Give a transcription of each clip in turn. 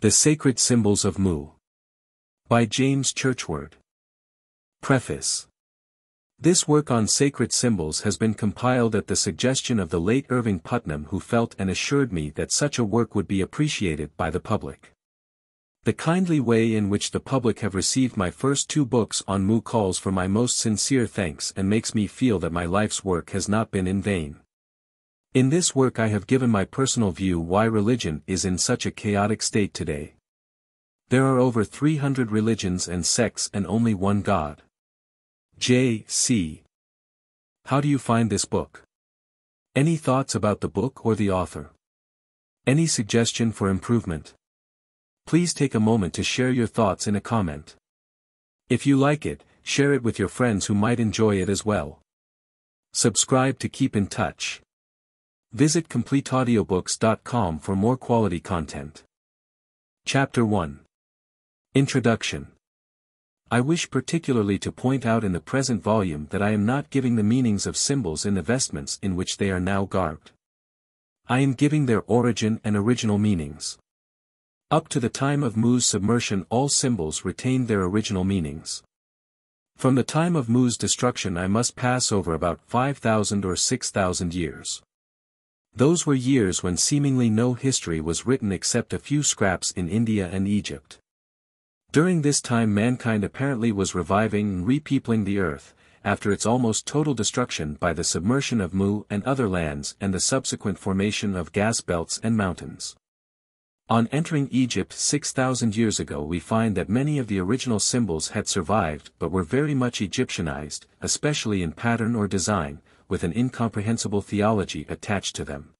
The Sacred Symbols of Mu. By James Churchward. Preface. This work on sacred symbols has been compiled at the suggestion of the late Irving Putnam who felt and assured me that such a work would be appreciated by the public. The kindly way in which the public have received my first two books on Mu calls for my most sincere thanks and makes me feel that my life's work has not been in vain. In this work I have given my personal view why religion is in such a chaotic state today. There are over 300 religions and sects and only one God. J. C. How do you find this book? Any thoughts about the book or the author? Any suggestion for improvement? Please take a moment to share your thoughts in a comment. If you like it, share it with your friends who might enjoy it as well. Subscribe to keep in touch. Visit completeaudiobooks.com for more quality content. Chapter 1 Introduction I wish particularly to point out in the present volume that I am not giving the meanings of symbols in the vestments in which they are now garbed. I am giving their origin and original meanings. Up to the time of Mu's submersion all symbols retained their original meanings. From the time of Mu's destruction I must pass over about 5,000 or 6,000 years. Those were years when seemingly no history was written except a few scraps in India and Egypt. During this time mankind apparently was reviving and repeopling the earth, after its almost total destruction by the submersion of Mu and other lands and the subsequent formation of gas belts and mountains. On entering Egypt 6,000 years ago we find that many of the original symbols had survived but were very much Egyptianized, especially in pattern or design, with an incomprehensible theology attached to them.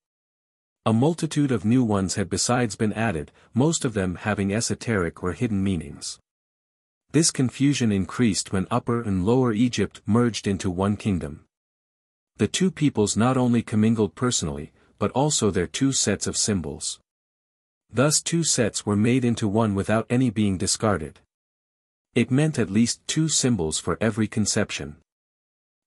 A multitude of new ones had besides been added, most of them having esoteric or hidden meanings. This confusion increased when Upper and Lower Egypt merged into one kingdom. The two peoples not only commingled personally, but also their two sets of symbols. Thus two sets were made into one without any being discarded. It meant at least two symbols for every conception.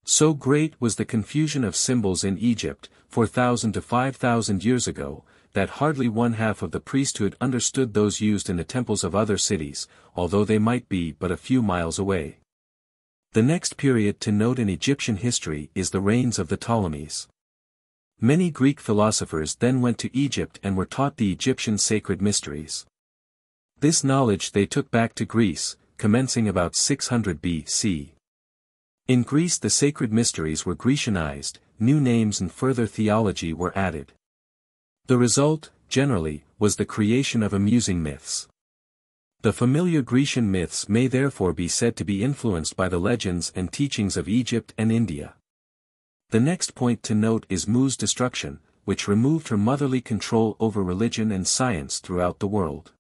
So great was the confusion of symbols in Egypt, 4,000 to 5,000 years ago, that hardly one half of the priesthood understood those used in the temples of other cities, although they might be but a few miles away. The next period to note in Egyptian history is the reigns of the Ptolemies. Many Greek philosophers then went to Egypt and were taught the Egyptian sacred mysteries. This knowledge they took back to Greece, commencing about 600 BC. In Greece the sacred mysteries were Grecianized, new names and further theology were added. The result, generally, was the creation of amusing myths. The familiar Grecian myths may therefore be said to be influenced by the legends and teachings of Egypt and India. The next point to note is Mu's destruction, which removed her motherly control over religion and science throughout the world.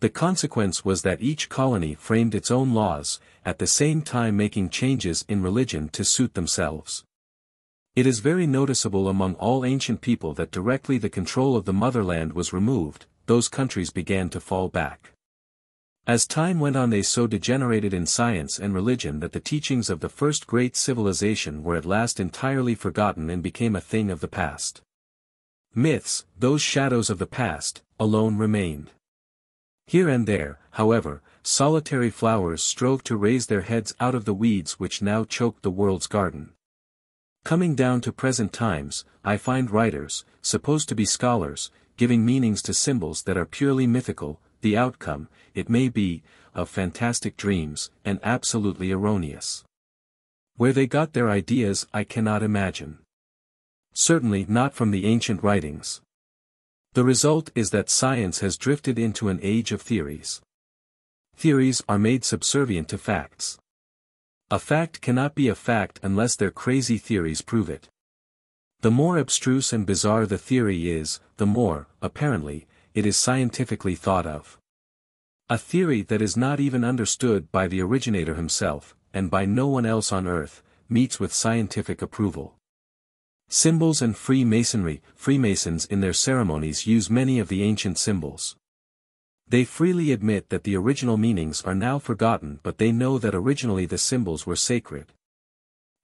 The consequence was that each colony framed its own laws, at the same time making changes in religion to suit themselves. It is very noticeable among all ancient people that directly the control of the motherland was removed, those countries began to fall back. As time went on they so degenerated in science and religion that the teachings of the first great civilization were at last entirely forgotten and became a thing of the past. Myths, those shadows of the past, alone remained. Here and there, however, solitary flowers strove to raise their heads out of the weeds which now choked the world's garden. Coming down to present times, I find writers, supposed to be scholars, giving meanings to symbols that are purely mythical, the outcome, it may be, of fantastic dreams, and absolutely erroneous. Where they got their ideas I cannot imagine. Certainly not from the ancient writings. The result is that science has drifted into an age of theories. Theories are made subservient to facts. A fact cannot be a fact unless their crazy theories prove it. The more abstruse and bizarre the theory is, the more, apparently, it is scientifically thought of. A theory that is not even understood by the originator himself, and by no one else on earth, meets with scientific approval. Symbols and Freemasonry Freemasons in their ceremonies use many of the ancient symbols. They freely admit that the original meanings are now forgotten but they know that originally the symbols were sacred.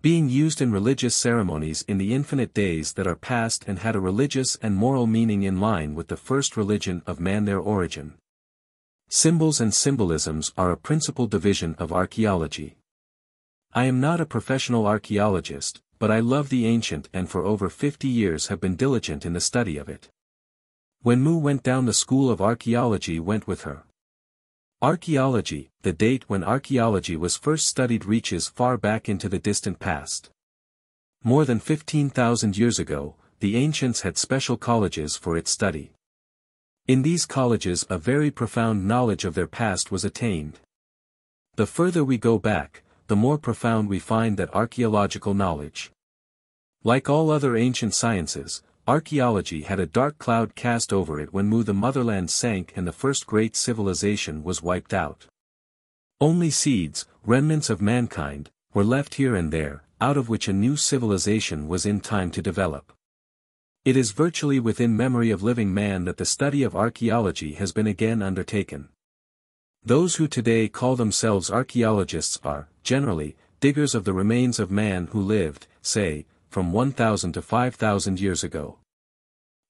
Being used in religious ceremonies in the infinite days that are past and had a religious and moral meaning in line with the first religion of man their origin. Symbols and symbolisms are a principal division of archaeology. I am not a professional archaeologist, but I love the ancient and for over 50 years have been diligent in the study of it. When Mu went down the school of archaeology went with her. Archaeology, the date when archaeology was first studied reaches far back into the distant past. More than 15,000 years ago, the ancients had special colleges for its study. In these colleges a very profound knowledge of their past was attained. The further we go back, the more profound we find that archaeological knowledge. Like all other ancient sciences, archaeology had a dark cloud cast over it when Mu the motherland sank and the first great civilization was wiped out. Only seeds, remnants of mankind, were left here and there, out of which a new civilization was in time to develop. It is virtually within memory of living man that the study of archaeology has been again undertaken. Those who today call themselves archaeologists are, generally, diggers of the remains of man who lived, say, from 1000 to 5000 years ago.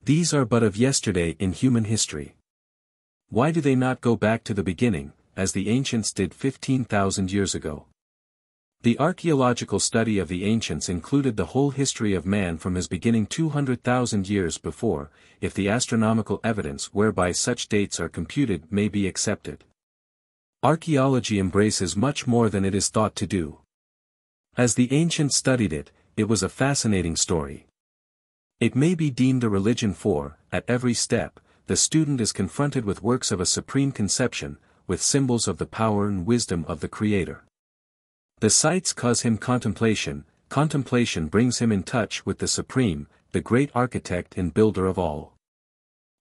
These are but of yesterday in human history. Why do they not go back to the beginning, as the ancients did 15,000 years ago? The archaeological study of the ancients included the whole history of man from his beginning 200,000 years before, if the astronomical evidence whereby such dates are computed may be accepted. Archaeology embraces much more than it is thought to do. As the ancients studied it, it was a fascinating story. It may be deemed a religion for, at every step, the student is confronted with works of a supreme conception, with symbols of the power and wisdom of the Creator. The sights cause him contemplation, contemplation brings him in touch with the Supreme, the great architect and builder of all.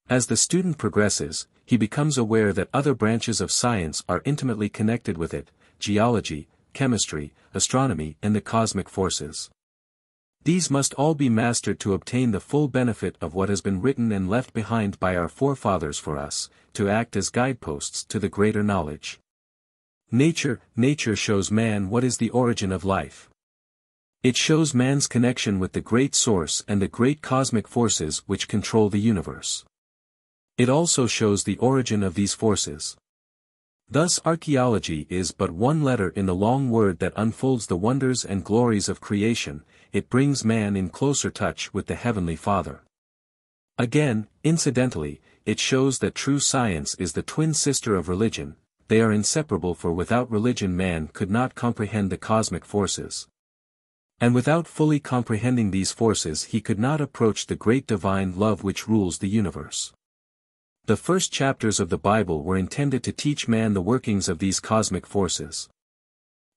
As the student progresses, he becomes aware that other branches of science are intimately connected with it, geology, chemistry, astronomy and the cosmic forces. These must all be mastered to obtain the full benefit of what has been written and left behind by our forefathers for us, to act as guideposts to the greater knowledge. Nature, nature shows man what is the origin of life. It shows man's connection with the great source and the great cosmic forces which control the universe. It also shows the origin of these forces. Thus archaeology is but one letter in the long word that unfolds the wonders and glories of creation, it brings man in closer touch with the Heavenly Father. Again, incidentally, it shows that true science is the twin sister of religion, they are inseparable for without religion man could not comprehend the cosmic forces. And without fully comprehending these forces he could not approach the great divine love which rules the universe. The first chapters of the Bible were intended to teach man the workings of these cosmic forces.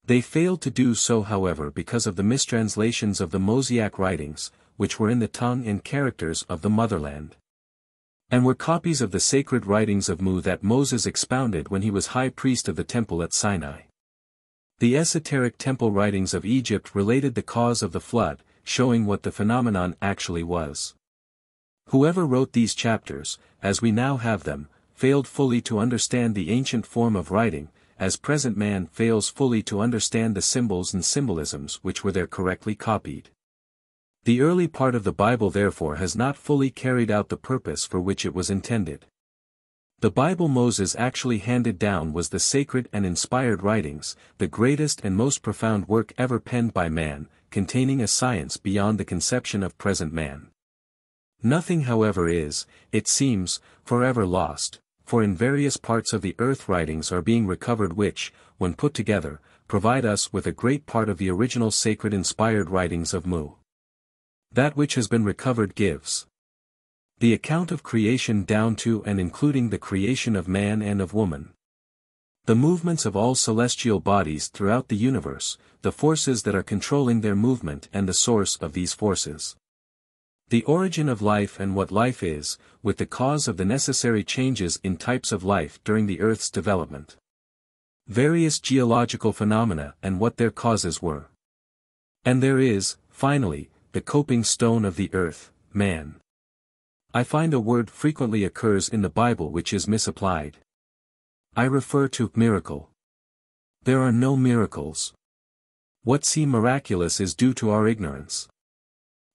They failed to do so however because of the mistranslations of the Mosaic writings, which were in the tongue and characters of the motherland and were copies of the sacred writings of Mu that Moses expounded when he was high priest of the temple at Sinai. The esoteric temple writings of Egypt related the cause of the flood, showing what the phenomenon actually was. Whoever wrote these chapters, as we now have them, failed fully to understand the ancient form of writing, as present man fails fully to understand the symbols and symbolisms which were there correctly copied. The early part of the Bible therefore has not fully carried out the purpose for which it was intended. The Bible Moses actually handed down was the sacred and inspired writings, the greatest and most profound work ever penned by man, containing a science beyond the conception of present man. Nothing however is, it seems, forever lost, for in various parts of the earth writings are being recovered which, when put together, provide us with a great part of the original sacred inspired writings of Mu. That which has been recovered gives. The account of creation down to and including the creation of man and of woman. The movements of all celestial bodies throughout the universe, the forces that are controlling their movement and the source of these forces. The origin of life and what life is, with the cause of the necessary changes in types of life during the Earth's development. Various geological phenomena and what their causes were. And there is, finally, the coping stone of the earth, man. I find a word frequently occurs in the Bible which is misapplied. I refer to miracle. There are no miracles. What seem miraculous is due to our ignorance.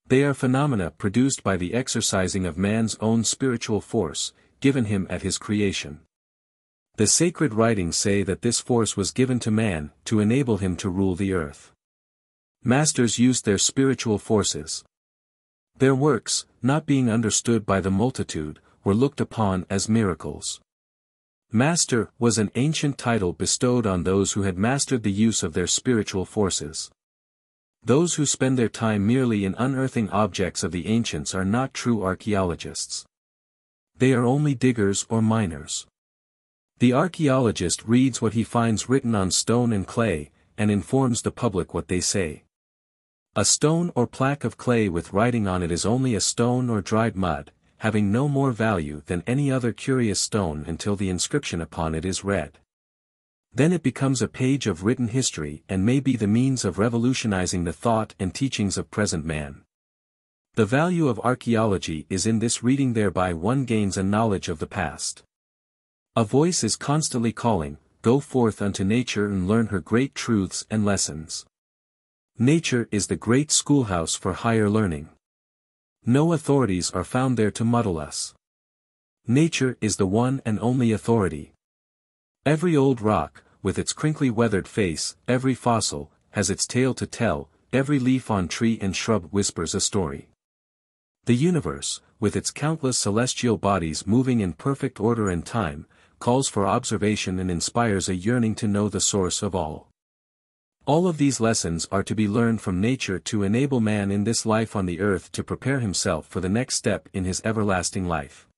They are phenomena produced by the exercising of man's own spiritual force, given him at his creation. The sacred writings say that this force was given to man, to enable him to rule the earth. Masters used their spiritual forces. Their works, not being understood by the multitude, were looked upon as miracles. Master was an ancient title bestowed on those who had mastered the use of their spiritual forces. Those who spend their time merely in unearthing objects of the ancients are not true archaeologists. They are only diggers or miners. The archaeologist reads what he finds written on stone and clay, and informs the public what they say. A stone or plaque of clay with writing on it is only a stone or dried mud, having no more value than any other curious stone until the inscription upon it is read. Then it becomes a page of written history and may be the means of revolutionizing the thought and teachings of present man. The value of archaeology is in this reading thereby one gains a knowledge of the past. A voice is constantly calling, Go forth unto nature and learn her great truths and lessons. Nature is the great schoolhouse for higher learning. No authorities are found there to muddle us. Nature is the one and only authority. Every old rock, with its crinkly weathered face, every fossil, has its tale to tell, every leaf on tree and shrub whispers a story. The universe, with its countless celestial bodies moving in perfect order and time, calls for observation and inspires a yearning to know the source of all. All of these lessons are to be learned from nature to enable man in this life on the earth to prepare himself for the next step in his everlasting life.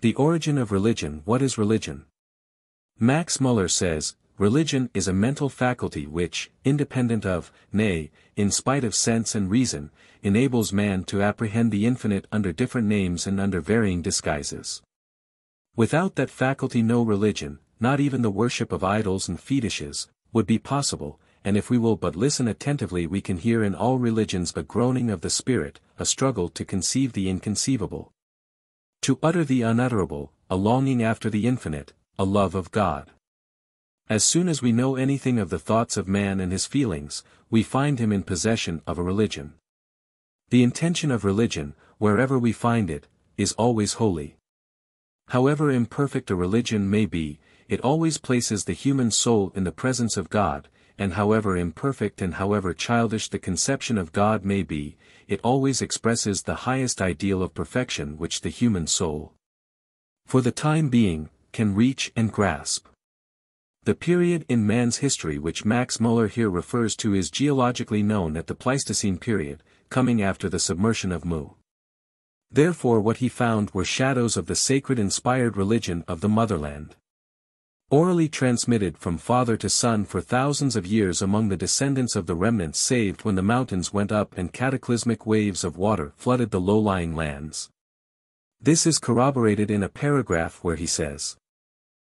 The origin of religion What is religion? Max Muller says, Religion is a mental faculty which, independent of, nay, in spite of sense and reason, enables man to apprehend the infinite under different names and under varying disguises. Without that faculty no religion, not even the worship of idols and fetishes, would be possible, and if we will but listen attentively we can hear in all religions a groaning of the spirit, a struggle to conceive the inconceivable. To utter the unutterable, a longing after the infinite, a love of God. As soon as we know anything of the thoughts of man and his feelings, we find him in possession of a religion. The intention of religion, wherever we find it, is always holy. However imperfect a religion may be, it always places the human soul in the presence of God, and however imperfect and however childish the conception of God may be, it always expresses the highest ideal of perfection which the human soul, for the time being, can reach and grasp. The period in man's history which Max Muller here refers to is geologically known at the Pleistocene period, coming after the submersion of Mu. Therefore what he found were shadows of the sacred inspired religion of the motherland. Orally transmitted from father to son for thousands of years among the descendants of the remnants saved when the mountains went up and cataclysmic waves of water flooded the low-lying lands. This is corroborated in a paragraph where he says,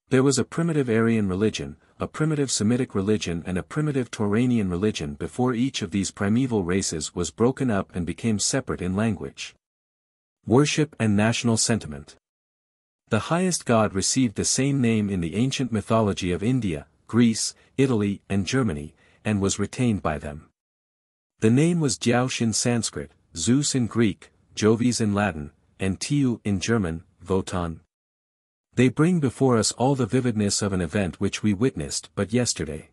There was a primitive Aryan religion, a primitive Semitic religion and a primitive Turanian religion before each of these primeval races was broken up and became separate in language. Worship and national sentiment. The highest god received the same name in the ancient mythology of India, Greece, Italy and Germany, and was retained by them. The name was Jaush in Sanskrit, Zeus in Greek, Jovis in Latin, and Tiu in German, Wotan. They bring before us all the vividness of an event which we witnessed but yesterday.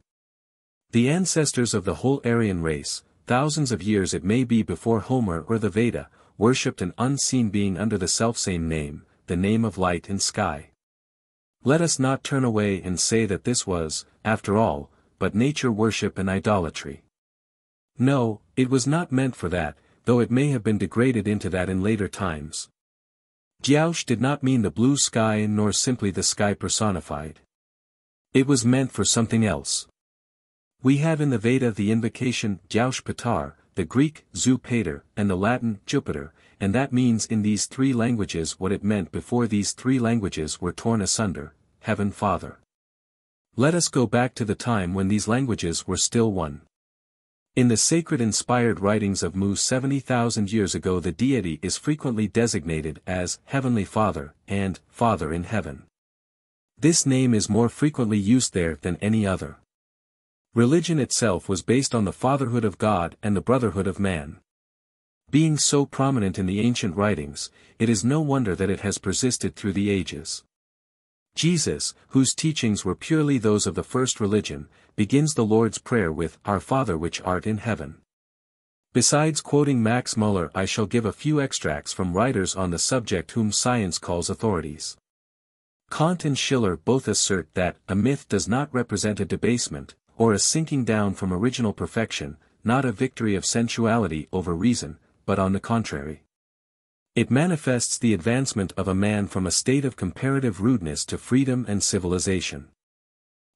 The ancestors of the whole Aryan race, thousands of years it may be before Homer or the Veda, worshipped an unseen being under the selfsame name, the name of light and sky. Let us not turn away and say that this was, after all, but nature worship and idolatry. No, it was not meant for that, though it may have been degraded into that in later times. Jaush did not mean the blue sky nor simply the sky personified. It was meant for something else. We have in the Veda the invocation Patar, the Greek Zu Pater, and the Latin Jupiter, and that means in these three languages what it meant before these three languages were torn asunder, Heaven Father. Let us go back to the time when these languages were still one. In the sacred inspired writings of Mu 70,000 years ago the deity is frequently designated as Heavenly Father and Father in Heaven. This name is more frequently used there than any other. Religion itself was based on the fatherhood of God and the brotherhood of man. Being so prominent in the ancient writings, it is no wonder that it has persisted through the ages. Jesus, whose teachings were purely those of the first religion, begins the Lord's Prayer with, Our Father which art in heaven. Besides quoting Max Muller I shall give a few extracts from writers on the subject whom science calls authorities. Kant and Schiller both assert that a myth does not represent a debasement, or a sinking down from original perfection, not a victory of sensuality over reason, but on the contrary. It manifests the advancement of a man from a state of comparative rudeness to freedom and civilization.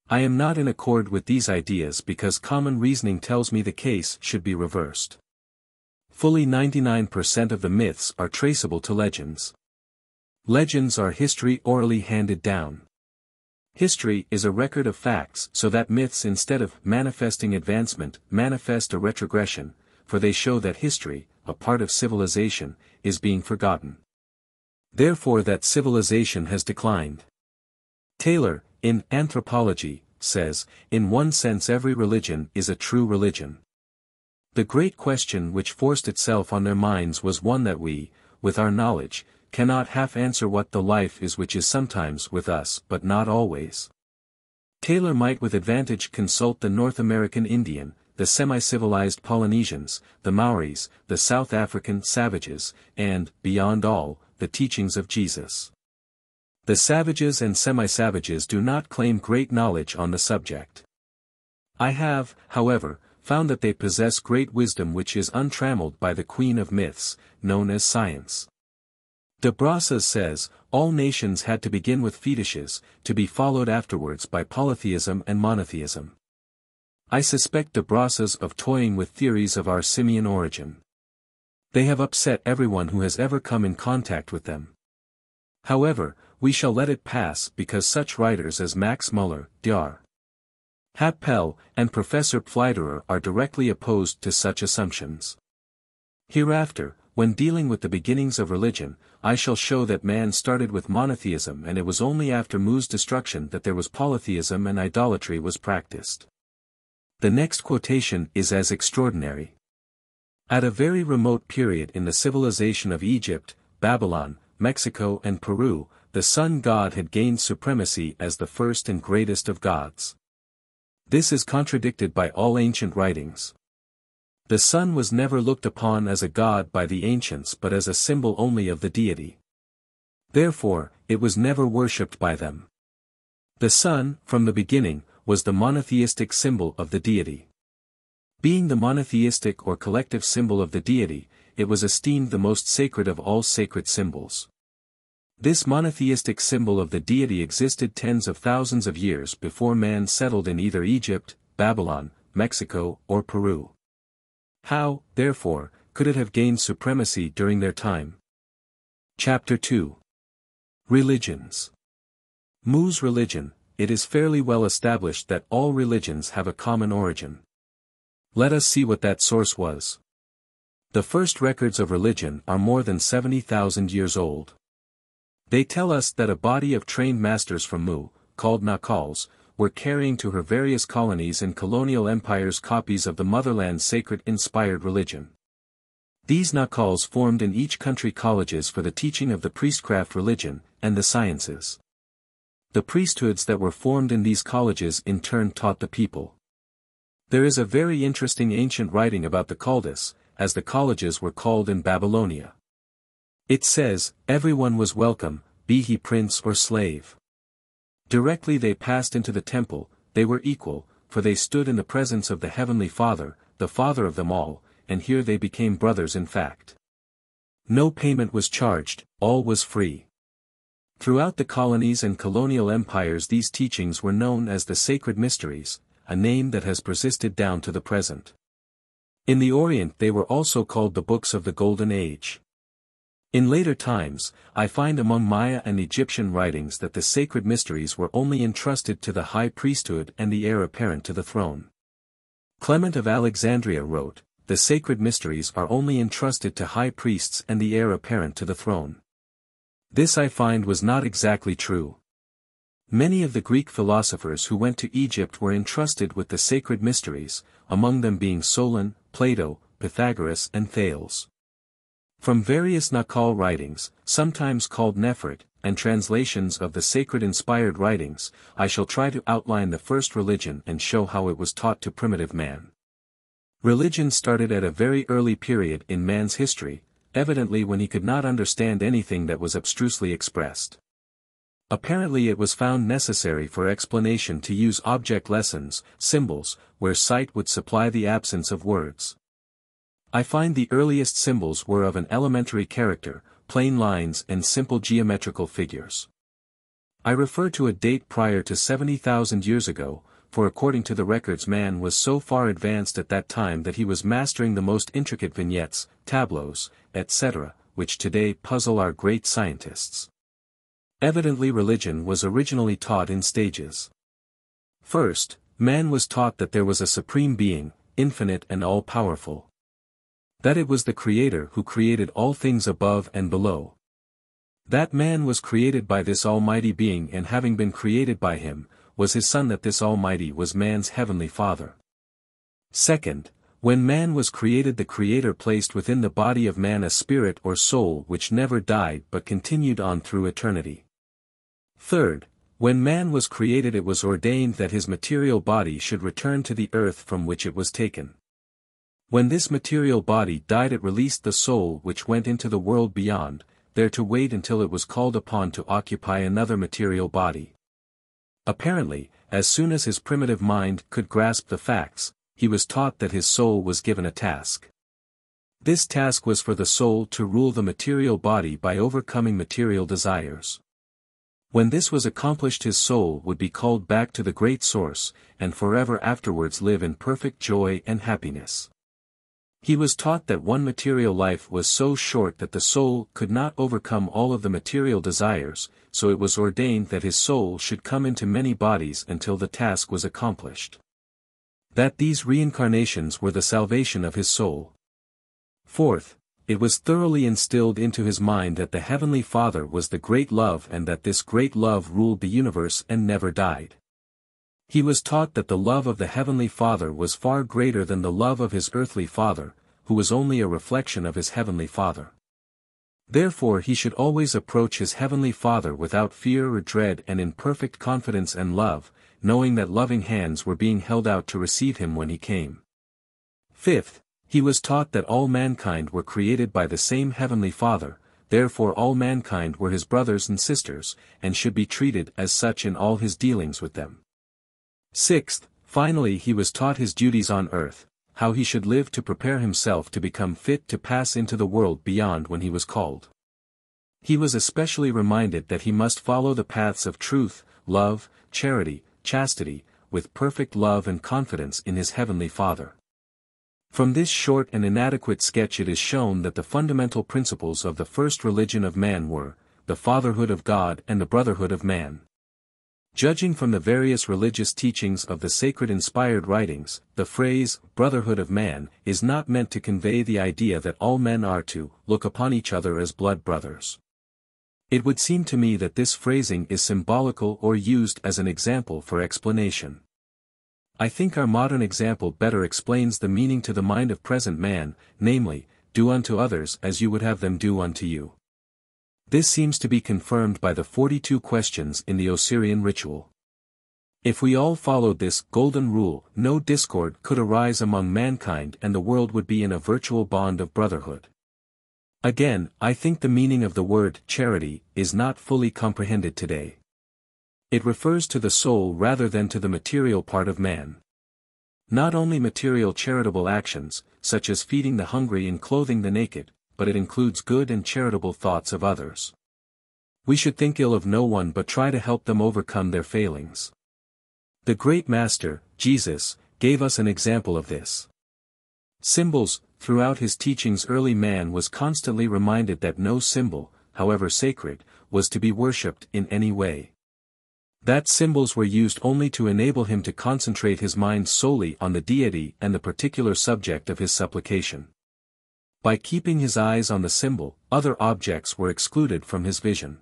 I am not in accord with these ideas because common reasoning tells me the case should be reversed. Fully 99% of the myths are traceable to legends. Legends are history orally handed down. History is a record of facts so that myths instead of manifesting advancement manifest a retrogression, for they show that history, a part of civilization, is being forgotten. Therefore that civilization has declined. Taylor, in Anthropology, says, in one sense every religion is a true religion. The great question which forced itself on their minds was one that we, with our knowledge, cannot half answer what the life is which is sometimes with us but not always. Taylor might with advantage consult the North American Indian, the semi-civilized Polynesians, the Maoris, the South African savages, and, beyond all, the teachings of Jesus. The savages and semi-savages do not claim great knowledge on the subject. I have, however, found that they possess great wisdom which is untrammeled by the queen of myths, known as science. De Brosses says, all nations had to begin with fetishes, to be followed afterwards by polytheism and monotheism. I suspect the Brosses of toying with theories of our simian origin. They have upset everyone who has ever come in contact with them. However, we shall let it pass because such writers as Max Muller, Dr. Happel, and Professor Pfleiderer are directly opposed to such assumptions. Hereafter, when dealing with the beginnings of religion, I shall show that man started with monotheism and it was only after Mu's destruction that there was polytheism and idolatry was practiced. The next quotation is as extraordinary. At a very remote period in the civilization of Egypt, Babylon, Mexico and Peru, the sun god had gained supremacy as the first and greatest of gods. This is contradicted by all ancient writings. The sun was never looked upon as a god by the ancients but as a symbol only of the deity. Therefore, it was never worshipped by them. The sun, from the beginning, was the monotheistic symbol of the deity. Being the monotheistic or collective symbol of the deity, it was esteemed the most sacred of all sacred symbols. This monotheistic symbol of the deity existed tens of thousands of years before man settled in either Egypt, Babylon, Mexico, or Peru. How, therefore, could it have gained supremacy during their time? Chapter 2 Religions Mu's religion, it is fairly well established that all religions have a common origin. Let us see what that source was. The first records of religion are more than 70,000 years old. They tell us that a body of trained masters from Mu, called Naacals, were carrying to her various colonies and colonial empires copies of the motherland's sacred inspired religion. These Naacals formed in each country colleges for the teaching of the priestcraft religion, and the sciences. The priesthoods that were formed in these colleges in turn taught the people. There is a very interesting ancient writing about the Chaldas, as the colleges were called in Babylonia. It says, everyone was welcome, be he prince or slave. Directly they passed into the temple, they were equal, for they stood in the presence of the Heavenly Father, the Father of them all, and here they became brothers in fact. No payment was charged, all was free. Throughout the colonies and colonial empires these teachings were known as the Sacred Mysteries, a name that has persisted down to the present. In the Orient they were also called the Books of the Golden Age. In later times, I find among Maya and Egyptian writings that the sacred mysteries were only entrusted to the high priesthood and the heir apparent to the throne. Clement of Alexandria wrote, the sacred mysteries are only entrusted to high priests and the heir apparent to the throne. This I find was not exactly true. Many of the Greek philosophers who went to Egypt were entrusted with the sacred mysteries, among them being Solon, Plato, Pythagoras and Thales. From various Naacal writings, sometimes called Nefert, and translations of the sacred inspired writings, I shall try to outline the first religion and show how it was taught to primitive man. Religion started at a very early period in man's history, evidently when he could not understand anything that was abstrusely expressed. Apparently it was found necessary for explanation to use object lessons, symbols, where sight would supply the absence of words. I find the earliest symbols were of an elementary character, plain lines and simple geometrical figures. I refer to a date prior to 70,000 years ago, for according to the records man was so far advanced at that time that he was mastering the most intricate vignettes, tableaus, etc., which today puzzle our great scientists. Evidently religion was originally taught in stages. First, man was taught that there was a supreme being, infinite and all-powerful. That it was the Creator who created all things above and below. That man was created by this almighty being and having been created by him, was his son that this almighty was man's heavenly father. Second, when man was created the Creator placed within the body of man a spirit or soul which never died but continued on through eternity. Third, when man was created it was ordained that his material body should return to the earth from which it was taken. When this material body died it released the soul which went into the world beyond, there to wait until it was called upon to occupy another material body. Apparently, as soon as his primitive mind could grasp the facts, he was taught that his soul was given a task. This task was for the soul to rule the material body by overcoming material desires. When this was accomplished his soul would be called back to the great source, and forever afterwards live in perfect joy and happiness. He was taught that one material life was so short that the soul could not overcome all of the material desires, so it was ordained that his soul should come into many bodies until the task was accomplished. That these reincarnations were the salvation of his soul. Fourth, it was thoroughly instilled into his mind that the Heavenly Father was the great love and that this great love ruled the universe and never died. He was taught that the love of the Heavenly Father was far greater than the love of his earthly father, who was only a reflection of his Heavenly Father. Therefore he should always approach his Heavenly Father without fear or dread and in perfect confidence and love, knowing that loving hands were being held out to receive him when he came. Fifth, he was taught that all mankind were created by the same Heavenly Father, therefore all mankind were his brothers and sisters, and should be treated as such in all his dealings with them. Sixth, finally he was taught his duties on earth, how he should live to prepare himself to become fit to pass into the world beyond when he was called. He was especially reminded that he must follow the paths of truth, love, charity, chastity, with perfect love and confidence in his heavenly Father. From this short and inadequate sketch it is shown that the fundamental principles of the first religion of man were, the fatherhood of God and the brotherhood of man. Judging from the various religious teachings of the sacred inspired writings, the phrase, brotherhood of man, is not meant to convey the idea that all men are to look upon each other as blood brothers. It would seem to me that this phrasing is symbolical or used as an example for explanation. I think our modern example better explains the meaning to the mind of present man, namely, do unto others as you would have them do unto you. This seems to be confirmed by the 42 questions in the Osirian ritual. If we all followed this golden rule, no discord could arise among mankind and the world would be in a virtual bond of brotherhood. Again, I think the meaning of the word charity is not fully comprehended today. It refers to the soul rather than to the material part of man. Not only material charitable actions, such as feeding the hungry and clothing the naked, but it includes good and charitable thoughts of others. We should think ill of no one but try to help them overcome their failings. The great Master, Jesus, gave us an example of this. Symbols, throughout his teachings early man was constantly reminded that no symbol, however sacred, was to be worshipped in any way. That symbols were used only to enable him to concentrate his mind solely on the deity and the particular subject of his supplication. By keeping his eyes on the symbol, other objects were excluded from his vision.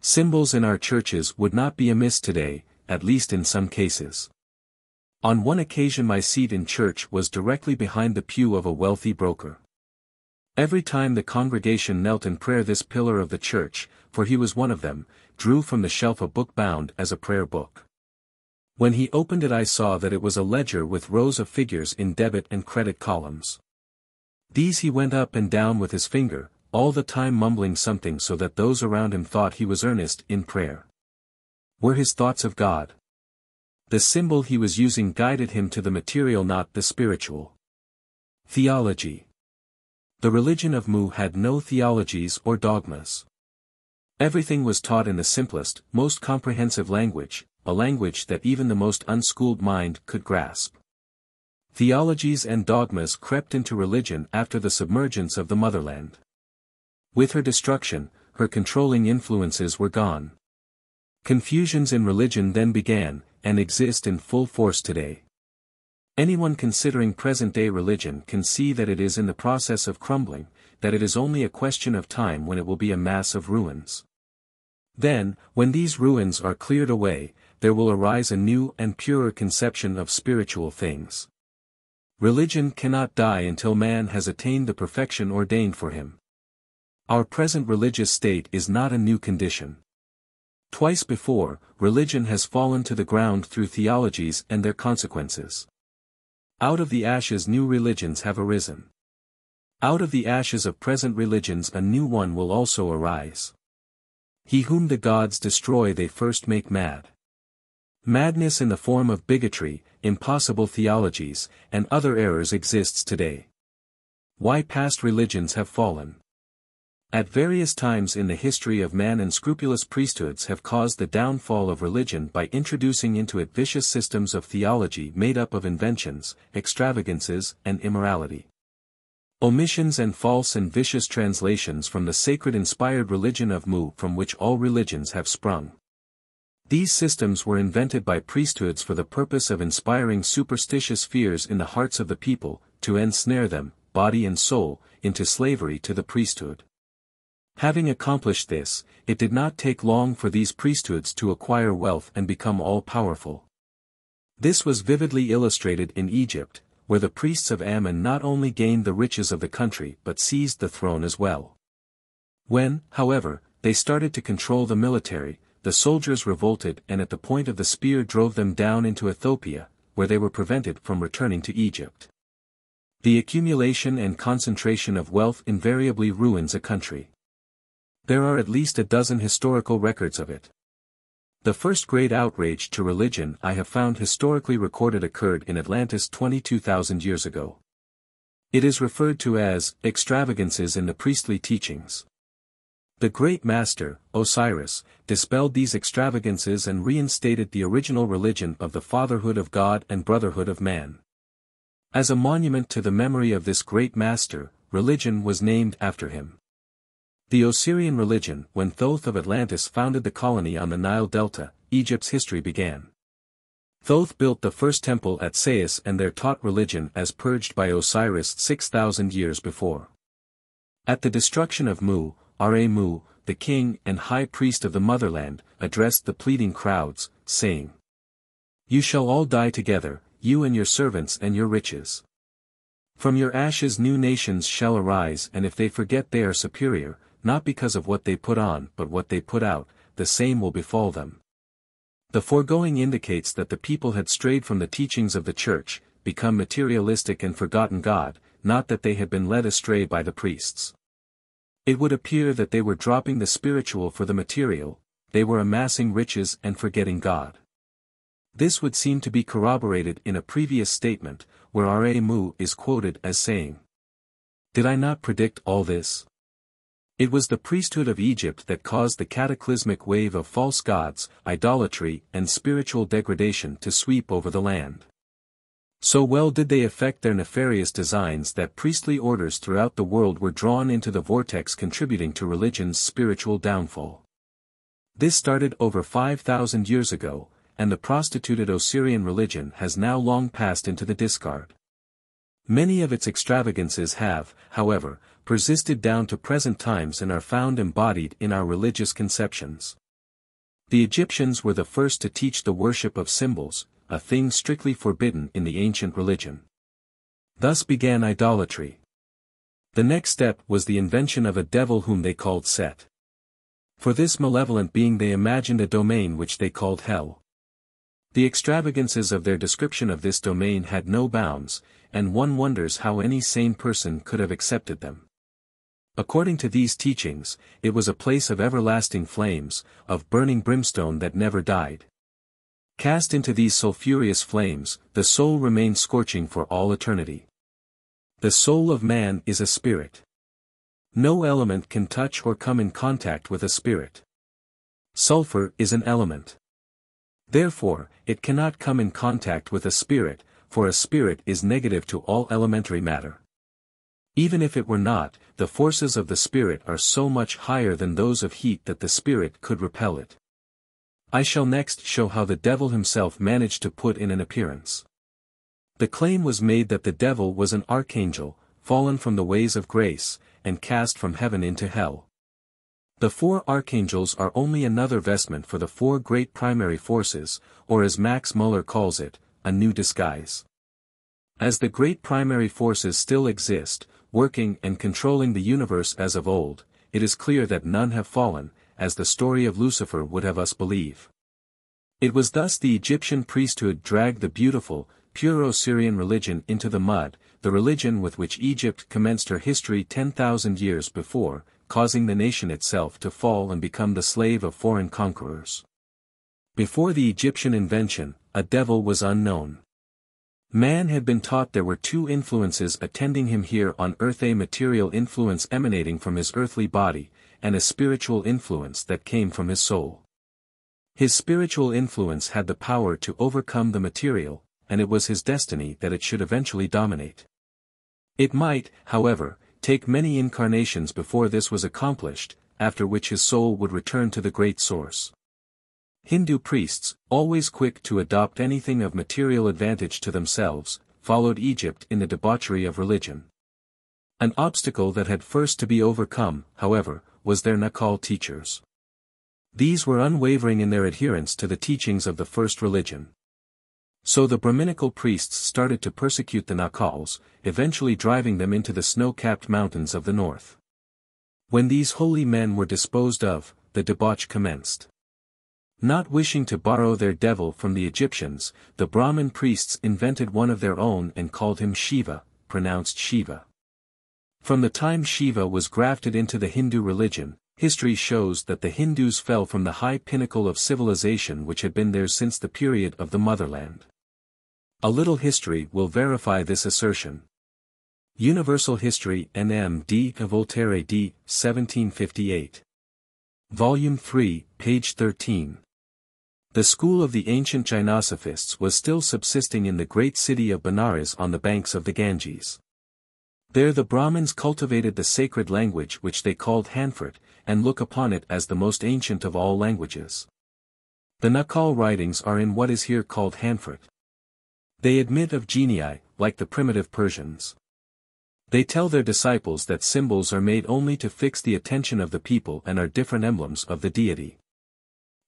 Symbols in our churches would not be amiss today, at least in some cases. On one occasion my seat in church was directly behind the pew of a wealthy broker. Every time the congregation knelt in prayer this pillar of the church, for he was one of them, drew from the shelf a book bound as a prayer book. When he opened it I saw that it was a ledger with rows of figures in debit and credit columns. These he went up and down with his finger, all the time mumbling something so that those around him thought he was earnest in prayer. Were his thoughts of God? The symbol he was using guided him to the material not the spiritual. Theology The religion of Mu had no theologies or dogmas. Everything was taught in the simplest, most comprehensive language, a language that even the most unschooled mind could grasp. Theologies and dogmas crept into religion after the submergence of the motherland. With her destruction, her controlling influences were gone. Confusions in religion then began, and exist in full force today. Anyone considering present-day religion can see that it is in the process of crumbling, that it is only a question of time when it will be a mass of ruins. Then, when these ruins are cleared away, there will arise a new and purer conception of spiritual things. Religion cannot die until man has attained the perfection ordained for him. Our present religious state is not a new condition. Twice before, religion has fallen to the ground through theologies and their consequences. Out of the ashes new religions have arisen. Out of the ashes of present religions a new one will also arise. He whom the gods destroy they first make mad. Madness in the form of bigotry, impossible theologies, and other errors exists today. Why past religions have fallen. At various times in the history of man unscrupulous priesthoods have caused the downfall of religion by introducing into it vicious systems of theology made up of inventions, extravagances, and immorality. Omissions and false and vicious translations from the sacred inspired religion of Mu from which all religions have sprung. These systems were invented by priesthoods for the purpose of inspiring superstitious fears in the hearts of the people, to ensnare them, body and soul, into slavery to the priesthood. Having accomplished this, it did not take long for these priesthoods to acquire wealth and become all-powerful. This was vividly illustrated in Egypt, where the priests of Ammon not only gained the riches of the country but seized the throne as well. When, however, they started to control the military, the soldiers revolted and at the point of the spear drove them down into Ethiopia, where they were prevented from returning to Egypt. The accumulation and concentration of wealth invariably ruins a country. There are at least a dozen historical records of it. The first great outrage to religion I have found historically recorded occurred in Atlantis 22,000 years ago. It is referred to as extravagances in the priestly teachings. The great master, Osiris, dispelled these extravagances and reinstated the original religion of the fatherhood of God and brotherhood of man. As a monument to the memory of this great master, religion was named after him. The Osirian religion, when Thoth of Atlantis founded the colony on the Nile Delta, Egypt's history began. Thoth built the first temple at Sais and there taught religion as purged by Osiris 6,000 years before. At the destruction of Mu, Ra-Mu, the king and high priest of the motherland, addressed the pleading crowds, saying, You shall all die together, you and your servants and your riches. From your ashes new nations shall arise and if they forget they are superior, not because of what they put on but what they put out, the same will befall them. The foregoing indicates that the people had strayed from the teachings of the church, become materialistic and forgotten God, not that they had been led astray by the priests. It would appear that they were dropping the spiritual for the material, they were amassing riches and forgetting God. This would seem to be corroborated in a previous statement, where Ra-Mu is quoted as saying, Did I not predict all this? It was the priesthood of Egypt that caused the cataclysmic wave of false gods, idolatry, and spiritual degradation to sweep over the land. So well did they effect their nefarious designs that priestly orders throughout the world were drawn into the vortex contributing to religion's spiritual downfall. This started over 5,000 years ago, and the prostituted Osirian religion has now long passed into the discard. Many of its extravagances have, however, persisted down to present times and are found embodied in our religious conceptions. The Egyptians were the first to teach the worship of symbols, a thing strictly forbidden in the ancient religion. Thus began idolatry. The next step was the invention of a devil whom they called Set. For this malevolent being they imagined a domain which they called hell. The extravagances of their description of this domain had no bounds, and one wonders how any sane person could have accepted them. According to these teachings, it was a place of everlasting flames, of burning brimstone that never died. Cast into these sulphurous flames, the soul remained scorching for all eternity. The soul of man is a spirit. No element can touch or come in contact with a spirit. Sulfur is an element. Therefore, it cannot come in contact with a spirit, for a spirit is negative to all elementary matter. Even if it were not, the forces of the spirit are so much higher than those of heat that the spirit could repel it. I shall next show how the devil himself managed to put in an appearance. The claim was made that the devil was an archangel, fallen from the ways of grace, and cast from heaven into hell. The four archangels are only another vestment for the four great primary forces, or as Max Muller calls it, a new disguise. As the great primary forces still exist, working and controlling the universe as of old, it is clear that none have fallen, as the story of Lucifer would have us believe. It was thus the Egyptian priesthood dragged the beautiful, pure Osirian religion into the mud, the religion with which Egypt commenced her history 10,000 years before, causing the nation itself to fall and become the slave of foreign conquerors. Before the Egyptian invention, a devil was unknown. Man had been taught there were two influences attending him here on earth a material influence emanating from his earthly body, and a spiritual influence that came from his soul. His spiritual influence had the power to overcome the material, and it was his destiny that it should eventually dominate. It might, however, take many incarnations before this was accomplished, after which his soul would return to the great source. Hindu priests, always quick to adopt anything of material advantage to themselves, followed Egypt in the debauchery of religion. An obstacle that had first to be overcome, however, was their Naacal teachers. These were unwavering in their adherence to the teachings of the first religion. So the Brahminical priests started to persecute the Naacals, eventually driving them into the snow-capped mountains of the north. When these holy men were disposed of, the debauch commenced. Not wishing to borrow their devil from the Egyptians, the Brahmin priests invented one of their own and called him Shiva, pronounced Shiva. From the time Shiva was grafted into the Hindu religion, history shows that the Hindus fell from the high pinnacle of civilization which had been theirs since the period of the motherland. A little history will verify this assertion. Universal History N.M. D. Voltaire D. 1758. Volume 3, page 13. The school of the ancient Gymnosophists was still subsisting in the great city of Benares on the banks of the Ganges. There the Brahmins cultivated the sacred language which they called Hanfort, and look upon it as the most ancient of all languages. The Naacal writings are in what is here called Hanfort. They admit of genii, like the primitive Persians. They tell their disciples that symbols are made only to fix the attention of the people and are different emblems of the deity.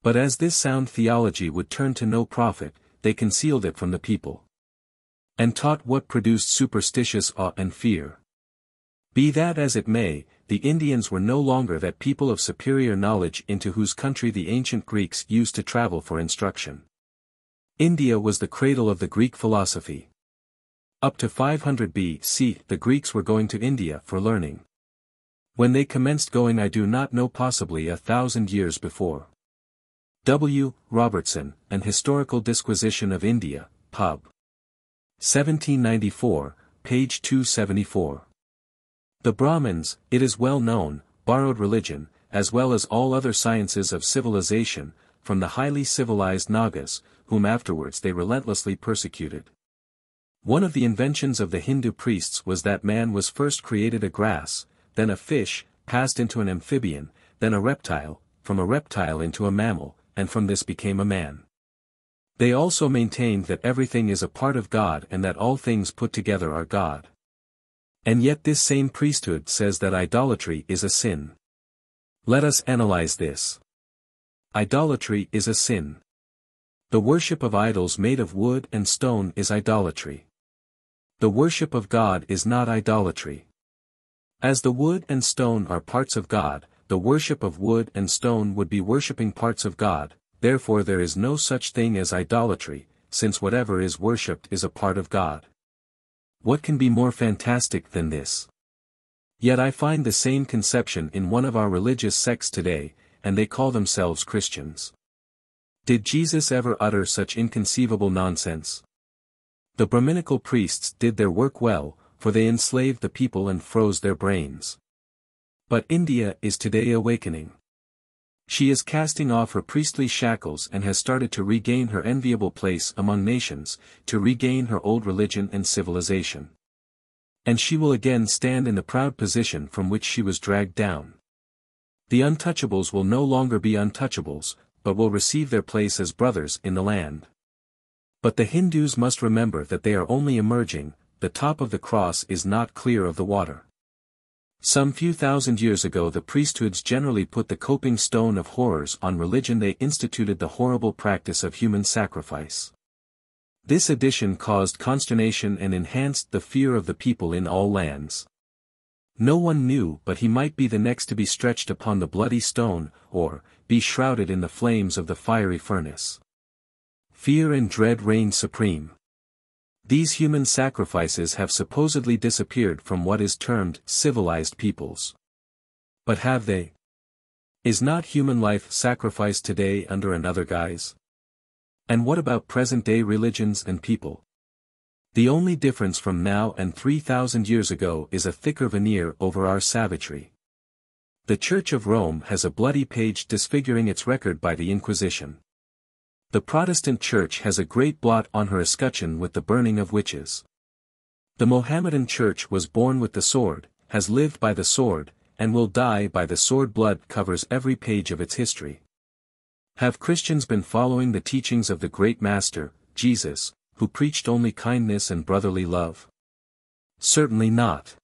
But as this sound theology would turn to no profit, they concealed it from the people. And taught what produced superstitious awe and fear. Be that as it may, the Indians were no longer that people of superior knowledge into whose country the ancient Greeks used to travel for instruction. India was the cradle of the Greek philosophy. Up to 500 B.C. the Greeks were going to India for learning. When they commenced going I do not know possibly a thousand years before. W. Robertson, An Historical Disquisition of India, Pub. 1794, page 274. The Brahmins, it is well known, borrowed religion, as well as all other sciences of civilization, from the highly civilized Nagas, whom afterwards they relentlessly persecuted. One of the inventions of the Hindu priests was that man was first created a grass, then a fish, passed into an amphibian, then a reptile, from a reptile into a mammal, and from this became a man. They also maintained that everything is a part of God and that all things put together are God. And yet this same priesthood says that idolatry is a sin. Let us analyze this. Idolatry is a sin. The worship of idols made of wood and stone is idolatry. The worship of God is not idolatry. As the wood and stone are parts of God, the worship of wood and stone would be worshipping parts of God, therefore there is no such thing as idolatry, since whatever is worshipped is a part of God. What can be more fantastic than this? Yet I find the same conception in one of our religious sects today, and they call themselves Christians. Did Jesus ever utter such inconceivable nonsense? The Brahminical priests did their work well, for they enslaved the people and froze their brains. But India is today awakening. She is casting off her priestly shackles and has started to regain her enviable place among nations, to regain her old religion and civilization. And she will again stand in the proud position from which she was dragged down. The untouchables will no longer be untouchables, but will receive their place as brothers in the land. But the Hindus must remember that they are only emerging, the top of the cross is not clear of the water. Some few thousand years ago the priesthoods generally put the coping stone of horrors on religion they instituted the horrible practice of human sacrifice. This addition caused consternation and enhanced the fear of the people in all lands. No one knew but he might be the next to be stretched upon the bloody stone, or, be shrouded in the flames of the fiery furnace. Fear and dread reigned supreme. These human sacrifices have supposedly disappeared from what is termed civilized peoples. But have they? Is not human life sacrificed today under another guise? And what about present-day religions and people? The only difference from now and 3,000 years ago is a thicker veneer over our savagery. The Church of Rome has a bloody page disfiguring its record by the Inquisition. The Protestant Church has a great blot on her escutcheon with the burning of witches. The Mohammedan Church was born with the sword, has lived by the sword, and will die by the sword blood covers every page of its history. Have Christians been following the teachings of the great Master, Jesus, who preached only kindness and brotherly love? Certainly not.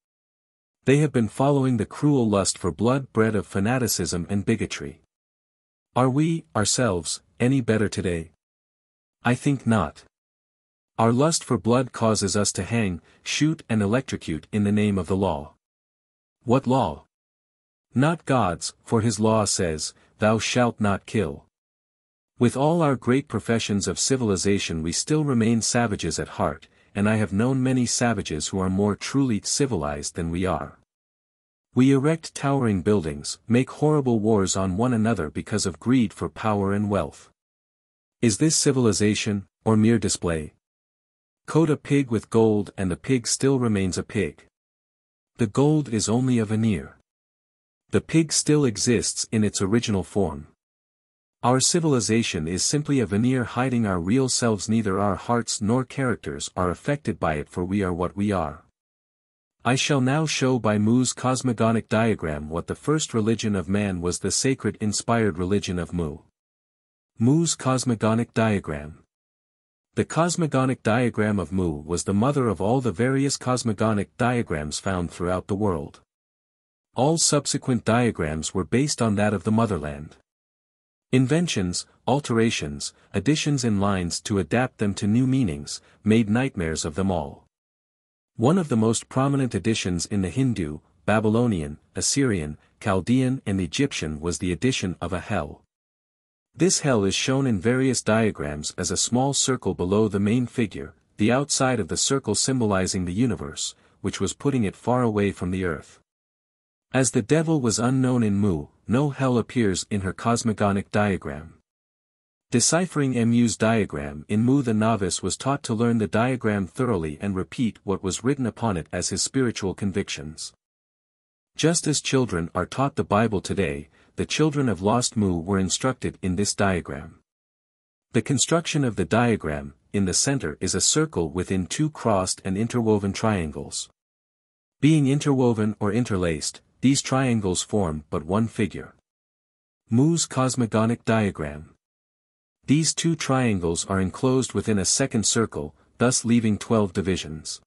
They have been following the cruel lust for blood bred of fanaticism and bigotry. Are we, ourselves, any better today? I think not. Our lust for blood causes us to hang, shoot and electrocute in the name of the law. What law? Not God's, for his law says, Thou shalt not kill. With all our great professions of civilization we still remain savages at heart, and I have known many savages who are more truly civilized than we are. We erect towering buildings, make horrible wars on one another because of greed for power and wealth. Is this civilization, or mere display? Coat a pig with gold and the pig still remains a pig. The gold is only a veneer. The pig still exists in its original form. Our civilization is simply a veneer hiding our real selves neither our hearts nor characters are affected by it for we are what we are. I shall now show by Mu's cosmogonic diagram what the first religion of man was the sacred inspired religion of Mu. Mu's cosmogonic diagram. The cosmogonic diagram of Mu was the mother of all the various cosmogonic diagrams found throughout the world. All subsequent diagrams were based on that of the motherland. Inventions, alterations, additions in lines to adapt them to new meanings, made nightmares of them all. One of the most prominent additions in the Hindu, Babylonian, Assyrian, Chaldean and Egyptian was the addition of a hell. This hell is shown in various diagrams as a small circle below the main figure, the outside of the circle symbolizing the universe, which was putting it far away from the earth. As the devil was unknown in Mu, no hell appears in her cosmogonic diagram. Deciphering Mu's diagram in Mu the novice was taught to learn the diagram thoroughly and repeat what was written upon it as his spiritual convictions. Just as children are taught the Bible today, the children of lost Mu were instructed in this diagram. The construction of the diagram, in the center is a circle within two crossed and interwoven triangles. Being interwoven or interlaced, these triangles form but one figure. Mu's cosmogonic diagram. These two triangles are enclosed within a second circle, thus leaving 12 divisions.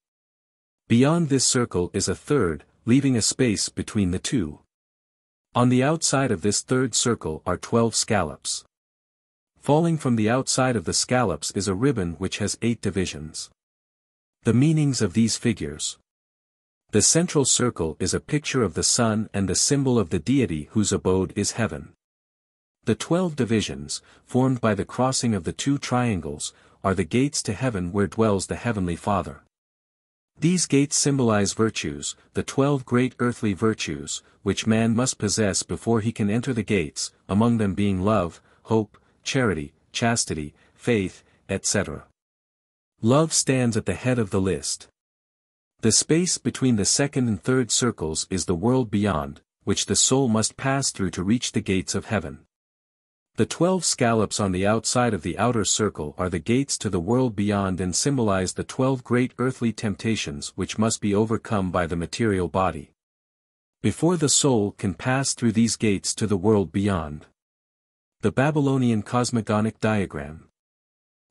Beyond this circle is a third, leaving a space between the two. On the outside of this third circle are 12 scallops. Falling from the outside of the scallops is a ribbon which has eight divisions. The meanings of these figures. The central circle is a picture of the sun and the symbol of the deity whose abode is heaven. The twelve divisions, formed by the crossing of the two triangles, are the gates to heaven where dwells the Heavenly Father. These gates symbolize virtues, the twelve great earthly virtues, which man must possess before he can enter the gates, among them being love, hope, charity, chastity, faith, etc. Love stands at the head of the list. The space between the second and third circles is the world beyond, which the soul must pass through to reach the gates of heaven. The twelve scallops on the outside of the outer circle are the gates to the world beyond and symbolize the twelve great earthly temptations which must be overcome by the material body. Before the soul can pass through these gates to the world beyond. The Babylonian Cosmogonic Diagram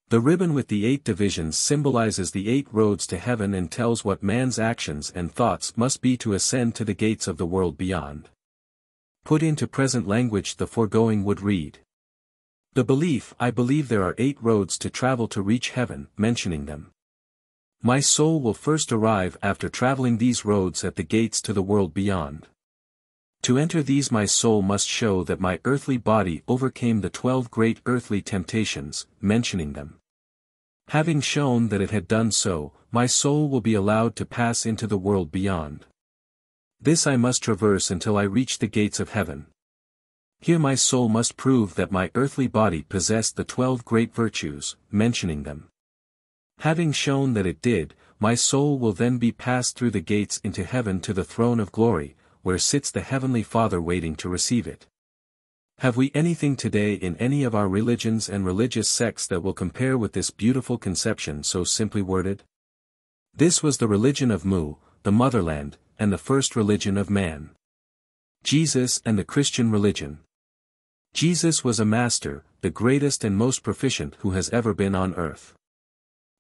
The ribbon with the eight divisions symbolizes the eight roads to heaven and tells what man's actions and thoughts must be to ascend to the gates of the world beyond. Put into present language the foregoing would read. The belief I believe there are eight roads to travel to reach heaven, mentioning them. My soul will first arrive after traveling these roads at the gates to the world beyond. To enter these my soul must show that my earthly body overcame the twelve great earthly temptations, mentioning them. Having shown that it had done so, my soul will be allowed to pass into the world beyond. This I must traverse until I reach the gates of heaven. Here my soul must prove that my earthly body possessed the twelve great virtues, mentioning them. Having shown that it did, my soul will then be passed through the gates into heaven to the throne of glory, where sits the Heavenly Father waiting to receive it. Have we anything today in any of our religions and religious sects that will compare with this beautiful conception so simply worded? This was the religion of Mu, the motherland, and the first religion of man. Jesus and the Christian religion. Jesus was a master, the greatest and most proficient who has ever been on earth.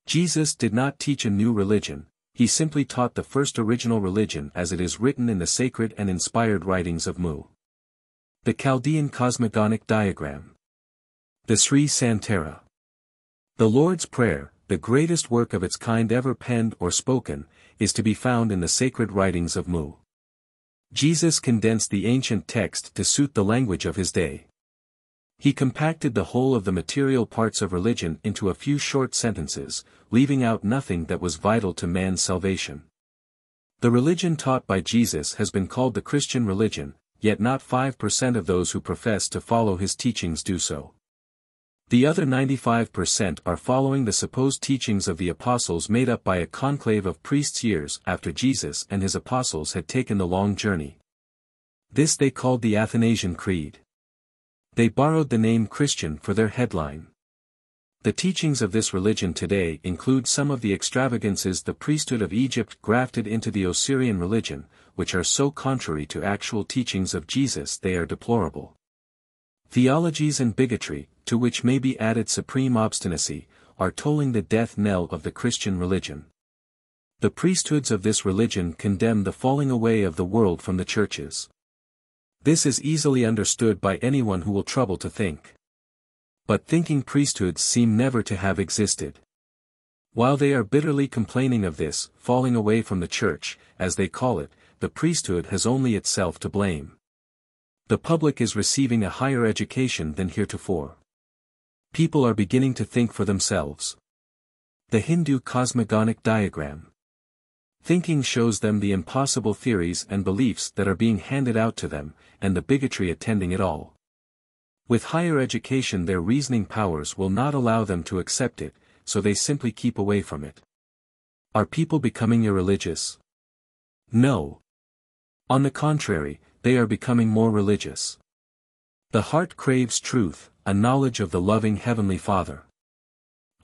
Jesus did not teach a new religion, he simply taught the first original religion as it is written in the sacred and inspired writings of Mu. The Chaldean Cosmogonic Diagram The Sri Santara The Lord's Prayer, the greatest work of its kind ever penned or spoken, is to be found in the sacred writings of Mu. Jesus condensed the ancient text to suit the language of his day. He compacted the whole of the material parts of religion into a few short sentences, leaving out nothing that was vital to man's salvation. The religion taught by Jesus has been called the Christian religion, yet not 5% of those who profess to follow his teachings do so. The other 95% are following the supposed teachings of the apostles made up by a conclave of priests years after Jesus and his apostles had taken the long journey. This they called the Athanasian Creed. They borrowed the name Christian for their headline. The teachings of this religion today include some of the extravagances the priesthood of Egypt grafted into the Osirian religion, which are so contrary to actual teachings of Jesus they are deplorable. Theologies and bigotry, to which may be added supreme obstinacy, are tolling the death knell of the Christian religion. The priesthoods of this religion condemn the falling away of the world from the churches. This is easily understood by anyone who will trouble to think. But thinking priesthoods seem never to have existed. While they are bitterly complaining of this, falling away from the church, as they call it, the priesthood has only itself to blame. The public is receiving a higher education than heretofore. People are beginning to think for themselves. The Hindu Cosmogonic Diagram Thinking shows them the impossible theories and beliefs that are being handed out to them, and the bigotry attending it all. With higher education their reasoning powers will not allow them to accept it, so they simply keep away from it. Are people becoming irreligious? No. On the contrary, they are becoming more religious. The heart craves truth, a knowledge of the loving Heavenly Father.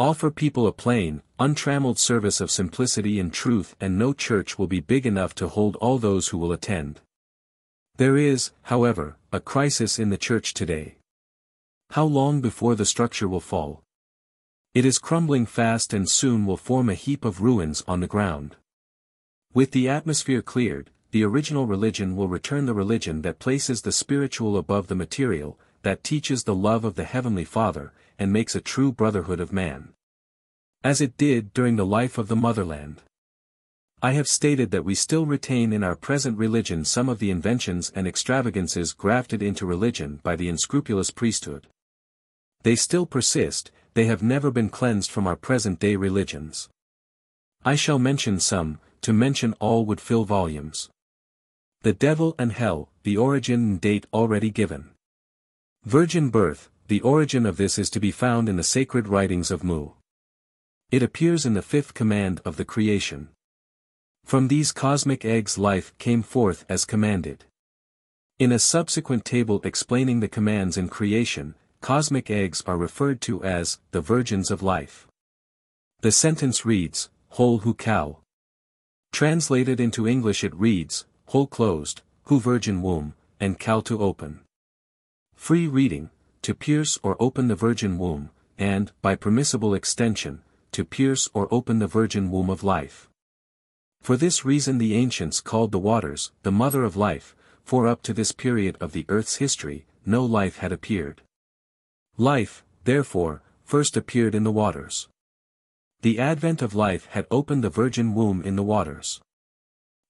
Offer people a plain, untrammeled service of simplicity and truth and no church will be big enough to hold all those who will attend. There is, however, a crisis in the church today. How long before the structure will fall? It is crumbling fast and soon will form a heap of ruins on the ground. With the atmosphere cleared, the original religion will return the religion that places the spiritual above the material, that teaches the love of the Heavenly Father, and makes a true brotherhood of man. As it did during the life of the motherland. I have stated that we still retain in our present religion some of the inventions and extravagances grafted into religion by the unscrupulous priesthood. They still persist, they have never been cleansed from our present-day religions. I shall mention some, to mention all would fill volumes. The devil and hell, the origin and date already given. Virgin birth, the origin of this is to be found in the sacred writings of Mu. It appears in the fifth command of the creation. From these cosmic eggs life came forth as commanded. In a subsequent table explaining the commands in creation, cosmic eggs are referred to as the virgins of life. The sentence reads, whole who cow. Translated into English it reads, whole closed, who virgin womb, and cow to open. Free reading, to pierce or open the virgin womb, and, by permissible extension, to pierce or open the virgin womb of life. For this reason the ancients called the waters, the mother of life, for up to this period of the earth's history, no life had appeared. Life, therefore, first appeared in the waters. The advent of life had opened the virgin womb in the waters.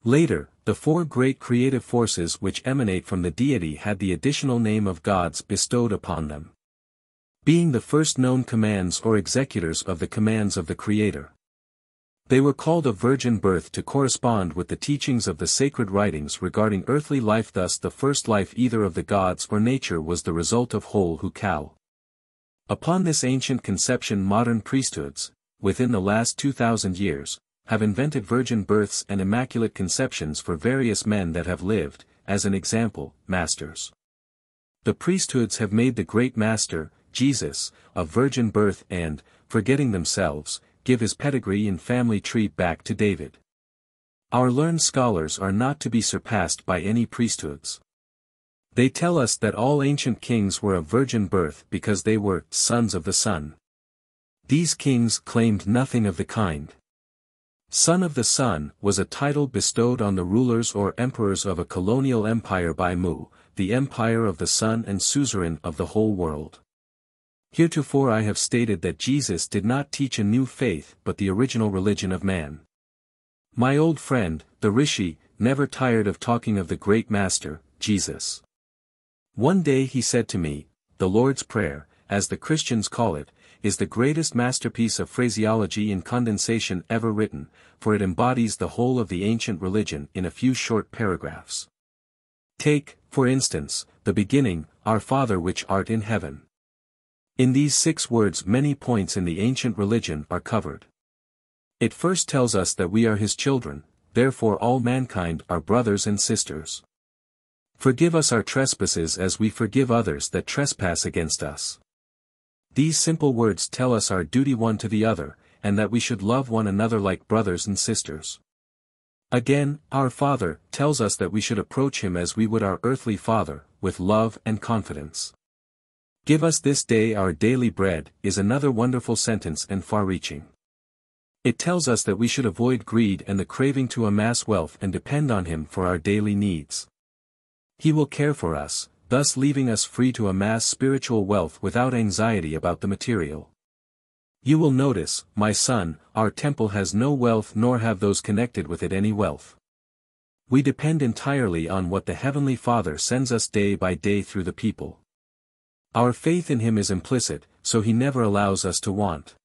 Later, the four great creative forces which emanate from the deity had the additional name of gods bestowed upon them. Being the first known commands or executors of the commands of the Creator. They were called of virgin birth to correspond with the teachings of the sacred writings regarding earthly life thus the first life either of the gods or nature was the result of whole who. Upon this ancient conception modern priesthoods, within the last 2000 years, have invented virgin births and immaculate conceptions for various men that have lived, as an example, masters. The priesthoods have made the great master, Jesus, of virgin birth and, forgetting themselves, give his pedigree and family tree back to David. Our learned scholars are not to be surpassed by any priesthoods. They tell us that all ancient kings were of virgin birth because they were sons of the sun. These kings claimed nothing of the kind. Son of the Sun was a title bestowed on the rulers or emperors of a colonial empire by Mu, the empire of the sun and suzerain of the whole world. Heretofore I have stated that Jesus did not teach a new faith but the original religion of man. My old friend, the Rishi, never tired of talking of the great master, Jesus. One day he said to me, the Lord's Prayer, as the Christians call it, is the greatest masterpiece of phraseology and condensation ever written, for it embodies the whole of the ancient religion in a few short paragraphs. Take, for instance, the beginning, Our Father which art in heaven. In these six words many points in the ancient religion are covered. It first tells us that we are his children, therefore all mankind are brothers and sisters. Forgive us our trespasses as we forgive others that trespass against us. These simple words tell us our duty one to the other, and that we should love one another like brothers and sisters. Again, our Father tells us that we should approach him as we would our earthly Father, with love and confidence. Give us this day our daily bread, is another wonderful sentence and far-reaching. It tells us that we should avoid greed and the craving to amass wealth and depend on Him for our daily needs. He will care for us, thus leaving us free to amass spiritual wealth without anxiety about the material. You will notice, my son, our temple has no wealth nor have those connected with it any wealth. We depend entirely on what the Heavenly Father sends us day by day through the people. Our faith in him is implicit, so he never allows us to want.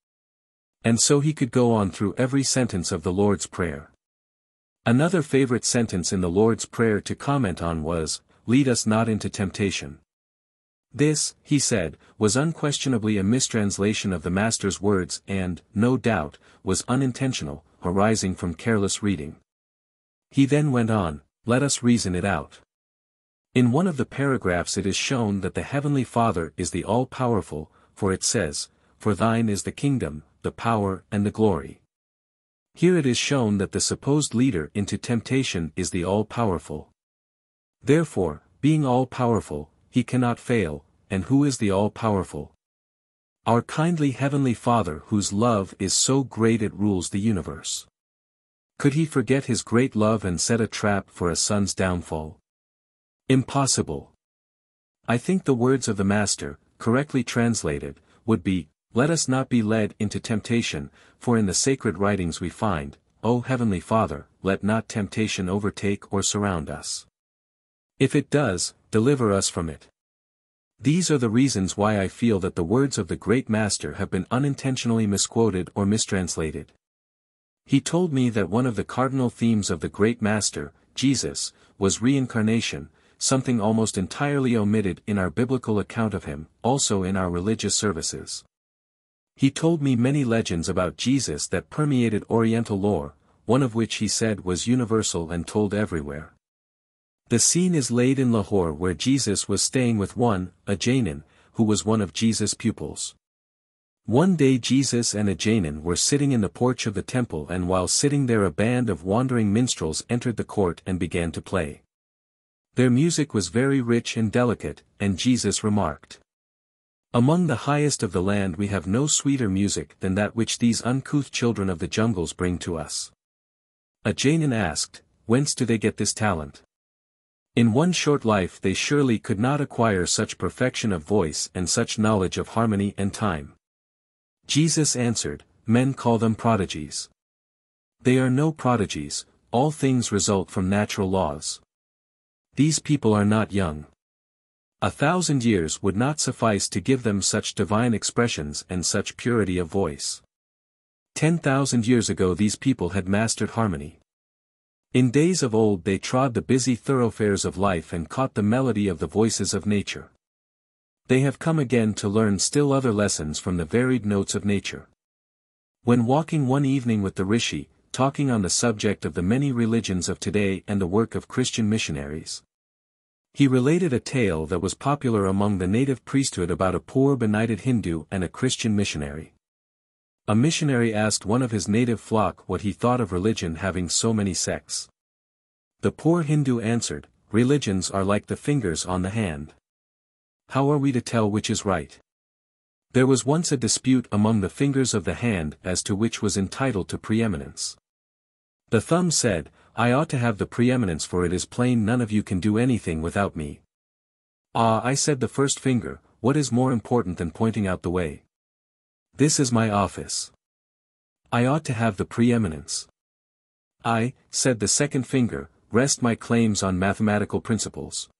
And so he could go on through every sentence of the Lord's Prayer. Another favorite sentence in the Lord's Prayer to comment on was, Lead us not into temptation. This, he said, was unquestionably a mistranslation of the Master's words and, no doubt, was unintentional, arising from careless reading. He then went on, let us reason it out. In one of the paragraphs it is shown that the Heavenly Father is the all-powerful, for it says, For thine is the kingdom, the power and the glory. Here it is shown that the supposed leader into temptation is the all-powerful. Therefore, being all-powerful, he cannot fail, and who is the all-powerful? Our kindly Heavenly Father whose love is so great it rules the universe. Could he forget his great love and set a trap for a son's downfall? Impossible. I think the words of the Master, correctly translated, would be, Let us not be led into temptation, for in the sacred writings we find, O Heavenly Father, let not temptation overtake or surround us. If it does, deliver us from it. These are the reasons why I feel that the words of the great master have been unintentionally misquoted or mistranslated. He told me that one of the cardinal themes of the great master, Jesus, was reincarnation, something almost entirely omitted in our biblical account of him, also in our religious services. He told me many legends about Jesus that permeated Oriental lore, one of which he said was universal and told everywhere. The scene is laid in Lahore where Jesus was staying with one, a who was one of Jesus' pupils. One day Jesus and a were sitting in the porch of the temple and while sitting there a band of wandering minstrels entered the court and began to play. Their music was very rich and delicate, and Jesus remarked. Among the highest of the land we have no sweeter music than that which these uncouth children of the jungles bring to us. A asked, Whence do they get this talent? In one short life they surely could not acquire such perfection of voice and such knowledge of harmony and time. Jesus answered, Men call them prodigies. They are no prodigies, all things result from natural laws. These people are not young. A thousand years would not suffice to give them such divine expressions and such purity of voice. Ten thousand years ago these people had mastered harmony. In days of old they trod the busy thoroughfares of life and caught the melody of the voices of nature. They have come again to learn still other lessons from the varied notes of nature. When walking one evening with the Rishi, talking on the subject of the many religions of today and the work of Christian missionaries. He related a tale that was popular among the native priesthood about a poor benighted Hindu and a Christian missionary. A missionary asked one of his native flock what he thought of religion having so many sects. The poor Hindu answered, Religions are like the fingers on the hand. How are we to tell which is right? There was once a dispute among the fingers of the hand as to which was entitled to preeminence. The thumb said, I ought to have the preeminence for it is plain none of you can do anything without me. Ah I said the first finger, what is more important than pointing out the way? This is my office. I ought to have the preeminence. I, said the second finger, rest my claims on mathematical principles.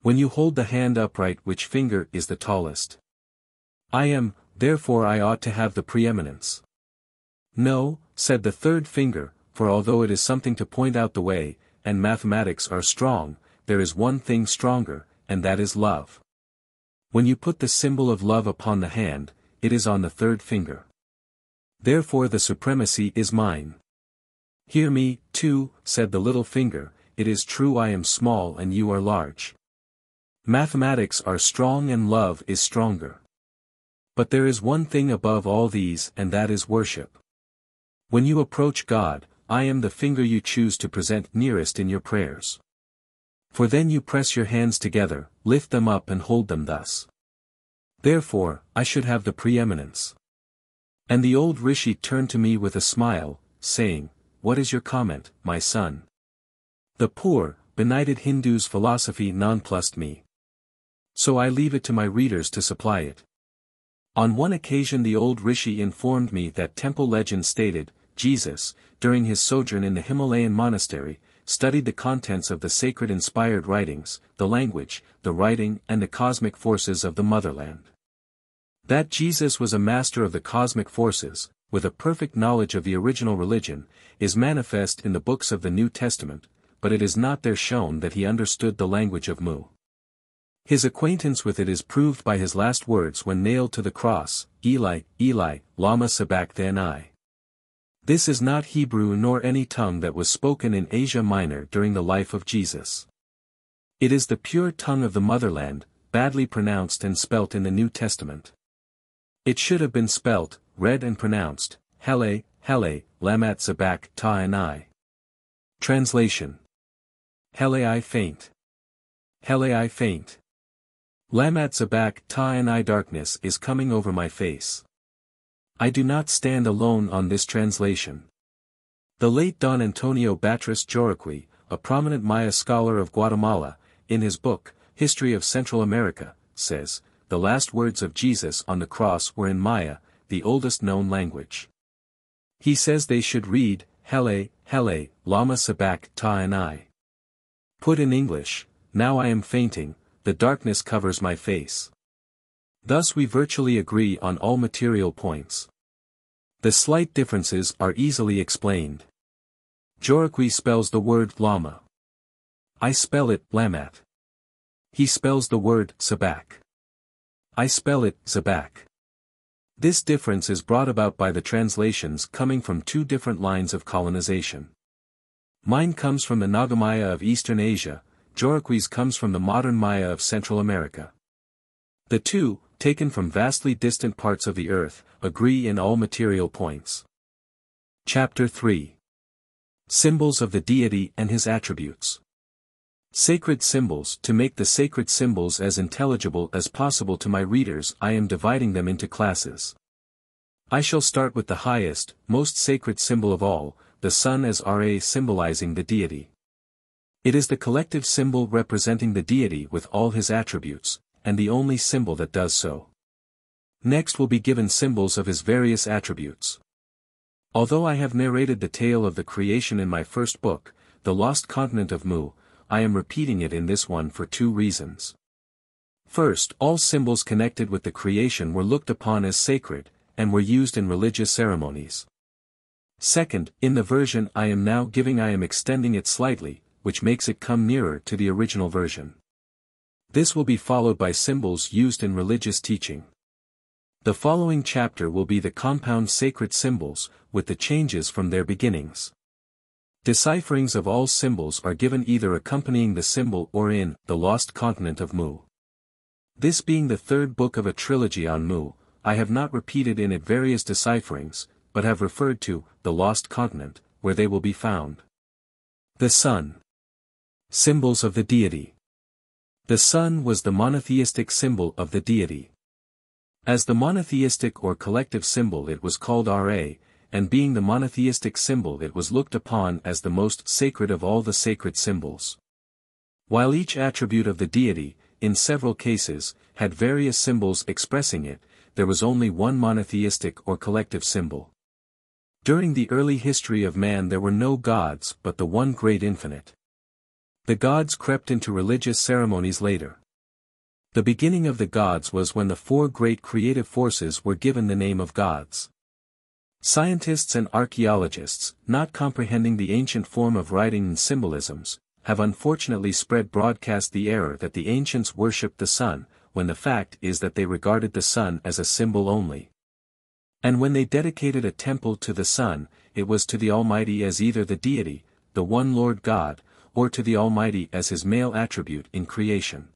When you hold the hand upright which finger is the tallest? I am, therefore I ought to have the preeminence. No, said the third finger, for although it is something to point out the way, and mathematics are strong, there is one thing stronger, and that is love. When you put the symbol of love upon the hand, it is on the third finger. Therefore the supremacy is mine. Hear me, too, said the little finger, it is true I am small and you are large. Mathematics are strong and love is stronger. But there is one thing above all these and that is worship. When you approach God, I am the finger you choose to present nearest in your prayers. For then you press your hands together, lift them up and hold them thus. Therefore, I should have the preeminence. And the old rishi turned to me with a smile, saying, What is your comment, my son? The poor, benighted Hindu's philosophy nonplussed me. So I leave it to my readers to supply it. On one occasion the old rishi informed me that temple legend stated, Jesus, during his sojourn in the Himalayan monastery, studied the contents of the sacred inspired writings, the language, the writing and the cosmic forces of the motherland. That Jesus was a master of the cosmic forces, with a perfect knowledge of the original religion, is manifest in the books of the New Testament, but it is not there shown that he understood the language of Mu. His acquaintance with it is proved by his last words when nailed to the cross, Eli, Eli, lama sabachthani. This is not Hebrew nor any tongue that was spoken in Asia Minor during the life of Jesus. It is the pure tongue of the motherland, badly pronounced and spelt in the New Testament. It should have been spelt, read and pronounced, Hele, Hele, Lamat Zabak Ta and I. Translation Hele I faint. Hele I faint. Lamat Zabak Ta and I darkness is coming over my face. I do not stand alone on this translation. The late Don Antonio Batres Jauregui, a prominent Maya scholar of Guatemala, in his book, History of Central America, says, the last words of Jesus on the cross were in Maya, the oldest known language. He says they should read, Hele, Hele, Lama Sabak Ta and I. Put in English, now I am fainting, the darkness covers my face. Thus we virtually agree on all material points. The slight differences are easily explained. Jauregui spells the word Lama. I spell it Lamat. He spells the word Sabak. I spell it Zabak. This difference is brought about by the translations coming from two different lines of colonization. Mine comes from the Nagamaya of Eastern Asia, Jauregui's comes from the modern Maya of Central America. The two, taken from vastly distant parts of the earth, agree in all material points. Chapter 3 Symbols of the Deity and His Attributes Sacred symbols To make the sacred symbols as intelligible as possible to my readers I am dividing them into classes. I shall start with the highest, most sacred symbol of all, the sun as Ra symbolizing the deity. It is the collective symbol representing the deity with all his attributes, and the only symbol that does so. Next will be given symbols of his various attributes. Although I have narrated the tale of the creation in my first book, The Lost Continent of Mu, I am repeating it in this one for two reasons. First, all symbols connected with the creation were looked upon as sacred, and were used in religious ceremonies. Second, in the version I am now giving I am extending it slightly, which makes it come nearer to the original version. This will be followed by symbols used in religious teaching. The following chapter will be the compound sacred symbols, with the changes from their beginnings. Decipherings of all symbols are given either accompanying the symbol or in The Lost Continent of Mu. This being the third book of a trilogy on Mu, I have not repeated in it various decipherings, but have referred to The Lost Continent, where they will be found. The Sun. Symbols of the Deity. The sun was the monotheistic symbol of the deity. As the monotheistic or collective symbol it was called Ra, and being the monotheistic symbol it was looked upon as the most sacred of all the sacred symbols. While each attribute of the deity, in several cases, had various symbols expressing it, there was only one monotheistic or collective symbol. During the early history of man there were no gods but the one great infinite. The gods crept into religious ceremonies later. The beginning of the gods was when the four great creative forces were given the name of gods. Scientists and archaeologists, not comprehending the ancient form of writing and symbolisms, have unfortunately spread broadcast the error that the ancients worshipped the sun, when the fact is that they regarded the sun as a symbol only. And when they dedicated a temple to the sun, it was to the Almighty as either the deity, the one Lord God, or to the Almighty as his male attribute in creation.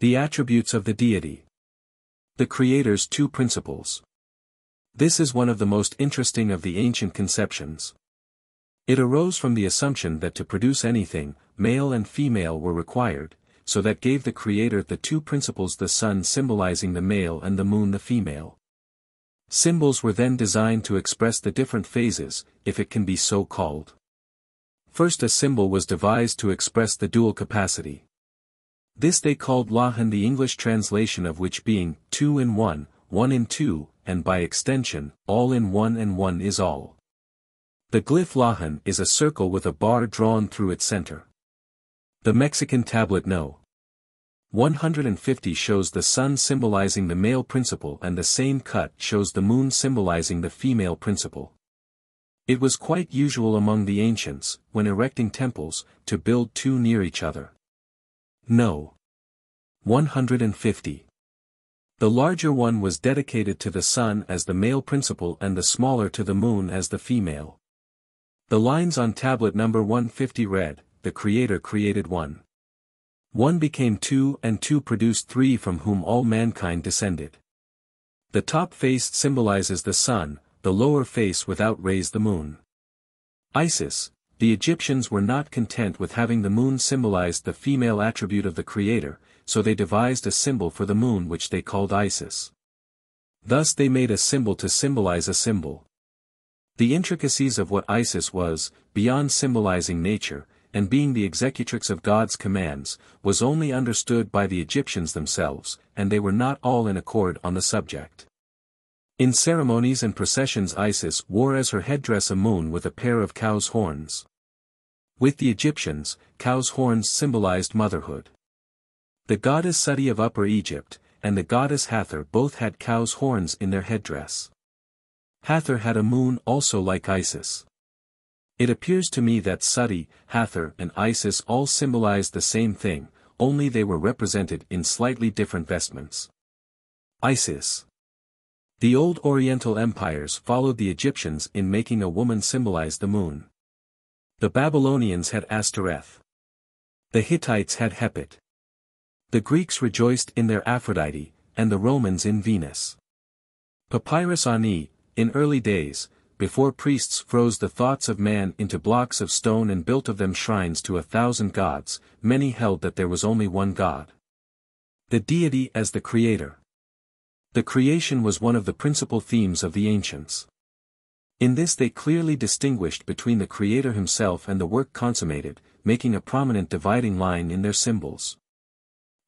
The attributes of the deity. The Creator's two principles. This is one of the most interesting of the ancient conceptions. It arose from the assumption that to produce anything, male and female were required, so that gave the Creator the two principles the sun symbolizing the male and the moon the female. Symbols were then designed to express the different phases, if it can be so called. First a symbol was devised to express the dual capacity. This they called Lahan the English translation of which being, two in one, one in two, and by extension, all in one and one is all. The glyph Lahan is a circle with a bar drawn through its center. The Mexican tablet No. 150 shows the sun symbolizing the male principle and the same cut shows the moon symbolizing the female principle. It was quite usual among the ancients, when erecting temples, to build two near each other. No. 150. The larger one was dedicated to the sun as the male principle and the smaller to the moon as the female. The lines on tablet number 150 read, the Creator created one. One became two and two produced three from whom all mankind descended. The top face symbolizes the sun, the lower face without rays the moon. Isis, the Egyptians were not content with having the moon symbolize the female attribute of the Creator, so they devised a symbol for the moon which they called Isis. Thus they made a symbol to symbolize a symbol. The intricacies of what Isis was, beyond symbolizing nature, and being the executrix of God's commands, was only understood by the Egyptians themselves, and they were not all in accord on the subject. In ceremonies and processions Isis wore as her headdress a moon with a pair of cow's horns. With the Egyptians, cow's horns symbolized motherhood. The goddess Seti of Upper Egypt, and the goddess Hathor both had cow's horns in their headdress. Hathor had a moon also like Isis. It appears to me that Sati, Hathor and Isis all symbolized the same thing, only they were represented in slightly different vestments. Isis The old Oriental empires followed the Egyptians in making a woman symbolize the moon. The Babylonians had Ashtoreth. The Hittites had Hepet. The Greeks rejoiced in their Aphrodite, and the Romans in Venus. Papyrus Ani, in early days, before priests froze the thoughts of man into blocks of stone and built of them shrines to a thousand gods, many held that there was only one God. The deity as the creator. The creation was one of the principal themes of the ancients. In this they clearly distinguished between the creator himself and the work consummated, making a prominent dividing line in their symbols.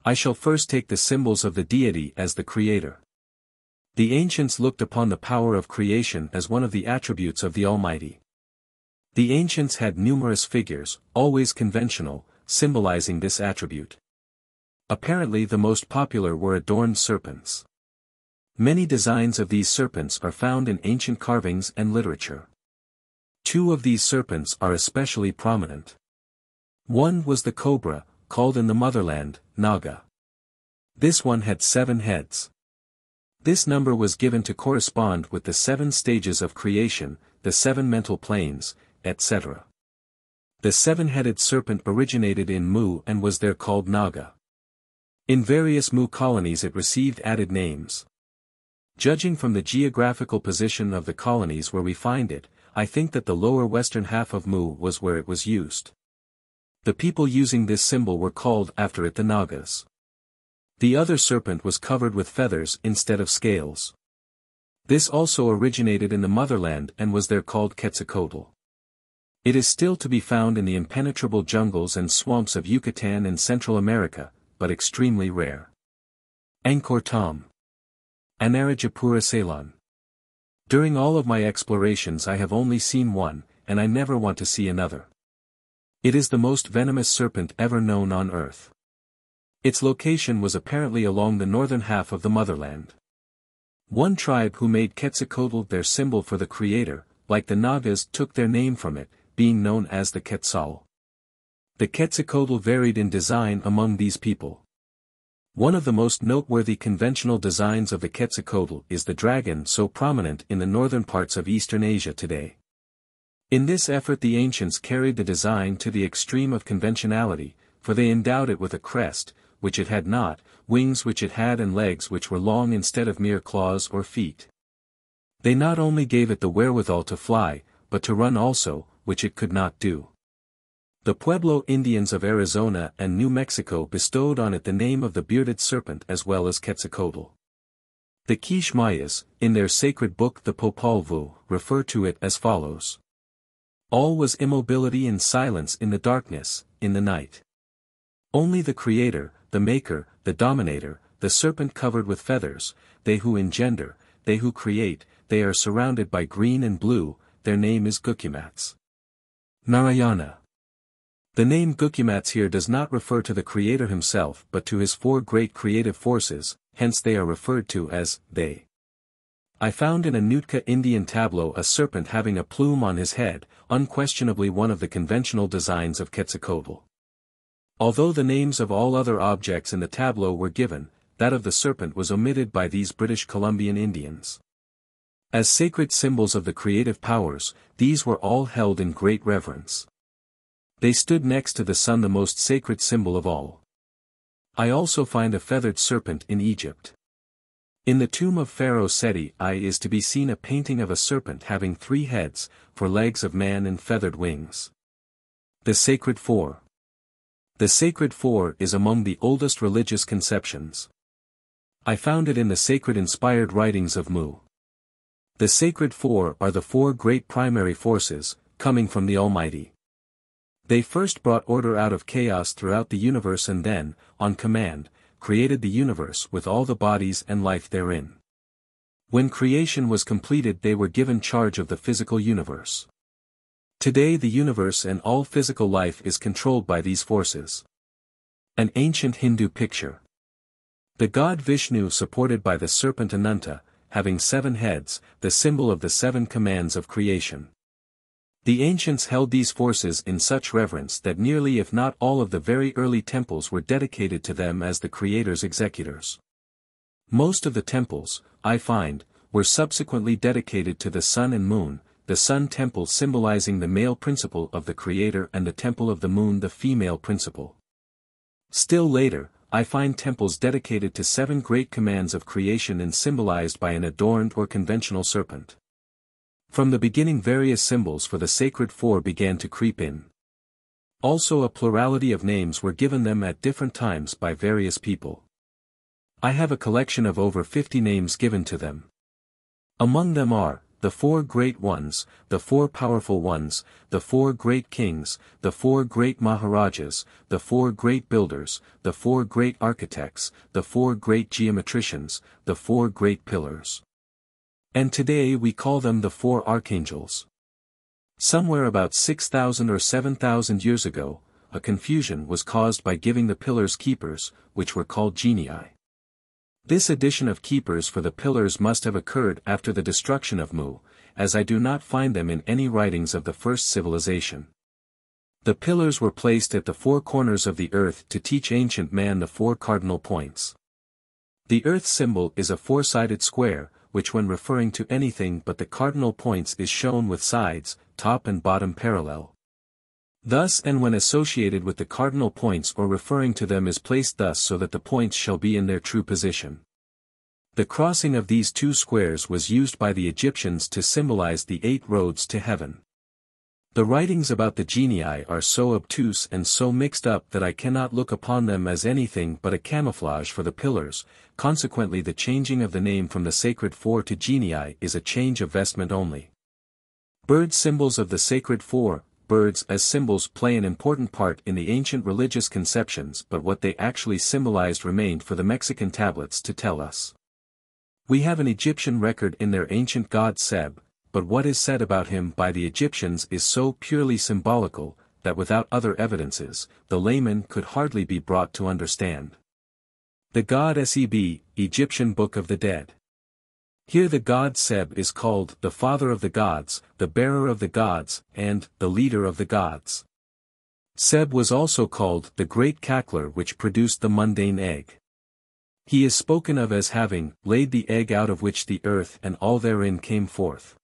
I shall first take the symbols of the deity as the creator. The ancients looked upon the power of creation as one of the attributes of the Almighty. The ancients had numerous figures, always conventional, symbolizing this attribute. Apparently the most popular were adorned serpents. Many designs of these serpents are found in ancient carvings and literature. Two of these serpents are especially prominent. One was the cobra, called in the motherland, Naga. This one had seven heads. This number was given to correspond with the seven stages of creation, the seven mental planes, etc. The seven-headed serpent originated in Mu and was there called Naga. In various Mu colonies it received added names. Judging from the geographical position of the colonies where we find it, I think that the lower western half of Mu was where it was used. The people using this symbol were called after it the Nagas. The other serpent was covered with feathers instead of scales. This also originated in the motherland and was there called Quetzalcoatl. It is still to be found in the impenetrable jungles and swamps of Yucatan and Central America, but extremely rare. Angkor Thom. Anuradhapura Ceylon. During all of my explorations I have only seen one, and I never want to see another. It is the most venomous serpent ever known on Earth. Its location was apparently along the northern half of the motherland. One tribe who made Quetzalcoatl their symbol for the creator, like the Nagas took their name from it, being known as the Quetzal. The Quetzalcoatl varied in design among these people. One of the most noteworthy conventional designs of the Quetzalcoatl is the dragon so prominent in the northern parts of Eastern Asia today. In this effort the ancients carried the design to the extreme of conventionality, for they endowed it with a crest, which it had not, wings which it had and legs which were long instead of mere claws or feet. They not only gave it the wherewithal to fly, but to run also, which it could not do. The Pueblo Indians of Arizona and New Mexico bestowed on it the name of the bearded serpent as well as Quetzalcoatl. The Quiche Mayas, in their sacred book the Popol Vuh, refer to it as follows. All was immobility and silence in the darkness, in the night. Only the Creator, the Maker, the Dominator, the serpent covered with feathers, they who engender, they who create, they are surrounded by green and blue, their name is Gucumatz. Narayana. The name Gucumatz here does not refer to the Creator himself but to his four great creative forces, hence they are referred to as, they. I found in a Nootka Indian tableau a serpent having a plume on his head, unquestionably one of the conventional designs of Quetzalcoatl. Although the names of all other objects in the tableau were given, that of the serpent was omitted by these British Columbian Indians. As sacred symbols of the creative powers, these were all held in great reverence. They stood next to the sun the most sacred symbol of all. I also find a feathered serpent in Egypt. In the tomb of Pharaoh Seti I is to be seen a painting of a serpent having three heads, for legs of man and feathered wings. The Sacred Four The Sacred Four is among the oldest religious conceptions. I found it in the sacred inspired writings of Mu. The Sacred Four are the four great primary forces, coming from the Almighty. They first brought order out of chaos throughout the universe and then, on command, created the universe with all the bodies and life therein. When creation was completed they were given charge of the physical universe. Today the universe and all physical life is controlled by these forces. An ancient Hindu picture. The god Vishnu supported by the serpent Ananta, having seven heads, the symbol of the seven commands of creation. The ancients held these forces in such reverence that nearly if not all of the very early temples were dedicated to them as the Creator's executors. Most of the temples, I find, were subsequently dedicated to the sun and moon, the sun temple symbolizing the male principle of the Creator and the temple of the moon the female principle. Still later, I find temples dedicated to seven great commands of creation and symbolized by an adorned or conventional serpent. From the beginning various symbols for the sacred four began to creep in. Also a plurality of names were given them at different times by various people. I have a collection of over 50 names given to them. Among them are, the four great ones, the four powerful ones, the four great kings, the four great maharajas, the four great builders, the four great architects, the four great geometricians, the four great pillars. And today we call them the four archangels. Somewhere about 6,000 or 7,000 years ago, a confusion was caused by giving the pillars keepers, which were called genii. This addition of keepers for the pillars must have occurred after the destruction of Mu, as I do not find them in any writings of the first civilization. The pillars were placed at the four corners of the earth to teach ancient man the four cardinal points. The earth symbol is a four-sided square, which when referring to anything but the cardinal points is shown with sides, top and bottom parallel. Thus and when associated with the cardinal points or referring to them is placed thus so that the points shall be in their true position. The crossing of these two squares was used by the Egyptians to symbolize the eight roads to heaven. The writings about the genii are so obtuse and so mixed up that I cannot look upon them as anything but a camouflage for the pillars, consequently the changing of the name from the sacred four to genii is a change of vestment only. Bird symbols of the sacred four, birds as symbols play an important part in the ancient religious conceptions but what they actually symbolized remained for the Mexican tablets to tell us. We have an Egyptian record in their ancient god Seb, but what is said about him by the Egyptians is so purely symbolical, that without other evidences, the layman could hardly be brought to understand. The god Seb, Egyptian Book of the Dead. Here the god Seb is called the father of the gods, the bearer of the gods, and the leader of the gods. Seb was also called the great cackler which produced the mundane egg. He is spoken of as having laid the egg out of which the earth and all therein came forth.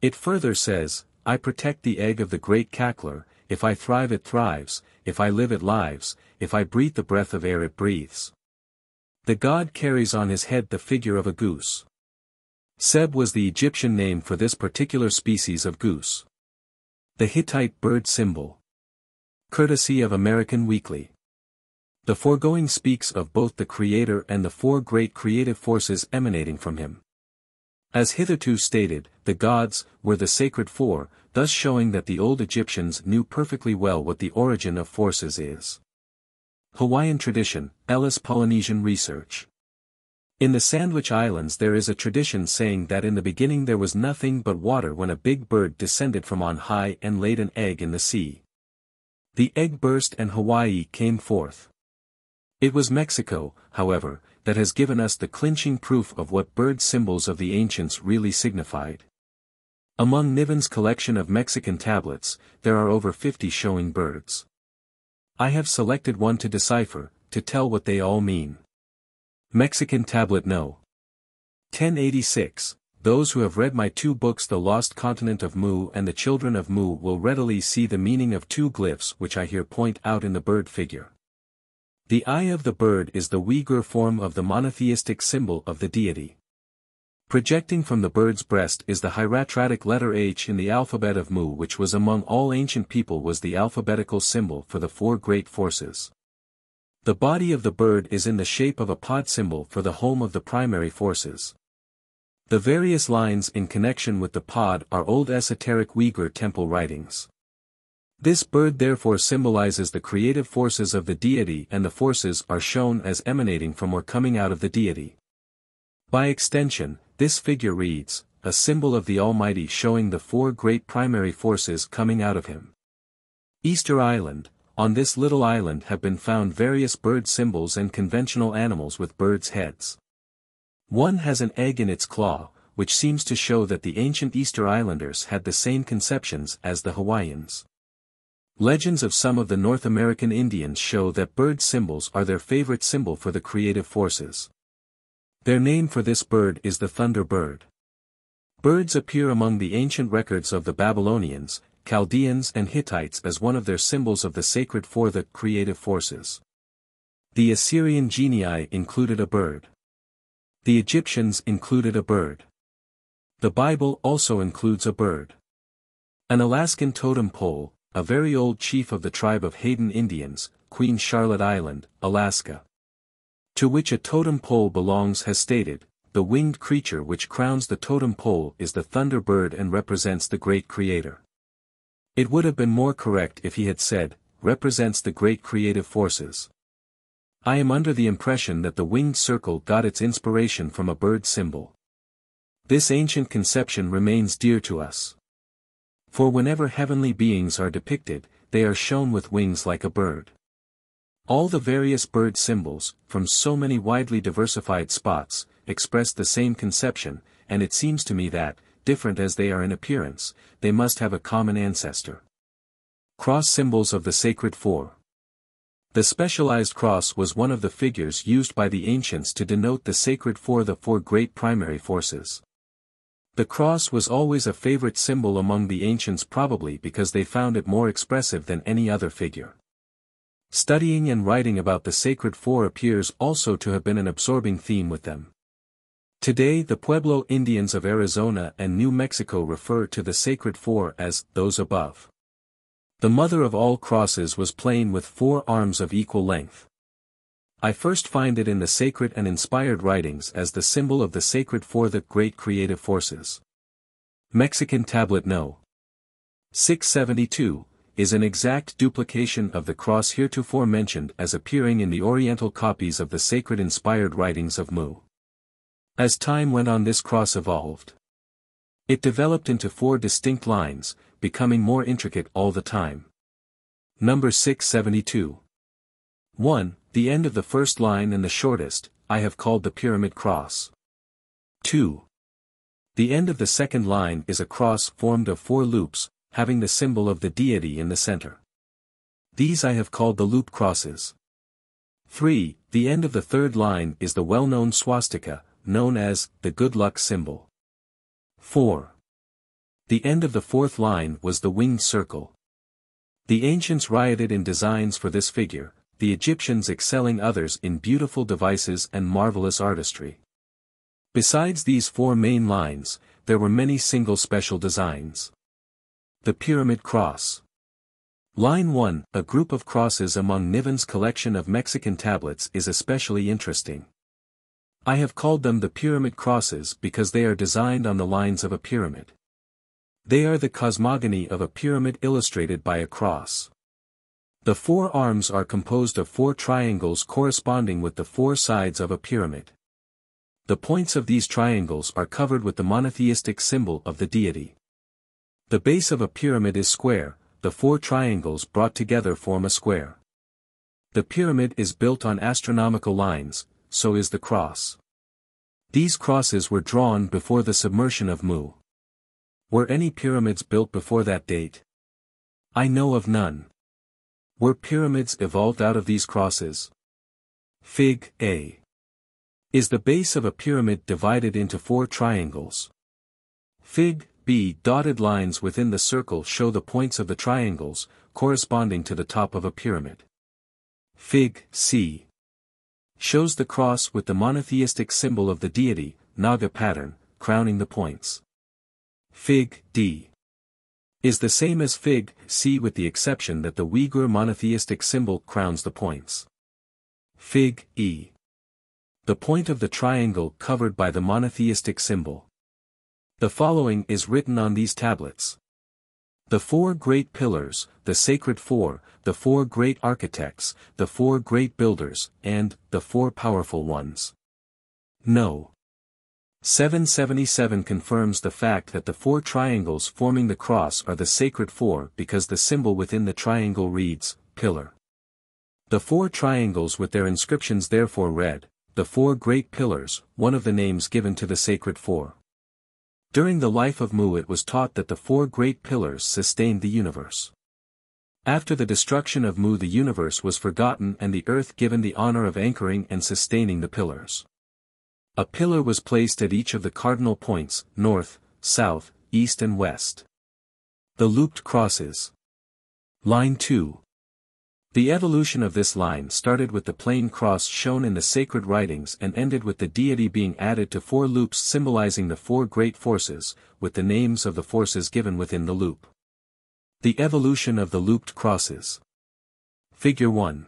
It further says, I protect the egg of the great cackler, if I thrive it thrives, if I live it lives, if I breathe the breath of air it breathes. The god carries on his head the figure of a goose. Seb was the Egyptian name for this particular species of goose. The Hittite bird symbol. Courtesy of American Weekly. The foregoing speaks of both the Creator and the four great creative forces emanating from him. As hitherto stated, the gods, were the sacred four, thus showing that the old Egyptians knew perfectly well what the origin of forces is. Hawaiian Tradition, Ellis Polynesian Research In the Sandwich Islands there is a tradition saying that in the beginning there was nothing but water when a big bird descended from on high and laid an egg in the sea. The egg burst and Hawaii came forth. It was Mexico, however, that has given us the clinching proof of what bird symbols of the ancients really signified. Among Niven's collection of Mexican tablets, there are over 50 showing birds. I have selected one to decipher, to tell what they all mean. Mexican Tablet No. 1086, those who have read my two books The Lost Continent of Mu and The Children of Mu will readily see the meaning of two glyphs which I here point out in the bird figure. The eye of the bird is the Uyghur form of the monotheistic symbol of the deity. Projecting from the bird's breast is the hieratic letter H in the alphabet of Mu which was among all ancient people was the alphabetical symbol for the four great forces. The body of the bird is in the shape of a pod symbol for the home of the primary forces. The various lines in connection with the pod are old esoteric Uyghur temple writings. This bird therefore symbolizes the creative forces of the deity and the forces are shown as emanating from or coming out of the deity. By extension, this figure reads, a symbol of the Almighty showing the four great primary forces coming out of him. Easter Island, on this little island have been found various bird symbols and conventional animals with birds' heads. One has an egg in its claw, which seems to show that the ancient Easter Islanders had the same conceptions as the Hawaiians. Legends of some of the North American Indians show that bird symbols are their favorite symbol for the creative forces. Their name for this bird is the thunder bird. Birds appear among the ancient records of the Babylonians, Chaldeans and Hittites as one of their symbols of the sacred for the creative forces. The Assyrian genii included a bird. The Egyptians included a bird. The Bible also includes a bird. An Alaskan totem pole, a very old chief of the tribe of Haida Indians, Queen Charlotte Island, Alaska. To which a totem pole belongs has stated, the winged creature which crowns the totem pole is the thunderbird and represents the great creator. It would have been more correct if he had said, represents the great creative forces. I am under the impression that the winged circle got its inspiration from a bird symbol. This ancient conception remains dear to us. For whenever heavenly beings are depicted, they are shown with wings like a bird. All the various bird symbols, from so many widely diversified spots, express the same conception, and it seems to me that, different as they are in appearance, they must have a common ancestor. Cross symbols of the Sacred Four The specialized cross was one of the figures used by the ancients to denote the sacred four the four great primary forces. The cross was always a favorite symbol among the ancients probably because they found it more expressive than any other figure. Studying and writing about the sacred four appears also to have been an absorbing theme with them. Today the Pueblo Indians of Arizona and New Mexico refer to the sacred four as those above. The mother of all crosses was plain with four arms of equal length. I first find it in the sacred and inspired writings as the symbol of the sacred for the great creative forces. Mexican Tablet No. 672, is an exact duplication of the cross heretofore mentioned as appearing in the Oriental copies of the sacred inspired writings of Mu. As time went on this cross evolved. It developed into four distinct lines, becoming more intricate all the time. Number 672. 1. The end of the first line and the shortest, I have called the pyramid cross. 2. The end of the second line is a cross formed of four loops, having the symbol of the deity in the center. These I have called the loop crosses. 3. The end of the third line is the well-known swastika, known as the good luck symbol. 4. The end of the fourth line was the winged circle. The ancients rioted in designs for this figure, the Egyptians excelling others in beautiful devices and marvelous artistry. Besides these four main lines, there were many single special designs. The Pyramid Cross Line 1, a group of crosses among Niven's collection of Mexican tablets is especially interesting. I have called them the pyramid crosses because they are designed on the lines of a pyramid. They are the cosmogony of a pyramid illustrated by a cross. The four arms are composed of four triangles corresponding with the four sides of a pyramid. The points of these triangles are covered with the monotheistic symbol of the deity. The base of a pyramid is square, the four triangles brought together form a square. The pyramid is built on astronomical lines, so is the cross. These crosses were drawn before the submersion of Mu. Were any pyramids built before that date? I know of none. Were pyramids evolved out of these crosses? Fig. A. Is the base of a pyramid divided into four triangles? Fig. B. Dotted lines within the circle show the points of the triangles, corresponding to the top of a pyramid. Fig. C. Shows the cross with the monotheistic symbol of the deity, Naga pattern, crowning the points. Fig. D is the same as fig, C with the exception that the Uyghur monotheistic symbol crowns the points. Fig, E. The point of the triangle covered by the monotheistic symbol. The following is written on these tablets. The four great pillars, the sacred four, the four great architects, the four great builders, and, the four powerful ones. No. 777 confirms the fact that the four triangles forming the cross are the sacred four because the symbol within the triangle reads, pillar. The four triangles with their inscriptions therefore read, the four great pillars, one of the names given to the sacred four. During the life of Mu it was taught that the four great pillars sustained the universe. After the destruction of Mu the universe was forgotten and the earth given the honor of anchoring and sustaining the pillars. A pillar was placed at each of the cardinal points, north, south, east and west. The looped crosses. Line 2. The evolution of this line started with the plain cross shown in the sacred writings and ended with the deity being added to four loops symbolizing the four great forces, with the names of the forces given within the loop. The evolution of the looped crosses. Figure 1.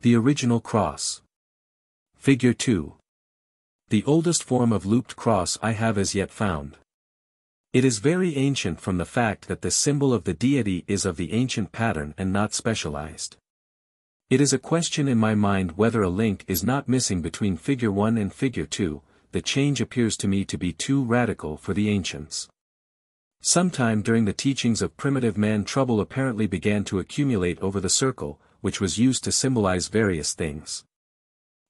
The original cross. Figure 2. The oldest form of looped cross I have as yet found. It is very ancient from the fact that the symbol of the deity is of the ancient pattern and not specialized. It is a question in my mind whether a link is not missing between figure 1 and figure 2, the change appears to me to be too radical for the ancients. Sometime during the teachings of primitive man trouble apparently began to accumulate over the circle, which was used to symbolize various things.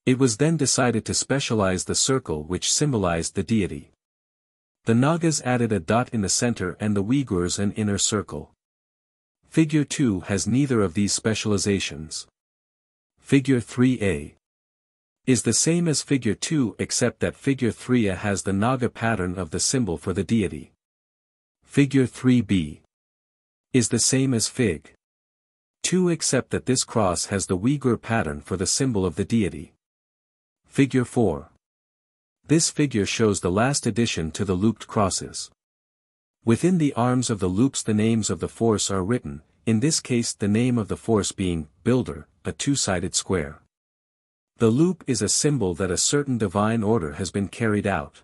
It was then decided to specialize the circle which symbolized the deity. The Nagas added a dot in the center and the Uyghurs an inner circle. Figure 2 has neither of these specializations. Figure 3a is the same as figure 2 except that figure 3a has the Naga pattern of the symbol for the deity. Figure 3b is the same as fig. 2 except that this cross has the Uyghur pattern for the symbol of the deity. Figure 4. This figure shows the last addition to the looped crosses. Within the arms of the loops the names of the force are written, in this case the name of the force being, builder, a two-sided square. The loop is a symbol that a certain divine order has been carried out.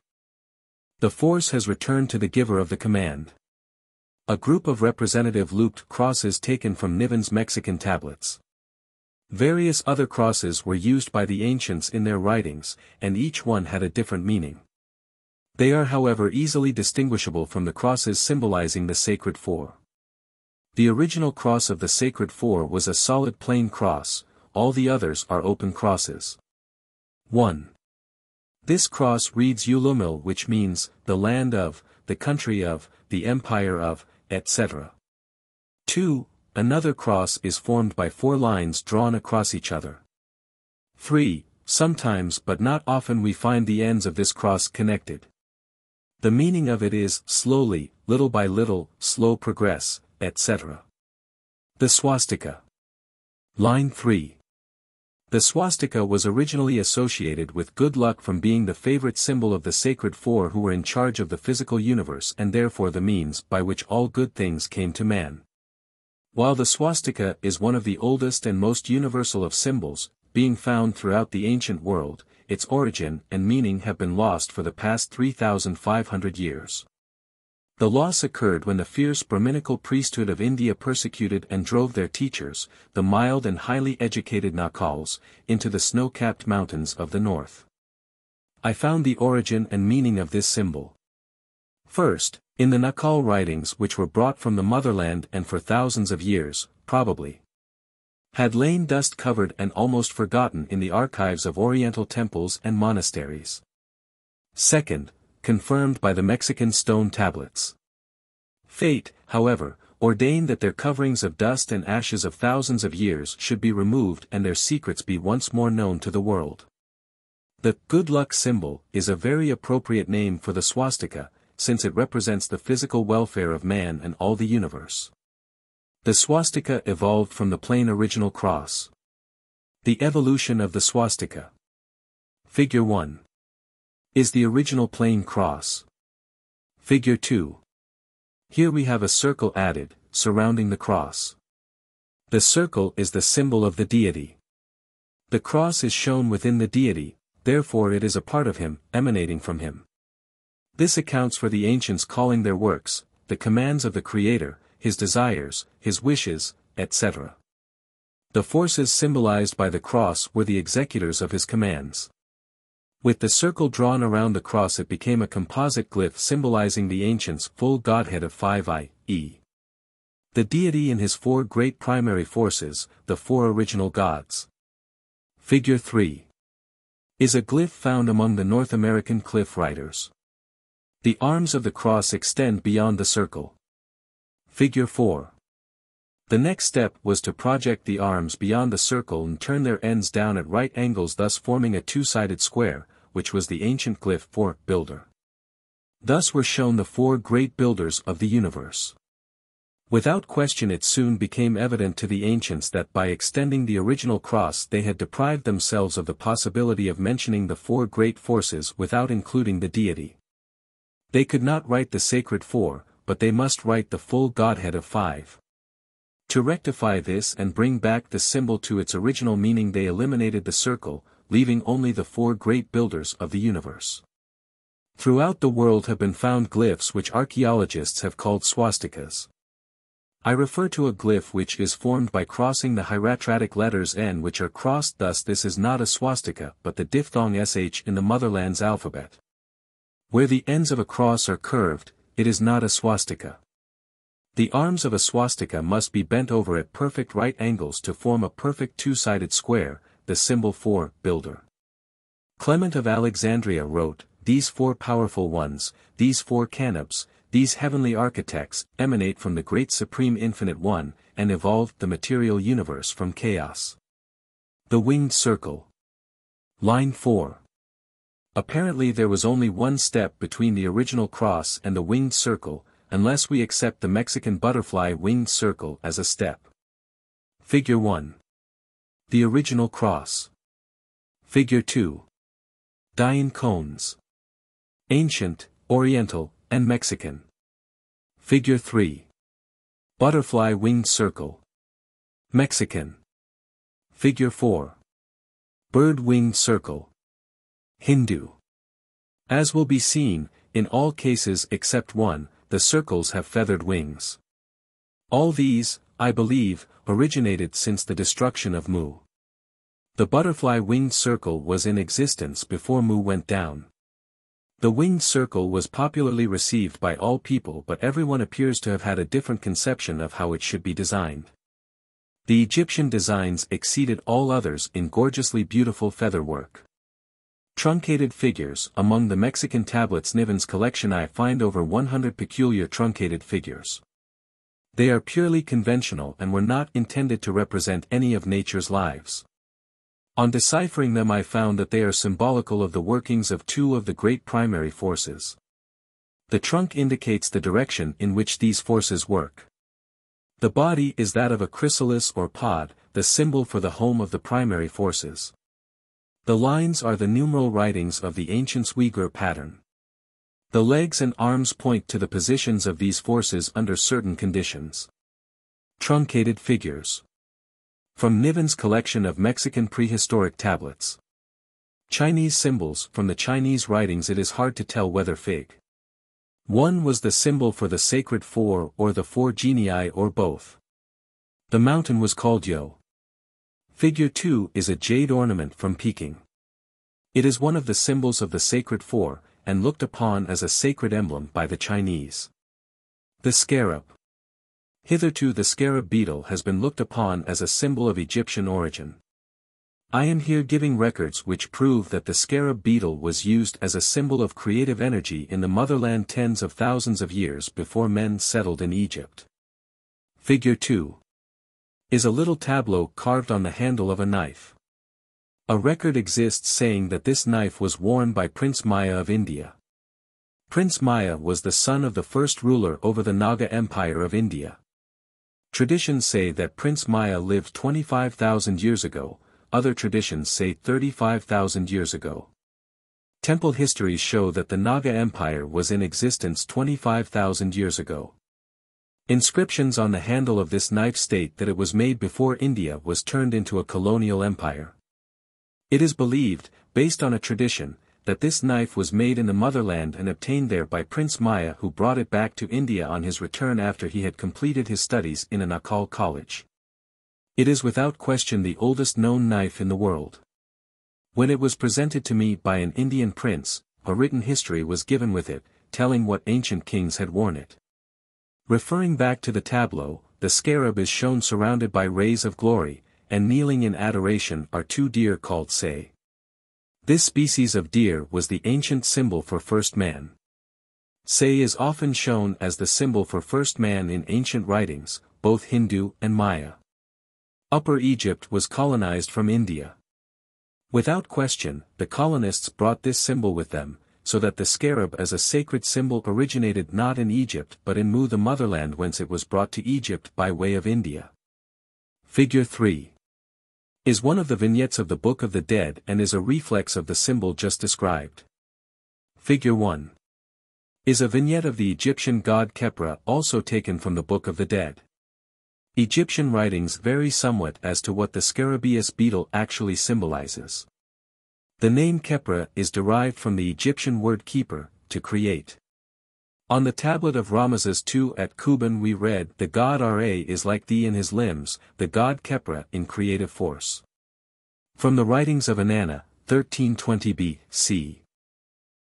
The force has returned to the giver of the command. A group of representative looped crosses taken from Niven's Mexican tablets. Various other crosses were used by the ancients in their writings, and each one had a different meaning. They are however easily distinguishable from the crosses symbolizing the Sacred Four. The original cross of the Sacred Four was a solid plain cross, all the others are open crosses. 1. This cross reads Ulumil which means, the land of, the country of, the empire of, etc. 2. Another cross is formed by four lines drawn across each other. 3. Sometimes but not often we find the ends of this cross connected. The meaning of it is, slowly, little by little, slow progress, etc. The swastika. Line 3. The swastika was originally associated with good luck from being the favorite symbol of the sacred four who were in charge of the physical universe and therefore the means by which all good things came to man. While the swastika is one of the oldest and most universal of symbols, being found throughout the ancient world, its origin and meaning have been lost for the past 3,500 years. The loss occurred when the fierce Brahminical priesthood of India persecuted and drove their teachers, the mild and highly educated Naacals, into the snow-capped mountains of the north. I found the origin and meaning of this symbol. First, in the Naacal writings which were brought from the motherland and for thousands of years, probably, had lain dust-covered and almost forgotten in the archives of Oriental temples and monasteries. Second, confirmed by the Mexican stone tablets. Fate, however, ordained that their coverings of dust and ashes of thousands of years should be removed and their secrets be once more known to the world. The good luck symbol is a very appropriate name for the swastika, since it represents the physical welfare of man and all the universe. The swastika evolved from the plain original cross. The evolution of the swastika. Figure 1. Is the original plain cross. Figure 2. Here we have a circle added, surrounding the cross. The circle is the symbol of the deity. The cross is shown within the deity, therefore it is a part of him, emanating from him. This accounts for the ancients calling their works, the commands of the Creator, his desires, his wishes, etc. The forces symbolized by the cross were the executors of his commands. With the circle drawn around the cross it became a composite glyph symbolizing the ancients' full godhead of five i.e. The deity and his four great primary forces, the four original gods. Figure 3. Is a glyph found among the North American cliff writers. The arms of the cross extend beyond the circle. Figure 4. The next step was to project the arms beyond the circle and turn their ends down at right angles thus forming a two-sided square, which was the ancient glyph for builder. Thus were shown the four great builders of the universe. Without question it soon became evident to the ancients that by extending the original cross they had deprived themselves of the possibility of mentioning the four great forces without including the deity. They could not write the sacred four, but they must write the full Godhead of five. To rectify this and bring back the symbol to its original meaning they eliminated the circle, leaving only the four great builders of the universe. Throughout the world have been found glyphs which archaeologists have called swastikas. I refer to a glyph which is formed by crossing the hieratic letters N which are crossed thus this is not a swastika but the diphthong sh in the motherland's alphabet. Where the ends of a cross are curved, it is not a swastika. The arms of a swastika must be bent over at perfect right angles to form a perfect two-sided square, the symbol for builder. Clement of Alexandria wrote, These four powerful ones, these four canopes, these heavenly architects, emanate from the great supreme infinite one, and evolved the material universe from chaos. The Winged Circle. Line 4. Apparently there was only one step between the original cross and the winged circle, unless we accept the Mexican butterfly winged circle as a step. Figure 1. The original cross. Figure 2. Dayan cones. Ancient, Oriental, and Mexican. Figure 3. Butterfly winged circle. Mexican. Figure 4. Bird winged circle. Hindu. As will be seen, in all cases except one, the circles have feathered wings. All these, I believe, originated since the destruction of Mu. The butterfly winged circle was in existence before Mu went down. The winged circle was popularly received by all people but everyone appears to have had a different conception of how it should be designed. The Egyptian designs exceeded all others in gorgeously beautiful featherwork. Truncated figures Among the Mexican tablets Niven's collection I find over 100 peculiar truncated figures. They are purely conventional and were not intended to represent any of nature's lives. On deciphering them I found that they are symbolical of the workings of two of the great primary forces. The trunk indicates the direction in which these forces work. The body is that of a chrysalis or pod, the symbol for the home of the primary forces. The lines are the numeral writings of the ancient Uyghur pattern. The legs and arms point to the positions of these forces under certain conditions. Truncated figures. From Niven's collection of Mexican prehistoric tablets. Chinese symbols From the Chinese writings it is hard to tell whether Fig. 1 was the symbol for the sacred four or the four genii or both. The mountain was called Yo. Figure 2 is a jade ornament from Peking. It is one of the symbols of the sacred four, and looked upon as a sacred emblem by the Chinese. The scarab. Hitherto the scarab beetle has been looked upon as a symbol of Egyptian origin. I am here giving records which prove that the scarab beetle was used as a symbol of creative energy in the motherland tens of thousands of years before men settled in Egypt. Figure 2. Is a little tableau carved on the handle of a knife. A record exists saying that this knife was worn by Prince Maya of India. Prince Maya was the son of the first ruler over the Naga Empire of India. Traditions say that Prince Maya lived 25,000 years ago, other traditions say 35,000 years ago. Temple histories show that the Naga Empire was in existence 25,000 years ago. Inscriptions on the handle of this knife state that it was made before India was turned into a colonial empire. It is believed, based on a tradition, that this knife was made in the motherland and obtained there by Prince Maya who brought it back to India on his return after he had completed his studies in a Naacal college. It is without question the oldest known knife in the world. When it was presented to me by an Indian prince, a written history was given with it, telling what ancient kings had worn it. Referring back to the tableau, the scarab is shown surrounded by rays of glory, and kneeling in adoration are two deer called say. This species of deer was the ancient symbol for first man. Say is often shown as the symbol for first man in ancient writings, both Hindu and Maya. Upper Egypt was colonized from India. Without question, the colonists brought this symbol with them, so that the scarab as a sacred symbol originated not in Egypt but in Mu the motherland whence it was brought to Egypt by way of India. Figure 3 is one of the vignettes of the Book of the Dead and is a reflex of the symbol just described. Figure 1 is a vignette of the Egyptian god Khepra also taken from the Book of the Dead. Egyptian writings vary somewhat as to what the scarabaeus beetle actually symbolizes. The name Khepra is derived from the Egyptian word kheper, to create. On the tablet of Ramesses II at Kuban we read the god Ra is like thee in his limbs, the god Khepra in creative force. From the writings of Inanna, 1320 B.C.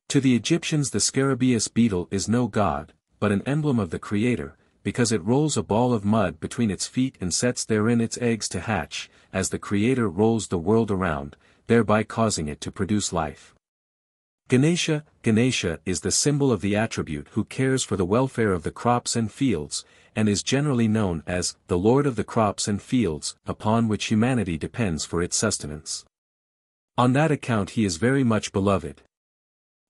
To the Egyptians the scarabaeus beetle is no god, but an emblem of the creator, because it rolls a ball of mud between its feet and sets therein its eggs to hatch, as the Creator rolls the world around, thereby causing it to produce life. Ganesha, Ganesha is the symbol of the attribute who cares for the welfare of the crops and fields, and is generally known as the Lord of the crops and fields, upon which humanity depends for its sustenance. On that account he is very much beloved.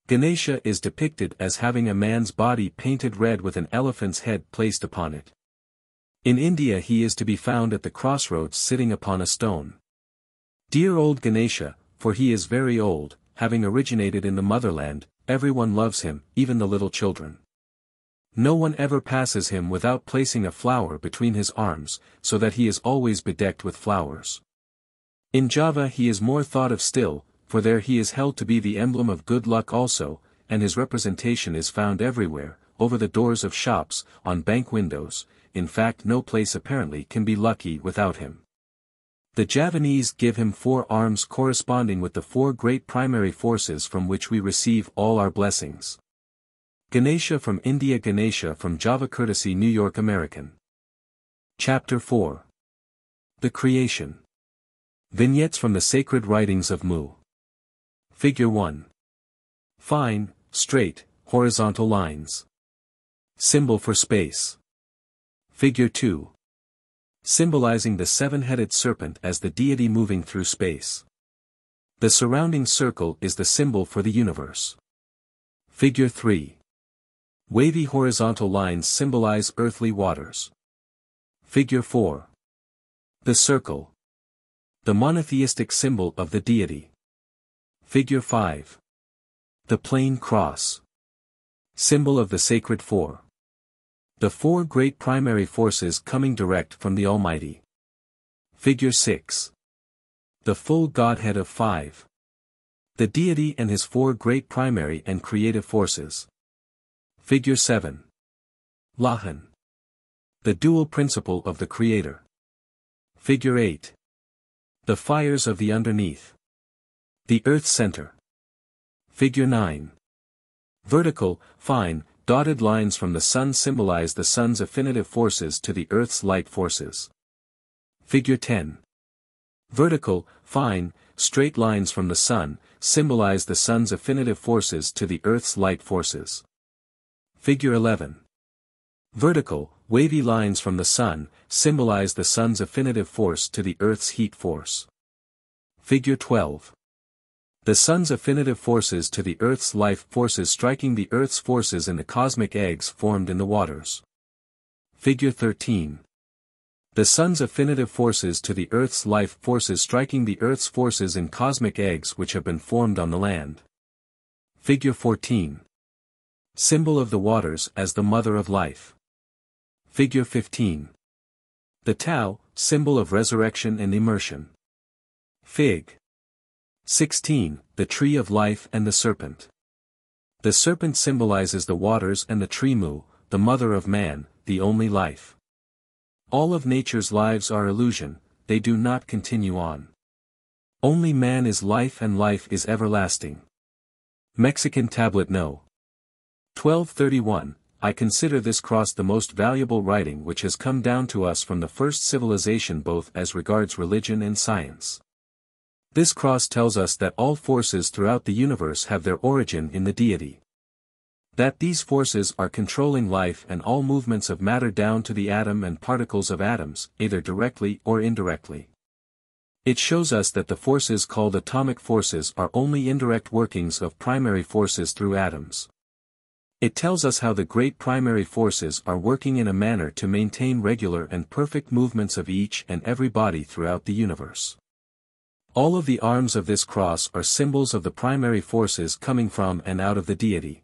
Ganesha is depicted as having a man's body painted red with an elephant's head placed upon it. In India he is to be found at the crossroads sitting upon a stone. Dear old Ganesha, for he is very old, having originated in the motherland, everyone loves him, even the little children. No one ever passes him without placing a flower between his arms, so that he is always bedecked with flowers. In Java he is more thought of still, for there he is held to be the emblem of good luck also, and his representation is found everywhere, over the doors of shops, on bank windows, in fact no place apparently can be lucky without him. The Javanese give him four arms corresponding with the four great primary forces from which we receive all our blessings. Ganesha from India Ganesha from Java Courtesy New York American. Chapter 4 The Creation Vignettes from the Sacred Writings of Mu Figure 1. Fine, straight, horizontal lines. Symbol for space. Figure 2. Symbolizing the seven-headed serpent as the deity moving through space. The surrounding circle is the symbol for the universe. Figure 3. Wavy horizontal lines symbolize earthly waters. Figure 4. The circle. The monotheistic symbol of the deity. Figure 5. The plain cross. Symbol of the sacred four. The four great primary forces coming direct from the Almighty. Figure 6. The full Godhead of five. The deity and his four great primary and creative forces. Figure 7. Lahan. The dual principle of the Creator. Figure 8. The fires of the underneath. The earth center. Figure 9. Vertical, fine, dotted lines from the Sun symbolize the Sun's affinitive forces to the Earth's light forces. Figure 10. Vertical, fine, straight lines from the Sun, symbolize the Sun's affinitive forces to the Earth's light forces. Figure 11. Vertical, wavy lines from the Sun, symbolize the Sun's affinitive force to the Earth's heat force. Figure 12. The Sun's affinitive forces to the Earth's life forces striking the Earth's forces in the cosmic eggs formed in the waters. Figure 13. The Sun's affinitive forces to the Earth's life forces striking the Earth's forces in cosmic eggs which have been formed on the land. Figure 14. Symbol of the waters as the mother of life. Figure 15. The Tau, symbol of resurrection and immersion. Fig. 16. The Tree of Life and the Serpent. The serpent symbolizes the waters and the tree Mu, the mother of man, the only life. All of nature's lives are illusion, they do not continue on. Only man is life and life is everlasting. Mexican Tablet No. 1231, I consider this cross the most valuable writing which has come down to us from the first civilization both as regards religion and science. This cross tells us that all forces throughout the universe have their origin in the deity. That these forces are controlling life and all movements of matter down to the atom and particles of atoms, either directly or indirectly. It shows us that the forces called atomic forces are only indirect workings of primary forces through atoms. It tells us how the great primary forces are working in a manner to maintain regular and perfect movements of each and every body throughout the universe. All of the arms of this cross are symbols of the primary forces coming from and out of the deity.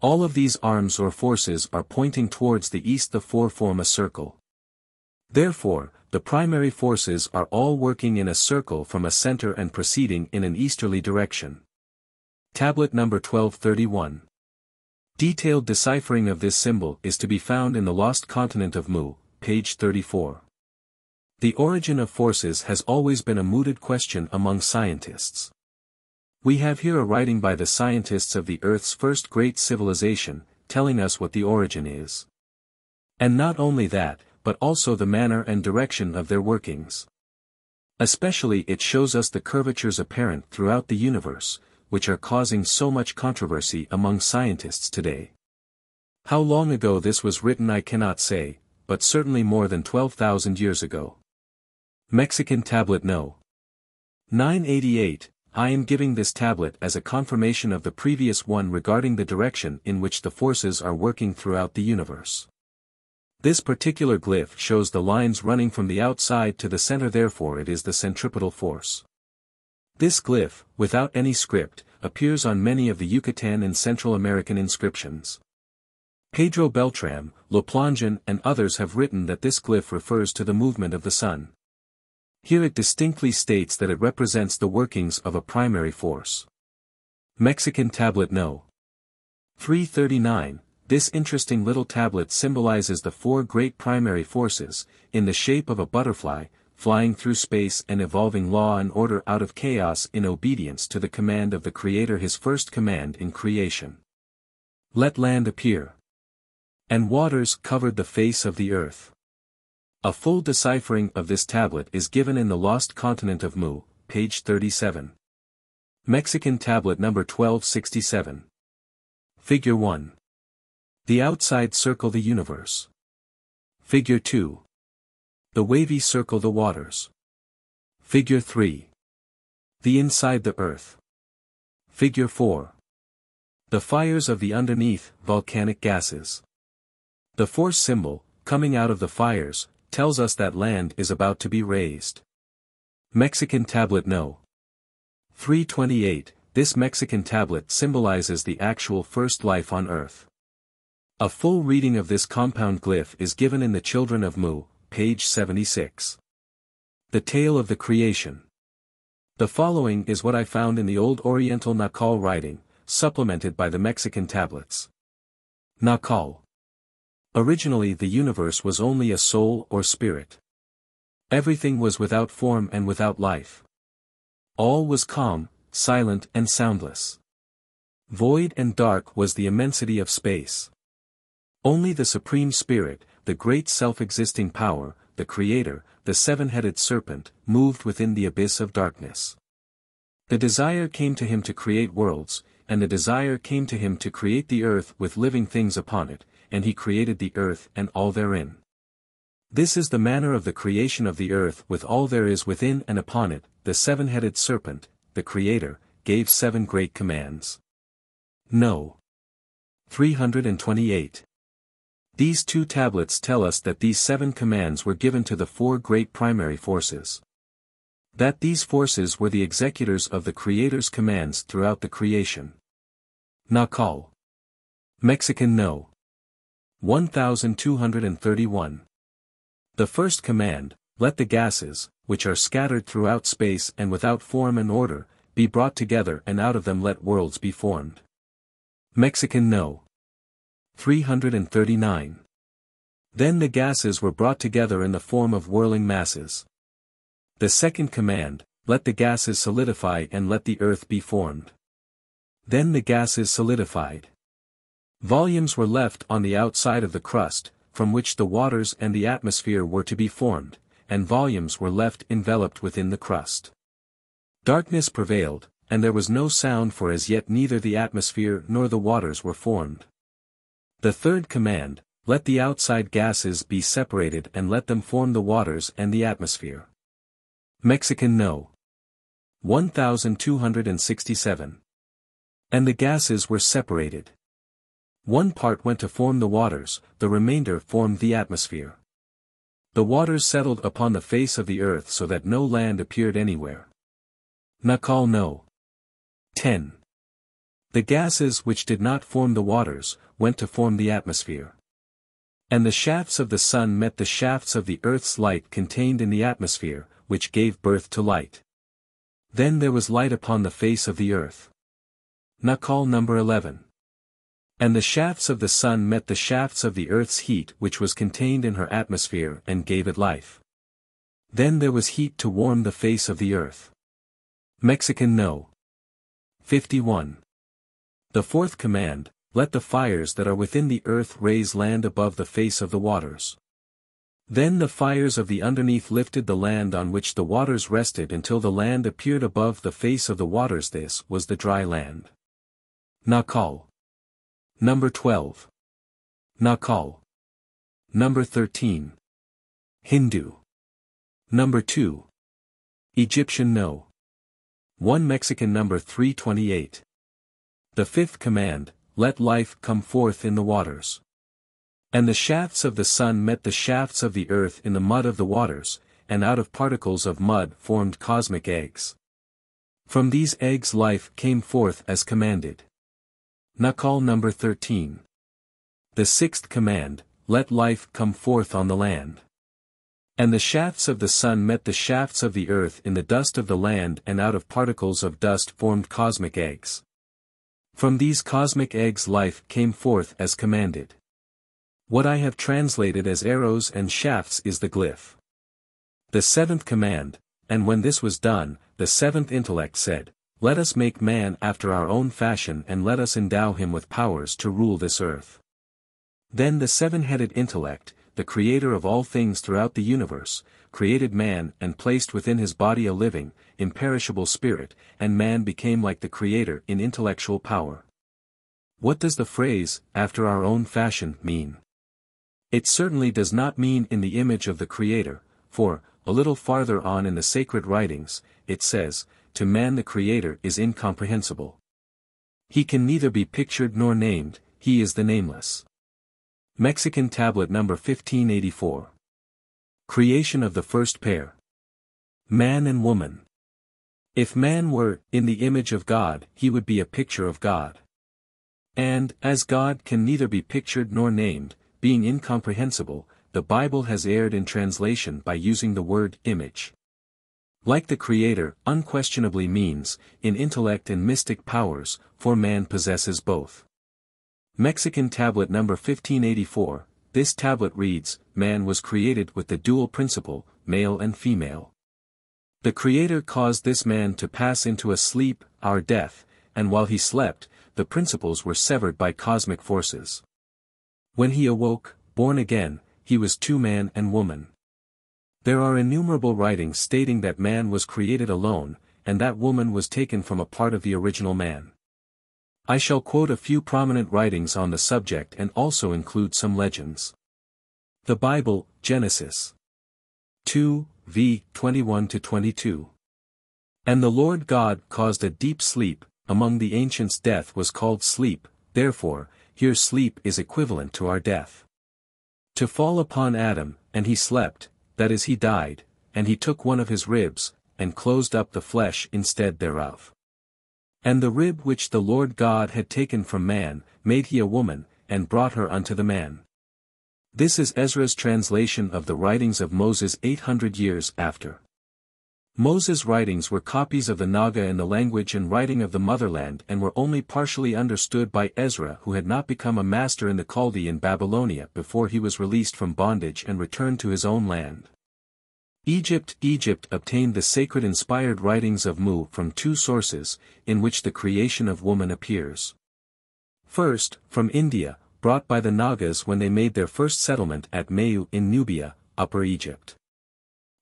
All of these arms or forces are pointing towards the east the four form a circle. Therefore, the primary forces are all working in a circle from a center and proceeding in an easterly direction. Tablet number 1231. Detailed deciphering of this symbol is to be found in the Lost Continent of Mu, page 34. The origin of forces has always been a mooted question among scientists. We have here a writing by the scientists of the Earth's first great civilization, telling us what the origin is. And not only that, but also the manner and direction of their workings. Especially it shows us the curvatures apparent throughout the universe, which are causing so much controversy among scientists today. How long ago this was written I cannot say, but certainly more than 12,000 years ago. Mexican Tablet No. 988, I am giving this tablet as a confirmation of the previous one regarding the direction in which the forces are working throughout the universe. This particular glyph shows the lines running from the outside to the center therefore it is the centripetal force. This glyph, without any script, appears on many of the Yucatan and Central American inscriptions. Pedro Beltran, Plongeon and others have written that this glyph refers to the movement of the sun. Here it distinctly states that it represents the workings of a primary force. Mexican Tablet No. 339, this interesting little tablet symbolizes the four great primary forces, in the shape of a butterfly, flying through space and evolving law and order out of chaos in obedience to the command of the Creator his first command in creation. Let land appear. And waters covered the face of the earth. A full deciphering of this tablet is given in the Lost Continent of Mu, page 37. Mexican Tablet number 1267. Figure 1. The outside circle the universe. Figure 2. The wavy circle the waters. Figure 3. The inside the earth. Figure 4. The fires of the underneath, volcanic gases. The force symbol, coming out of the fires, tells us that land is about to be raised. Mexican Tablet No. 328, this Mexican tablet symbolizes the actual first life on earth. A full reading of this compound glyph is given in the Children of Mu, page 76. The Tale of the Creation. The following is what I found in the old Oriental Naacal writing, supplemented by the Mexican tablets. Naacal. Originally the universe was only a soul or spirit. Everything was without form and without life. All was calm, silent and soundless. Void and dark was the immensity of space. Only the Supreme Spirit, the great self-existing power, the Creator, the seven-headed serpent, moved within the abyss of darkness. The desire came to him to create worlds, and the desire came to him to create the earth with living things upon it, and he created the earth and all therein. This is the manner of the creation of the earth with all there is within and upon it, the seven-headed serpent, the Creator, gave seven great commands. No. 328. These two tablets tell us that these seven commands were given to the four great primary forces. That these forces were the executors of the Creator's commands throughout the creation. Naacal. Mexican No. 1231. The first command, let the gases, which are scattered throughout space and without form and order, be brought together and out of them let worlds be formed. Mexican No. 339. Then the gases were brought together in the form of whirling masses. The second command, let the gases solidify and let the earth be formed. Then the gases solidified. Volumes were left on the outside of the crust, from which the waters and the atmosphere were to be formed, and volumes were left enveloped within the crust. Darkness prevailed, and there was no sound for as yet neither the atmosphere nor the waters were formed. The third command, let the outside gases be separated and let them form the waters and the atmosphere. Mexican No. 1267. And the gases were separated. One part went to form the waters, the remainder formed the atmosphere. The waters settled upon the face of the earth so that no land appeared anywhere. Naacal no. 10. The gases which did not form the waters, went to form the atmosphere. And the shafts of the sun met the shafts of the earth's light contained in the atmosphere, which gave birth to light. Then there was light upon the face of the earth. Naacal number 11. And the shafts of the sun met the shafts of the earth's heat which was contained in her atmosphere and gave it life. Then there was heat to warm the face of the earth. Mexican No. 51. The fourth command, let the fires that are within the earth raise land above the face of the waters. Then the fires of the underneath lifted the land on which the waters rested until the land appeared above the face of the waters this was the dry land. Naacal. Number 12. Naacal. Number 13. Hindu. Number 2. Egyptian No. 1 Mexican number 328. The fifth command, let life come forth in the waters. And the shafts of the sun met the shafts of the earth in the mud of the waters, and out of particles of mud formed cosmic eggs. From these eggs life came forth as commanded. Naacal number 13. The sixth command, let life come forth on the land. And the shafts of the sun met the shafts of the earth in the dust of the land and out of particles of dust formed cosmic eggs. From these cosmic eggs life came forth as commanded. What I have translated as arrows and shafts is the glyph. The seventh command, and when this was done, the seventh intellect said, let us make man after our own fashion and let us endow him with powers to rule this earth. Then the seven-headed intellect, the creator of all things throughout the universe, created man and placed within his body a living, imperishable spirit, and man became like the creator in intellectual power. What does the phrase, after our own fashion, mean? It certainly does not mean in the image of the creator, for, a little farther on in the sacred writings, it says, to man the Creator is incomprehensible. He can neither be pictured nor named, he is the nameless. Mexican Tablet Number 1584 Creation of the First Pair Man and Woman If man were, in the image of God, he would be a picture of God. And, as God can neither be pictured nor named, being incomprehensible, the Bible has erred in translation by using the word image like the Creator, unquestionably means, in intellect and mystic powers, for man possesses both. Mexican Tablet Number 1584, this tablet reads, Man was created with the dual principle, male and female. The Creator caused this man to pass into a sleep, our death, and while he slept, the principles were severed by cosmic forces. When he awoke, born again, he was two man and woman. There are innumerable writings stating that man was created alone, and that woman was taken from a part of the original man. I shall quote a few prominent writings on the subject and also include some legends. The Bible, Genesis 2, v. 21-22. And the Lord God caused a deep sleep, among the ancients death was called sleep, therefore, here sleep is equivalent to our death. To fall upon Adam, and he slept, that is he died, and he took one of his ribs, and closed up the flesh instead thereof. And the rib which the Lord God had taken from man, made he a woman, and brought her unto the man. This is Ezra's translation of the writings of Moses 800 years after. Moses' writings were copies of the Naga in the language and writing of the motherland and were only partially understood by Ezra who had not become a master in the Chaldee in Babylonia before he was released from bondage and returned to his own land. Egypt Egypt obtained the sacred inspired writings of Mu from two sources, in which the creation of woman appears. First, from India, brought by the Nagas when they made their first settlement at Mayu in Nubia, Upper Egypt.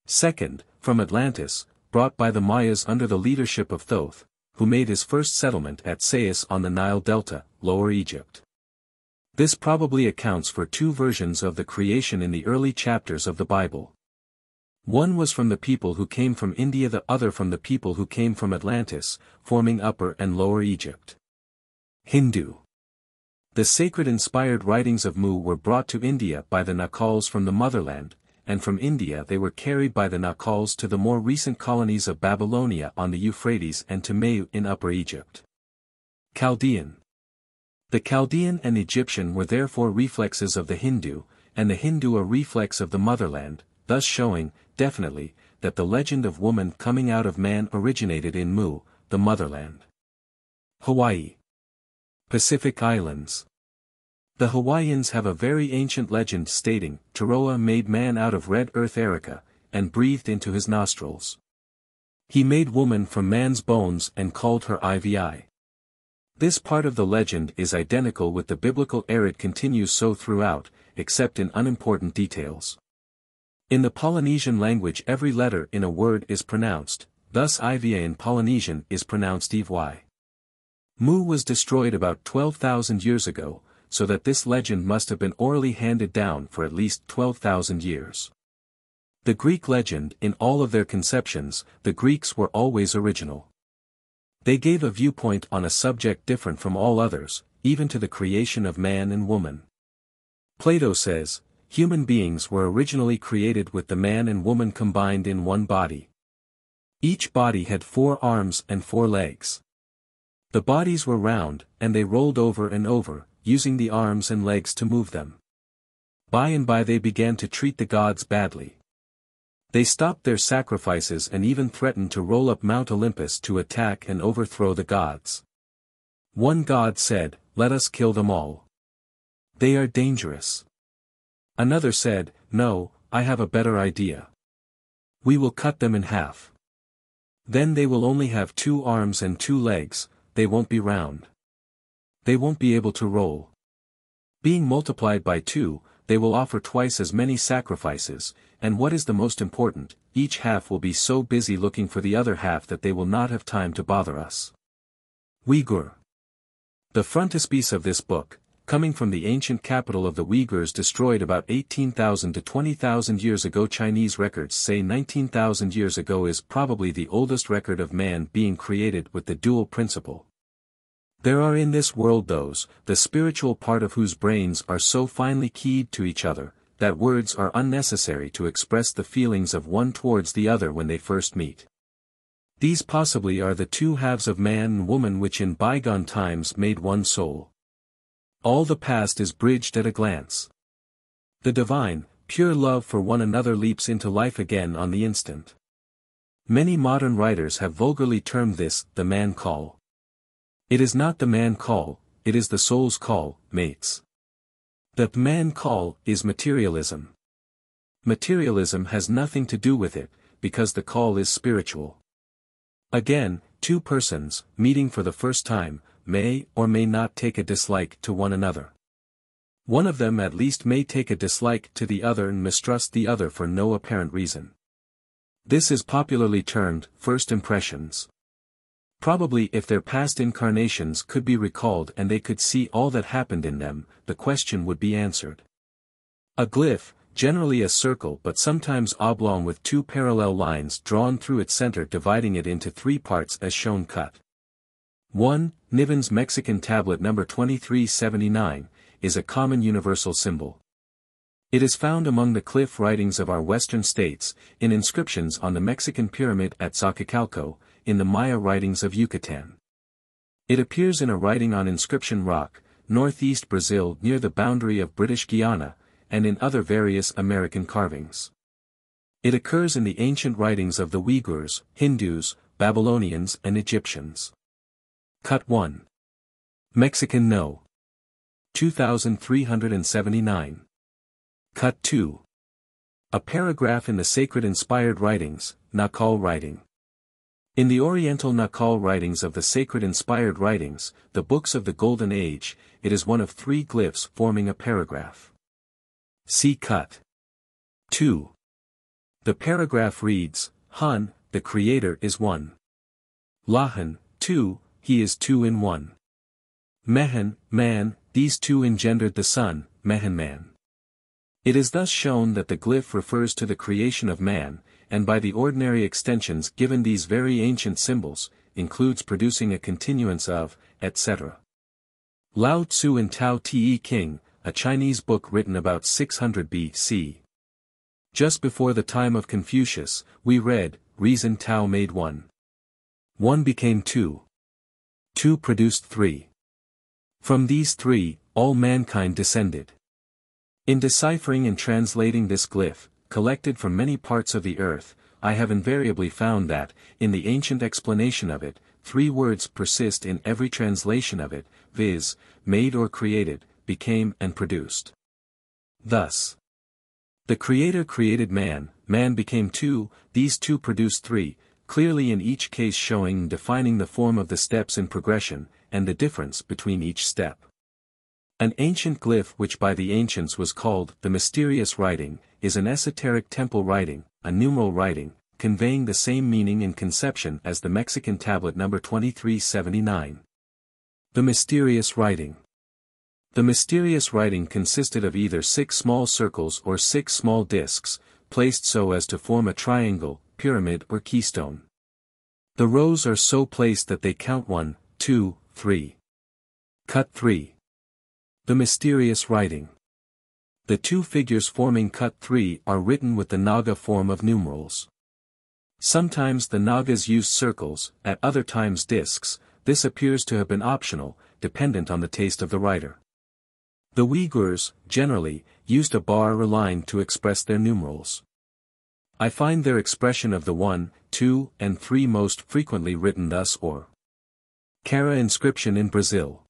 Second, from Atlantis, brought by the Mayas under the leadership of Thoth, who made his first settlement at Sais on the Nile Delta, Lower Egypt. This probably accounts for two versions of the creation in the early chapters of the Bible. One was from the people who came from India the other from the people who came from Atlantis, forming Upper and Lower Egypt. Hindu The sacred inspired writings of Mu were brought to India by the Naacals from the motherland, and from India they were carried by the Naacals to the more recent colonies of Babylonia on the Euphrates and to Mayu in Upper Egypt. Chaldean The Chaldean and Egyptian were therefore reflexes of the Hindu, and the Hindu a reflex of the motherland, thus showing, definitely, that the legend of woman coming out of man originated in Mu, the motherland. Hawaii Pacific Islands The Hawaiians have a very ancient legend stating, Taroa made man out of red earth erica, and breathed into his nostrils. He made woman from man's bones and called her Ivi. This part of the legend is identical with the biblical It continues so throughout, except in unimportant details. In the Polynesian language every letter in a word is pronounced, thus IVA in Polynesian is pronounced Evy. Mu was destroyed about 12,000 years ago, so that this legend must have been orally handed down for at least 12,000 years. The Greek legend in all of their conceptions, the Greeks were always original. They gave a viewpoint on a subject different from all others, even to the creation of man and woman. Plato says, human beings were originally created with the man and woman combined in one body. Each body had four arms and four legs. The bodies were round, and they rolled over and over, using the arms and legs to move them. By and by they began to treat the gods badly. They stopped their sacrifices and even threatened to roll up Mount Olympus to attack and overthrow the gods. One god said, Let us kill them all. They are dangerous. Another said, No, I have a better idea. We will cut them in half. Then they will only have two arms and two legs, they won't be round. They won't be able to roll. Being multiplied by two, they will offer twice as many sacrifices, and what is the most important, each half will be so busy looking for the other half that they will not have time to bother us. Uyghur The frontispiece of this book, coming from the ancient capital of the Uyghurs destroyed about 18,000 to 20,000 years ago Chinese records say 19,000 years ago is probably the oldest record of man being created with the dual principle. There are in this world those, the spiritual part of whose brains are so finely keyed to each other, that words are unnecessary to express the feelings of one towards the other when they first meet. These possibly are the two halves of man and woman which in bygone times made one soul. All the past is bridged at a glance. The divine, pure love for one another leaps into life again on the instant. Many modern writers have vulgarly termed this, the man call. It is not the man call, it is the soul's call, mates. The man call is materialism. Materialism has nothing to do with it, because the call is spiritual. Again, two persons, meeting for the first time, may or may not take a dislike to one another. One of them at least may take a dislike to the other and mistrust the other for no apparent reason. This is popularly termed first impressions. Probably if their past incarnations could be recalled and they could see all that happened in them, the question would be answered. A glyph, generally a circle but sometimes oblong with two parallel lines drawn through its center dividing it into three parts as shown cut. 1. Niven's Mexican tablet number 2379, is a common universal symbol. It is found among the cliff writings of our western states, in inscriptions on the Mexican pyramid at Xochicalco, in the Maya writings of Yucatan. It appears in a writing on Inscription Rock, northeast Brazil near the boundary of British Guiana, and in other various American carvings. It occurs in the ancient writings of the Uyghurs, Hindus, Babylonians and Egyptians. Cut 1. Mexican No. 2379. Cut 2. A paragraph in the sacred inspired writings, Naacal writing. In the Oriental Naacal writings of the sacred inspired writings, the books of the Golden Age, it is one of three glyphs forming a paragraph. See cut. 2. The paragraph reads, Hun, the Creator is one. Lahan, two, he is two in one. Mehen, man, these two engendered the son, Mehen man. It is thus shown that the glyph refers to the creation of man, and by the ordinary extensions given these very ancient symbols, includes producing a continuance of, etc. Lao Tzu in Tao Te King, a Chinese book written about 600 BC. Just before the time of Confucius, we read, Reason Tao made one. One became two. Two produced three. From these three, all mankind descended. In deciphering and translating this glyph, collected from many parts of the earth, I have invariably found that, in the ancient explanation of it, three words persist in every translation of it, viz., made or created, became and produced. Thus, the Creator created man, man became two, these two produced three, clearly in each case showing and defining the form of the steps in progression, and the difference between each step. An ancient glyph which by the ancients was called the mysterious writing, is an esoteric temple writing, a numeral writing, conveying the same meaning and conception as the Mexican tablet number 2379. The mysterious writing. The mysterious writing consisted of either six small circles or six small discs, placed so as to form a triangle, pyramid or keystone. The rows are so placed that they count 1, 2, 3. Cut 3. The mysterious writing. The two figures forming cut 3 are written with the Naga form of numerals. Sometimes the Nagas use circles, at other times discs, this appears to have been optional, dependent on the taste of the writer. The Uyghurs, generally, used a bar or line to express their numerals. I find their expression of the 1, 2, and 3 most frequently written thus or. Kara inscription in Brazil.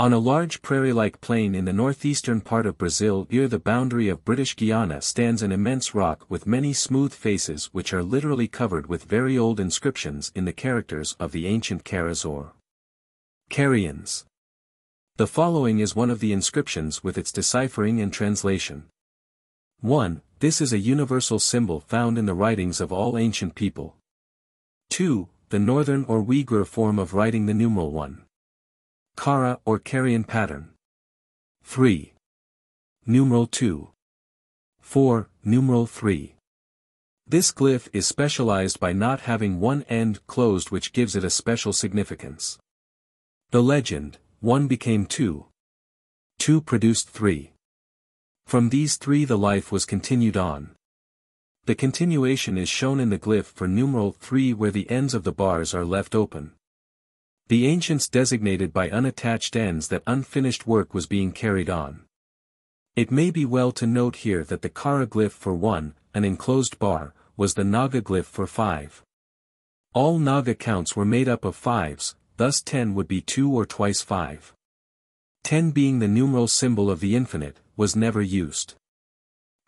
On a large prairie-like plain in the northeastern part of Brazil near the boundary of British Guiana stands an immense rock with many smooth faces which are literally covered with very old inscriptions in the characters of the ancient Karas or Carians. The following is one of the inscriptions with its deciphering and translation. 1. This is a universal symbol found in the writings of all ancient people. 2. The northern or Uyghur form of writing the numeral 1. Kara or Carian pattern. 3. Numeral 2. 4. Numeral 3. This glyph is specialized by not having one end closed which gives it a special significance. The legend, 1 became 2. 2 produced 3. From these three the life was continued on. The continuation is shown in the glyph for numeral 3 where the ends of the bars are left open. The ancients designated by unattached ends that unfinished work was being carried on. It may be well to note here that the Kara glyph for 1, an enclosed bar, was the Naga glyph for 5. All Naga counts were made up of fives, thus 10 would be 2 or twice 5. 10 being the numeral symbol of the infinite, was never used.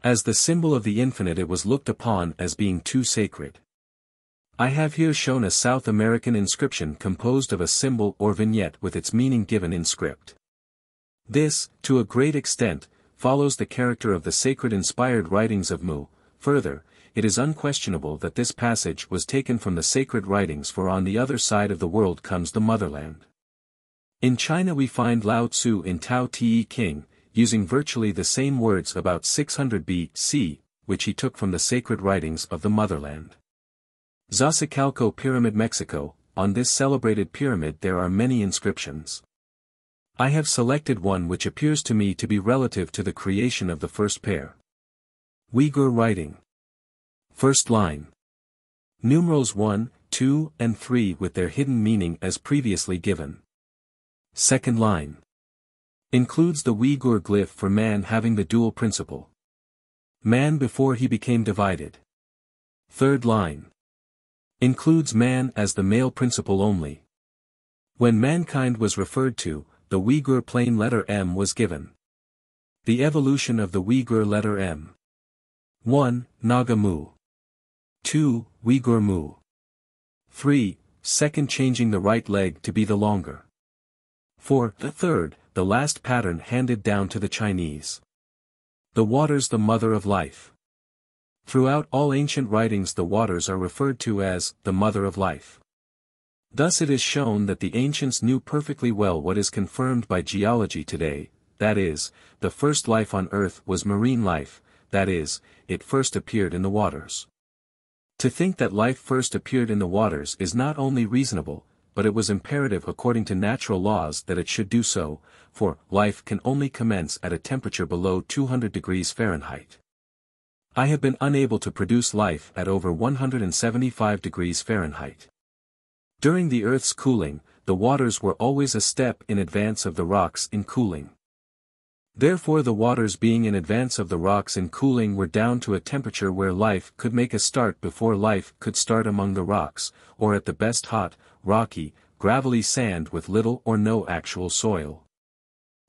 As the symbol of the infinite it was looked upon as being too sacred. I have here shown a South American inscription composed of a symbol or vignette with its meaning given in script. This, to a great extent, follows the character of the sacred inspired writings of Mu, further, it is unquestionable that this passage was taken from the sacred writings for on the other side of the world comes the motherland. In China we find Lao Tzu in Tao Te King, using virtually the same words about 600 B.C., which he took from the sacred writings of the motherland. Xochicalco Pyramid Mexico, on this celebrated pyramid there are many inscriptions. I have selected one which appears to me to be relative to the creation of the first pair. Uyghur writing. First line. Numerals 1, 2, and 3 with their hidden meaning as previously given. Second line. Includes the Uyghur glyph for man having the dual principle. Man before he became divided. Third line includes man as the male principle only. When mankind was referred to, the Uyghur plain letter M was given. The evolution of the Uyghur letter M. 1. Naga Mu. 2. Uyghur Mu. 3. Second changing the right leg to be the longer. 4. The third, the last pattern handed down to the Chinese. The waters the mother of life. Throughout all ancient writings the waters are referred to as the mother of life. Thus it is shown that the ancients knew perfectly well what is confirmed by geology today, that is, the first life on earth was marine life, that is, it first appeared in the waters. To think that life first appeared in the waters is not only reasonable, but it was imperative according to natural laws that it should do so, for life can only commence at a temperature below 200 degrees Fahrenheit. I have been unable to produce life at over 175 degrees Fahrenheit. During the Earth's cooling, the waters were always a step in advance of the rocks in cooling. Therefore the waters being in advance of the rocks in cooling were down to a temperature where life could make a start before life could start among the rocks, or at the best hot, rocky, gravelly sand with little or no actual soil.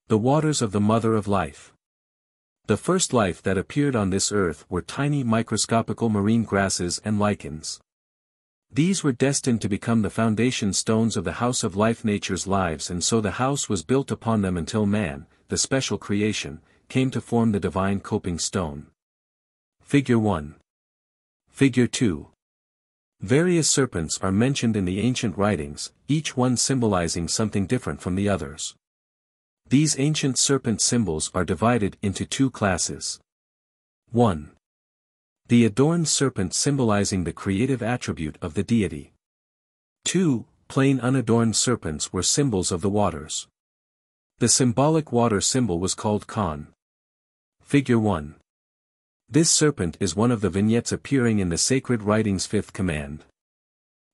The waters of the mother of life. The first life that appeared on this earth were tiny microscopical marine grasses and lichens. These were destined to become the foundation stones of the house of life nature's lives and so the house was built upon them until man, the special creation, came to form the divine coping stone. Figure 1. Figure 2. Various serpents are mentioned in the ancient writings, each one symbolizing something different from the others. These ancient serpent symbols are divided into two classes. 1. The adorned serpent symbolizing the creative attribute of the deity. 2. Plain unadorned serpents were symbols of the waters. The symbolic water symbol was called Khan. Figure 1. This serpent is one of the vignettes appearing in the sacred writing's fifth command.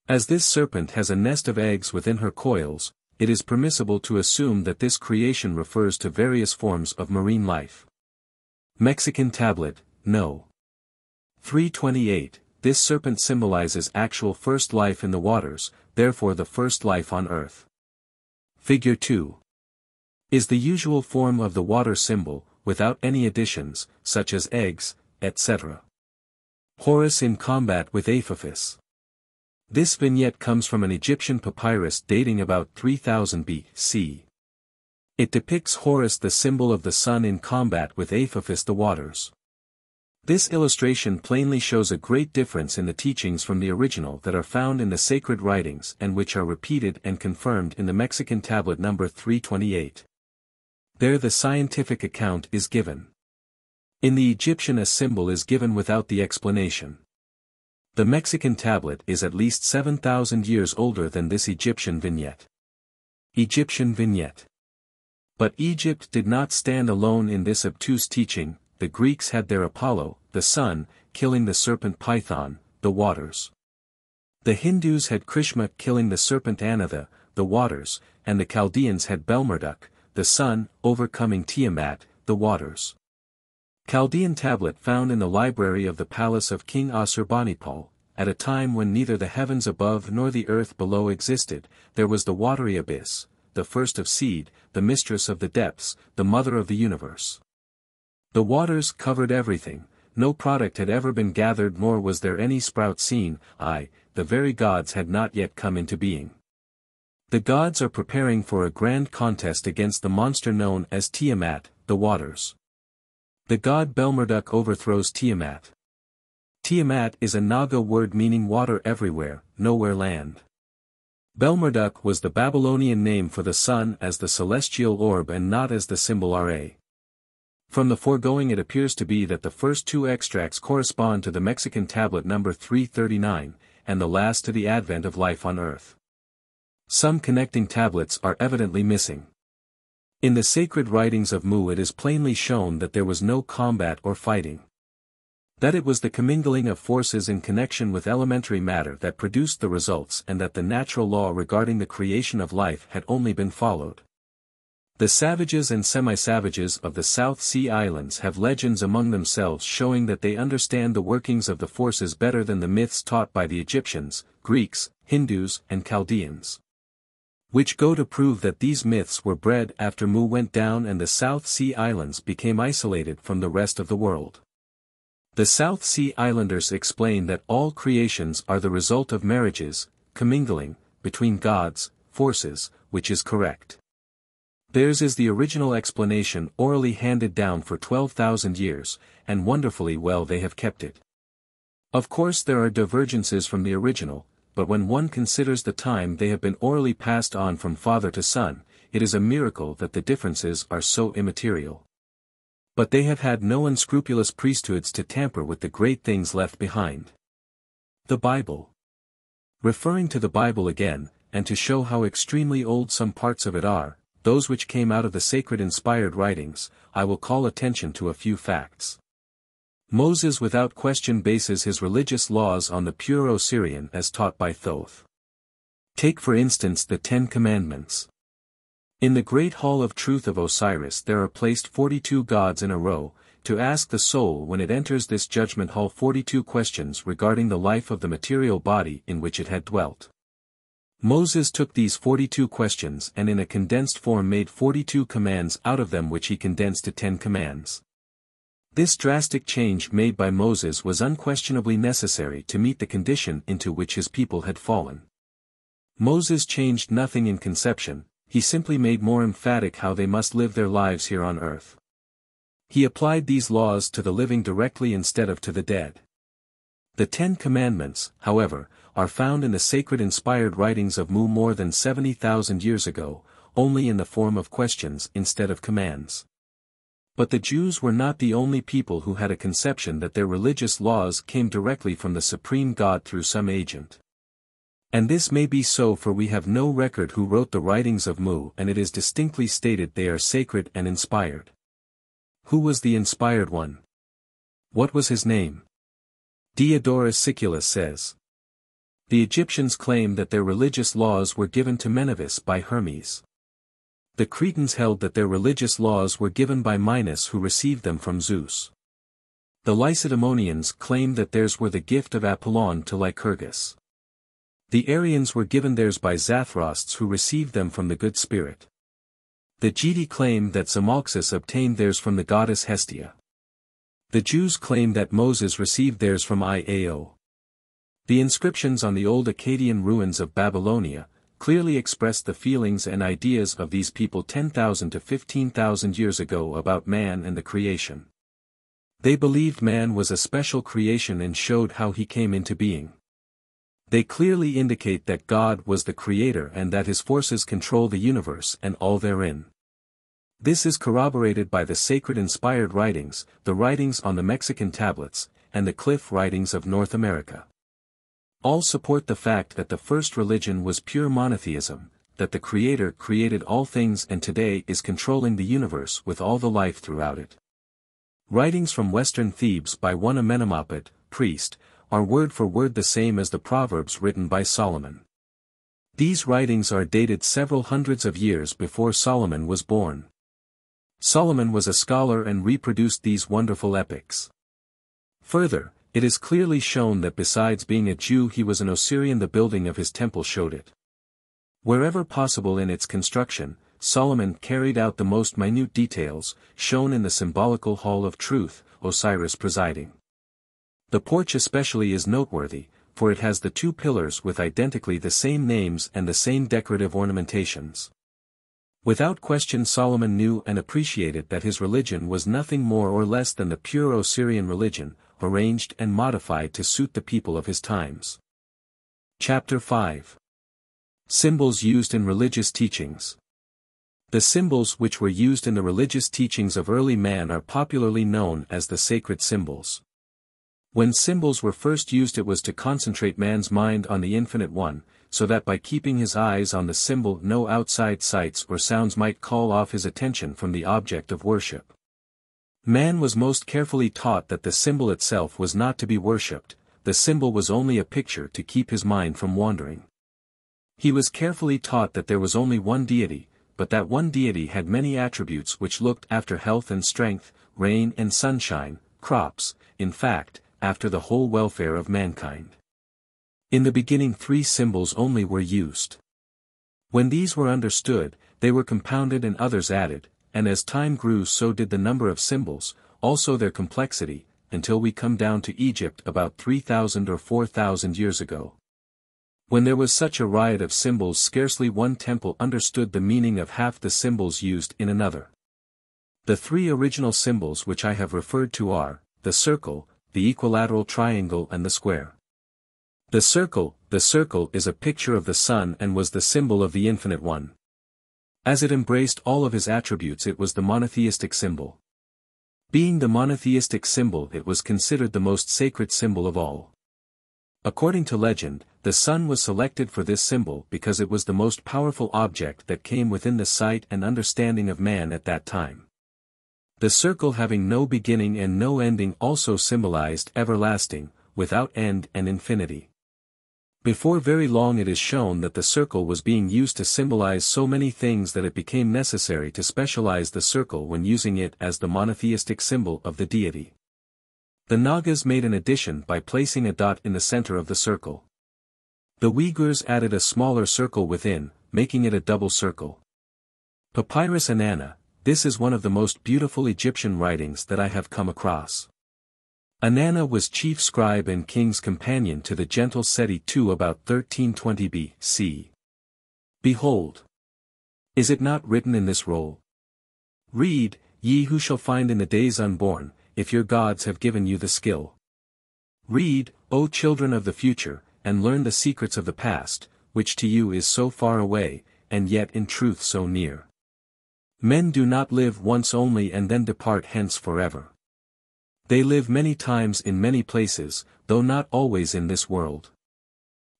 As this serpent has a nest of eggs within her coils, it is permissible to assume that this creation refers to various forms of marine life. Mexican tablet, no. 328, this serpent symbolizes actual first life in the waters, therefore the first life on earth. Figure 2 is the usual form of the water symbol, without any additions, such as eggs, etc. Horus in combat with Apophis. This vignette comes from an Egyptian papyrus dating about 3000 BC. It depicts Horus the symbol of the sun in combat with Apophis the waters. This illustration plainly shows a great difference in the teachings from the original that are found in the sacred writings and which are repeated and confirmed in the Mexican tablet number 328. There the scientific account is given. In the Egyptian a symbol is given without the explanation. The Mexican tablet is at least 7,000 years older than this Egyptian vignette. Egyptian vignette. But Egypt did not stand alone in this obtuse teaching, the Greeks had their Apollo, the sun, killing the serpent Python, the waters. The Hindus had Krishna killing the serpent Anatha, the waters, and the Chaldeans had Belmerduk, the sun, overcoming Tiamat, the waters. Chaldean tablet found in the library of the palace of King Assurbanipal, at a time when neither the heavens above nor the earth below existed, there was the watery abyss, the first of seed, the mistress of the depths, the mother of the universe. The waters covered everything, no product had ever been gathered nor was there any sprout seen, I, the very gods had not yet come into being. The gods are preparing for a grand contest against the monster known as Tiamat, the waters. The god Belmerduk overthrows Tiamat. Tiamat is a Naga word meaning water everywhere, nowhere land. Belmerduk was the Babylonian name for the sun as the celestial orb and not as the symbol Ra. From the foregoing it appears to be that the first two extracts correspond to the Mexican tablet number 339, and the last to the advent of life on earth. Some connecting tablets are evidently missing. In the sacred writings of Mu it is plainly shown that there was no combat or fighting. That it was the commingling of forces in connection with elementary matter that produced the results and that the natural law regarding the creation of life had only been followed. The savages and semi-savages of the South Sea Islands have legends among themselves showing that they understand the workings of the forces better than the myths taught by the Egyptians, Greeks, Hindus and Chaldeans which go to prove that these myths were bred after Mu went down and the South Sea Islands became isolated from the rest of the world. The South Sea Islanders explain that all creations are the result of marriages, commingling, between gods, forces, which is correct. Theirs is the original explanation orally handed down for 12,000 years, and wonderfully well they have kept it. Of course there are divergences from the original, but when one considers the time they have been orally passed on from father to son, it is a miracle that the differences are so immaterial. But they have had no unscrupulous priesthoods to tamper with the great things left behind. The Bible. Referring to the Bible again, and to show how extremely old some parts of it are, those which came out of the sacred inspired writings, I will call attention to a few facts. Moses without question bases his religious laws on the pure Osirian as taught by Thoth. Take for instance the Ten Commandments. In the great hall of truth of Osiris there are placed forty-two gods in a row, to ask the soul when it enters this judgment hall forty-two questions regarding the life of the material body in which it had dwelt. Moses took these forty-two questions and in a condensed form made forty-two commands out of them which he condensed to ten commands. This drastic change made by Moses was unquestionably necessary to meet the condition into which his people had fallen. Moses changed nothing in conception, he simply made more emphatic how they must live their lives here on earth. He applied these laws to the living directly instead of to the dead. The Ten Commandments, however, are found in the sacred inspired writings of Mu more than 70,000 years ago, only in the form of questions instead of commands. But the Jews were not the only people who had a conception that their religious laws came directly from the supreme God through some agent. And this may be so for we have no record who wrote the writings of Mu and it is distinctly stated they are sacred and inspired. Who was the inspired one? What was his name? Diodorus Siculus says. The Egyptians claim that their religious laws were given to Menivis by Hermes. The Cretans held that their religious laws were given by Minos who received them from Zeus. The Lacedaemonians claimed that theirs were the gift of Apollon to Lycurgus. The Arians were given theirs by Zathrosts who received them from the good spirit. The Geti claimed that Zamolxis obtained theirs from the goddess Hestia. The Jews claim that Moses received theirs from Iao. The inscriptions on the old Akkadian ruins of Babylonia, clearly expressed the feelings and ideas of these people 10,000 to 15,000 years ago about man and the creation. They believed man was a special creation and showed how he came into being. They clearly indicate that God was the creator and that his forces control the universe and all therein. This is corroborated by the sacred inspired writings, the writings on the Mexican tablets, and the cliff writings of North America. All support the fact that the first religion was pure monotheism, that the Creator created all things and today is controlling the universe with all the life throughout it. Writings from Western Thebes by one Amenemopet, priest, are word for word the same as the Proverbs written by Solomon. These writings are dated several hundreds of years before Solomon was born. Solomon was a scholar and reproduced these wonderful epics. Further, it is clearly shown that besides being a Jew he was an Osirian the building of his temple showed it. Wherever possible in its construction, Solomon carried out the most minute details, shown in the symbolical Hall of Truth, Osiris presiding. The porch especially is noteworthy, for it has the two pillars with identically the same names and the same decorative ornamentations. Without question Solomon knew and appreciated that his religion was nothing more or less than the pure Osirian religion, arranged and modified to suit the people of his times. Chapter 5 Symbols used in religious teachings. The symbols which were used in the religious teachings of early man are popularly known as the sacred symbols. When symbols were first used it was to concentrate man's mind on the Infinite One, so that by keeping his eyes on the symbol no outside sights or sounds might call off his attention from the object of worship. Man was most carefully taught that the symbol itself was not to be worshipped, the symbol was only a picture to keep his mind from wandering. He was carefully taught that there was only one deity, but that one deity had many attributes which looked after health and strength, rain and sunshine, crops, in fact, after the whole welfare of mankind. In the beginning three symbols only were used. When these were understood, they were compounded and others added, and as time grew so did the number of symbols, also their complexity, until we come down to Egypt about 3,000 or 4,000 years ago. When there was such a riot of symbols scarcely one temple understood the meaning of half the symbols used in another. The three original symbols which I have referred to are, the circle, the equilateral triangle and the square. The circle, the circle is a picture of the sun and was the symbol of the Infinite One. As it embraced all of his attributes it was the monotheistic symbol. Being the monotheistic symbol it was considered the most sacred symbol of all. According to legend, the sun was selected for this symbol because it was the most powerful object that came within the sight and understanding of man at that time. The circle having no beginning and no ending also symbolized everlasting, without end and infinity. Before very long it is shown that the circle was being used to symbolize so many things that it became necessary to specialize the circle when using it as the monotheistic symbol of the deity. The Nagas made an addition by placing a dot in the center of the circle. The Uyghurs added a smaller circle within, making it a double circle. Papyrus Anana, this is one of the most beautiful Egyptian writings that I have come across. Anana was chief scribe and king's companion to the gentle Seti II about 1320 B.C. Behold! Is it not written in this roll? Read, ye who shall find in the days unborn, if your gods have given you the skill. Read, O children of the future, and learn the secrets of the past, which to you is so far away, and yet in truth so near. Men do not live once only and then depart hence forever. They live many times in many places, though not always in this world.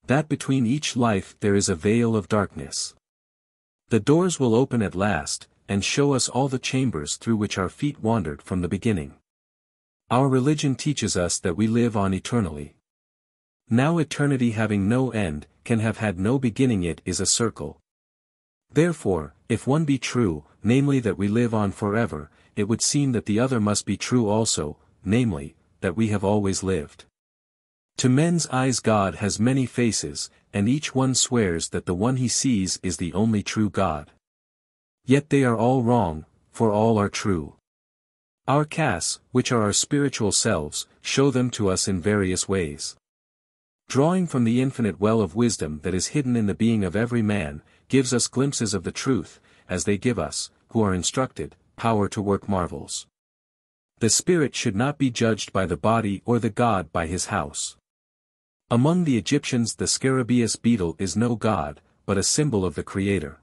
That between each life there is a veil of darkness. The doors will open at last, and show us all the chambers through which our feet wandered from the beginning. Our religion teaches us that we live on eternally. Now eternity having no end, can have had no beginning it is a circle. Therefore, if one be true, namely that we live on forever, it would seem that the other must be true also, namely, that we have always lived. To men's eyes God has many faces, and each one swears that the one he sees is the only true God. Yet they are all wrong, for all are true. Our castes, which are our spiritual selves, show them to us in various ways. Drawing from the infinite well of wisdom that is hidden in the being of every man, gives us glimpses of the truth, as they give us, who are instructed, power to work marvels. The spirit should not be judged by the body or the god by his house. Among the Egyptians the scarabaeus beetle is no god, but a symbol of the Creator.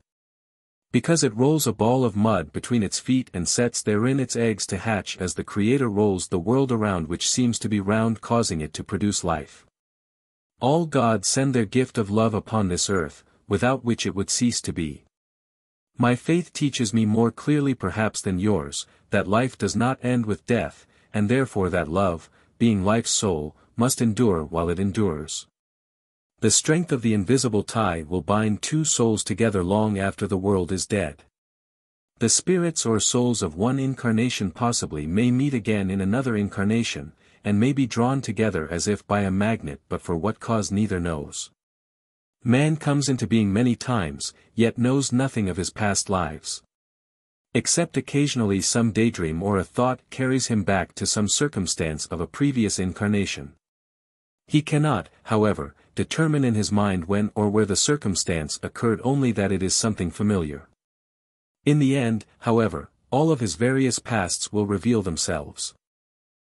Because it rolls a ball of mud between its feet and sets therein its eggs to hatch as the Creator rolls the world around which seems to be round causing it to produce life. All gods send their gift of love upon this earth, without which it would cease to be. My faith teaches me more clearly perhaps than yours, that life does not end with death, and therefore that love, being life's soul, must endure while it endures. The strength of the invisible tie will bind two souls together long after the world is dead. The spirits or souls of one incarnation possibly may meet again in another incarnation, and may be drawn together as if by a magnet but for what cause neither knows. Man comes into being many times, yet knows nothing of his past lives. Except occasionally some daydream or a thought carries him back to some circumstance of a previous incarnation. He cannot, however, determine in his mind when or where the circumstance occurred only that it is something familiar. In the end, however, all of his various pasts will reveal themselves.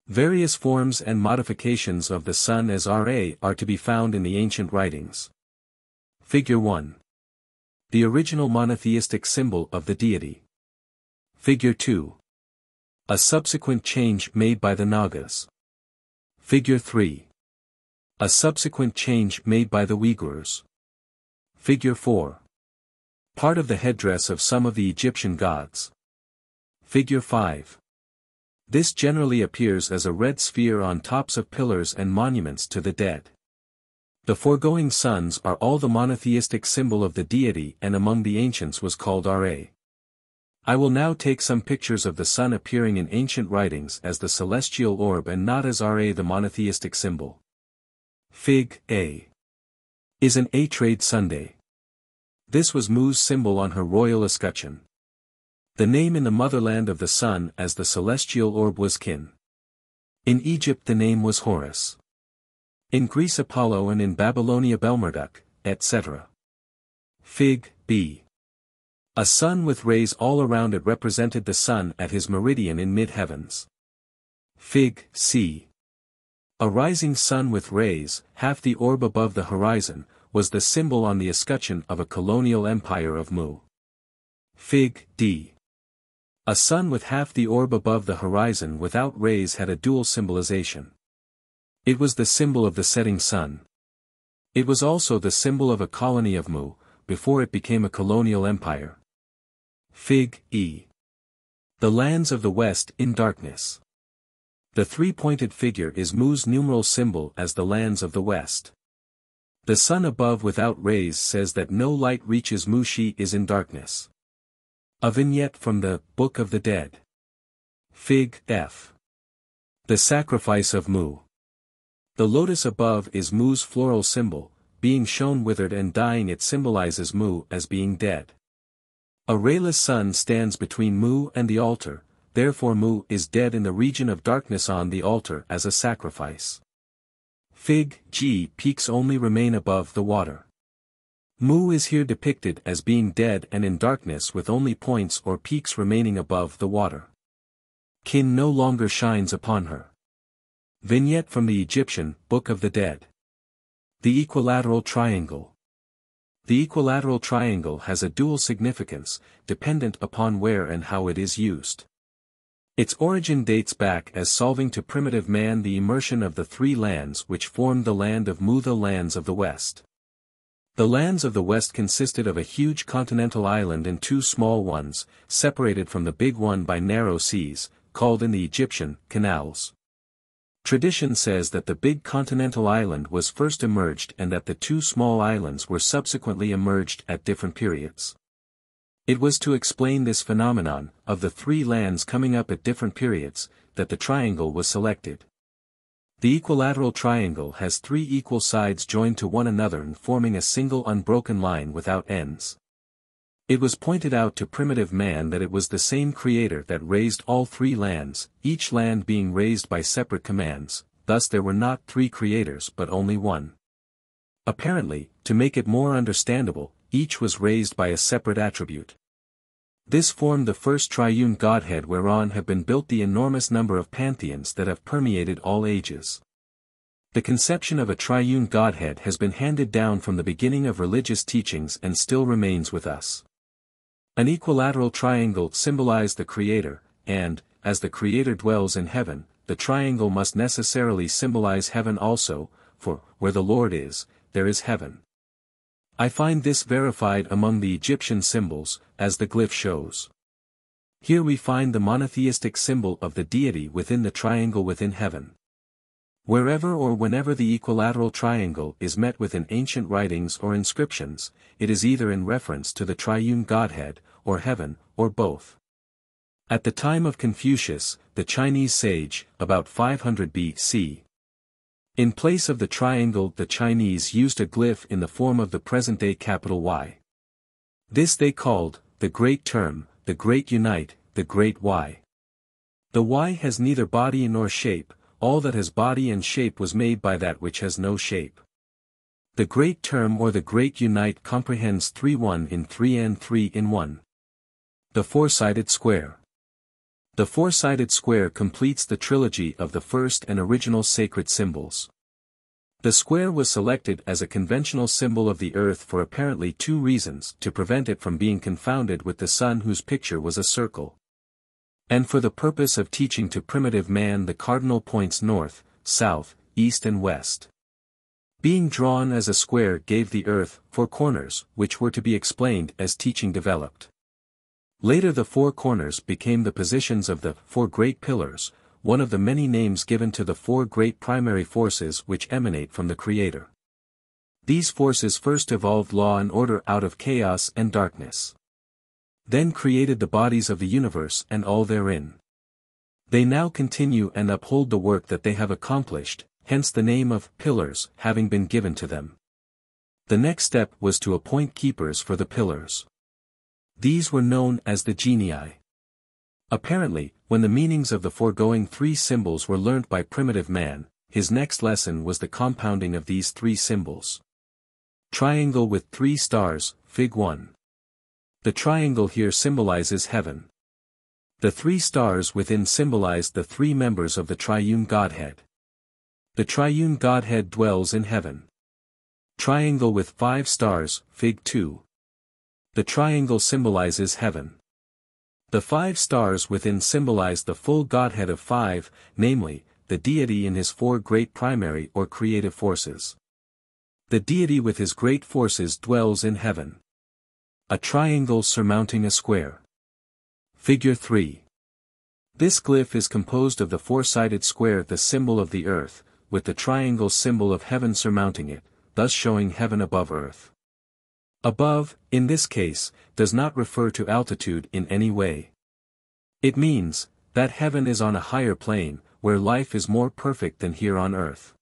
Various forms and modifications of the sun as Ra are to be found in the ancient writings. Figure 1. The original monotheistic symbol of the deity. Figure 2. A subsequent change made by the Nagas. Figure 3. A subsequent change made by the Uyghurs. Figure 4. Part of the headdress of some of the Egyptian gods. Figure 5. This generally appears as a red sphere on tops of pillars and monuments to the dead. The foregoing suns are all the monotheistic symbol of the deity and among the ancients was called Ra. I will now take some pictures of the sun appearing in ancient writings as the celestial orb and not as Ra the monotheistic symbol. Fig. A. Is an A-trade Sunday. This was Mu's symbol on her royal escutcheon. The name in the motherland of the sun as the celestial orb was Kin. In Egypt the name was Horus. In Greece Apollo and in Babylonia Bel-Marduk, etc. Fig. b. A sun with rays all around it represented the sun at his meridian in mid-heavens. Fig. c. A rising sun with rays, half the orb above the horizon, was the symbol on the escutcheon of a colonial empire of Mu. Fig. d. A sun with half the orb above the horizon without rays had a dual symbolization. It was the symbol of the setting sun. It was also the symbol of a colony of Mu, before it became a colonial empire. Fig. E. The lands of the west in darkness. The three-pointed figure is Mu's numeral symbol as the lands of the west. The sun above without rays says that no light reaches Mu she is in darkness. A vignette from the Book of the Dead. Fig. F. The sacrifice of Mu. The lotus above is Mu's floral symbol, being shown withered and dying it symbolizes Mu as being dead. A rayless sun stands between Mu and the altar, therefore Mu is dead in the region of darkness on the altar as a sacrifice. Fig. G. Peaks only remain above the water. Mu is here depicted as being dead and in darkness with only points or peaks remaining above the water. Kin no longer shines upon her. Vignette from the Egyptian Book of the Dead. The Equilateral Triangle the equilateral triangle has a dual significance, dependent upon where and how it is used. Its origin dates back as solving to primitive man the immersion of the three lands which formed the land of Mu the lands of the West. The lands of the West consisted of a huge continental island and two small ones, separated from the big one by narrow seas, called in the Egyptian, canals. Tradition says that the big continental island was first emerged and that the two small islands were subsequently emerged at different periods. It was to explain this phenomenon, of the three lands coming up at different periods, that the triangle was selected. The equilateral triangle has three equal sides joined to one another and forming a single unbroken line without ends. It was pointed out to primitive man that it was the same creator that raised all three lands, each land being raised by separate commands, thus there were not three creators but only one. Apparently, to make it more understandable, each was raised by a separate attribute. This formed the first triune Godhead whereon have been built the enormous number of pantheons that have permeated all ages. The conception of a triune Godhead has been handed down from the beginning of religious teachings and still remains with us. An equilateral triangle symbolized the Creator, and, as the Creator dwells in heaven, the triangle must necessarily symbolize heaven also, for, where the Lord is, there is heaven. I find this verified among the Egyptian symbols, as the glyph shows. Here we find the monotheistic symbol of the deity within the triangle within heaven. Wherever or whenever the equilateral triangle is met with in ancient writings or inscriptions, it is either in reference to the triune Godhead, or heaven, or both. At the time of Confucius, the Chinese sage, about 500 BC, in place of the triangle the Chinese used a glyph in the form of the present-day capital Y. This they called, the Great Term, the Great Unite, the Great Y. The Y has neither body nor shape, all that has body and shape was made by that which has no shape. The Great Term or the Great Unite comprehends 3 1 in 3 and 3 in 1. The Four-Sided Square The four-sided square completes the trilogy of the first and original sacred symbols. The square was selected as a conventional symbol of the earth for apparently two reasons to prevent it from being confounded with the sun whose picture was a circle. And for the purpose of teaching to primitive man the cardinal points north, south, east and west. Being drawn as a square gave the earth four corners, which were to be explained as teaching developed. Later the four corners became the positions of the four great pillars, one of the many names given to the four great primary forces which emanate from the Creator. These forces first evolved law and order out of chaos and darkness. Then created the bodies of the universe and all therein. They now continue and uphold the work that they have accomplished, hence the name of pillars having been given to them. The next step was to appoint keepers for the pillars. These were known as the genii. Apparently, When the meanings of the foregoing three symbols were learnt by primitive man, his next lesson was the compounding of these three symbols. Triangle with three stars, Fig 1. The triangle here symbolizes heaven. The three stars within symbolize the three members of the triune Godhead. The triune Godhead dwells in heaven. Triangle with five stars, Fig 2. The triangle symbolizes heaven. The five stars within symbolize the full Godhead of five, namely, the deity in his four great primary or creative forces. The deity with his great forces dwells in heaven. A triangle surmounting a square. Figure 3. This glyph is composed of the four-sided square the symbol of the earth, with the triangle symbol of heaven surmounting it, thus showing heaven above earth. Above, in this case, does not refer to altitude in any way. It means, that heaven is on a higher plane, where life is more perfect than here on earth.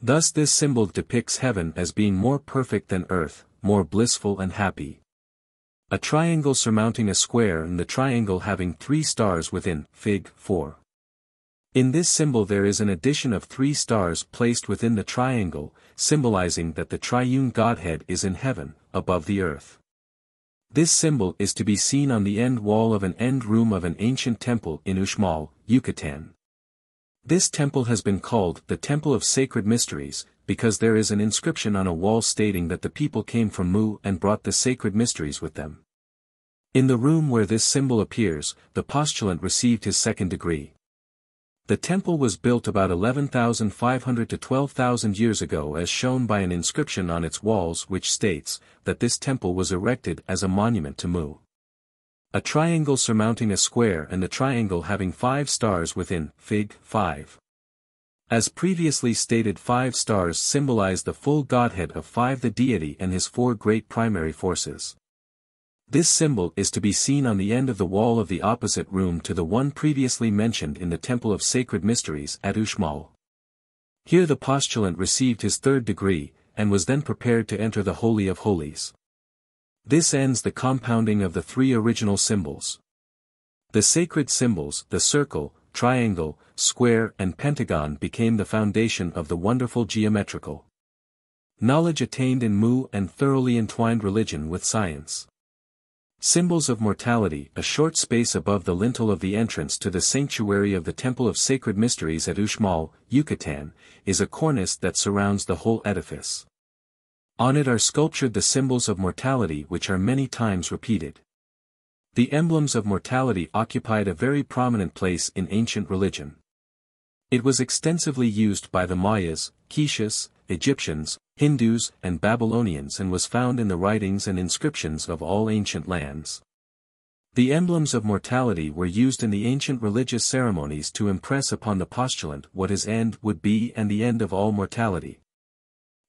Thus this symbol depicts heaven as being more perfect than earth, more blissful and happy. A triangle surmounting a square and the triangle having three stars within, Fig. 4. In this symbol there is an addition of three stars placed within the triangle, symbolizing that the triune Godhead is in heaven, above the earth. This symbol is to be seen on the end wall of an end room of an ancient temple in Uxmal, Yucatan. This temple has been called the Temple of Sacred Mysteries, because there is an inscription on a wall stating that the people came from Mu and brought the sacred mysteries with them. In the room where this symbol appears, the postulant received his second degree. The temple was built about 11,500 to 12,000 years ago as shown by an inscription on its walls which states, that this temple was erected as a monument to Mu a triangle surmounting a square and the triangle having five stars within, Fig. 5. As previously stated five stars symbolize the full Godhead of five the deity and his four great primary forces. This symbol is to be seen on the end of the wall of the opposite room to the one previously mentioned in the Temple of Sacred Mysteries at Uxmal. Here the postulant received his third degree, and was then prepared to enter the Holy of Holies. This ends the compounding of the three original symbols. The sacred symbols, the circle, triangle, square and pentagon became the foundation of the wonderful geometrical knowledge attained in Mu and thoroughly entwined religion with science. Symbols of mortality A short space above the lintel of the entrance to the sanctuary of the Temple of Sacred Mysteries at Uxmal, Yucatan, is a cornice that surrounds the whole edifice. On it are sculptured the symbols of mortality which are many times repeated. The emblems of mortality occupied a very prominent place in ancient religion. It was extensively used by the Mayas, Quiches, Egyptians, Hindus and Babylonians and was found in the writings and inscriptions of all ancient lands. The emblems of mortality were used in the ancient religious ceremonies to impress upon the postulant what his end would be and the end of all mortality.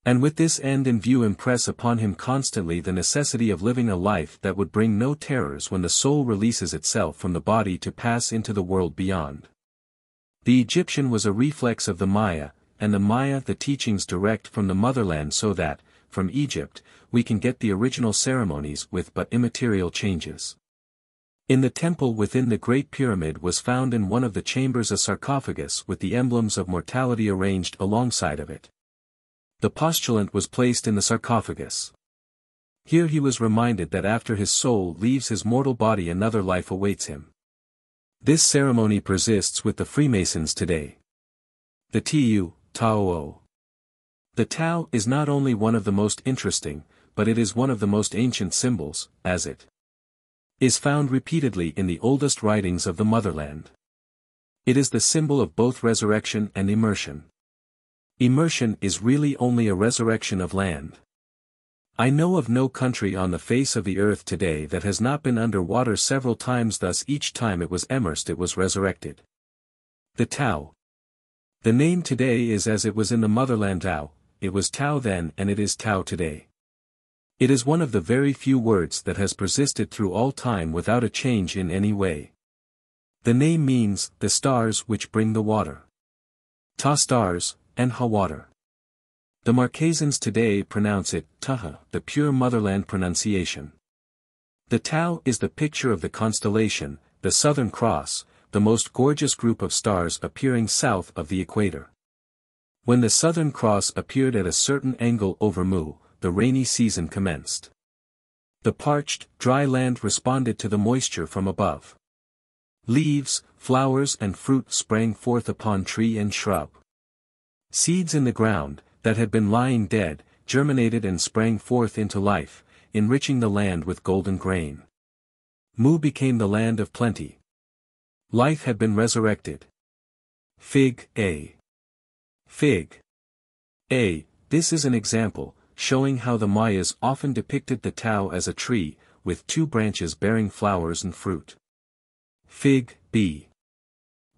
And with this end in view impress upon him constantly the necessity of living a life that would bring no terrors when the soul releases itself from the body to pass into the world beyond. The Egyptian was a reflex of the Maya, and the Maya the teachings direct from the motherland so that, from Egypt, we can get the original ceremonies with but immaterial changes. In the temple within the Great Pyramid was found in one of the chambers a sarcophagus with the emblems of mortality arranged alongside of it. The postulant was placed in the sarcophagus. Here he was reminded that after his soul leaves his mortal body another life awaits him. This ceremony persists with the Freemasons today. The Tu, Tau. The Tau is not only one of the most interesting, but it is one of the most ancient symbols, as it is found repeatedly in the oldest writings of the motherland. It is the symbol of both resurrection and immersion. Immersion is really only a resurrection of land. I know of no country on the face of the earth today that has not been under water several times thus each time it was immersed it was resurrected. The Tau. The name today is as it was in the motherland Tau, it was Tau then and it is Tau today. It is one of the very few words that has persisted through all time without a change in any way. The name means, the stars which bring the water. Ta stars, and ha water. The Marquesans today pronounce it Taha, the pure motherland pronunciation. The Tau is the picture of the constellation, the Southern Cross, the most gorgeous group of stars appearing south of the equator. When the Southern Cross appeared at a certain angle over Mu, the rainy season commenced. The parched, dry land responded to the moisture from above. Leaves, flowers and fruit sprang forth upon tree and shrub. Seeds in the ground, that had been lying dead, germinated and sprang forth into life, enriching the land with golden grain. Mu became the land of plenty. Life had been resurrected. Fig, A. Fig. A. This is an example, showing how the Mayas often depicted the Tau as a tree, with two branches bearing flowers and fruit. Fig, B.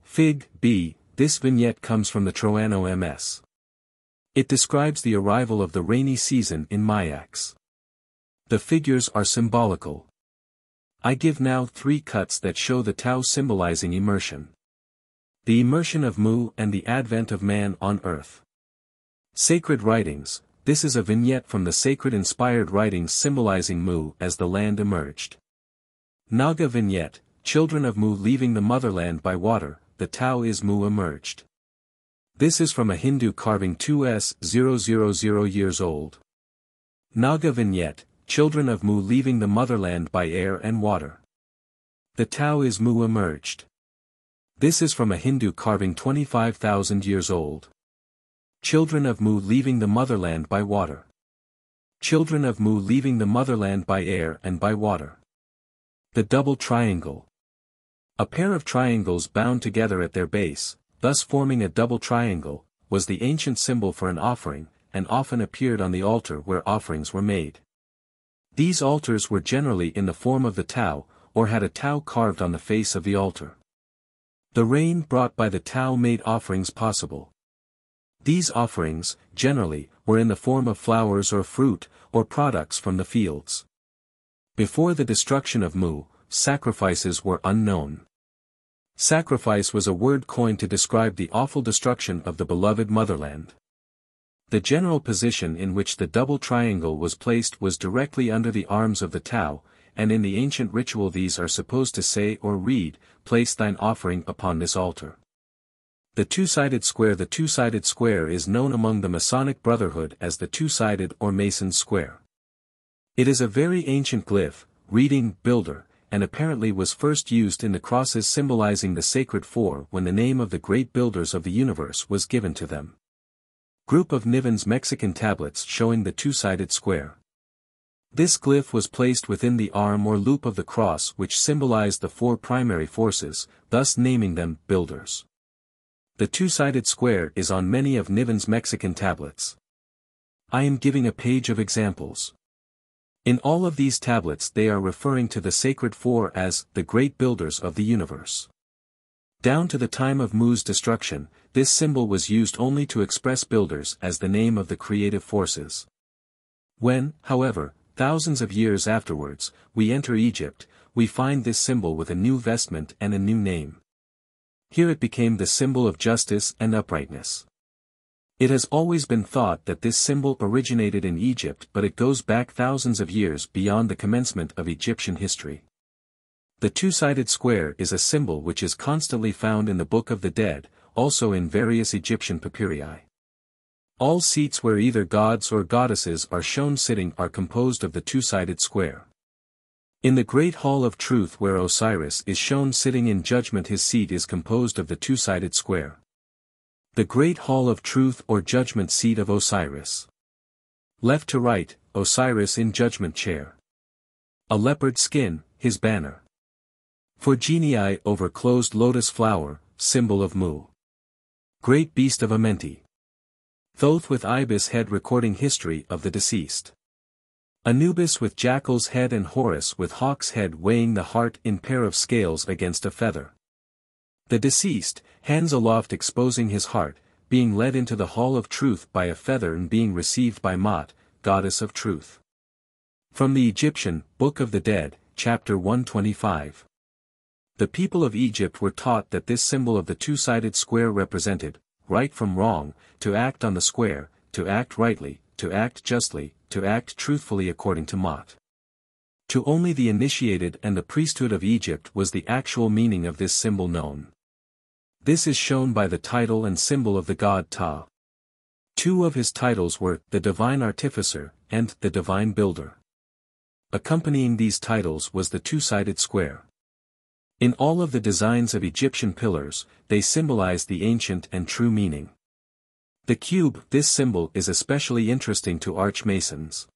Fig, B. This vignette comes from the Troano MS. It describes the arrival of the rainy season in Mayax. The figures are symbolical. I give now three cuts that show the Tau symbolizing immersion. The immersion of Mu and the advent of man on earth. Sacred writings, this is a vignette from the sacred inspired writings symbolizing Mu as the land emerged. Naga vignette, children of Mu leaving the motherland by water, the Tau is Mu emerged. This is from a Hindu carving 2s000 years old. Naga vignette, children of Mu leaving the motherland by air and water. The Tau is Mu emerged. This is from a Hindu carving 25,000 years old. Children of Mu leaving the motherland by water. Children of Mu leaving the motherland by air and by water. The double triangle. A pair of triangles bound together at their base, thus forming a double triangle, was the ancient symbol for an offering, and often appeared on the altar where offerings were made. These altars were generally in the form of the Tau, or had a Tau carved on the face of the altar. The rain brought by the Tau made offerings possible. These offerings, generally, were in the form of flowers or fruit, or products from the fields. Before the destruction of Mu, sacrifices were unknown. Sacrifice was a word coined to describe the awful destruction of the beloved motherland. The general position in which the double triangle was placed was directly under the arms of the Tau, and in the ancient ritual these are supposed to say or read, Place thine offering upon this altar. The two-sided square The two-sided square is known among the Masonic Brotherhood as the two-sided or Mason's square. It is a very ancient glyph, reading builder, and apparently was first used in the crosses symbolizing the sacred four when the name of the great builders of the universe was given to them. Group of Niven's Mexican tablets showing the two-sided square. This glyph was placed within the arm or loop of the cross which symbolized the four primary forces, thus naming them builders. The two-sided square is on many of Niven's Mexican tablets. I am giving a page of examples. In all of these tablets they are referring to the sacred four as the great builders of the universe. Down to the time of Mu's destruction, this symbol was used only to express builders as the name of the creative forces. When, however, thousands of years afterwards, we enter Egypt, we find this symbol with a new vestment and a new name. Here it became the symbol of justice and uprightness. It has always been thought that this symbol originated in Egypt but it goes back thousands of years beyond the commencement of Egyptian history. The two-sided square is a symbol which is constantly found in the Book of the Dead, also in various Egyptian papyri. All seats where either gods or goddesses are shown sitting are composed of the two-sided square. In the Great Hall of Truth where Osiris is shown sitting in judgment his seat is composed of the two-sided square. The Great Hall of Truth or Judgment Seat of Osiris. Left to right, Osiris in Judgment Chair. A leopard skin, his banner. Four genii over closed lotus flower, symbol of Mu. Great beast of Amenti. Thoth with ibis head recording history of the deceased. Anubis with jackal's head and Horus with hawk's head weighing the heart in pair of scales against a feather. The deceased, hands aloft exposing his heart, being led into the hall of truth by a feather and being received by Mot, goddess of truth. From the Egyptian, Book of the Dead, chapter 125. The people of Egypt were taught that this symbol of the two-sided square represented, right from wrong, to act on the square, to act rightly, to act justly, to act truthfully according to Mot. To only the initiated and the priesthood of Egypt was the actual meaning of this symbol known. This is shown by the title and symbol of the god Ptah. Two of his titles were the Divine Artificer and the Divine Builder. Accompanying these titles was the two-sided square. In all of the designs of Egyptian pillars, they symbolize the ancient and true meaning. The cube, this symbol is especially interesting to archmasons.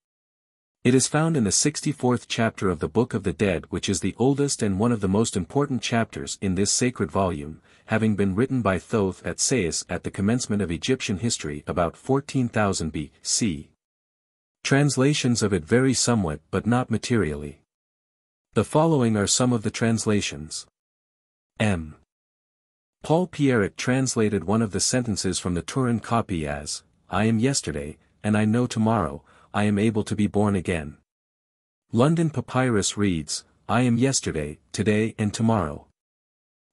It is found in the 64th chapter of the Book of the Dead which is the oldest and one of the most important chapters in this sacred volume, having been written by Thoth at Sais at the commencement of Egyptian history about 14,000 B.C. Translations of it vary somewhat but not materially. The following are some of the translations. M. Paul Pierret translated one of the sentences from the Turin copy as, I am yesterday, and I know tomorrow, I am able to be born again. London Papyrus reads, I am yesterday, today and tomorrow.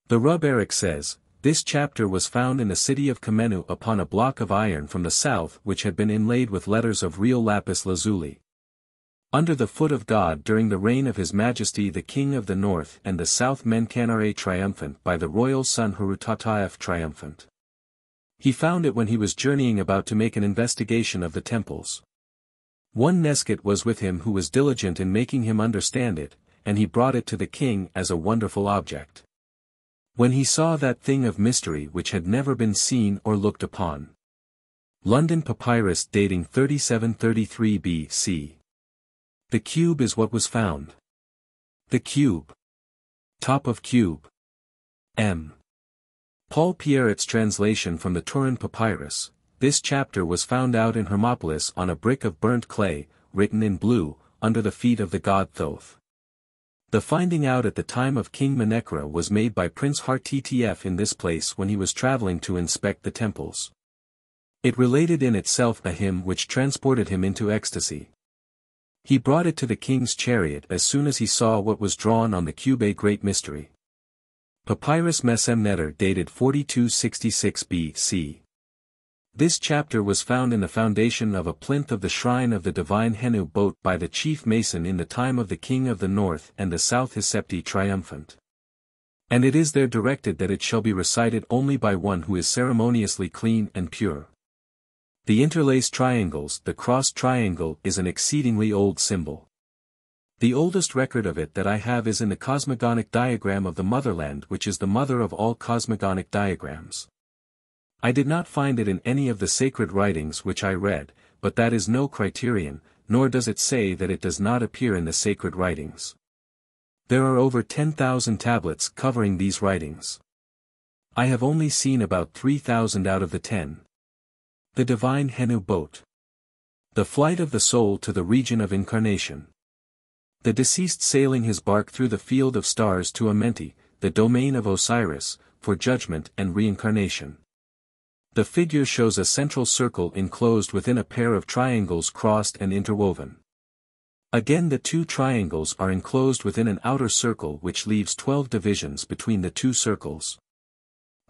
The rubric says, this chapter was found in the city of Khemennu upon a block of iron from the south which had been inlaid with letters of real lapis lazuli. Under the foot of God during the reign of His Majesty the King of the North and the South Menkaure triumphant by the royal son Harutataef triumphant. He found it when he was journeying about to make an investigation of the temples. One Nesket was with him who was diligent in making him understand it, and he brought it to the king as a wonderful object. When he saw that thing of mystery which had never been seen or looked upon. London Papyrus dating 3733 B.C. The cube is what was found. The cube. Top of cube. M. Paul Pierret's translation from the Turin Papyrus, this chapter was found out in Hermopolis on a brick of burnt clay, written in blue, under the feet of the god Thoth. The finding out at the time of King Menekre was made by Prince Harttf in this place when he was traveling to inspect the temples. It related in itself a hymn which transported him into ecstasy. He brought it to the king's chariot as soon as he saw what was drawn on the cube a great mystery. Papyrus Mesemneter dated 4266 B.C. This chapter was found in the foundation of a plinth of the shrine of the divine Henu boat by the chief mason in the time of the king of the north and the south Hesepti triumphant. And it is there directed that it shall be recited only by one who is ceremoniously clean and pure. The interlaced triangles, the crossed triangle is an exceedingly old symbol. The oldest record of it that I have is in the cosmogonic diagram of the motherland which is the mother of all cosmogonic diagrams. I did not find it in any of the sacred writings which I read, but that is no criterion, nor does it say that it does not appear in the sacred writings. There are over 10,000 tablets covering these writings. I have only seen about 3,000 out of the 10. The Divine Henu Boat. The flight of the soul to the region of incarnation. The deceased sailing his bark through the field of stars to Amenti, the domain of Osiris, for judgment and reincarnation. The figure shows a central circle enclosed within a pair of triangles crossed and interwoven. Again the two triangles are enclosed within an outer circle which leaves 12 divisions between the two circles.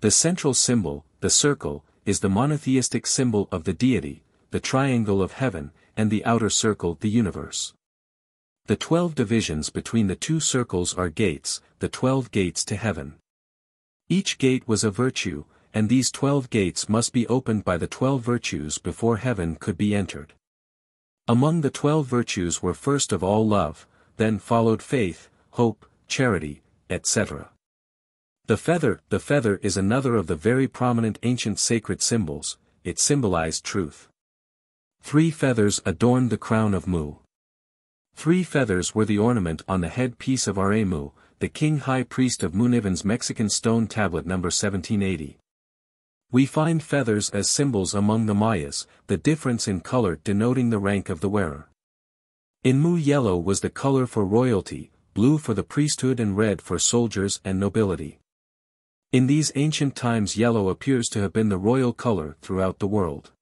The central symbol, the circle, is the monotheistic symbol of the deity, the triangle of heaven, and the outer circle the universe. The twelve divisions between the two circles are gates, the twelve gates to heaven. Each gate was a virtue, and these twelve gates must be opened by the twelve virtues before heaven could be entered. Among the twelve virtues were first of all love, then followed faith, hope, charity, etc. The feather, the feather is another of the very prominent ancient sacred symbols, it symbolized truth. Three feathers adorned the crown of Mu. Three feathers were the ornament on the headpiece of Aremu, the king high priest of Mu Niven's Mexican stone tablet number 1780. We find feathers as symbols among the Mayas, the difference in color denoting the rank of the wearer. In Mu yellow was the color for royalty, blue for the priesthood and red for soldiers and nobility. In these ancient times yellow appears to have been the royal color throughout the world.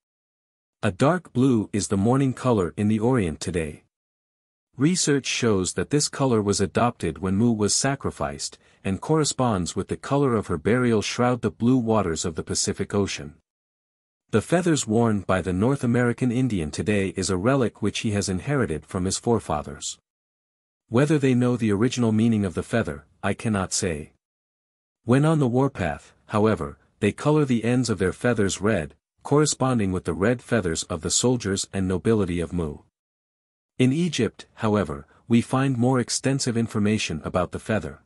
A dark blue is the mourning color in the Orient today. Research shows that this color was adopted when Mu was sacrificed, and corresponds with the color of her burial shroud the blue waters of the Pacific Ocean. The feathers worn by the North American Indian today is a relic which he has inherited from his forefathers. Whether they know the original meaning of the feather, I cannot say. When on the warpath, however, they color the ends of their feathers red, corresponding with the red feathers of the soldiers and nobility of Mu. In Egypt, however, we find more extensive information about the feather.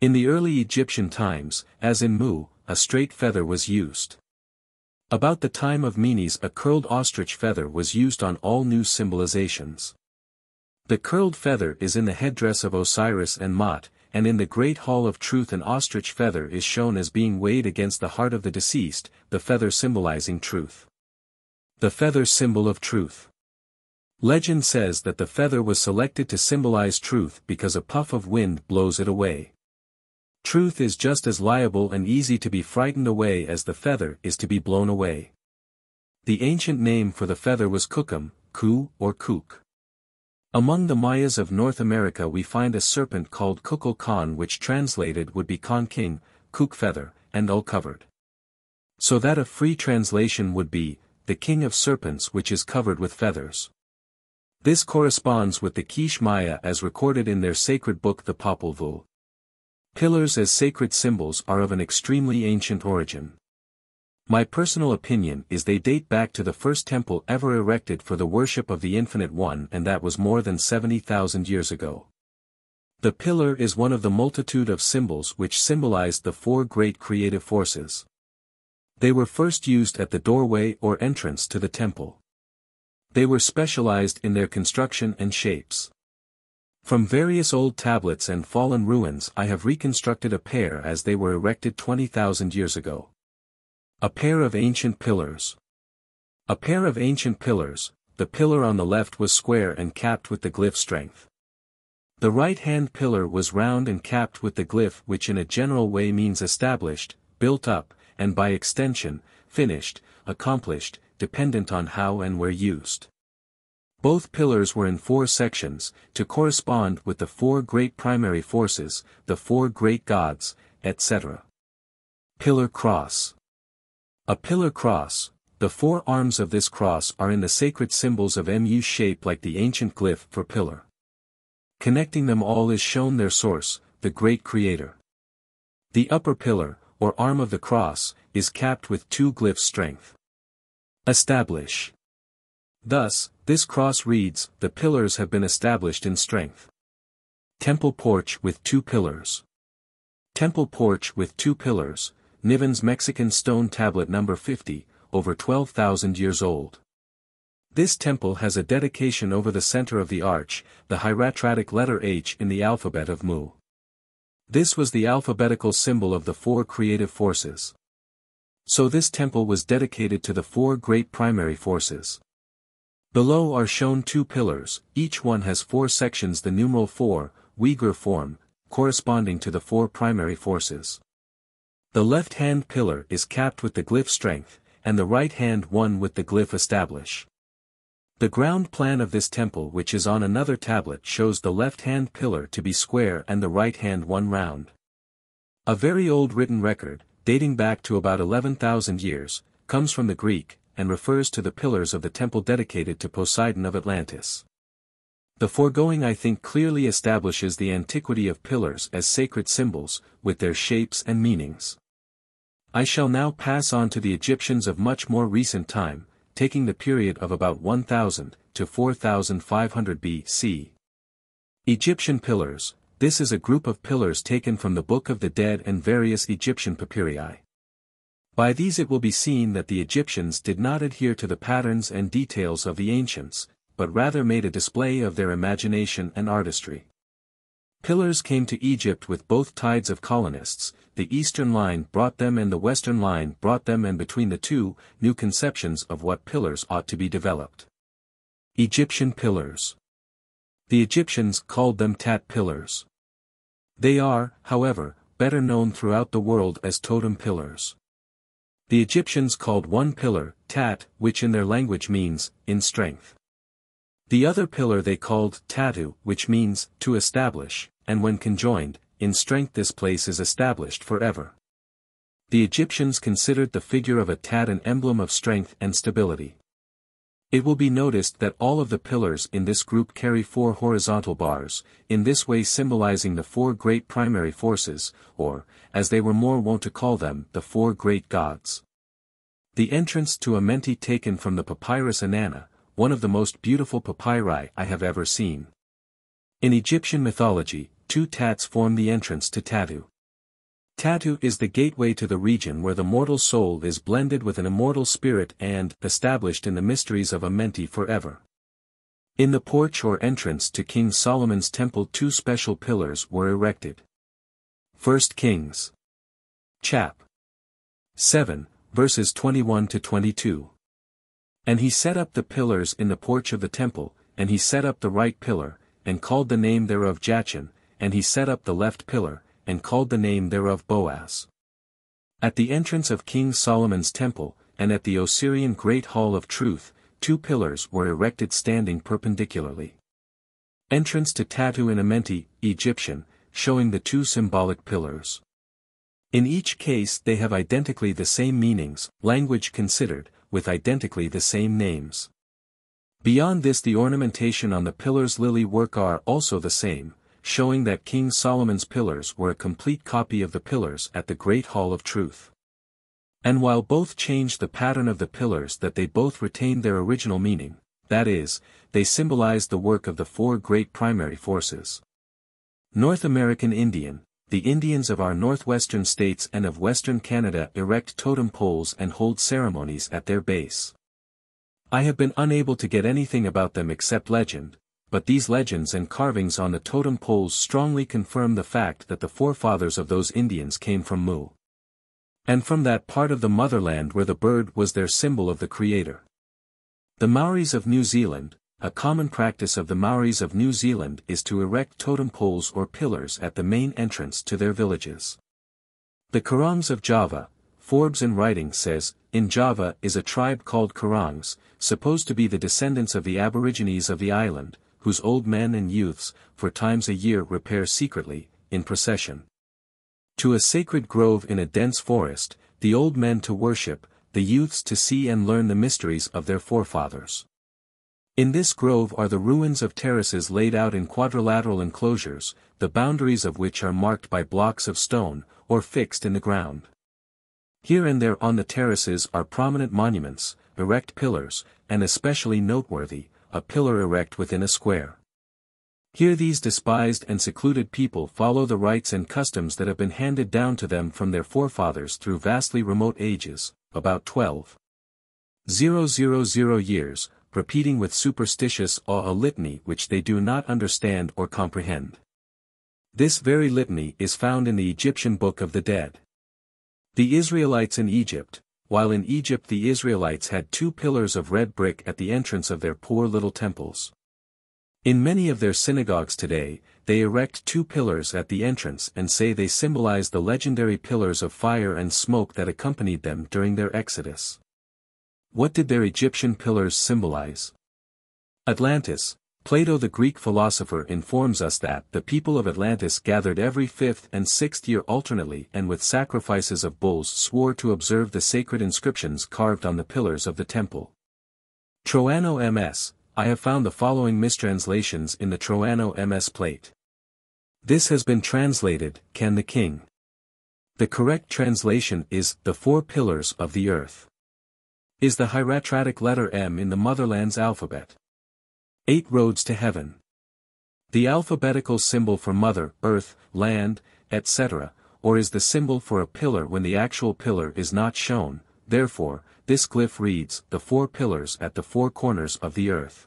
In the early Egyptian times, as in Mu, a straight feather was used. About the time of Menes a curled ostrich feather was used on all new symbolizations. The curled feather is in the headdress of Osiris and Mot, and in the Great Hall of Truth an ostrich feather is shown as being weighed against the heart of the deceased, the feather symbolizing truth. The feather symbol of truth. Legend says that the feather was selected to symbolize truth because a puff of wind blows it away. Truth is just as liable and easy to be frightened away as the feather is to be blown away. The ancient name for the feather was kukum, ku, or kuk. Among the Mayas of North America we find a serpent called Kukul Kukulkan which translated would be Khan King, Kuk Feather, and all covered. So that a free translation would be, the king of serpents which is covered with feathers. This corresponds with the Quiche Maya as recorded in their sacred book the Popol Vuh. Pillars as sacred symbols are of an extremely ancient origin. My personal opinion is they date back to the first temple ever erected for the worship of the Infinite One and that was more than 70,000 years ago. The pillar is one of the multitude of symbols which symbolized the four great creative forces. They were first used at the doorway or entrance to the temple. They were specialized in their construction and shapes. From various old tablets and fallen ruins I have reconstructed a pair as they were erected 20,000 years ago. A pair of ancient pillars. A pair of ancient pillars, the pillar on the left was square and capped with the glyph strength. The right-hand pillar was round and capped with the glyph which in a general way means established, built up, and by extension, finished, accomplished, dependent on how and where used. Both pillars were in four sections, to correspond with the four great primary forces, the four great gods, etc. Pillar Cross A pillar cross, the four arms of this cross are in the sacred symbols of mu shape like the ancient glyph for pillar. Connecting them all is shown their source, the great creator. The upper pillar, or arm of the cross, is capped with two glyphs strength. Establish. Thus, this cross reads, the pillars have been established in strength. Temple porch with two pillars. Temple porch with two pillars, Niven's Mexican stone tablet number 50, over 12,000 years old. This temple has a dedication over the center of the arch, the hieratic letter H in the alphabet of Mu. This was the alphabetical symbol of the four creative forces. So this temple was dedicated to the four great primary forces. Below are shown two pillars, each one has four sections the numeral 4, Uyghur form, corresponding to the four primary forces. The left-hand pillar is capped with the glyph strength, and the right-hand one with the glyph establish. The ground plan of this temple which is on another tablet shows the left-hand pillar to be square and the right-hand one round. A very old written record, dating back to about 11,000 years, comes from the Greek, and refers to the pillars of the temple dedicated to Poseidon of Atlantis. The foregoing I think clearly establishes the antiquity of pillars as sacred symbols, with their shapes and meanings. I shall now pass on to the Egyptians of much more recent time, taking the period of about 1000 to 4500 BC. Egyptian pillars, this is a group of pillars taken from the Book of the Dead and various Egyptian papyri. By these it will be seen that the Egyptians did not adhere to the patterns and details of the ancients, but rather made a display of their imagination and artistry. Pillars came to Egypt with both tides of colonists, the eastern line brought them and the western line brought them and between the two, new conceptions of what pillars ought to be developed. Egyptian Pillars The Egyptians called them Tat pillars. They are, however, better known throughout the world as totem pillars. The Egyptians called one pillar, Tat, which in their language means, in strength. The other pillar they called Tatu, which means, to establish, and when conjoined, in strength this place is established forever. The Egyptians considered the figure of a Tat an emblem of strength and stability. It will be noticed that all of the pillars in this group carry four horizontal bars, in this way symbolizing the four great primary forces, or, as they were more wont to call them, the four great gods. The entrance to Amenti taken from the Papyrus Anana, one of the most beautiful papyri I have ever seen. In Egyptian mythology, two tats form the entrance to Tatu. Tatu is the gateway to the region where the mortal soul is blended with an immortal spirit and established in the mysteries of Amenti forever. In the porch or entrance to King Solomon's temple two special pillars were erected. 1 Kings. Chap. 7, verses 21 to 22. And he set up the pillars in the porch of the temple, and he set up the right pillar, and called the name thereof Jachin, and he set up the left pillar, and called the name thereof Boaz. At the entrance of King Solomon's temple, and at the Osirian Great Hall of Truth, two pillars were erected standing perpendicularly. Entrance to Tatu in Amenti, Egyptian, showing the two symbolic pillars. In each case they have identically the same meanings, language considered, with identically the same names. Beyond this the ornamentation on the pillars lily work are also the same, showing that King Solomon's pillars were a complete copy of the pillars at the Great Hall of Truth. And while both changed the pattern of the pillars that they both retained their original meaning, that is, they symbolized the work of the four great primary forces. North American Indian, the Indians of our northwestern states and of western Canada erect totem poles and hold ceremonies at their base. I have been unable to get anything about them except legend, but these legends and carvings on the totem poles strongly confirm the fact that the forefathers of those Indians came from Mu. And from that part of the motherland where the bird was their symbol of the Creator. The Maoris of New Zealand, a common practice of the Maoris of New Zealand is to erect totem poles or pillars at the main entrance to their villages. The Karangs of Java, Forbes in writing says, in Java is a tribe called Karangs, supposed to be the descendants of the aborigines of the island, whose old men and youths, four times a year repair secretly, in procession. To a sacred grove in a dense forest, the old men to worship, the youths to see and learn the mysteries of their forefathers. In this grove are the ruins of terraces laid out in quadrilateral enclosures, the boundaries of which are marked by blocks of stone, or fixed in the ground. Here and there on the terraces are prominent monuments, erect pillars, and especially noteworthy, a pillar erect within a square. Here these despised and secluded people follow the rites and customs that have been handed down to them from their forefathers through vastly remote ages, about 12. 000 years, repeating with superstitious awe a litany which they do not understand or comprehend. This very litany is found in the Egyptian Book of the Dead. The Israelites in Egypt, while in Egypt the Israelites had two pillars of red brick at the entrance of their poor little temples. In many of their synagogues today, they erect two pillars at the entrance and say they symbolize the legendary pillars of fire and smoke that accompanied them during their exodus. What did their Egyptian pillars symbolize? Atlantis, Plato the Greek philosopher informs us that the people of Atlantis gathered every fifth and sixth year alternately and with sacrifices of bulls swore to observe the sacred inscriptions carved on the pillars of the temple. Troano MS, I have found the following mistranslations in the Troano MS plate. This has been translated, Can the King. The correct translation is, the four pillars of the earth. Is the hieratic letter M in the motherland's alphabet. Eight Roads to Heaven. The alphabetical symbol for mother, earth, land, etc., or is the symbol for a pillar when the actual pillar is not shown, therefore, this glyph reads, the four pillars at the four corners of the earth.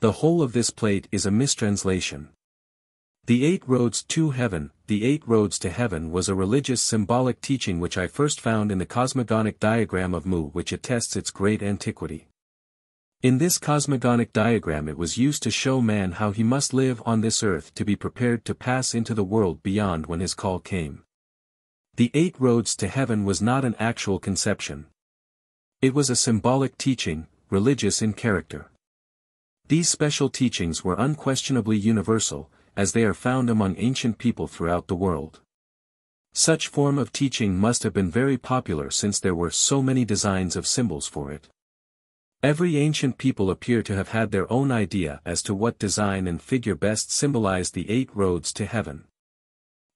The whole of this plate is a mistranslation. The Eight Roads to Heaven The Eight Roads to Heaven was a religious symbolic teaching which I first found in the cosmogonic diagram of Mu which attests its great antiquity. In this cosmogonic diagram it was used to show man how he must live on this earth to be prepared to pass into the world beyond when his call came. The Eight Roads to Heaven was not an actual conception. It was a symbolic teaching, religious in character. These special teachings were unquestionably universal, as they are found among ancient people throughout the world. Such form of teaching must have been very popular since there were so many designs of symbols for it. Every ancient people appear to have had their own idea as to what design and figure best symbolize the eight roads to heaven.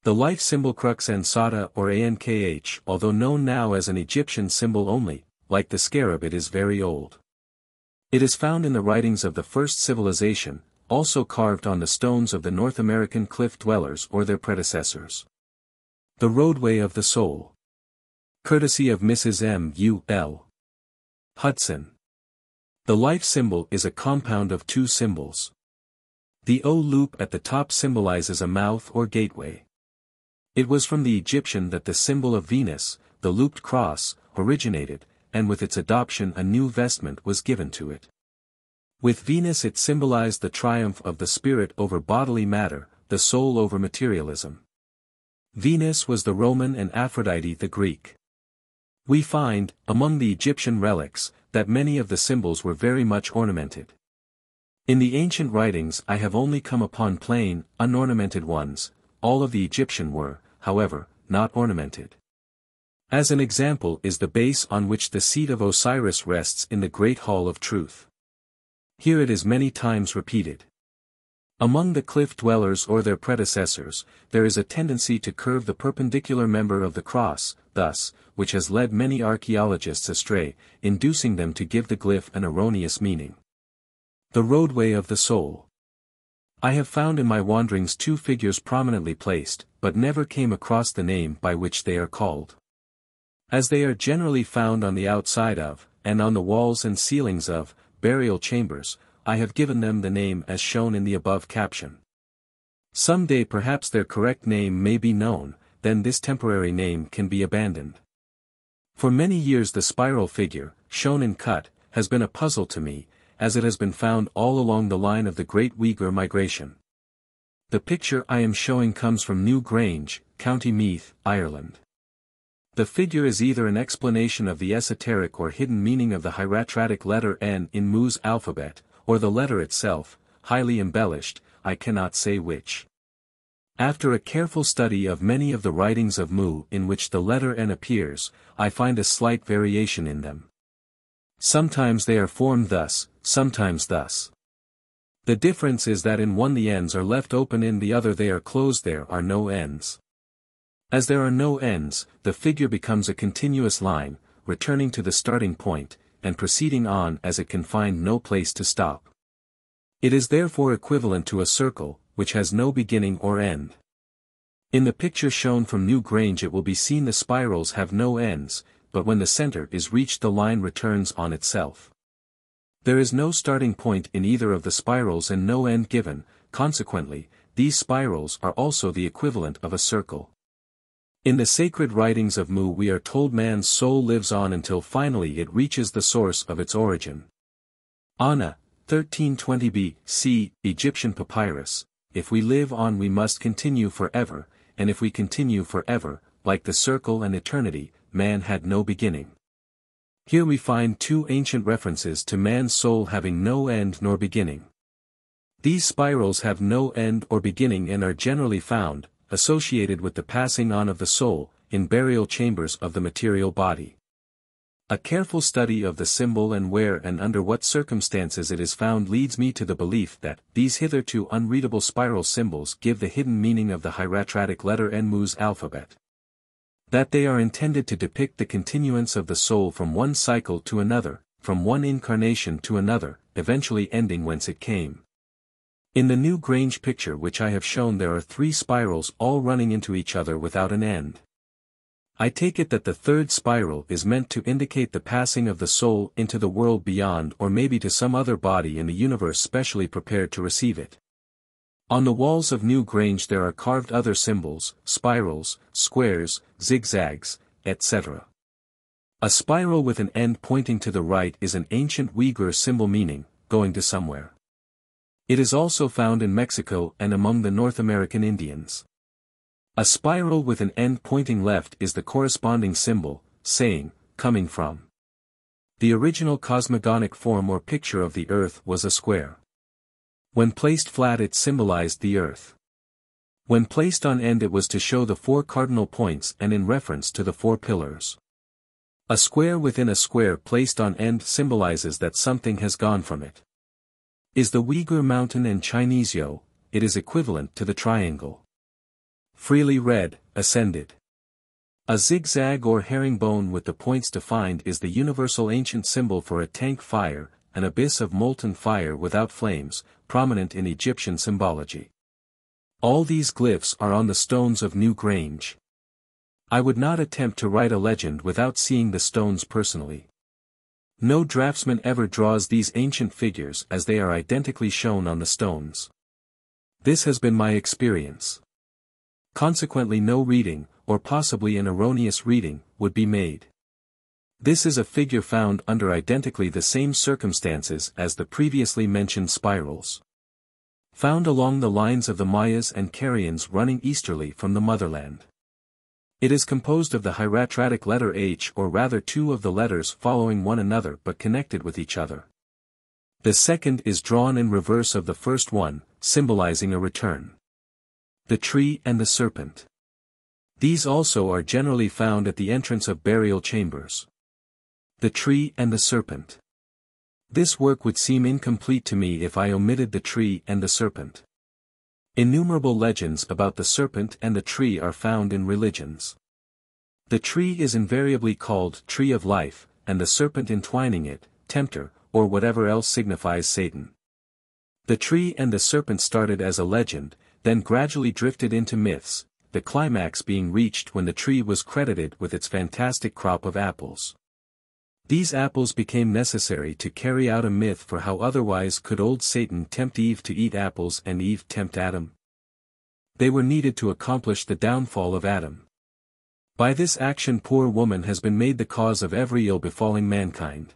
The life symbol Crux Ansata or Ankh although known now as an Egyptian symbol only, like the scarab it is very old. It is found in the writings of the first civilization, also carved on the stones of the North American cliff dwellers or their predecessors. The Roadway of the Soul. Courtesy of Mrs. M. U. L. Hudson. The life symbol is a compound of two symbols. The O loop at the top symbolizes a mouth or gateway. It was from the Egyptian that the symbol of Venus, the looped cross, originated, and with its adoption a new vestment was given to it. With Venus it symbolized the triumph of the spirit over bodily matter, the soul over materialism. Venus was the Roman and Aphrodite the Greek. We find, among the Egyptian relics, that many of the symbols were very much ornamented. In the ancient writings I have only come upon plain, unornamented ones, all of the Egyptian were, however, not ornamented. As an example is the base on which the seat of Osiris rests in the Great Hall of Truth. Here it is many times repeated. Among the cliff dwellers or their predecessors, there is a tendency to curve the perpendicular member of the cross, thus, which has led many archaeologists astray, inducing them to give the glyph an erroneous meaning. The roadway of the soul. I have found in my wanderings two figures prominently placed, but never came across the name by which they are called. As they are generally found on the outside of, and on the walls and ceilings of, burial chambers, I have given them the name as shown in the above caption. Some day perhaps their correct name may be known, then this temporary name can be abandoned. For many years the spiral figure, shown in cut, has been a puzzle to me, as it has been found all along the line of the Great Uyghur migration. The picture I am showing comes from New Grange, County Meath, Ireland. The figure is either an explanation of the esoteric or hidden meaning of the hieratic letter N in Mu's alphabet, or the letter itself, highly embellished, I cannot say which. After a careful study of many of the writings of Mu in which the letter N appears, I find a slight variation in them. Sometimes they are formed thus, sometimes thus. The difference is that in one the ends are left open in the other they are closed there are no ends. As there are no ends, the figure becomes a continuous line, returning to the starting point, and proceeding on as it can find no place to stop. It is therefore equivalent to a circle, which has no beginning or end. In the picture shown from New Grange it will be seen the spirals have no ends, but when the center is reached the line returns on itself. There is no starting point in either of the spirals and no end given, consequently, these spirals are also the equivalent of a circle. In the sacred writings of Mu we are told man's soul lives on until finally it reaches the source of its origin. Anna, 1320b, c. Egyptian Papyrus, if we live on we must continue forever, and if we continue forever, like the circle and eternity, man had no beginning. Here we find two ancient references to man's soul having no end nor beginning. These spirals have no end or beginning and are generally found, associated with the passing on of the soul, in burial chambers of the material body. A careful study of the symbol and where and under what circumstances it is found leads me to the belief that these hitherto unreadable spiral symbols give the hidden meaning of the hieratic letter Enmu's alphabet. That they are intended to depict the continuance of the soul from one cycle to another, from one incarnation to another, eventually ending whence it came. In the new Grange picture which I have shown there are three spirals all running into each other without an end. I take it that the third spiral is meant to indicate the passing of the soul into the world beyond or maybe to some other body in the universe specially prepared to receive it. On the walls of New Grange there are carved other symbols, spirals, squares, zigzags, etc. A spiral with an end pointing to the right is an ancient Uyghur symbol meaning, going to somewhere. It is also found in Mexico and among the North American Indians. A spiral with an end pointing left is the corresponding symbol, saying, coming from. The original cosmogonic form or picture of the Earth was a square. When placed flat it symbolized the Earth. When placed on end it was to show the four cardinal points and in reference to the four pillars. A square within a square placed on end symbolizes that something has gone from it. Is the Uyghur mountain and Chinese yo, it is equivalent to the triangle. Freely read, ascended. A zigzag or herringbone with the points defined is the universal ancient symbol for a tank fire, an abyss of molten fire without flames, prominent in Egyptian symbology. All these glyphs are on the stones of New Grange. I would not attempt to write a legend without seeing the stones personally. No draftsman ever draws these ancient figures as they are identically shown on the stones. This has been my experience. Consequently no reading, or possibly an erroneous reading, would be made. This is a figure found under identically the same circumstances as the previously mentioned spirals. Found along the lines of the Mayas and Carians running easterly from the motherland. It is composed of the hieratic letter H or rather two of the letters following one another but connected with each other. The second is drawn in reverse of the first one, symbolizing a return. The tree and the serpent. These also are generally found at the entrance of burial chambers. The tree and the serpent. This work would seem incomplete to me if I omitted the tree and the serpent. Innumerable legends about the serpent and the tree are found in religions. The tree is invariably called tree of life, and the serpent entwining it, tempter, or whatever else signifies Satan. The tree and the serpent started as a legend, then gradually drifted into myths, the climax being reached when the tree was credited with its fantastic crop of apples. These apples became necessary to carry out a myth for how otherwise could old Satan tempt Eve to eat apples and Eve tempt Adam. They were needed to accomplish the downfall of Adam. By this action poor woman has been made the cause of every ill befalling mankind.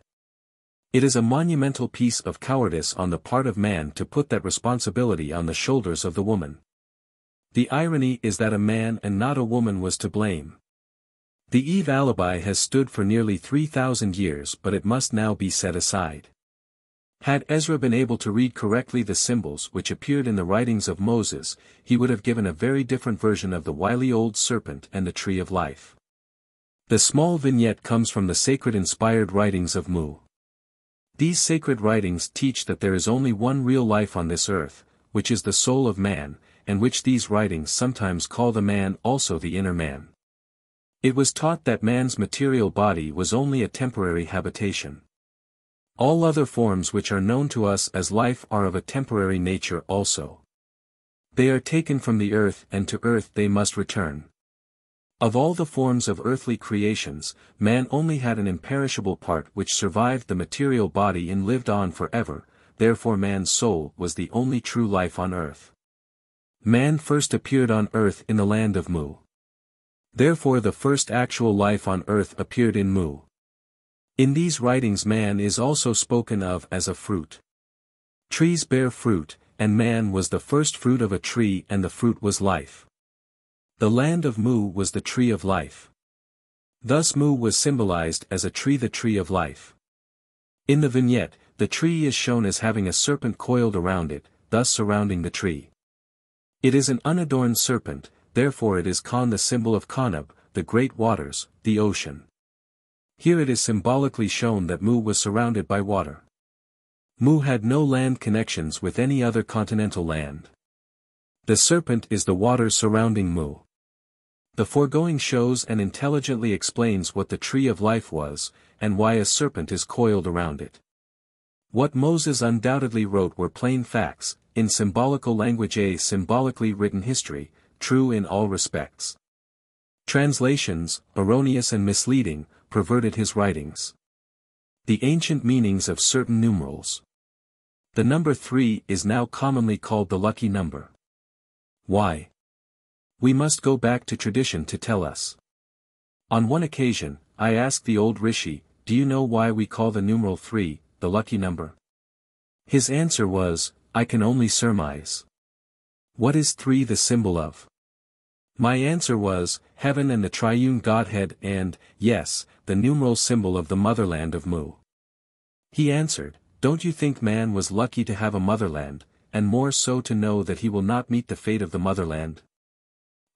It is a monumental piece of cowardice on the part of man to put that responsibility on the shoulders of the woman. The irony is that a man and not a woman was to blame. The Eve alibi has stood for nearly 3,000 years but it must now be set aside. Had Ezra been able to read correctly the symbols which appeared in the writings of Moses, he would have given a very different version of the wily old serpent and the tree of life. The small vignette comes from the sacred inspired writings of Mu. These sacred writings teach that there is only one real life on this earth, which is the soul of man, and which these writings sometimes call the man also the inner man. It was taught that man's material body was only a temporary habitation. All other forms which are known to us as life are of a temporary nature also. They are taken from the earth and to earth they must return. Of all the forms of earthly creations, man only had an imperishable part which survived the material body and lived on forever, therefore man's soul was the only true life on earth. Man first appeared on earth in the land of Mu. Therefore the first actual life on earth appeared in Mu. In these writings man is also spoken of as a fruit. Trees bear fruit, and man was the first fruit of a tree and the fruit was life. The land of Mu was the tree of life. Thus Mu was symbolized as a tree the tree of life. In the vignette, the tree is shown as having a serpent coiled around it, thus surrounding the tree. It is an unadorned serpent, therefore it is Khan the symbol of Khanab, the great waters, the ocean. Here it is symbolically shown that Mu was surrounded by water. Mu had no land connections with any other continental land. The serpent is the water surrounding Mu. The foregoing shows and intelligently explains what the tree of life was, and why a serpent is coiled around it. What Moses undoubtedly wrote were plain facts, in symbolical language a symbolically written history, true in all respects. Translations, erroneous and misleading, perverted his writings. The ancient meanings of certain numerals. The number 3 is now commonly called the lucky number. Why? We must go back to tradition to tell us. On one occasion, I asked the old Rishi, do you know why we call the numeral 3, the lucky number? His answer was, I can only surmise. What is 3 the symbol of? My answer was, heaven and the triune Godhead and, yes, the numeral symbol of the motherland of Mu. He answered, don't you think man was lucky to have a motherland, and more so to know that he will not meet the fate of the motherland?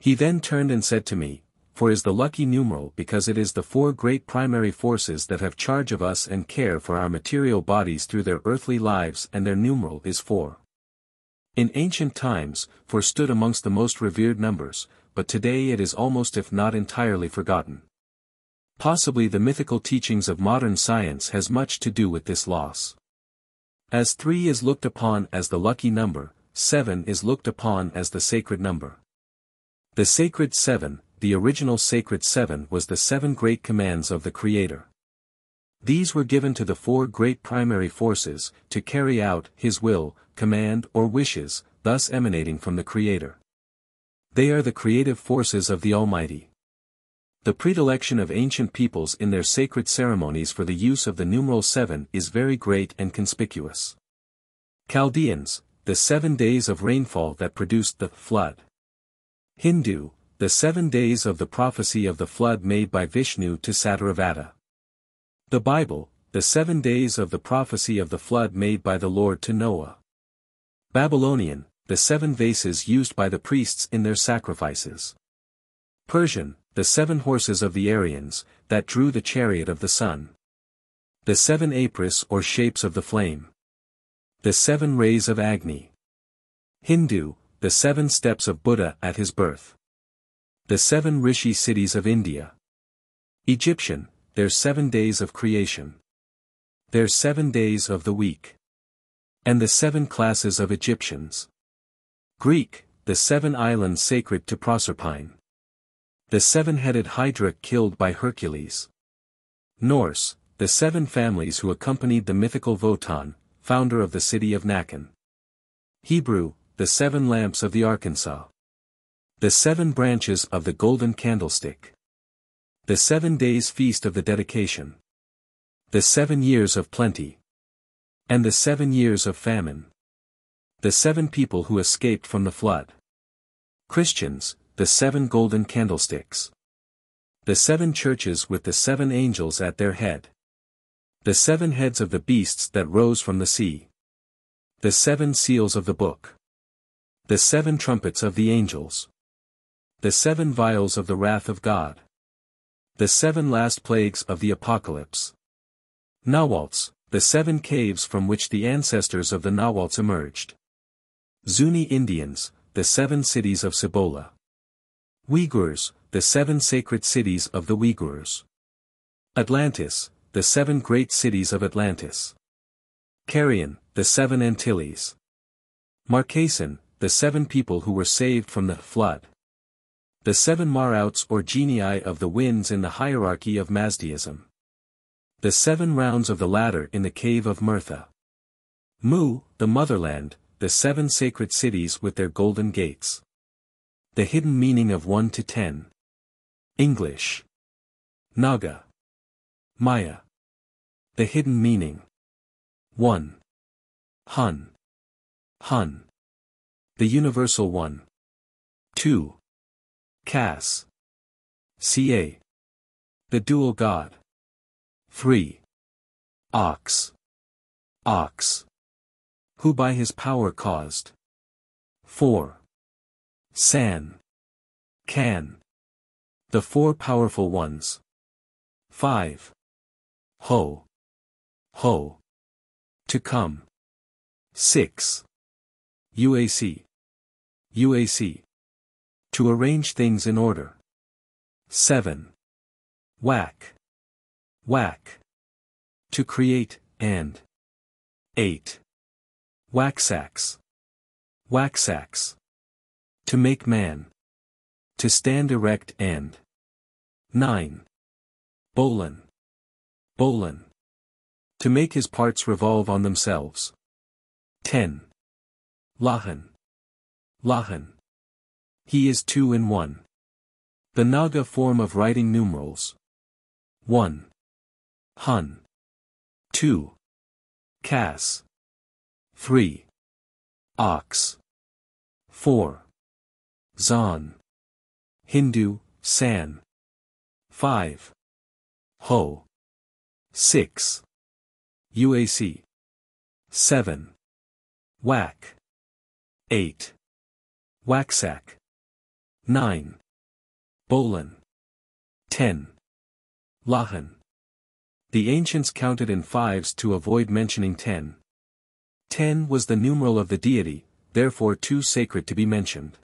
He then turned and said to me, four is the lucky numeral because it is the four great primary forces that have charge of us and care for our material bodies through their earthly lives and their numeral is 4. In ancient times, 4 stood amongst the most revered numbers, but today it is almost if not entirely forgotten. Possibly the mythical teachings of modern science has much to do with this loss. As 3 is looked upon as the lucky number, 7 is looked upon as the sacred number. The sacred 7, the original sacred seven was the seven great commands of the Creator. These were given to the four great primary forces, to carry out His will, command or wishes, thus emanating from the Creator. They are the creative forces of the Almighty. The predilection of ancient peoples in their sacred ceremonies for the use of the numeral seven is very great and conspicuous. Chaldeans, the seven days of rainfall that produced the flood. Hindu, the seven days of the prophecy of the flood made by Vishnu to Satyavrata. The Bible, the seven days of the prophecy of the flood made by the Lord to Noah. Babylonian, the seven vases used by the priests in their sacrifices. Persian, the seven horses of the Aryans, that drew the chariot of the sun. The seven apris or shapes of the flame. The seven rays of Agni. Hindu, the seven steps of Buddha at his birth. The seven Rishi cities of India. Egyptian, their seven days of creation. Their seven days of the week. And the seven classes of Egyptians. Greek, the seven islands sacred to Proserpine. The seven-headed Hydra killed by Hercules. Norse, the seven families who accompanied the mythical Votan, founder of the city of Nakan. Hebrew, the seven lamps of the Arkansas. The seven branches of the golden candlestick. The seven days feast of the dedication. The seven years of plenty. And the seven years of famine. The seven people who escaped from the flood. Christians, the seven golden candlesticks. The seven churches with the seven angels at their head. The seven heads of the beasts that rose from the sea. The seven seals of the book. The seven trumpets of the angels. The seven vials of the wrath of God. The seven last plagues of the apocalypse. Nahuatls, the seven caves from which the ancestors of the Nahuatls emerged. Zuni Indians, the seven cities of Cibola. Uyghurs, the seven sacred cities of the Uyghurs. Atlantis, the seven great cities of Atlantis. Carian, the seven Antilles. Marquesan, the seven people who were saved from the flood. The seven Maruts or genii of the winds in the hierarchy of Mazdaism. The seven rounds of the ladder in the cave of Mithra. Mu, the motherland, the seven sacred cities with their golden gates. The hidden meaning of 1 to 10. English. Naga. Maya. The hidden meaning. 1. Hun. Hun. The universal one. 2. Cass. Ca. The dual god. 3. Ox. Ox. Who by his power caused. 4. San. Can. The four powerful ones. 5. Ho. Ho. To come. 6. UAC. UAC. To arrange things in order. 7. Whack. Whack. To create, and. 8. Waxax. Waxax. To make man. To stand erect and. 9. Bolin. Bolin. To make his parts revolve on themselves. 10. Lahan. Lahan. He is two in one. The Naga form of writing numerals. 1. Hun. 2. Cass. 3. Ox. 4. Zan. Hindu, San. 5. Ho. 6. UAC. 7. Whack. 8. Waxac. 9. Bolin. 10. Lahan. The ancients counted in fives to avoid mentioning ten. Ten was the numeral of the deity, therefore too sacred to be mentioned.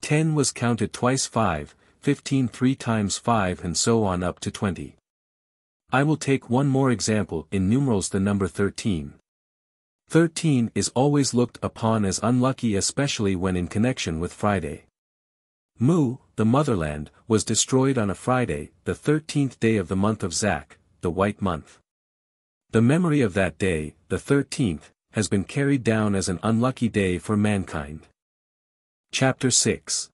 Ten was counted twice five, fifteen three times five and so on up to twenty. I will take one more example in numerals the number thirteen. Thirteen is always looked upon as unlucky especially when in connection with Friday. Mu, the motherland, was destroyed on a Friday, the thirteenth day of the month of Zak, the white month. The memory of that day, the thirteenth, has been carried down as an unlucky day for mankind. Chapter 6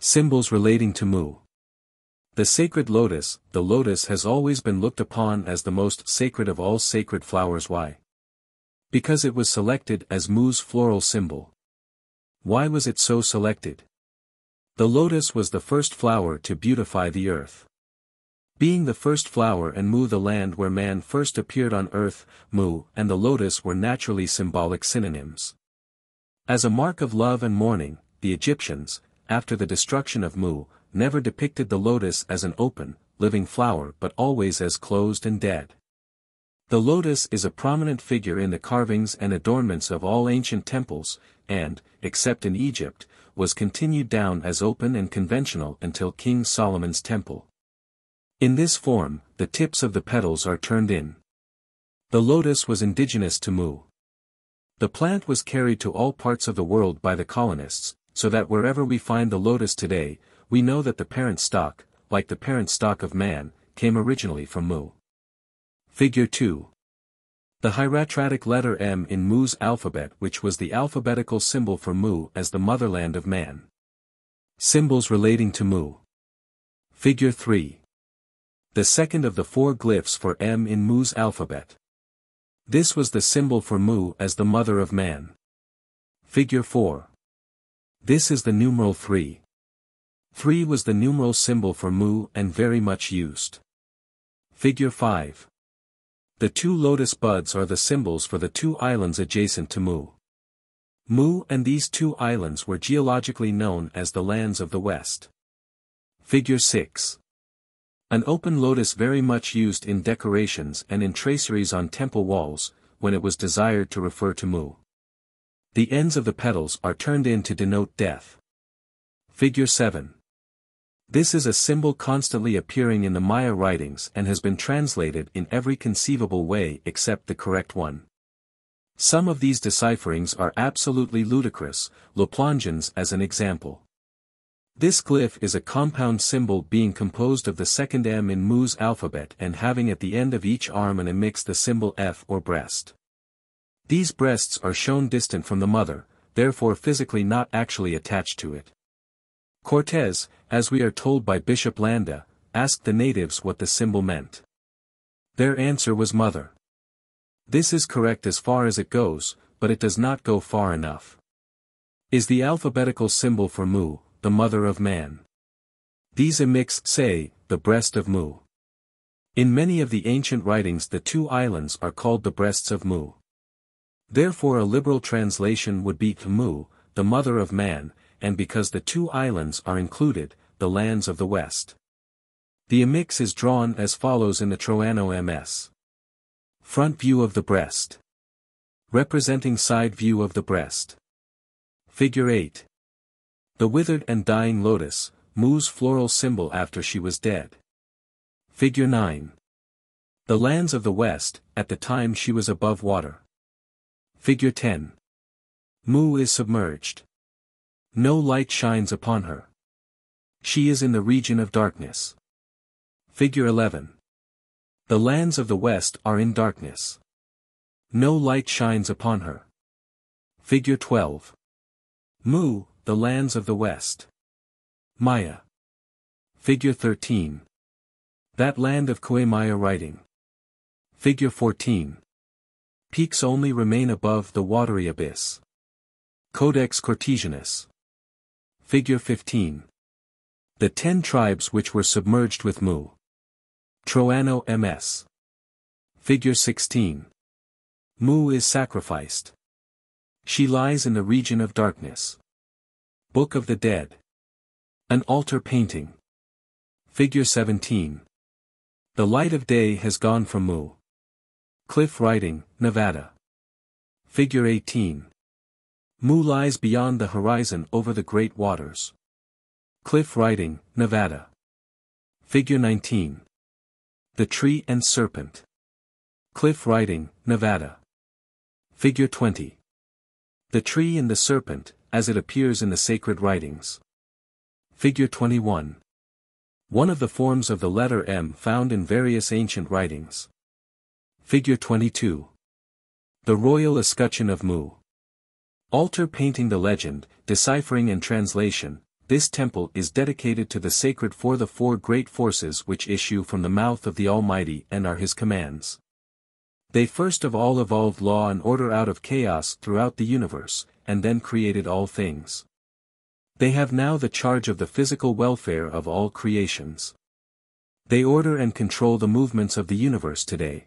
Symbols relating to Mu The sacred lotus, the lotus has always been looked upon as the most sacred of all sacred flowers why? Because it was selected as Mu's floral symbol. Why was it so selected? The lotus was the first flower to beautify the earth. Being the first flower and Mu the land where man first appeared on earth, Mu and the lotus were naturally symbolic synonyms. As a mark of love and mourning, the Egyptians, after the destruction of Mu, never depicted the lotus as an open, living flower but always as closed and dead. The lotus is a prominent figure in the carvings and adornments of all ancient temples, and, except in Egypt, was continued down as open and conventional until King Solomon's temple. In this form, the tips of the petals are turned in. The lotus was indigenous to Mu. The plant was carried to all parts of the world by the colonists, so that wherever we find the lotus today, we know that the parent stock, like the parent stock of man, came originally from Mu. Figure 2. The hieratic letter M in Mu's alphabet which was the alphabetical symbol for Mu as the motherland of man. Symbols relating to Mu. Figure 3 the second of the four glyphs for M in Mu's alphabet. This was the symbol for Mu as the mother of man. Figure 4. This is the numeral 3. 3 was the numeral symbol for Mu and very much used. Figure 5. The two lotus buds are the symbols for the two islands adjacent to Mu. Mu and these two islands were geologically known as the lands of the West. Figure 6. An open lotus very much used in decorations and in traceries on temple walls, when it was desired to refer to Mu. The ends of the petals are turned in to denote death. Figure 7. This is a symbol constantly appearing in the Maya writings and has been translated in every conceivable way except the correct one. Some of these decipherings are absolutely ludicrous, Le Plongeon's as an example. This glyph is a compound symbol being composed of the second M in Mu's alphabet and having at the end of each arm an amix the symbol F or breast. These breasts are shown distant from the mother, therefore physically not actually attached to it. Cortes, as we are told by Bishop Landa, asked the natives what the symbol meant. Their answer was mother. This is correct as far as it goes, but it does not go far enough. Is the alphabetical symbol for Mu, the mother of man. These amix say, the breast of Mu. In many of the ancient writings the two islands are called the breasts of Mu. Therefore a liberal translation would be Mu, the mother of man, and because the two islands are included, the lands of the west. The amix is drawn as follows in the Troano MS. Front view of the breast. Representing side view of the breast. Figure 8. The withered and dying lotus, Mu's floral symbol after she was dead. Figure 9. The lands of the west, at the time she was above water. Figure 10. Mu is submerged. No light shines upon her. She is in the region of darkness. Figure 11. The lands of the west are in darkness. No light shines upon her. Figure 12. Mu, the lands of the West. Maya. Figure 13. That land of Maya writing. Figure 14. Peaks only remain above the watery abyss. Codex Cortesianus. Figure 15. The ten tribes which were submerged with Mu. Troano MS. Figure 16. Mu is sacrificed. She lies in the region of darkness. Book of the Dead. An altar painting. Figure 17. The light of day has gone from Mu. Cliff Writing, Nevada. Figure 18. Mu lies beyond the horizon over the great waters. Cliff Writing, Nevada. Figure 19. The Tree and Serpent. Cliff Writing, Nevada. Figure 20. The Tree and the Serpent, as it appears in the sacred writings. Figure 21. One of the forms of the letter M found in various ancient writings. Figure 22. The Royal Escutcheon of Mu. Altar painting the legend, deciphering and translation, this temple is dedicated to the sacred for the four great forces which issue from the mouth of the Almighty and are His commands. They first of all evolved law and order out of chaos throughout the universe, and then created all things. They have now the charge of the physical welfare of all creations. They order and control the movements of the universe today.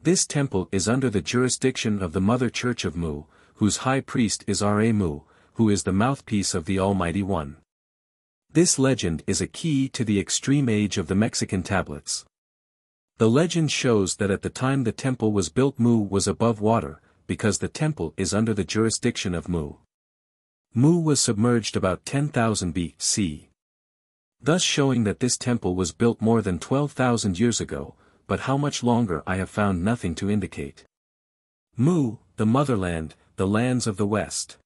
This temple is under the jurisdiction of the Mother Church of Mu, whose high priest is Ra Mu, who is the mouthpiece of the Almighty One. This legend is a key to the extreme age of the Mexican tablets. The legend shows that at the time the temple was built Mu was above water, because the temple is under the jurisdiction of Mu. Mu was submerged about 10,000 BC. Thus showing that this temple was built more than 12,000 years ago, but how much longer I have found nothing to indicate. Mu, the motherland, the lands of the West.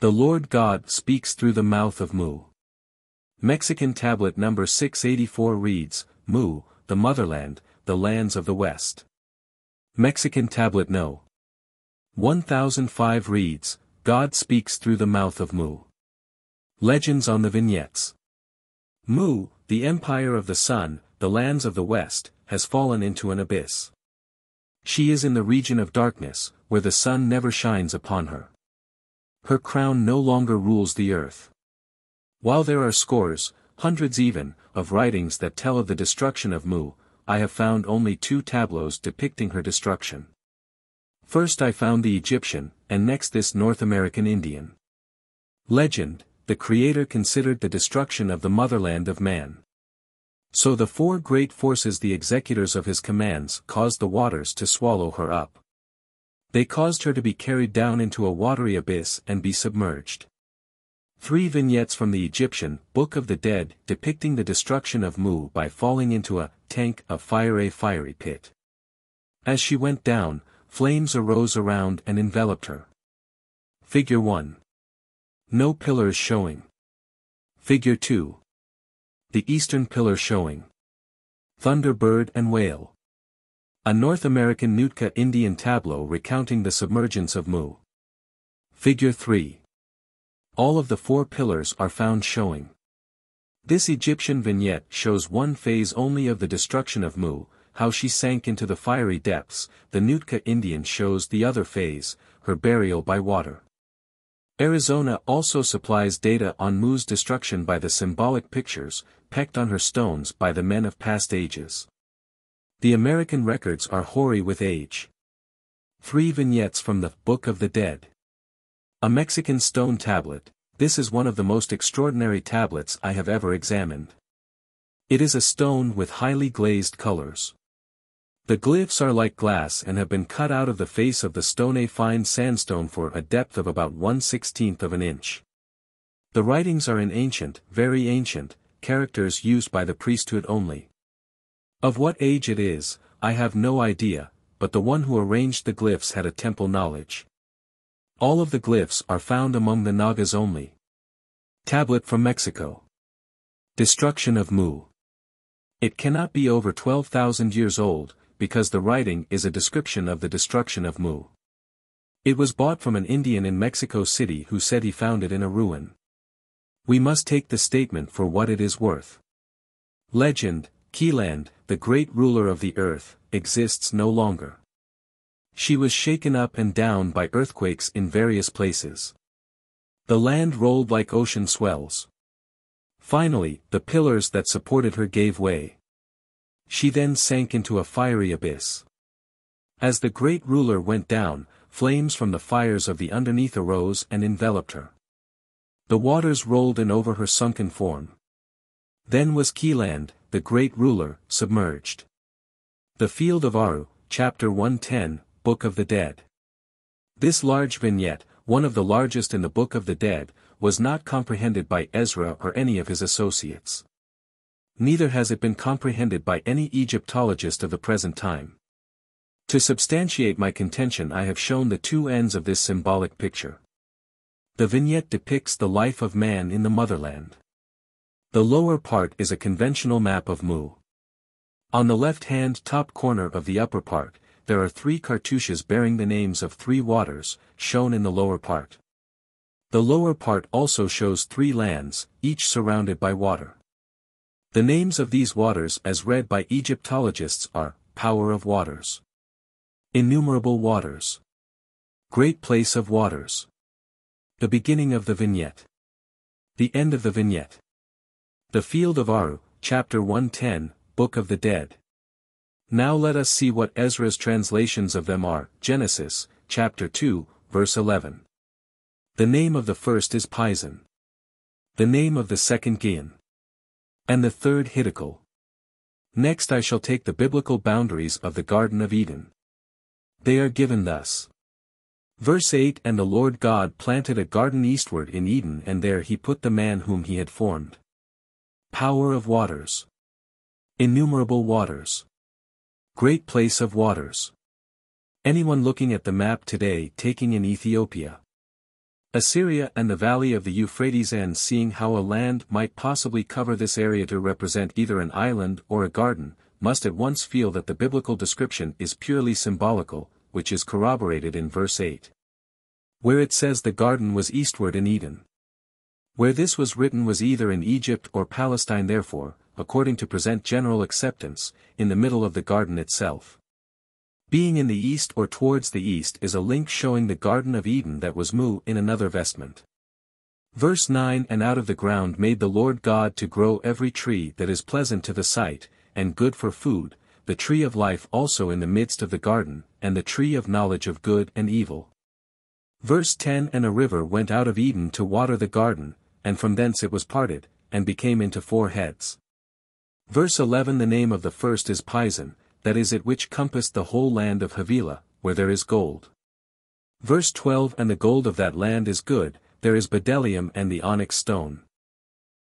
The Lord God speaks through the mouth of Mu. Mexican tablet number 684 reads, Mu, the motherland, the lands of the West. Mexican tablet no. 1005 reads, God speaks through the mouth of Mu. Legends on the vignettes. Mu, the empire of the sun, the lands of the West, has fallen into an abyss. She is in the region of darkness, where the sun never shines upon her. Her crown no longer rules the earth. While there are scores, hundreds even, of writings that tell of the destruction of Mu, I have found only two tableaus depicting her destruction. First I found the Egyptian, and next this North American Indian. Legend, the Creator considered the destruction of the motherland of man. So the four great forces the executors of his commands caused the waters to swallow her up. They caused her to be carried down into a watery abyss and be submerged. Three vignettes from the Egyptian Book of the Dead depicting the destruction of Mu by falling into a tank of fire a fiery pit. As she went down, flames arose around and enveloped her. Figure 1. No pillars showing. Figure 2 the eastern pillar showing. Thunderbird and Whale. A North American Nootka Indian tableau recounting the submergence of Mu. Figure 3. All of the four pillars are found showing. This Egyptian vignette shows one phase only of the destruction of Mu, how she sank into the fiery depths, the Nootka Indian shows the other phase, her burial by water. Arizona also supplies data on Mu's destruction by the symbolic pictures, pecked on her stones by the men of past ages. The American records are hoary with age. Three vignettes from the Book of the Dead. A Mexican stone tablet, this is one of the most extraordinary tablets I have ever examined. It is a stone with highly glazed colors. The glyphs are like glass and have been cut out of the face of the stone a fine sandstone for a depth of about one sixteenth of an inch. The writings are in ancient, very ancient, characters used by the priesthood only. Of what age it is, I have no idea, but the one who arranged the glyphs had a temple knowledge. All of the glyphs are found among the Nagas only. Tablet from Mexico. Destruction of Mu. It cannot be over 12,000 years old, because the writing is a description of the destruction of Mu. It was bought from an Indian in Mexico City who said he found it in a ruin. We must take the statement for what it is worth. Legend, Qiland, the great ruler of the earth, exists no longer. She was shaken up and down by earthquakes in various places. The land rolled like ocean swells. Finally, the pillars that supported her gave way. She then sank into a fiery abyss. As the great ruler went down, flames from the fires of the underneath arose and enveloped her. The waters rolled in over her sunken form. Then was Keeland, the great ruler, submerged. The Field of Aru, Chapter 110, Book of the Dead. This large vignette, one of the largest in the Book of the Dead, was not comprehended by Ezra or any of his associates. Neither has it been comprehended by any Egyptologist of the present time. To substantiate my contention I have shown the two ends of this symbolic picture. The vignette depicts the life of man in the motherland. The lower part is a conventional map of Mu. On the left-hand top corner of the upper part, there are three cartouches bearing the names of three waters, shown in the lower part. The lower part also shows three lands, each surrounded by water. The names of these waters as read by Egyptologists are, Power of Waters. Innumerable Waters. Great Place of Waters. The beginning of the vignette. The end of the vignette. The Field of Aru, Chapter 110, Book of the Dead. Now let us see what Ezra's translations of them are, Genesis, chapter 2, verse 11. The name of the first is Pison. The name of the second Gihon. And the third Hiddekel. Next I shall take the biblical boundaries of the Garden of Eden. They are given thus. Verse 8 And the Lord God planted a garden eastward in Eden and there he put the man whom he had formed. Power of waters. Innumerable waters. Great place of waters. Anyone looking at the map today taking in Ethiopia. Assyria and the valley of the Euphrates and seeing how a land might possibly cover this area to represent either an island or a garden, must at once feel that the biblical description is purely symbolical, which is corroborated in verse 8. Where it says the garden was eastward in Eden. Where this was written was either in Egypt or Palestine therefore, according to present general acceptance, in the middle of the garden itself. Being in the east or towards the east is a link showing the Garden of Eden that was Mu in another vestment. Verse 9 And out of the ground made the Lord God to grow every tree that is pleasant to the sight, and good for food, the tree of life also in the midst of the garden, and the tree of knowledge of good and evil. Verse 10 And a river went out of Eden to water the garden, and from thence it was parted, and became into four heads. Verse 11 The name of the first is Pison, that is it which compassed the whole land of Havilah, where there is gold. Verse 12 And the gold of that land is good, there is bdellium and the onyx stone.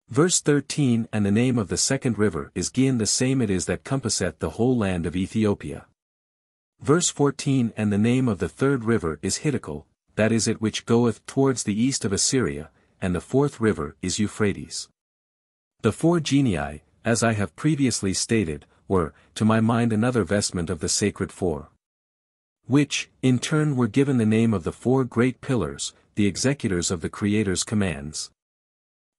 Verse 13 And the name of the second river is Gihon the same it is that compasseth the whole land of Ethiopia. Verse 14 And the name of the third river is Hiddekel, that is it which goeth towards the east of Assyria, and the fourth river is Euphrates. The four genii, as I have previously stated, were, to my mind another vestment of the sacred four. Which, in turn were given the name of the four great pillars, the executors of the Creator's commands.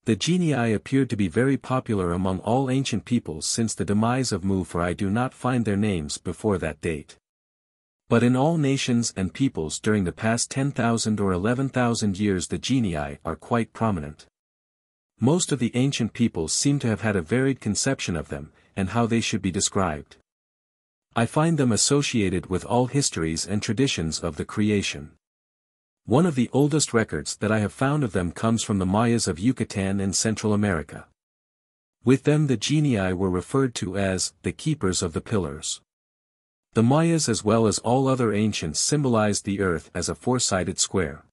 The genii appeared to be very popular among all ancient peoples since the demise of Mu for I do not find their names before that date. But in all nations and peoples during the past 10,000 or 11,000 years the genii are quite prominent. Most of the ancient peoples seem to have had a varied conception of them, and how they should be described. I find them associated with all histories and traditions of the creation. One of the oldest records that I have found of them comes from the Mayas of Yucatan and Central America. With them the genii were referred to as the keepers of the pillars. The Mayas as well as all other ancients symbolized the earth as a four-sided square.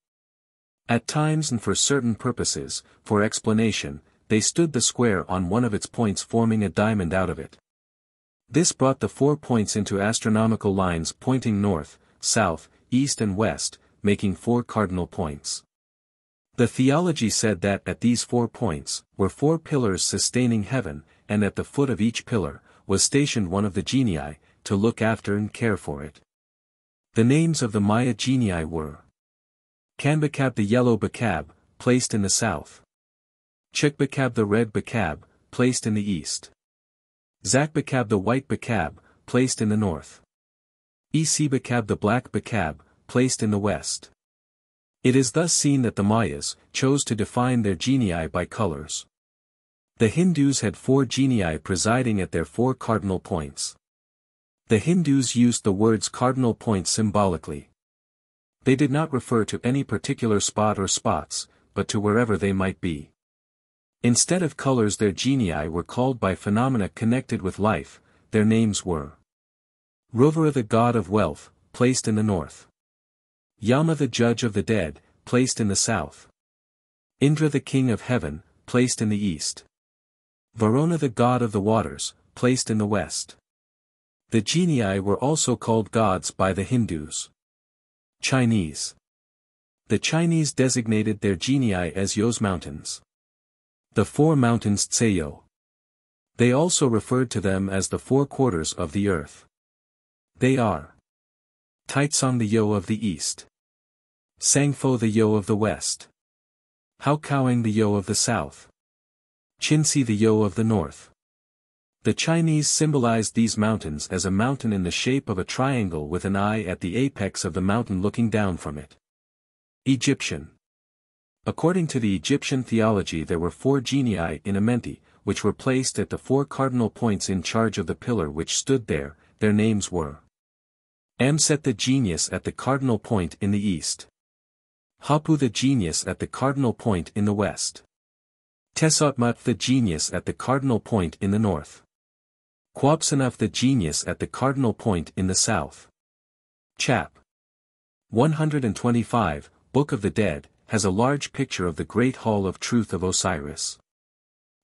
At times and for certain purposes, for explanation, they stood the square on one of its points forming a diamond out of it. This brought the four points into astronomical lines pointing north, south, east and west, making four cardinal points. The theology said that at these four points, were four pillars sustaining heaven, and at the foot of each pillar, was stationed one of the genii, to look after and care for it. The names of the Maya genii were Kanbakab the yellow Bakab, placed in the south. Chikbakab the red Bakab, placed in the east. Zakbakab the white Bakab, placed in the north. Esebakab the black Bakab, placed in the west. It is thus seen that the Mayas chose to define their genii by colors. The Hindus had four genii presiding at their four cardinal points. The Hindus used the words cardinal points symbolically. They did not refer to any particular spot or spots, but to wherever they might be. Instead of colors their genii were called by phenomena connected with life, their names were Rovera the god of wealth, placed in the north. Yama the judge of the dead, placed in the south. Indra the king of heaven, placed in the east. Varuna the god of the waters, placed in the west. The genii were also called gods by the Hindus. Chinese. The Chinese designated their genii as Yos mountains. The four mountains Tseyo. They also referred to them as the four quarters of the earth. They are Taitsong the Yo of the east. Sangfo the Yo of the west. Haokawang the Yo of the south. Chinsi the Yo of the north. The Chinese symbolized these mountains as a mountain in the shape of a triangle with an eye at the apex of the mountain looking down from it. Egyptian. According to the Egyptian theology there were four genii in Amenti, which were placed at the four cardinal points in charge of the pillar which stood there, their names were Amset the genius at the cardinal point in the east. Hapu the genius at the cardinal point in the west. Tesotmut the genius at the cardinal point in the north. Quabsanuf the genius at the cardinal point in the south. Chap. 125, Book of the Dead, has a large picture of the great hall of truth of Osiris.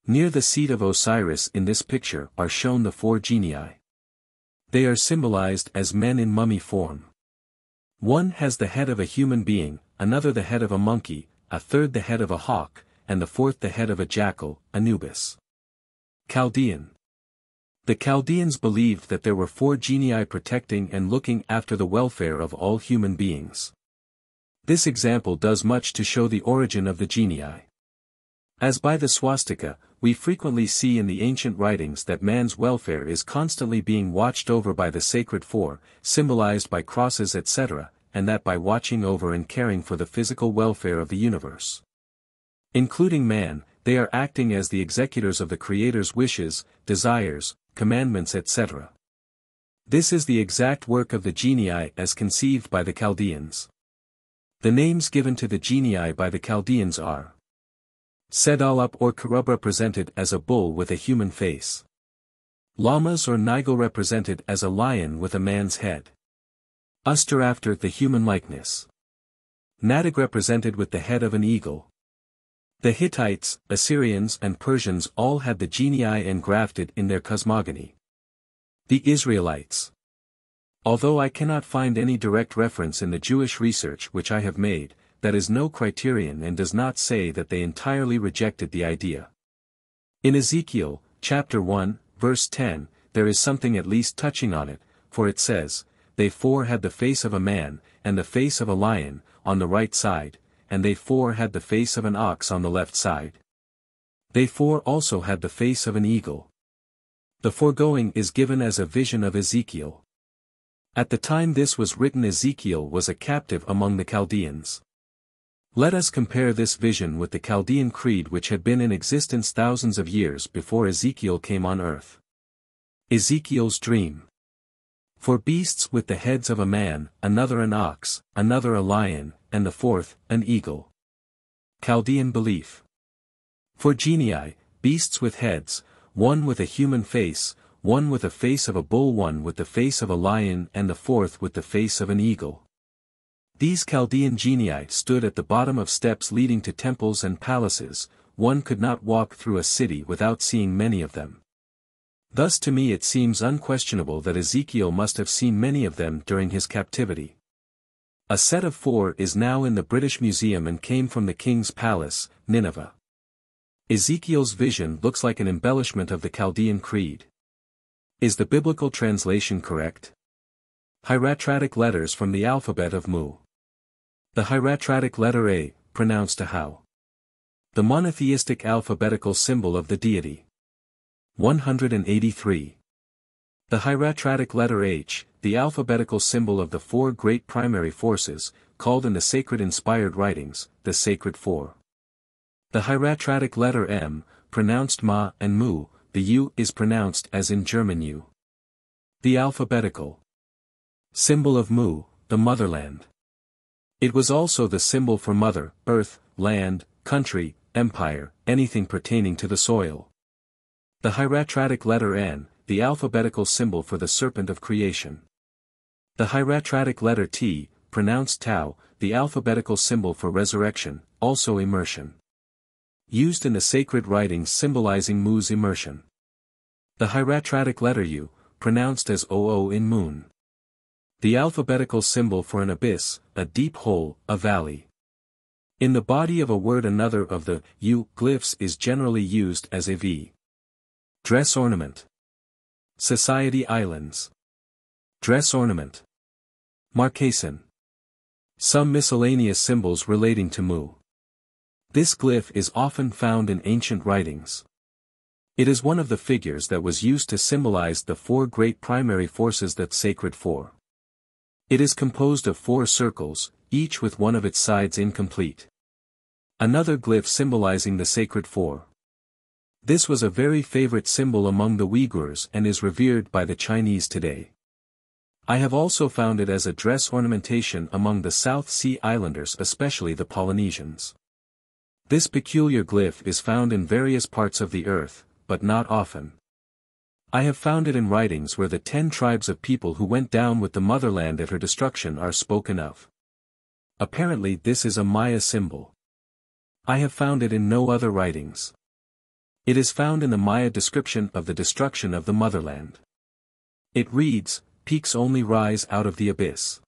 Near the seat of Osiris in this picture are shown the four genii. They are symbolized as men in mummy form. One has the head of a human being, another the head of a monkey, a third the head of a hawk, and the fourth the head of a jackal, Anubis. Chaldean. The Chaldeans believed that there were four genii protecting and looking after the welfare of all human beings. This example does much to show the origin of the genii. As by the swastika, we frequently see in the ancient writings that man's welfare is constantly being watched over by the sacred four, symbolized by crosses etc., and that by watching over and caring for the physical welfare of the universe. Including man, they are acting as the executors of the Creator's wishes, desires, commandments etc. This is the exact work of the genii as conceived by the Chaldeans. The names given to the genii by the Chaldeans are Sedalup or Karub represented as a bull with a human face. Lamas or Nigel represented as a lion with a man's head. Uster after the human likeness. Nadig represented with the head of an eagle. The Hittites, Assyrians and Persians all had the genii engrafted in their cosmogony. The Israelites. Although I cannot find any direct reference in the Jewish research which I have made, that is no criterion and does not say that they entirely rejected the idea. In Ezekiel, chapter 1, verse 10, there is something at least touching on it, for it says, They four had the face of a man, and the face of a lion, on the right side, and they four had the face of an ox on the left side. They four also had the face of an eagle. The foregoing is given as a vision of Ezekiel. At the time this was written Ezekiel was a captive among the Chaldeans. Let us compare this vision with the Chaldean creed which had been in existence thousands of years before Ezekiel came on earth. Ezekiel's dream. For beasts with the heads of a man, another an ox, another a lion, and the fourth, an eagle. Chaldean belief. For genii, beasts with heads, one with a human face, one with the face of a bull one with the face of a lion and the fourth with the face of an eagle. These Chaldean genii stood at the bottom of steps leading to temples and palaces, one could not walk through a city without seeing many of them. Thus to me it seems unquestionable that Ezekiel must have seen many of them during his captivity. A set of four is now in the British Museum and came from the king's palace, Nineveh. Ezekiel's vision looks like an embellishment of the Chaldean creed. Is the biblical translation correct? Hieratratic letters from the alphabet of Mu. The hieratratic letter A, pronounced a how. The monotheistic alphabetical symbol of the deity. 183. The hieratratic letter H, the alphabetical symbol of the four great primary forces, called in the sacred inspired writings, the sacred four. The hieratratic letter M, pronounced Ma and Mu, the U is pronounced as in German U. The alphabetical symbol of Mu, the motherland. It was also the symbol for mother, earth, land, country, empire, anything pertaining to the soil. The hieratratic letter N, the alphabetical symbol for the serpent of creation. The hieratratic letter T, pronounced Tau, the alphabetical symbol for resurrection, also immersion. Used in the sacred writings symbolizing Mu's immersion. The hieratratic letter U, pronounced as OO in moon. The alphabetical symbol for an abyss, a deep hole, a valley. In the body of a word another of the U glyphs is generally used as a V. Dress ornament. Society Islands. Dress ornament. Marquesan. Some miscellaneous symbols relating to Mu. This glyph is often found in ancient writings. It is one of the figures that was used to symbolize the four great primary forces that sacred four. It is composed of four circles, each with one of its sides incomplete. Another glyph symbolizing the sacred four. This was a very favorite symbol among the Uyghurs and is revered by the Chinese today. I have also found it as a dress ornamentation among the South Sea Islanders especially the Polynesians. This peculiar glyph is found in various parts of the earth, but not often. I have found it in writings where the ten tribes of people who went down with the motherland at her destruction are spoken of. Apparently this is a Maya symbol. I have found it in no other writings. It is found in the Maya description of the destruction of the motherland. It reads, peaks only rise out of the abyss.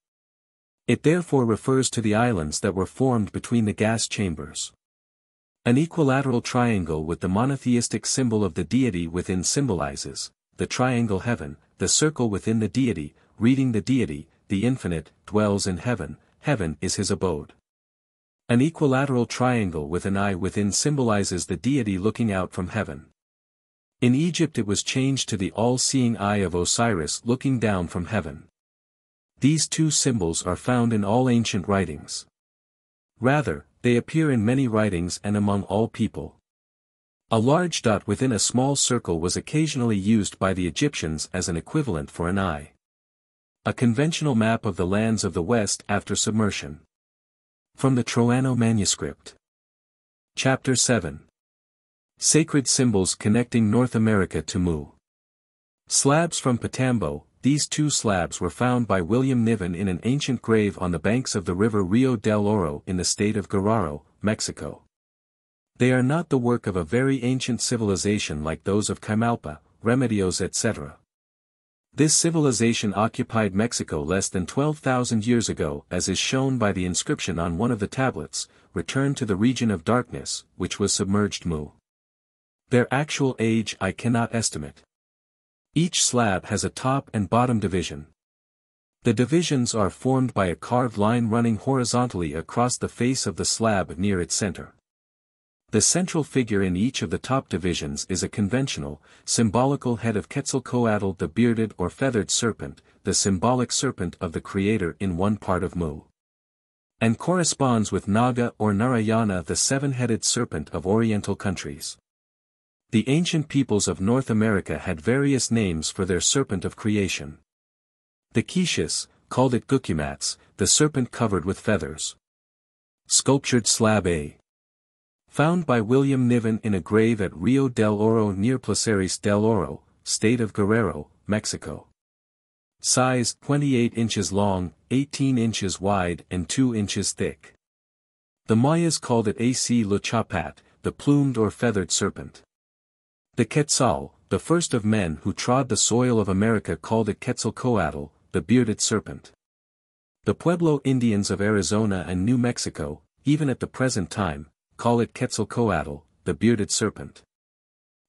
It therefore refers to the islands that were formed between the gas chambers. An equilateral triangle with the monotheistic symbol of the deity within symbolizes, the triangle heaven, the circle within the deity, reading the deity, the infinite, dwells in heaven, heaven is his abode. An equilateral triangle with an eye within symbolizes the deity looking out from heaven. In Egypt it was changed to the all-seeing eye of Osiris looking down from heaven. These two symbols are found in all ancient writings. Rather, they appear in many writings and among all people. A large dot within a small circle was occasionally used by the Egyptians as an equivalent for an eye. A conventional map of the lands of the West after submersion. From the Troano manuscript. Chapter 7. Sacred Symbols Connecting North America to Mu. Slabs from Patambo, these two slabs were found by William Niven in an ancient grave on the banks of the river Rio del Oro in the state of Guerrero, Mexico. They are not the work of a very ancient civilization like those of Chimalpa, Remedios etc. This civilization occupied Mexico less than 12,000 years ago as is shown by the inscription on one of the tablets, Return to the region of darkness, which was submerged Mu. Their actual age I cannot estimate. Each slab has a top and bottom division. The divisions are formed by a carved line running horizontally across the face of the slab near its center. The central figure in each of the top divisions is a conventional, symbolical head of Quetzalcoatl the bearded or feathered serpent, the symbolic serpent of the creator in one part of Mu. And corresponds with Naga or Narayana the seven-headed serpent of oriental countries. The ancient peoples of North America had various names for their serpent of creation. The Quiches, called it Gucumatz, the serpent covered with feathers. Sculptured Slab A. Found by William Niven in a grave at Rio del Oro near Placeres del Oro, state of Guerrero, Mexico. Size 28 inches long, 18 inches wide and 2 inches thick. The Mayas called it AC Luchapat, the plumed or feathered serpent. The Quetzal, the first of men who trod the soil of America called it Quetzalcoatl, the bearded serpent. The Pueblo Indians of Arizona and New Mexico, even at the present time, call it Quetzalcoatl, the bearded serpent.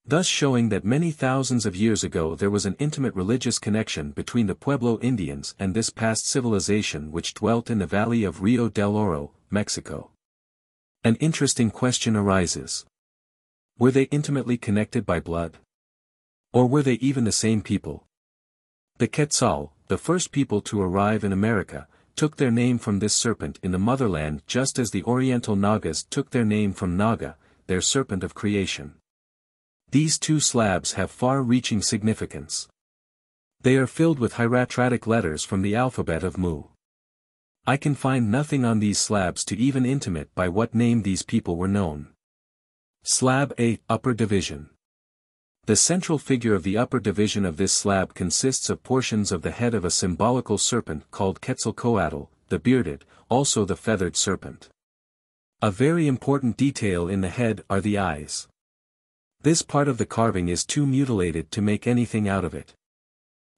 Thus showing that many thousands of years ago there was an intimate religious connection between the Pueblo Indians and this past civilization which dwelt in the valley of Rio del Oro, Mexico. An interesting question arises. Were they intimately connected by blood? Or were they even the same people? The Quetzal, the first people to arrive in America, took their name from this serpent in the motherland just as the Oriental Nagas took their name from Naga, their serpent of creation. These two slabs have far-reaching significance. They are filled with hieratratic letters from the alphabet of Mu. I can find nothing on these slabs to even intimate by what name these people were known. Slab A Upper Division The central figure of the upper division of this slab consists of portions of the head of a symbolical serpent called Quetzalcoatl, the bearded, also the feathered serpent. A very important detail in the head are the eyes. This part of the carving is too mutilated to make anything out of it.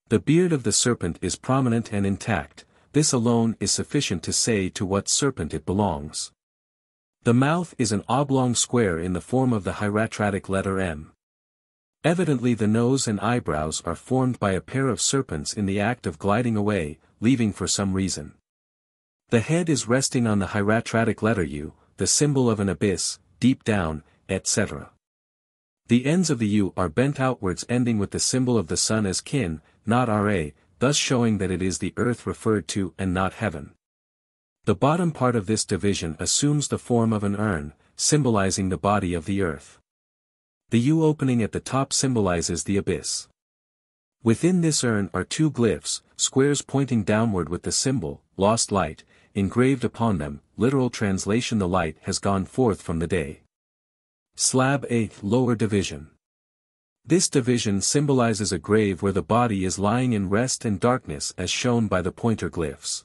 The beard of the serpent is prominent and intact, this alone is sufficient to say to what serpent it belongs. The mouth is an oblong square in the form of the hieratic letter M. Evidently the nose and eyebrows are formed by a pair of serpents in the act of gliding away, leaving for some reason. The head is resting on the hieratic letter U, the symbol of an abyss, deep down, etc. The ends of the U are bent outwards ending with the symbol of the sun as kin, not Ra, thus showing that it is the earth referred to and not heaven. The bottom part of this division assumes the form of an urn, symbolizing the body of the earth. The U opening at the top symbolizes the abyss. Within this urn are two glyphs, squares pointing downward with the symbol, lost light, engraved upon them, literal translation the light has gone forth from the day. Slab 8 Lower Division This division symbolizes a grave where the body is lying in rest and darkness as shown by the pointer glyphs.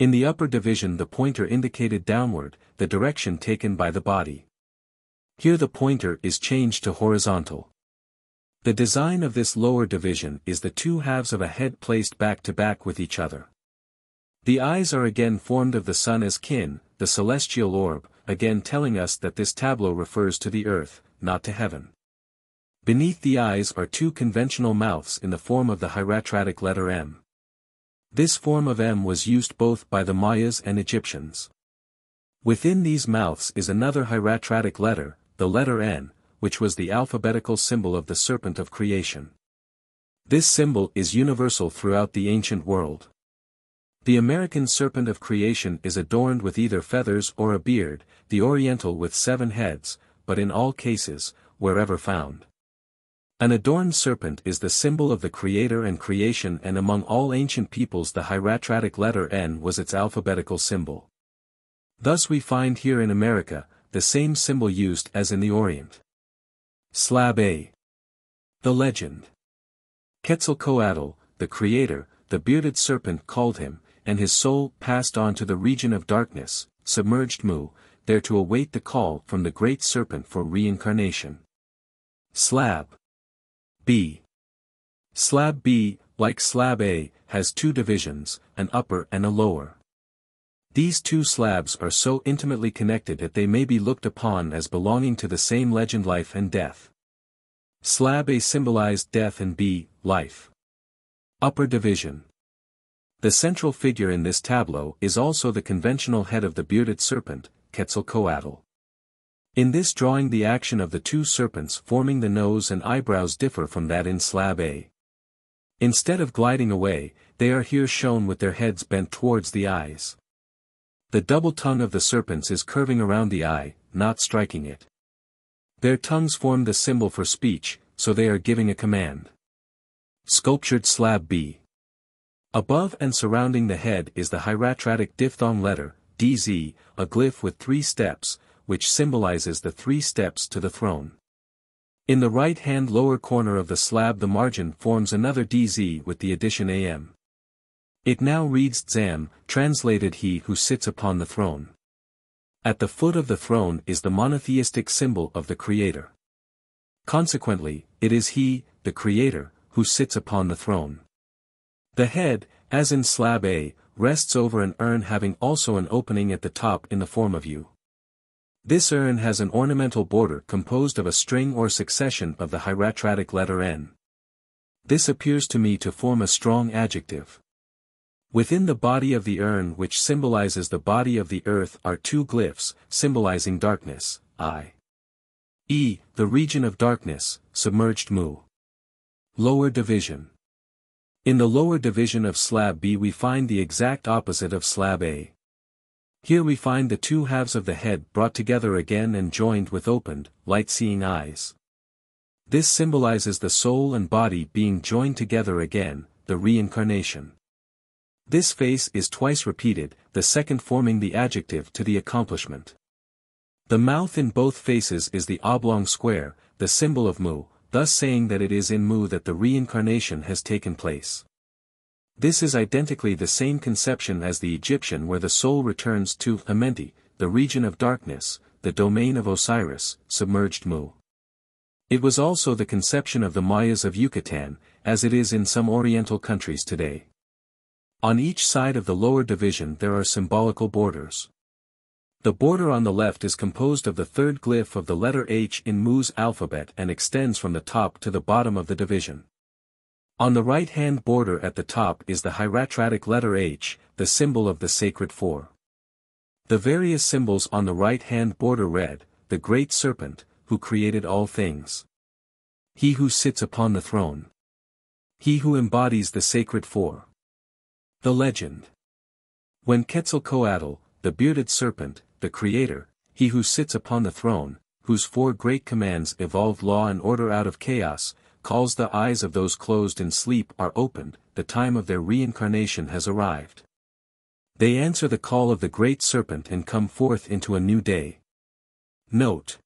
In the upper division the pointer indicated downward, the direction taken by the body. Here the pointer is changed to horizontal. The design of this lower division is the two halves of a head placed back to back with each other. The eyes are again formed of the sun as kin, the celestial orb, again telling us that this tableau refers to the earth, not to heaven. Beneath the eyes are two conventional mouths in the form of the hieratic letter M. This form of M was used both by the Mayas and Egyptians. Within these mouths is another hieratic letter, the letter N, which was the alphabetical symbol of the serpent of creation. This symbol is universal throughout the ancient world. The American serpent of creation is adorned with either feathers or a beard, the Oriental with seven heads, but in all cases, wherever found. An adorned serpent is the symbol of the creator and creation and among all ancient peoples the hieratic letter N was its alphabetical symbol. Thus we find here in America, the same symbol used as in the Orient. Slab A. The Legend. Quetzalcoatl, the creator, the bearded serpent called him, and his soul passed on to the region of darkness, submerged Mu, there to await the call from the great serpent for reincarnation. Slab. B. Slab B, like Slab A, has two divisions, an upper and a lower. These two slabs are so intimately connected that they may be looked upon as belonging to the same legend life and death. Slab A symbolized death and B, life. Upper division. The central figure in this tableau is also the conventional head of the bearded serpent, Quetzalcoatl. In this drawing the action of the two serpents forming the nose and eyebrows differ from that in slab A. Instead of gliding away, they are here shown with their heads bent towards the eyes. The double tongue of the serpents is curving around the eye, not striking it. Their tongues form the symbol for speech, so they are giving a command. Sculptured slab B. Above and surrounding the head is the hieratic diphthong letter, DZ, a glyph with three steps, which symbolizes the three steps to the throne. In the right-hand lower corner of the slab the margin forms another DZ with the addition AM. It now reads Zam, translated He who sits upon the throne. At the foot of the throne is the monotheistic symbol of the Creator. Consequently, it is He, the Creator, who sits upon the throne. The head, as in slab A, rests over an urn having also an opening at the top in the form of U. This urn has an ornamental border composed of a string or succession of the hieratic letter N. This appears to me to form a strong adjective. Within the body of the urn which symbolizes the body of the earth are two glyphs, symbolizing darkness, I. E, the region of darkness, submerged Mu. Lower Division In the lower division of slab B we find the exact opposite of slab A. Here we find the two halves of the head brought together again and joined with opened, light-seeing eyes. This symbolizes the soul and body being joined together again, the reincarnation. This face is twice repeated, the second forming the adjective to the accomplishment. The mouth in both faces is the oblong square, the symbol of Mu, thus saying that it is in Mu that the reincarnation has taken place. This is identically the same conception as the Egyptian where the soul returns to Amenti, the region of darkness, the domain of Osiris, submerged Mu. It was also the conception of the Mayas of Yucatan, as it is in some oriental countries today. On each side of the lower division there are symbolical borders. The border on the left is composed of the third glyph of the letter H in Mu's alphabet and extends from the top to the bottom of the division. On the right-hand border at the top is the hieratic letter H, the symbol of the sacred four. The various symbols on the right-hand border read, the great serpent, who created all things. He who sits upon the throne. He who embodies the sacred four. The legend. When Quetzalcoatl, the bearded serpent, the creator, he who sits upon the throne, whose four great commands evolved law and order out of chaos, calls the eyes of those closed in sleep are opened, the time of their reincarnation has arrived. They answer the call of the great serpent and come forth into a new day. Note.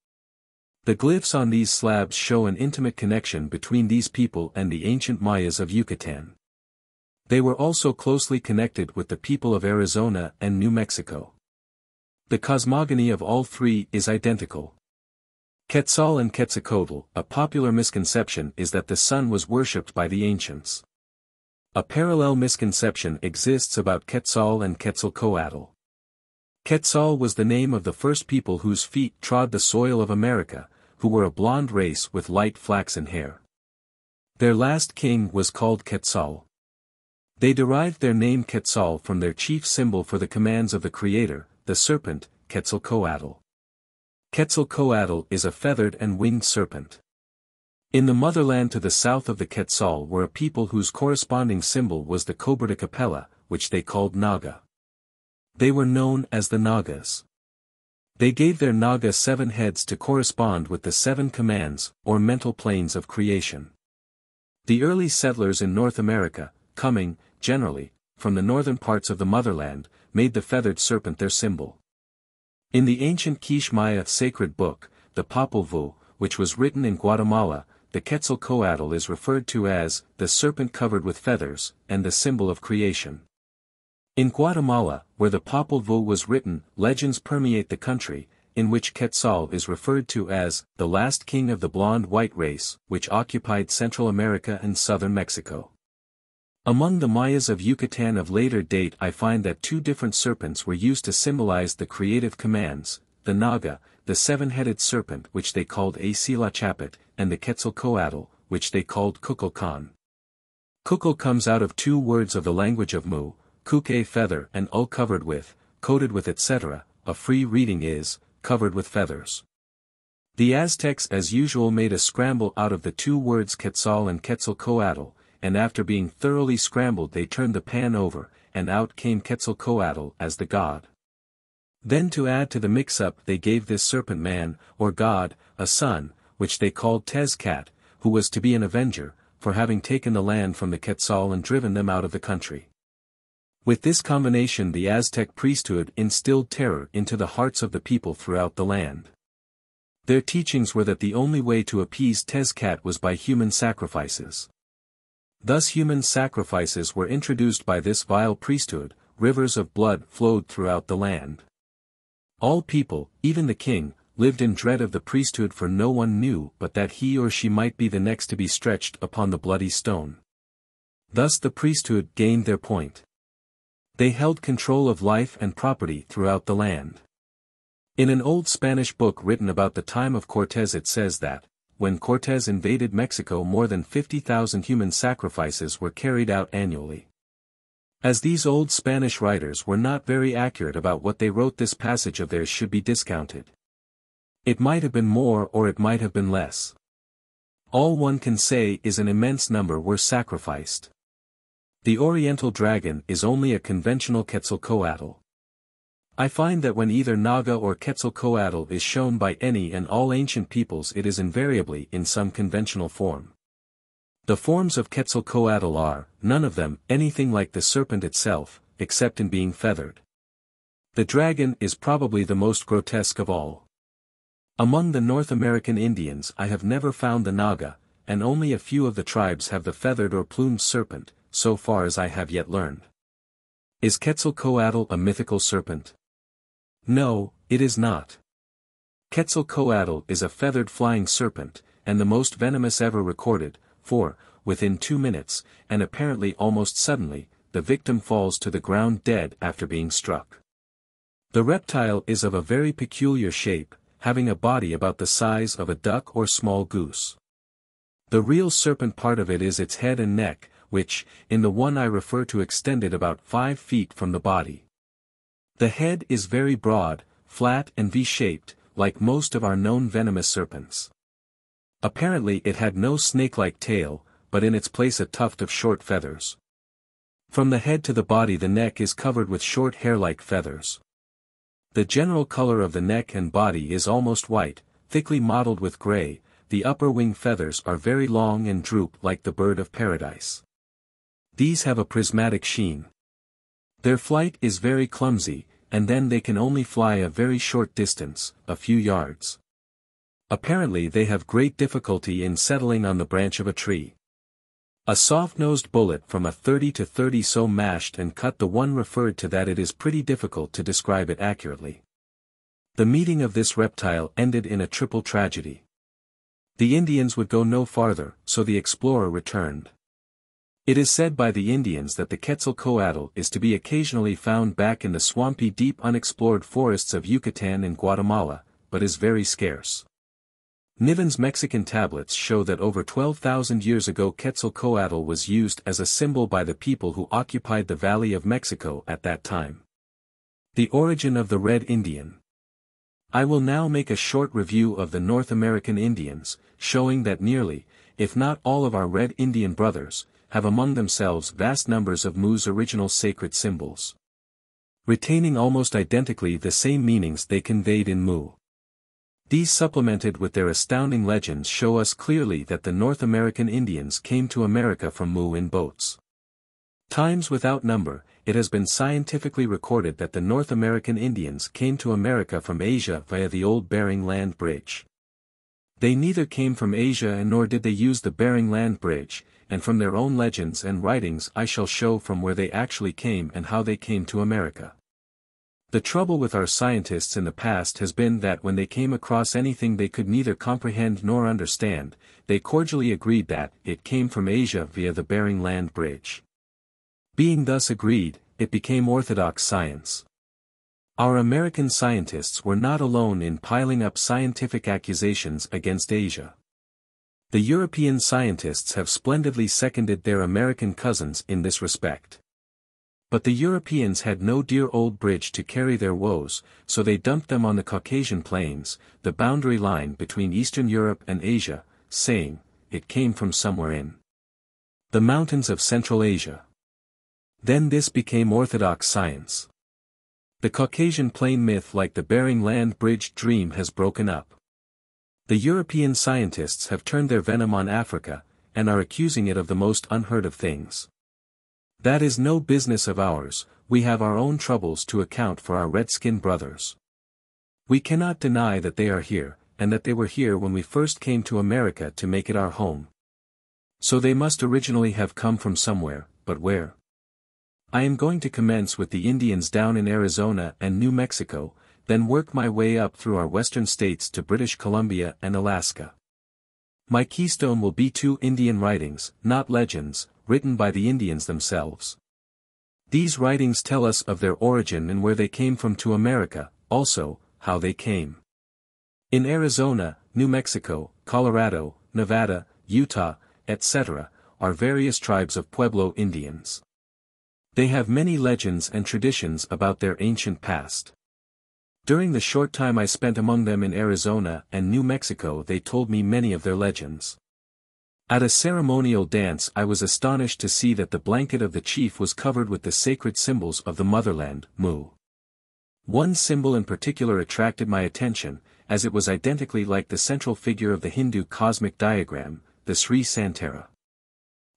The glyphs on these slabs show an intimate connection between these people and the ancient Mayas of Yucatan. They were also closely connected with the people of Arizona and New Mexico. The cosmogony of all three is identical. Quetzal and Quetzalcoatl, a popular misconception is that the sun was worshipped by the ancients. A parallel misconception exists about Quetzal and Quetzalcoatl. Quetzal was the name of the first people whose feet trod the soil of America, who were a blonde race with light flaxen hair. Their last king was called Quetzal. They derived their name Quetzal from their chief symbol for the commands of the Creator, the serpent, Quetzalcoatl. Quetzalcoatl is a feathered and winged serpent. In the motherland to the south of the Quetzal were a people whose corresponding symbol was the cobra de capella, which they called Naga. They were known as the Nagas. They gave their Naga seven heads to correspond with the seven commands, or mental planes of creation. The early settlers in North America, coming, generally, from the northern parts of the motherland, made the feathered serpent their symbol. In the ancient Quiche Maya sacred book, the Popol Vuh, which was written in Guatemala, the Quetzalcoatl is referred to as the serpent covered with feathers, and the symbol of creation. In Guatemala, where the Popol Vuh was written, legends permeate the country, in which Quetzal is referred to as the last king of the blonde-white race, which occupied Central America and southern Mexico. Among the Mayas of Yucatan of later date I find that two different serpents were used to symbolize the creative commands, the Naga, the seven-headed serpent which they called Acilachapet, and the Quetzalcoatl, which they called Kukulkan. Kukul comes out of two words of the language of Mu, kuke feather and ul covered with, coated with etc., a free reading is, covered with feathers. The Aztecs as usual made a scramble out of the two words Quetzal and Quetzalcoatl, and after being thoroughly scrambled they turned the pan over, and out came Quetzalcoatl as the god. Then to add to the mix-up they gave this serpent man, or god, a son, which they called Tezcat, who was to be an avenger, for having taken the land from the Quetzal and driven them out of the country. With this combination the Aztec priesthood instilled terror into the hearts of the people throughout the land. Their teachings were that the only way to appease Tezcat was by human sacrifices. Thus human sacrifices were introduced by this vile priesthood, rivers of blood flowed throughout the land. All people, even the king, lived in dread of the priesthood for no one knew but that he or she might be the next to be stretched upon the bloody stone. Thus the priesthood gained their point. They held control of life and property throughout the land. In an old Spanish book written about the time of Cortés it says that, when Cortés invaded Mexico more than 50,000 human sacrifices were carried out annually. As these old Spanish writers were not very accurate about what they wrote this passage of theirs should be discounted. It might have been more or it might have been less. All one can say is an immense number were sacrificed. The Oriental dragon is only a conventional Quetzalcoatl. I find that when either Naga or Quetzalcoatl is shown by any and all ancient peoples it is invariably in some conventional form. The forms of Quetzalcoatl are, none of them, anything like the serpent itself, except in being feathered. The dragon is probably the most grotesque of all. Among the North American Indians I have never found the Naga, and only a few of the tribes have the feathered or plumed serpent, so far as I have yet learned. Is Quetzalcoatl a mythical serpent? No, it is not. Quetzalcoatl is a feathered flying serpent, and the most venomous ever recorded, for, within two minutes, and apparently almost suddenly, the victim falls to the ground dead after being struck. The reptile is of a very peculiar shape, having a body about the size of a duck or small goose. The real serpent part of it is its head and neck, which, in the one I refer to extended about 5 feet from the body. The head is very broad, flat and V-shaped, like most of our known venomous serpents. Apparently it had no snake-like tail, but in its place a tuft of short feathers. From the head to the body the neck is covered with short hair-like feathers. The general color of the neck and body is almost white, thickly mottled with gray, the upper wing feathers are very long and droop like the bird of paradise. These have a prismatic sheen. Their flight is very clumsy, and then they can only fly a very short distance, a few yards. Apparently they have great difficulty in settling on the branch of a tree. A soft-nosed bullet from a 30 to 30 so mashed and cut the one referred to that it is pretty difficult to describe it accurately. The meeting of this reptile ended in a triple tragedy. The Indians would go no farther, so the explorer returned. It is said by the Indians that the Quetzalcoatl is to be occasionally found back in the swampy deep unexplored forests of Yucatan and Guatemala, but is very scarce. Niven's Mexican tablets show that over 12,000 years ago Quetzalcoatl was used as a symbol by the people who occupied the Valley of Mexico at that time. The origin of the Red Indian. I will now make a short review of the North American Indians, showing that nearly, if not all of our Red Indian brothers, have among themselves vast numbers of Mu's original sacred symbols. Retaining almost identically the same meanings they conveyed in Mu. These supplemented with their astounding legends show us clearly that the North American Indians came to America from Mu in boats. Times without number, it has been scientifically recorded that the North American Indians came to America from Asia via the old Bering Land Bridge. They neither came from Asia nor did they use the Bering Land Bridge, and from their own legends and writings I shall show from where they actually came and how they came to America. The trouble with our scientists in the past has been that when they came across anything they could neither comprehend nor understand, they cordially agreed that it came from Asia via the Bering Land Bridge. Being thus agreed, it became orthodox science. Our American scientists were not alone in piling up scientific accusations against Asia. The European scientists have splendidly seconded their American cousins in this respect. But the Europeans had no dear old bridge to carry their woes, so they dumped them on the Caucasian plains, the boundary line between Eastern Europe and Asia, saying, it came from somewhere in the mountains of Central Asia. Then this became orthodox science. The Caucasian plain myth like the Bering Land Bridge dream has broken up. The European scientists have turned their venom on Africa, and are accusing it of the most unheard of things. That is no business of ours, we have our own troubles to account for our redskin brothers. We cannot deny that they are here, and that they were here when we first came to America to make it our home. So they must originally have come from somewhere, but where? I am going to commence with the Indians down in Arizona and New Mexico, then work my way up through our western states to British Columbia and Alaska. My keystone will be two Indian writings, not legends, written by the Indians themselves. These writings tell us of their origin and where they came from to America, also, how they came. In Arizona, New Mexico, Colorado, Nevada, Utah, etc., are various tribes of Pueblo Indians. They have many legends and traditions about their ancient past. During the short time I spent among them in Arizona and New Mexico they told me many of their legends. At a ceremonial dance I was astonished to see that the blanket of the chief was covered with the sacred symbols of the motherland, Mu. One symbol in particular attracted my attention, as it was identically like the central figure of the Hindu cosmic diagram, the Sri Santara.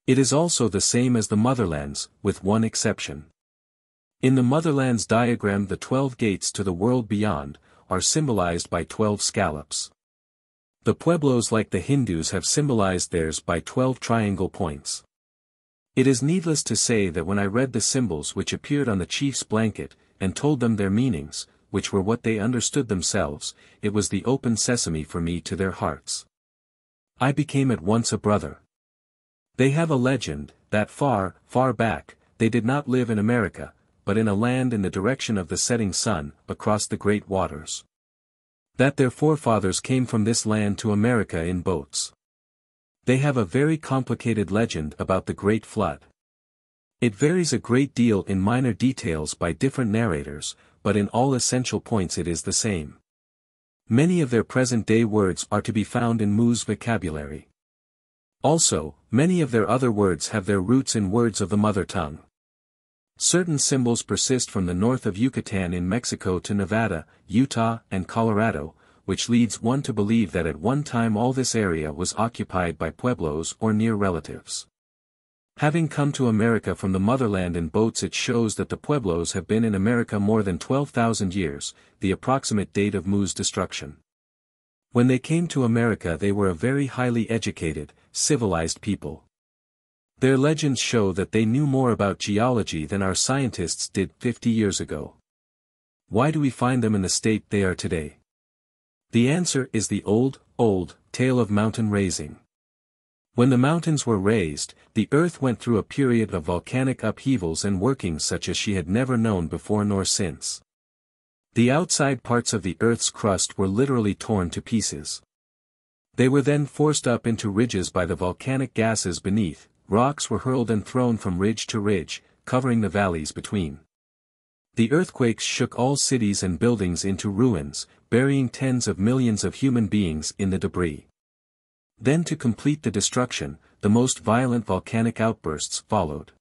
It is also the same as the motherlands, with one exception. In the motherland's diagram the twelve gates to the world beyond, are symbolized by 12 scallops. The Pueblos like the Hindus have symbolized theirs by 12 triangle points. It is needless to say that when I read the symbols which appeared on the chief's blanket, and told them their meanings, which were what they understood themselves, it was the open sesame for me to their hearts. I became at once a brother. They have a legend, that far, far back, they did not live in America, but in a land in the direction of the setting sun, across the great waters. That their forefathers came from this land to America in boats. They have a very complicated legend about the Great Flood. It varies a great deal in minor details by different narrators, but in all essential points it is the same. Many of their present-day words are to be found in Mu's vocabulary. Also, many of their other words have their roots in words of the mother tongue. Certain symbols persist from the north of Yucatan in Mexico to Nevada, Utah, and Colorado, which leads one to believe that at one time all this area was occupied by Pueblos or near relatives. Having come to America from the motherland in boats it shows that the Pueblos have been in America more than 12,000 years, the approximate date of Mu's destruction. When they came to America they were a very highly educated, civilized people. Their legends show that they knew more about geology than our scientists did 50 years ago. Why do we find them in the state they are today? The answer is the old, old, tale of mountain raising. When the mountains were raised, the earth went through a period of volcanic upheavals and workings such as she had never known before nor since. The outside parts of the earth's crust were literally torn to pieces. They were then forced up into ridges by the volcanic gases beneath, rocks were hurled and thrown from ridge to ridge, covering the valleys between. The earthquakes shook all cities and buildings into ruins, burying tens of millions of human beings in the debris. Then to complete the destruction, the most violent volcanic outbursts followed.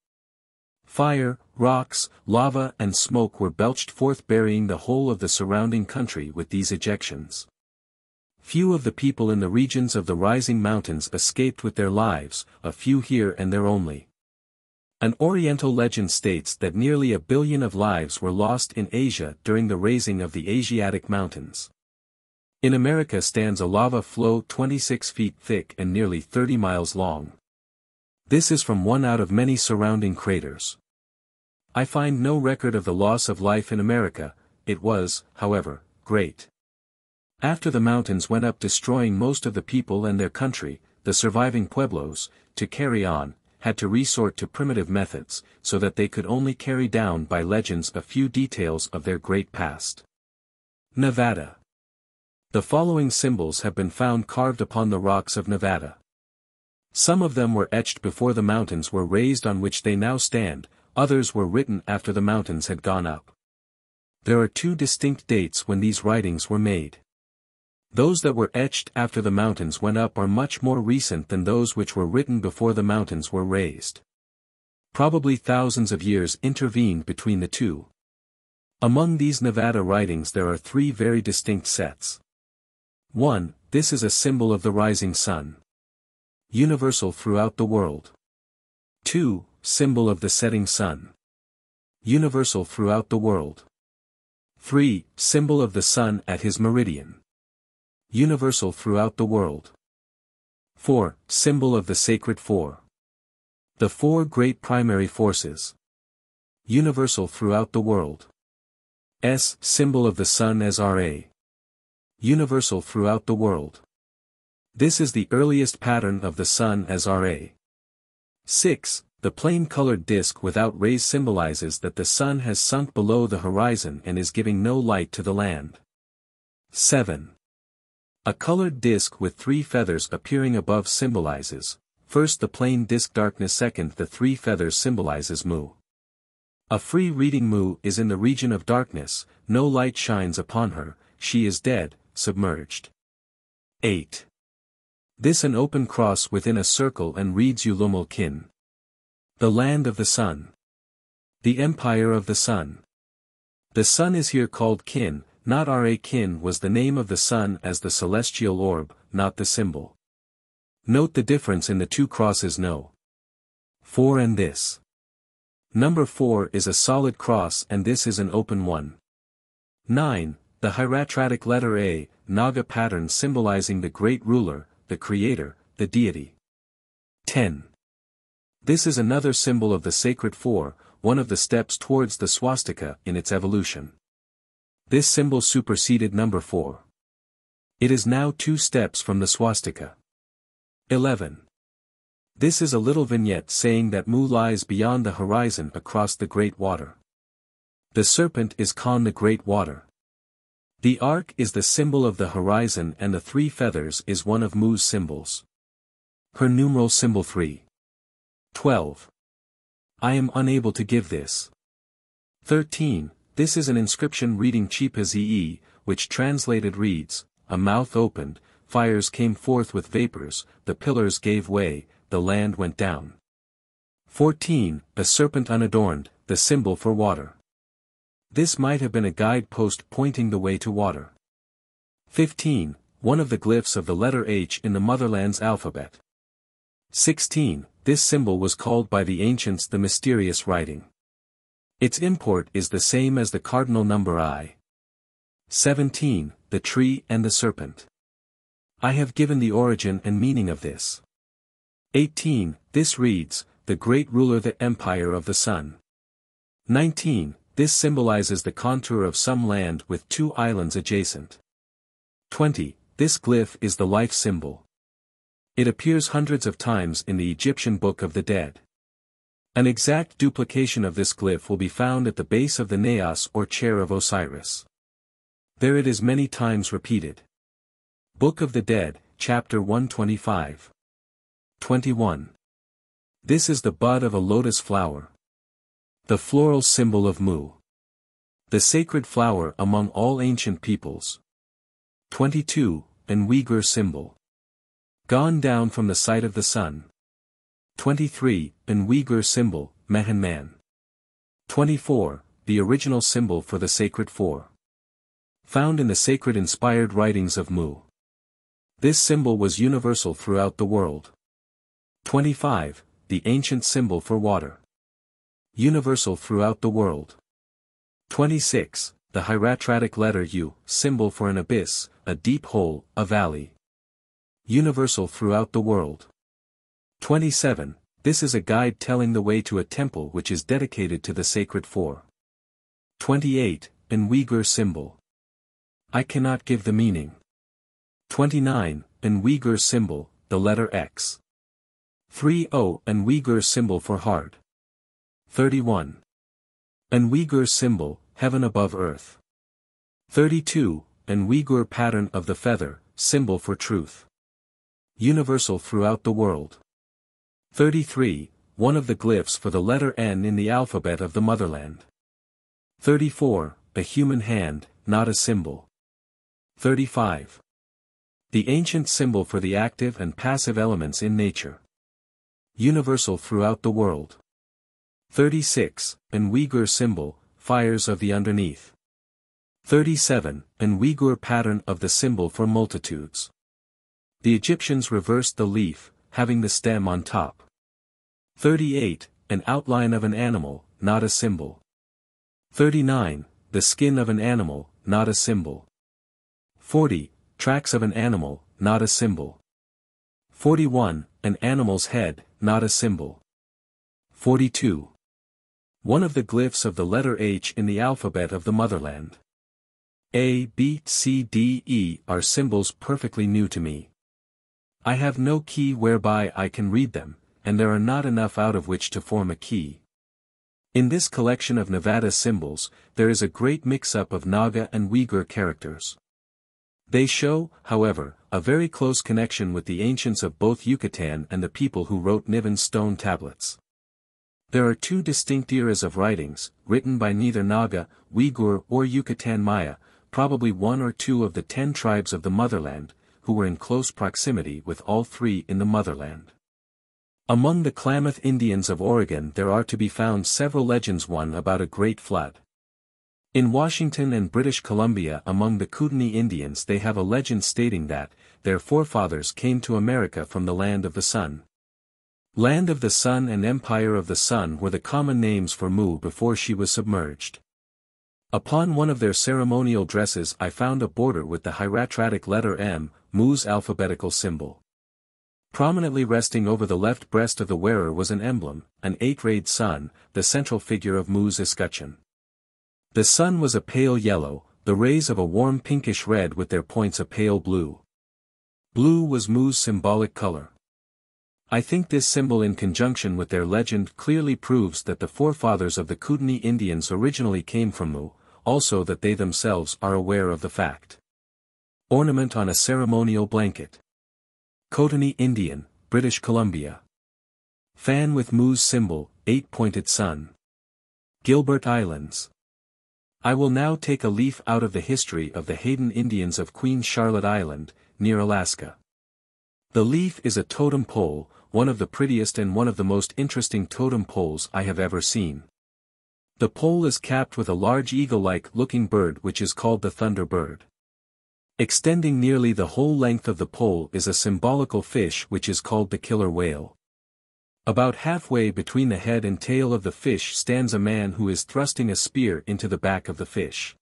Fire, rocks, lava and smoke were belched forth burying the whole of the surrounding country with these ejections. Few of the people in the regions of the rising mountains escaped with their lives, a few here and there only. An Oriental legend states that nearly a billion of lives were lost in Asia during the raising of the Asiatic mountains. In America stands a lava flow 26 feet thick and nearly 30 miles long. This is from one out of many surrounding craters. I find no record of the loss of life in America, it was, however, great. After the mountains went up destroying most of the people and their country, the surviving pueblos, to carry on, had to resort to primitive methods, so that they could only carry down by legends a few details of their great past. Nevada. The following symbols have been found carved upon the rocks of Nevada. Some of them were etched before the mountains were raised on which they now stand, others were written after the mountains had gone up. There are two distinct dates when these writings were made. Those that were etched after the mountains went up are much more recent than those which were written before the mountains were raised. Probably thousands of years intervened between the two. Among these Nevada writings there are three very distinct sets. 1. This is a symbol of the rising sun. Universal throughout the world. 2. Symbol of the setting sun. Universal throughout the world. 3. Symbol of the sun at his meridian universal throughout the world. 4. Symbol of the Sacred Four. The four great primary forces. Universal throughout the world. S. Symbol of the Sun as Ra. Universal throughout the world. This is the earliest pattern of the Sun as Ra. 6. The plain-colored disk without rays symbolizes that the Sun has sunk below the horizon and is giving no light to the land. 7. A colored disk with three feathers appearing above symbolizes, first the plain disk darkness second the three feathers symbolizes Mu. A free reading Mu is in the region of darkness, no light shines upon her, she is dead, submerged. 8. This an open cross within a circle and reads Ulumul Kin. The land of the sun. The empire of the sun. The sun is here called Kin, not Ra-Kin was the name of the sun as the celestial orb, not the symbol. Note the difference in the two crosses no. 4 and this. Number 4 is a solid cross and this is an open one. 9. the hieratic letter A, Naga pattern symbolizing the great ruler, the creator, the deity. 10. This is another symbol of the sacred four, one of the steps towards the swastika in its evolution. This symbol superseded number 4. It is now two steps from the swastika. 11. This is a little vignette saying that Mu lies beyond the horizon across the great water. The serpent is Khan the great water. The ark is the symbol of the horizon and the three feathers is one of Mu's symbols. Her numeral symbol 3. 12. I am unable to give this. 13. This is an inscription reading Chipa Ze, which translated reads, A mouth opened, fires came forth with vapors, the pillars gave way, the land went down. 14. A serpent unadorned, the symbol for water. This might have been a guidepost pointing the way to water. 15. One of the glyphs of the letter H in the motherland's alphabet. 16. This symbol was called by the ancients the mysterious writing. Its import is the same as the cardinal number I. 17. The tree and the serpent. I have given the origin and meaning of this. 18. This reads, the great ruler the empire of the sun. 19. This symbolizes the contour of some land with two islands adjacent. 20. This glyph is the life symbol. It appears hundreds of times in the Egyptian Book of the Dead. An exact duplication of this glyph will be found at the base of the naos or chair of Osiris. There it is many times repeated. Book of the Dead, Chapter 125. 21. This is the bud of a lotus flower. The floral symbol of Mu. The sacred flower among all ancient peoples. 22. An Uyghur symbol. Gone down from the sight of the sun. 23. An Uyghur symbol, Mehanman. 24. The original symbol for the sacred four. Found in the sacred inspired writings of Mu. This symbol was universal throughout the world. 25. The ancient symbol for water. Universal throughout the world. 26. The hieratic letter U, symbol for an abyss, a deep hole, a valley universal throughout the world. 27. This is a guide telling the way to a temple which is dedicated to the sacred four. 28. An Uyghur symbol. I cannot give the meaning. 29. An Uyghur symbol, the letter X. 30. An Uyghur symbol for hard. 31. An Uyghur symbol, heaven above earth. 32. An Uyghur pattern of the feather, symbol for truth universal throughout the world. 33. One of the glyphs for the letter N in the alphabet of the motherland. 34. A human hand, not a symbol. 35. The ancient symbol for the active and passive elements in nature. Universal throughout the world. 36. An Uyghur symbol, fires of the underneath. 37. An Uyghur pattern of the symbol for multitudes. The Egyptians reversed the leaf, having the stem on top. 38. An outline of an animal, not a symbol. 39. The skin of an animal, not a symbol. 40. Tracks of an animal, not a symbol. 41. An animal's head, not a symbol. 42. One of the glyphs of the letter H in the alphabet of the motherland. A, B, C, D, E are symbols perfectly new to me. I have no key whereby I can read them, and there are not enough out of which to form a key. In this collection of Nevada symbols, there is a great mix-up of Naga and Uyghur characters. They show, however, a very close connection with the ancients of both Yucatan and the people who wrote Niven stone tablets. There are two distinct eras of writings, written by neither Naga, Uyghur or Yucatan Maya, probably one or two of the ten tribes of the motherland, who were in close proximity with all three in the motherland. Among the Klamath Indians of Oregon there are to be found several legends one about a great flood. In Washington and British Columbia among the Kootenai Indians they have a legend stating that, their forefathers came to America from the land of the sun. Land of the Sun and Empire of the Sun were the common names for Mu before she was submerged. Upon one of their ceremonial dresses I found a border with the hieratic letter M, Mu's alphabetical symbol. Prominently resting over the left breast of the wearer was an emblem, an eight-rayed sun, the central figure of Mu's escutcheon. The sun was a pale yellow, the rays of a warm pinkish red with their points a pale blue. Blue was Mu's symbolic color. I think this symbol in conjunction with their legend clearly proves that the forefathers of the Kootenai Indians originally came from Mu, also that they themselves are aware of the fact. Ornament on a ceremonial blanket. Kootenai Indian, British Columbia. Fan with moose symbol, eight-pointed sun. Gilbert Islands. I will now take a leaf out of the history of the Haida Indians of Queen Charlotte Island, near Alaska. The leaf is a totem pole, one of the prettiest and one of the most interesting totem poles I have ever seen. The pole is capped with a large eagle-like looking bird which is called the thunderbird. Extending nearly the whole length of the pole is a symbolical fish which is called the killer whale. About halfway between the head and tail of the fish stands a man who is thrusting a spear into the back of the fish.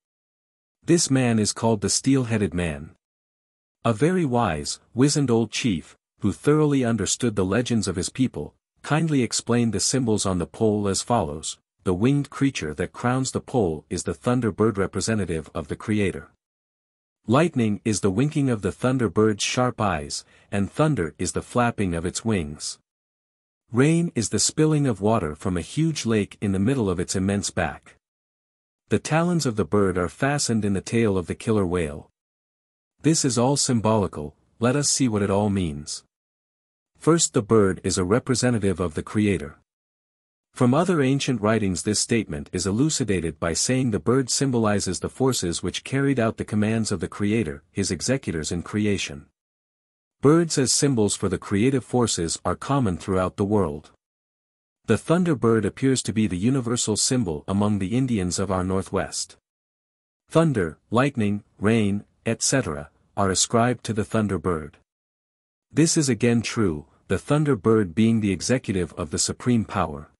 This man is called the steel-headed man. A very wise, wizened old chief, who thoroughly understood the legends of his people, kindly explained the symbols on the pole as follows, the winged creature that crowns the pole is the thunderbird representative of the Creator. Lightning is the winking of the thunderbird's sharp eyes, and thunder is the flapping of its wings. Rain is the spilling of water from a huge lake in the middle of its immense back. The talons of the bird are fastened in the tail of the killer whale. This is all symbolical, let us see what it all means. First the bird is a representative of the Creator. From other ancient writings this statement is elucidated by saying the bird symbolizes the forces which carried out the commands of the Creator, his executors in creation. Birds as symbols for the creative forces are common throughout the world. The thunderbird appears to be the universal symbol among the Indians of our Northwest. Thunder, lightning, rain, etc., are ascribed to the thunderbird. This is again true, the thunderbird being the executive of the supreme power.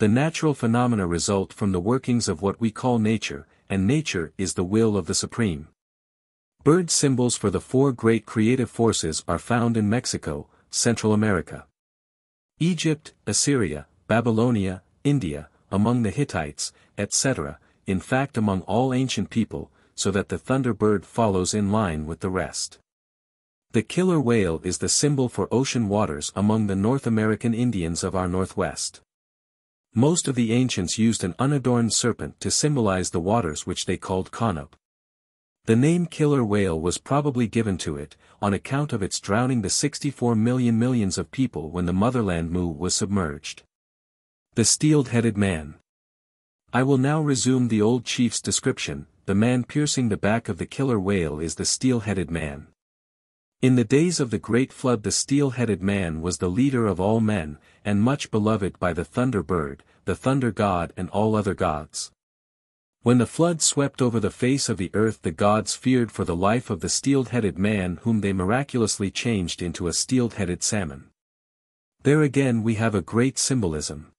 The natural phenomena result from the workings of what we call nature, and nature is the will of the Supreme. Bird symbols for the four great creative forces are found in Mexico, Central America. Egypt, Assyria, Babylonia, India, among the Hittites, etc., in fact among all ancient people, so that the thunderbird follows in line with the rest. The killer whale is the symbol for ocean waters among the North American Indians of our Northwest. Most of the ancients used an unadorned serpent to symbolize the waters which they called Kanab. The name killer whale was probably given to it, on account of its drowning the 64 million millions of people when the motherland Mu was submerged. The steel-headed man. I will now resume the old chief's description, the man piercing the back of the killer whale is the steel-headed man. In the days of the great flood the steel-headed man was the leader of all men, and much beloved by the thunder bird, the thunder god and all other gods. When the flood swept over the face of the earth the gods feared for the life of the steel-headed man whom they miraculously changed into a steel-headed salmon. There again we have a great symbolism.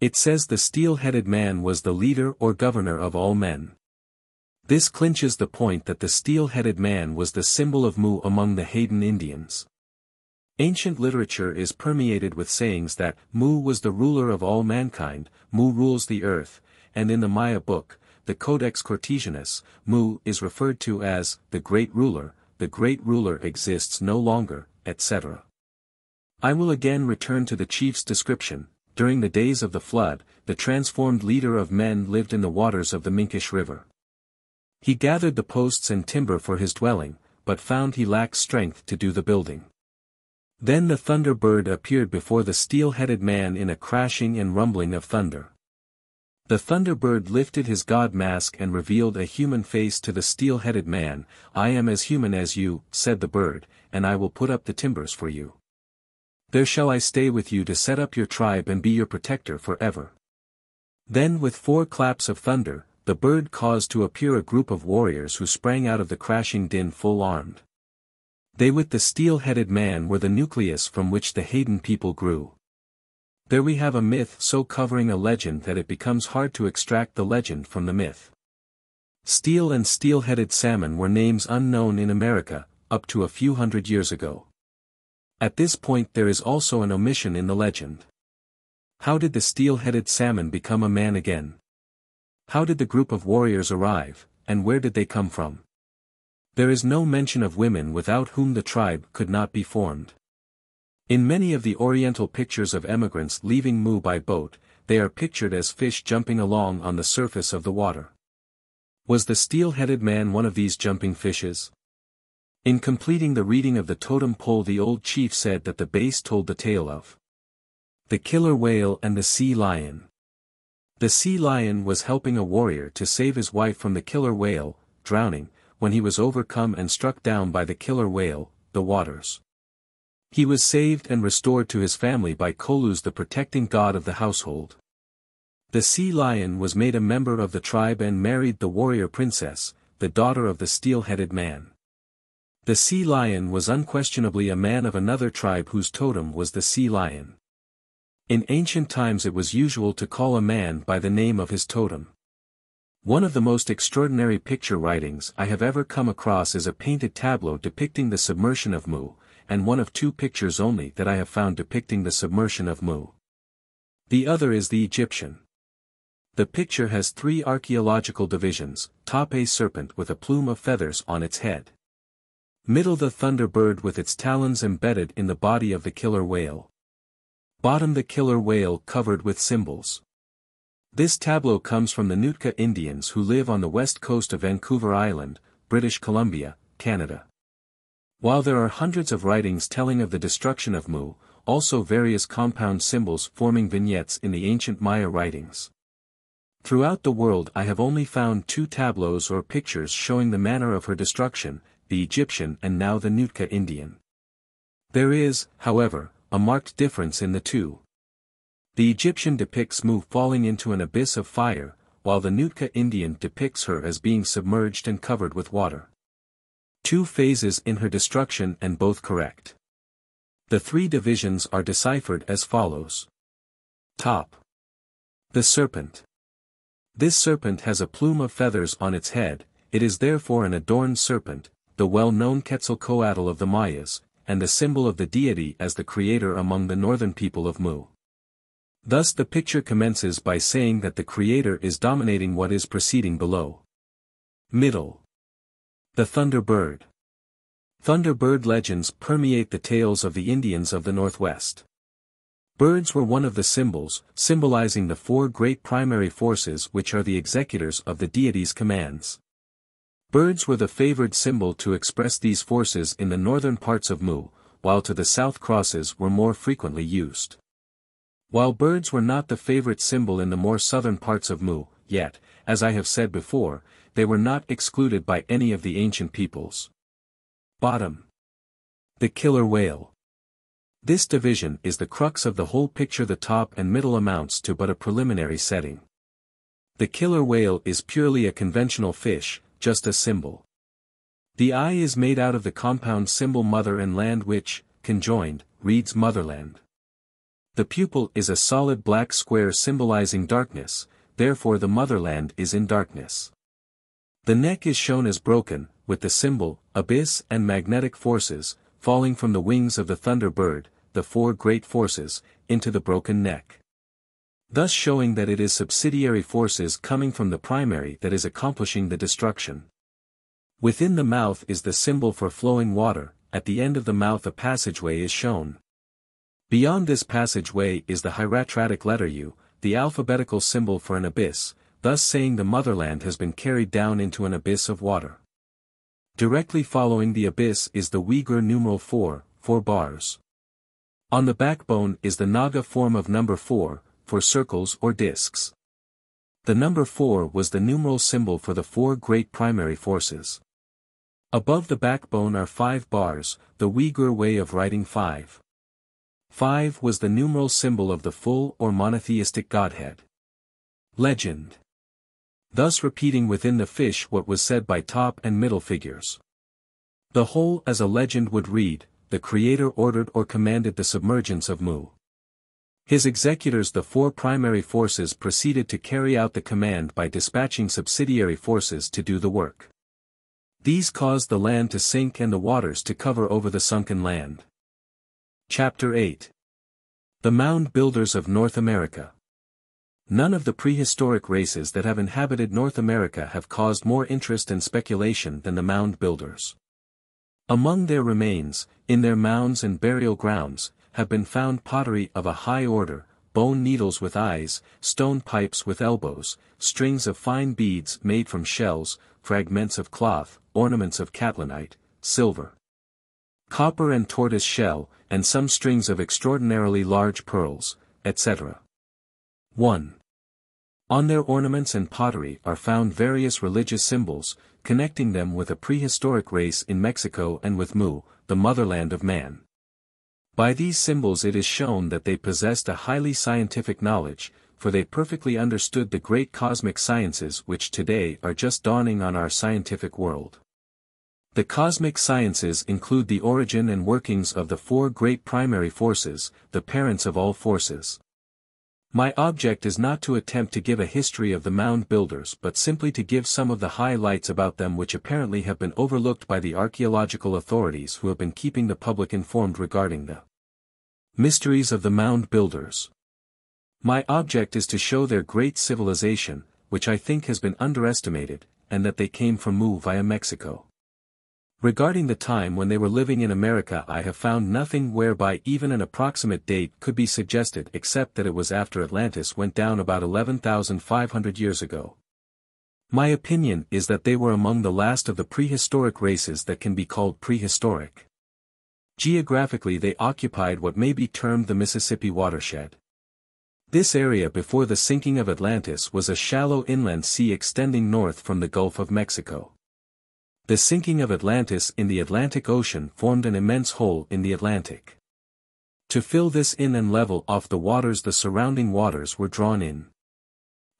It says the steel-headed man was the leader or governor of all men. This clinches the point that the steel-headed man was the symbol of Mu among the Haida Indians. Ancient literature is permeated with sayings that Mu was the ruler of all mankind, Mu rules the earth, and in the Maya book, the Codex Cortesianus, Mu is referred to as the great ruler, the great ruler exists no longer, etc. I will again return to the chief's description, during the days of the flood, the transformed leader of men lived in the waters of the Minkish River. He gathered the posts and timber for his dwelling, but found he lacked strength to do the building. Then the thunderbird appeared before the steel-headed man in a crashing and rumbling of thunder. The thunderbird lifted his god mask and revealed a human face to the steel-headed man, I am as human as you, said the bird, and I will put up the timbers for you. There shall I stay with you to set up your tribe and be your protector forever. Then with four claps of thunder, the bird caused to appear a group of warriors who sprang out of the crashing din full armed. They with the steel-headed man were the nucleus from which the Haida people grew. There we have a myth so covering a legend that it becomes hard to extract the legend from the myth. Steel and steel-headed salmon were names unknown in America, up to a few hundred years ago. At this point there is also an omission in the legend. How did the steel-headed salmon become a man again? How did the group of warriors arrive, and where did they come from? There is no mention of women without whom the tribe could not be formed. In many of the oriental pictures of emigrants leaving Mu by boat, they are pictured as fish jumping along on the surface of the water. Was the steel-headed man one of these jumping fishes? In completing the reading of the totem pole the old chief said that the base told the tale of the killer whale and the sea lion. The sea lion was helping a warrior to save his wife from the killer whale, drowning, when he was overcome and struck down by the killer whale, the waters. He was saved and restored to his family by Koluz the protecting god of the household. The sea lion was made a member of the tribe and married the warrior princess, the daughter of the steel-headed man. The sea lion was unquestionably a man of another tribe whose totem was the sea lion. In ancient times it was usual to call a man by the name of his totem. One of the most extraordinary picture writings I have ever come across is a painted tableau depicting the submersion of Mu, and one of two pictures only that I have found depicting the submersion of Mu. The other is the Egyptian. The picture has three archaeological divisions, top a serpent with a plume of feathers on its head. Middle the thunderbird with its talons embedded in the body of the killer whale. Bottom the killer whale covered with symbols. This tableau comes from the Nootka Indians who live on the west coast of Vancouver Island, British Columbia, Canada. While there are hundreds of writings telling of the destruction of Mu, also various compound symbols forming vignettes in the ancient Maya writings. Throughout the world I have only found two tableaus or pictures showing the manner of her destruction, the Egyptian and now the Nootka Indian. There is, however, a marked difference in the two. The Egyptian depicts Mu falling into an abyss of fire, while the Nootka Indian depicts her as being submerged and covered with water. Two phases in her destruction and both correct. The three divisions are deciphered as follows. Top. The serpent. This serpent has a plume of feathers on its head, it is therefore an adorned serpent, the well-known Quetzalcoatl of the Mayas, and the symbol of the deity as the creator among the northern people of Mu. Thus the picture commences by saying that the creator is dominating what is proceeding below. Middle. The Thunderbird. Thunderbird legends permeate the tales of the Indians of the Northwest. Birds were one of the symbols, symbolizing the four great primary forces which are the executors of the deity's commands. Birds were the favored symbol to express these forces in the northern parts of Mu, while to the south crosses were more frequently used. While birds were not the favorite symbol in the more southern parts of Mu, yet, as I have said before, they were not excluded by any of the ancient peoples. Bottom. The killer whale. This division is the crux of the whole picture the top and middle amounts to but a preliminary setting. The killer whale is purely a conventional fish, just a symbol. The eye is made out of the compound symbol mother and land which, conjoined, reads motherland. The pupil is a solid black square symbolizing darkness, therefore the motherland is in darkness. The neck is shown as broken, with the symbol, abyss and magnetic forces, falling from the wings of the thunderbird, the four great forces, into the broken neck thus showing that it is subsidiary forces coming from the primary that is accomplishing the destruction. Within the mouth is the symbol for flowing water, at the end of the mouth a passageway is shown. Beyond this passageway is the hieratic letter U, the alphabetical symbol for an abyss, thus saying the motherland has been carried down into an abyss of water. Directly following the abyss is the Uyghur numeral 4, 4 bars. On the backbone is the Naga form of number 4, for circles or disks. The number 4 was the numeral symbol for the four great primary forces. Above the backbone are five bars, the Uyghur way of writing 5. 5 was the numeral symbol of the full or monotheistic godhead. Legend. Thus repeating within the fish what was said by top and middle figures. The whole as a legend would read, the creator ordered or commanded the submergence of Mu. His executors the four primary forces proceeded to carry out the command by dispatching subsidiary forces to do the work. These caused the land to sink and the waters to cover over the sunken land. Chapter 8 The Mound Builders of North America None of the prehistoric races that have inhabited North America have caused more interest and speculation than the mound builders. Among their remains, in their mounds and burial grounds, have been found pottery of a high order, bone needles with eyes, stone pipes with elbows, strings of fine beads made from shells, fragments of cloth, ornaments of catlinite, silver, copper and tortoise shell, and some strings of extraordinarily large pearls, etc. 1. On their ornaments and pottery are found various religious symbols, connecting them with a prehistoric race in Mexico and with Mu, the motherland of man. By these symbols it is shown that they possessed a highly scientific knowledge, for they perfectly understood the great cosmic sciences which today are just dawning on our scientific world. The cosmic sciences include the origin and workings of the four great primary forces, the parents of all forces. My object is not to attempt to give a history of the mound builders but simply to give some of the highlights about them which apparently have been overlooked by the archaeological authorities who have been keeping the public informed regarding the mysteries of the mound builders. My object is to show their great civilization, which I think has been underestimated, and that they came from Mu via Mexico. Regarding the time when they were living in America I have found nothing whereby even an approximate date could be suggested except that it was after Atlantis went down about 11,500 years ago. My opinion is that they were among the last of the prehistoric races that can be called prehistoric. Geographically they occupied what may be termed the Mississippi watershed. This area before the sinking of Atlantis was a shallow inland sea extending north from the Gulf of Mexico. The sinking of Atlantis in the Atlantic Ocean formed an immense hole in the Atlantic. To fill this in and level off the waters the surrounding waters were drawn in.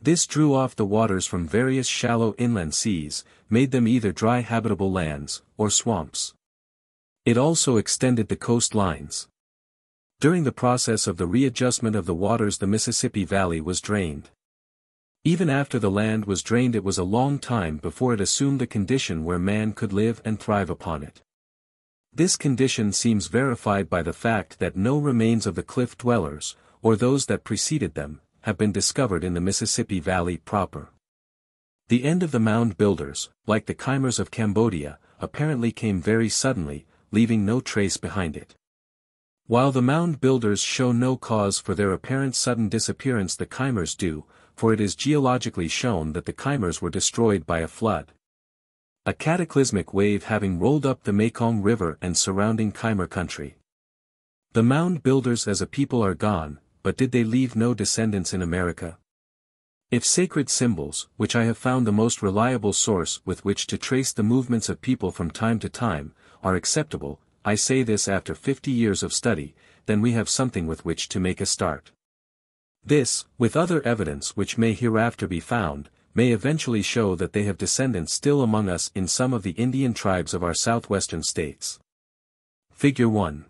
This drew off the waters from various shallow inland seas, made them either dry habitable lands, or swamps. It also extended the coastlines. During the process of the readjustment of the waters the Mississippi Valley was drained. Even after the land was drained it was a long time before it assumed a condition where man could live and thrive upon it. This condition seems verified by the fact that no remains of the cliff dwellers, or those that preceded them, have been discovered in the Mississippi Valley proper. The end of the mound builders, like the Khmers of Cambodia, apparently came very suddenly, leaving no trace behind it. While the mound builders show no cause for their apparent sudden disappearance the Khmers do, for it is geologically shown that the Khmers were destroyed by a flood. A cataclysmic wave having rolled up the Mekong River and surrounding Khmer country. The mound builders as a people are gone, but did they leave no descendants in America? If sacred symbols, which I have found the most reliable source with which to trace the movements of people from time to time, are acceptable, I say this after 50 years of study, then we have something with which to make a start. This, with other evidence which may hereafter be found, may eventually show that they have descendants still among us in some of the Indian tribes of our southwestern states. Figure 1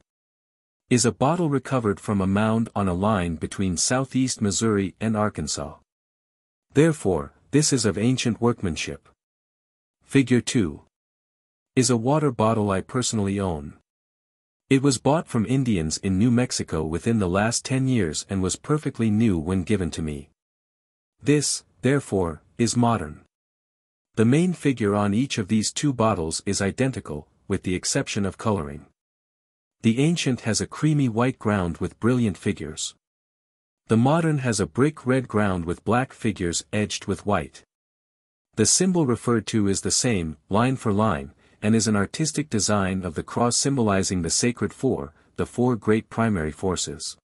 is a bottle recovered from a mound on a line between southeast Missouri and Arkansas. Therefore, this is of ancient workmanship. Figure 2 is a water bottle I personally own. It was bought from Indians in New Mexico within the last 10 years and was perfectly new when given to me. This, therefore, is modern. The main figure on each of these two bottles is identical, with the exception of coloring. The ancient has a creamy white ground with brilliant figures. The modern has a brick red ground with black figures edged with white. The symbol referred to is the same, line for line, and is an artistic design of the cross symbolizing the sacred four, the four great primary forces.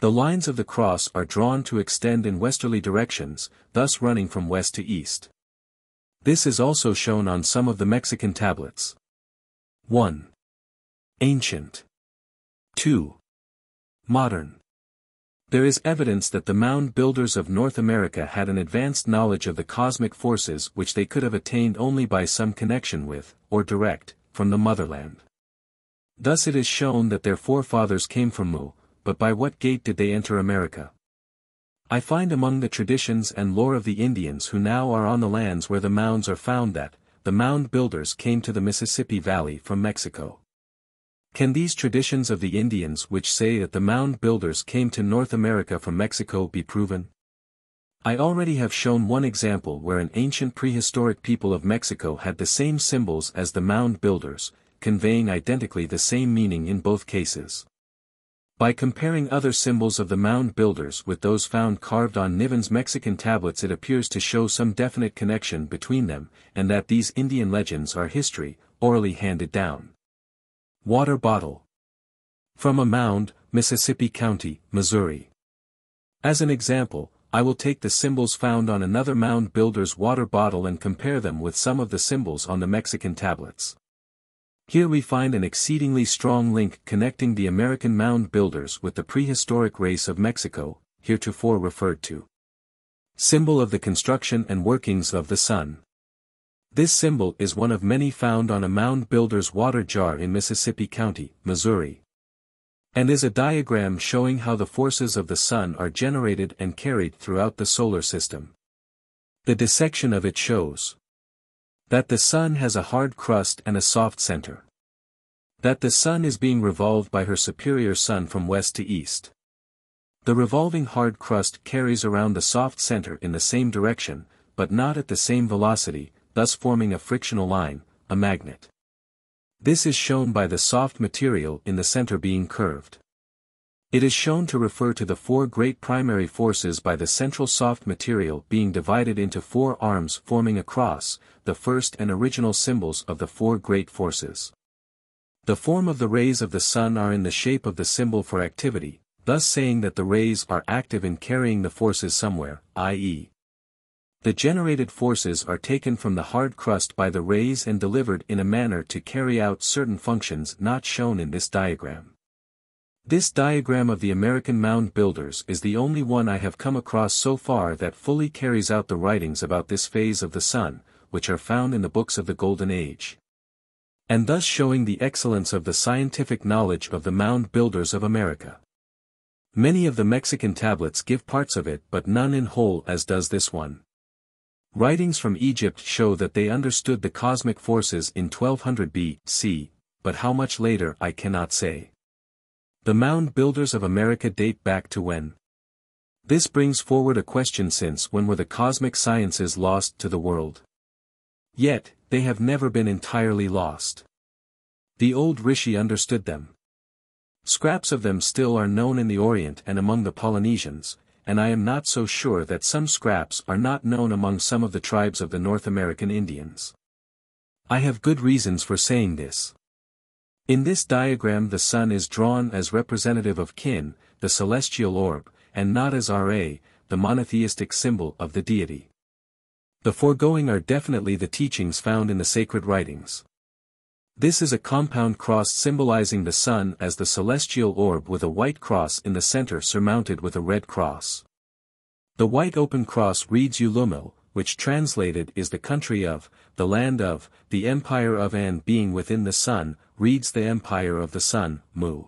The lines of the cross are drawn to extend in westerly directions, thus running from west to east. This is also shown on some of the Mexican tablets. 1. Ancient. 2. Modern. There is evidence that the mound builders of North America had an advanced knowledge of the cosmic forces which they could have attained only by some connection with, or direct, from the motherland. Thus it is shown that their forefathers came from Mu, but by what gate did they enter America? I find among the traditions and lore of the Indians who now are on the lands where the mounds are found that, the mound builders came to the Mississippi Valley from Mexico. Can these traditions of the Indians which say that the mound builders came to North America from Mexico be proven? I already have shown one example where an ancient prehistoric people of Mexico had the same symbols as the mound builders, conveying identically the same meaning in both cases. By comparing other symbols of the mound builders with those found carved on Niven's Mexican tablets it appears to show some definite connection between them, and that these Indian legends are history, orally handed down. Water Bottle From a mound, Mississippi County, Missouri. As an example, I will take the symbols found on another mound builder's water bottle and compare them with some of the symbols on the Mexican tablets. Here we find an exceedingly strong link connecting the American mound builders with the prehistoric race of Mexico, heretofore referred to. Symbol of the construction and workings of the sun. This symbol is one of many found on a mound builder's water jar in Mississippi County, Missouri. And is a diagram showing how the forces of the sun are generated and carried throughout the solar system. The dissection of it shows that the Sun has a hard crust and a soft center. That the Sun is being revolved by her superior Sun from west to east. The revolving hard crust carries around the soft center in the same direction, but not at the same velocity, thus forming a frictional line, a magnet. This is shown by the soft material in the center being curved. It is shown to refer to the four great primary forces by the central soft material being divided into four arms forming a cross, the first and original symbols of the four great forces. The form of the rays of the sun are in the shape of the symbol for activity, thus saying that the rays are active in carrying the forces somewhere, i.e. The generated forces are taken from the hard crust by the rays and delivered in a manner to carry out certain functions not shown in this diagram. This diagram of the American mound builders is the only one I have come across so far that fully carries out the writings about this phase of the sun, which are found in the books of the Golden Age. And thus showing the excellence of the scientific knowledge of the mound builders of America. Many of the Mexican tablets give parts of it but none in whole as does this one. Writings from Egypt show that they understood the cosmic forces in 1200 B.C., but how much later I cannot say. The mound builders of America date back to when? This brings forward a question since when were the cosmic sciences lost to the world? Yet, they have never been entirely lost. The old Rishi understood them. Scraps of them still are known in the Orient and among the Polynesians, and I am not so sure that some scraps are not known among some of the tribes of the North American Indians. I have good reasons for saying this. In this diagram the sun is drawn as representative of kin, the celestial orb, and not as Ra, the monotheistic symbol of the deity. The foregoing are definitely the teachings found in the sacred writings. This is a compound cross symbolizing the sun as the celestial orb with a white cross in the center surmounted with a red cross. The white open cross reads Ulumil, which translated is the country of, the land of, the empire of and being within the sun, reads the empire of the sun, Mu.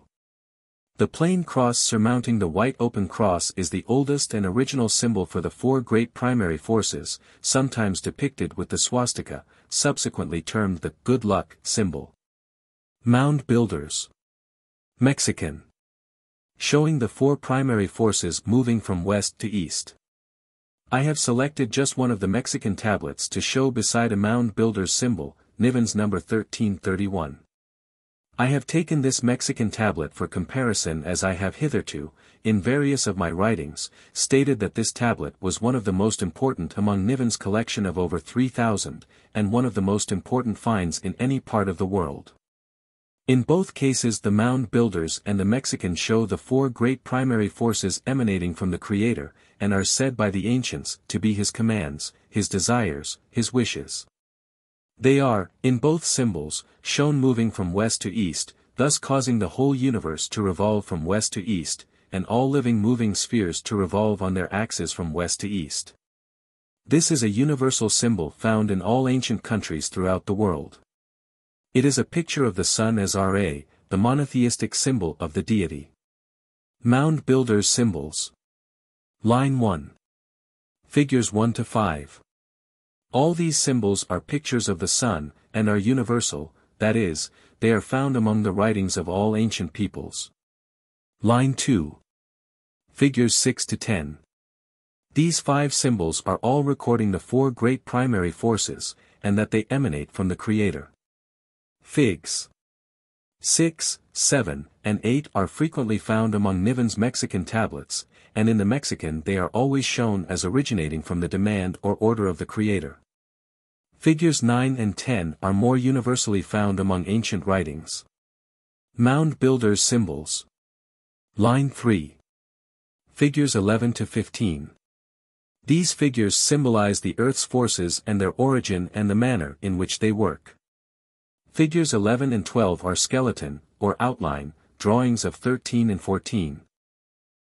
The plain cross surmounting the white open cross is the oldest and original symbol for the four great primary forces, sometimes depicted with the swastika, subsequently termed the good luck symbol. Mound Builders Mexican Showing the four primary forces moving from west to east. I have selected just one of the Mexican tablets to show beside a mound builder's symbol, Niven's number 1331. I have taken this Mexican tablet for comparison as I have hitherto, in various of my writings, stated that this tablet was one of the most important among Niven's collection of over 3,000, and one of the most important finds in any part of the world. In both cases the mound builders and the Mexican show the four great primary forces emanating from the Creator, and are said by the ancients to be his commands, his desires, his wishes. They are, in both symbols, shown moving from west to east, thus causing the whole universe to revolve from west to east, and all living moving spheres to revolve on their axes from west to east. This is a universal symbol found in all ancient countries throughout the world. It is a picture of the sun as Ra, the monotheistic symbol of the deity. Mound Builders Symbols. Line 1. Figures 1 to 5. All these symbols are pictures of the sun, and are universal, that is, they are found among the writings of all ancient peoples. Line 2. Figures 6 to 10. These five symbols are all recording the four great primary forces, and that they emanate from the Creator. Figs. 6, 7, and 8 are frequently found among Niven's Mexican tablets, and in the Mexican they are always shown as originating from the demand or order of the Creator. Figures 9 and 10 are more universally found among ancient writings. Mound Builders Symbols. Line 3. Figures 11 to 15. These figures symbolize the Earth's forces and their origin and the manner in which they work. Figures 11 and 12 are skeleton, or outline, drawings of 13 and 14.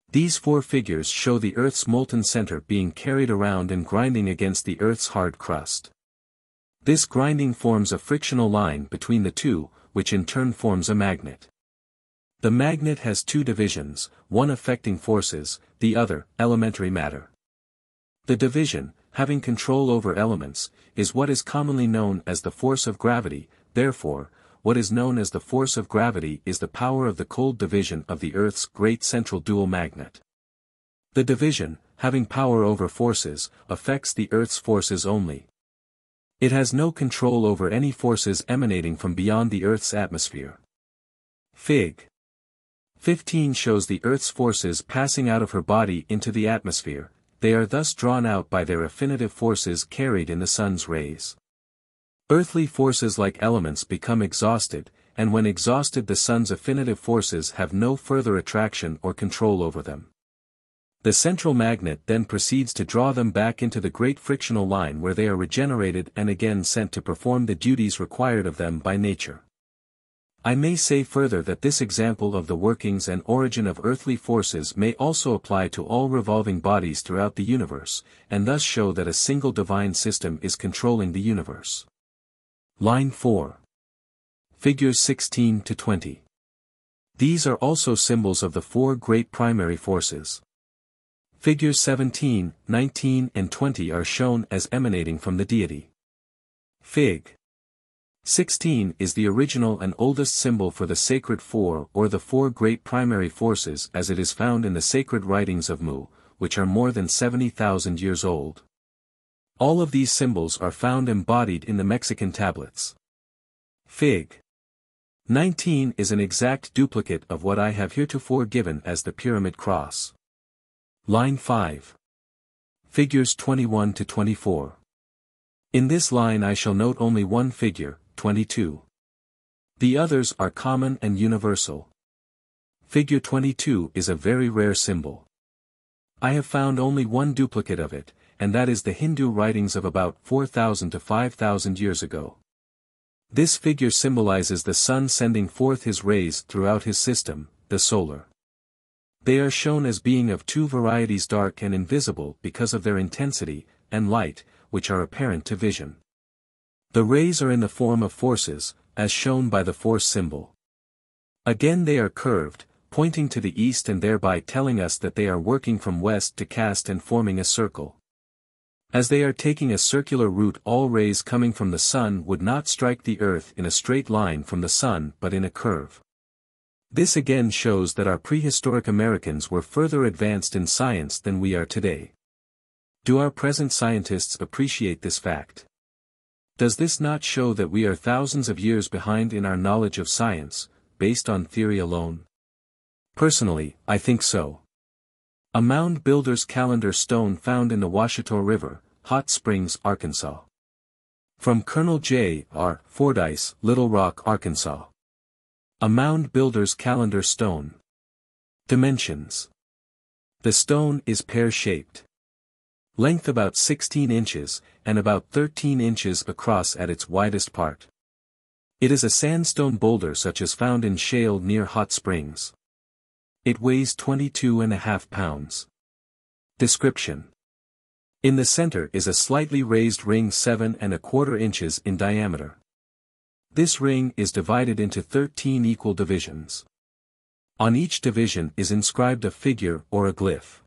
These four figures show the Earth's molten center being carried around and grinding against the Earth's hard crust. This grinding forms a frictional line between the two, which in turn forms a magnet. The magnet has two divisions, one affecting forces, the other, elementary matter. The division, having control over elements, is what is commonly known as the force of gravity, therefore, what is known as the force of gravity is the power of the cold division of the Earth's great central dual magnet. The division, having power over forces, affects the Earth's forces only. It has no control over any forces emanating from beyond the Earth's atmosphere. Fig. 15 shows the Earth's forces passing out of her body into the atmosphere, they are thus drawn out by their affinitive forces carried in the sun's rays. Earthly forces like elements become exhausted, and when exhausted the sun's affinitive forces have no further attraction or control over them. The central magnet then proceeds to draw them back into the great frictional line where they are regenerated and again sent to perform the duties required of them by nature. I may say further that this example of the workings and origin of earthly forces may also apply to all revolving bodies throughout the universe, and thus show that a single divine system is controlling the universe. Line 4. Figures 16 to 20. These are also symbols of the four great primary forces. Figures 17, 19 and 20 are shown as emanating from the deity. Fig. 16 is the original and oldest symbol for the sacred four or the four great primary forces as it is found in the sacred writings of Mu, which are more than 70,000 years old. All of these symbols are found embodied in the Mexican tablets. Fig. 19 is an exact duplicate of what I have heretofore given as the pyramid cross. Line 5. Figures 21 to 24. In this line I shall note only one figure, 22. The others are common and universal. Figure 22 is a very rare symbol. I have found only one duplicate of it, and that is the Hindu writings of about 4,000 to 5,000 years ago. This figure symbolizes the sun sending forth his rays throughout his system, the solar. They are shown as being of two varieties dark and invisible because of their intensity, and light, which are apparent to vision. The rays are in the form of forces, as shown by the force symbol. Again they are curved, pointing to the east and thereby telling us that they are working from west to cast and forming a circle. As they are taking a circular route all rays coming from the sun would not strike the earth in a straight line from the sun but in a curve. This again shows that our prehistoric Americans were further advanced in science than we are today. Do our present scientists appreciate this fact? Does this not show that we are thousands of years behind in our knowledge of science, based on theory alone? Personally, I think so. A mound builder's calendar stone found in the Washita River, Hot Springs, Arkansas. From Colonel J. R. Fordyce, Little Rock, Arkansas. A mound builder's calendar stone. Dimensions. The stone is pear-shaped length about 16 inches, and about 13 inches across at its widest part. It is a sandstone boulder such as found in shale near hot springs. It weighs 22 and a half pounds. Description. In the center is a slightly raised ring 7 and a quarter inches in diameter. This ring is divided into 13 equal divisions. On each division is inscribed a figure or a glyph.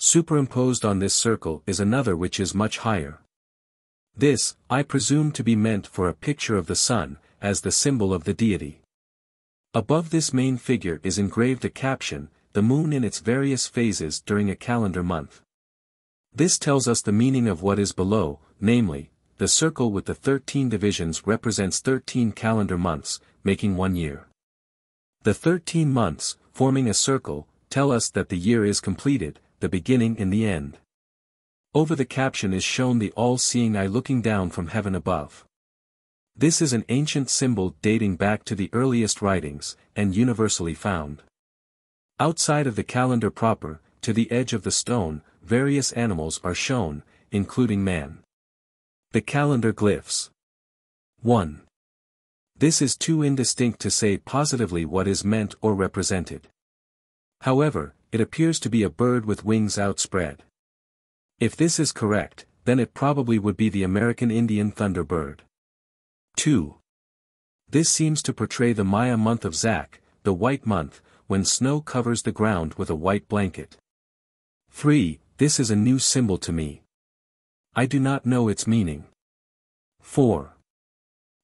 Superimposed on this circle is another which is much higher. This, I presume to be meant for a picture of the sun, as the symbol of the deity. Above this main figure is engraved a caption, the moon in its various phases during a calendar month. This tells us the meaning of what is below, namely, the circle with the 13 divisions represents 13 calendar months, making one year. The 13 months, forming a circle, tell us that the year is completed, the beginning and the end. Over the caption is shown the all-seeing eye looking down from heaven above. This is an ancient symbol dating back to the earliest writings, and universally found. Outside of the calendar proper, to the edge of the stone, various animals are shown, including man. The calendar glyphs. 1. This is too indistinct to say positively what is meant or represented. However, it appears to be a bird with wings outspread. If this is correct, then it probably would be the American Indian thunderbird. 2. This seems to portray the Maya month of Zak, the white month, when snow covers the ground with a white blanket. 3. This is a new symbol to me. I do not know its meaning. 4.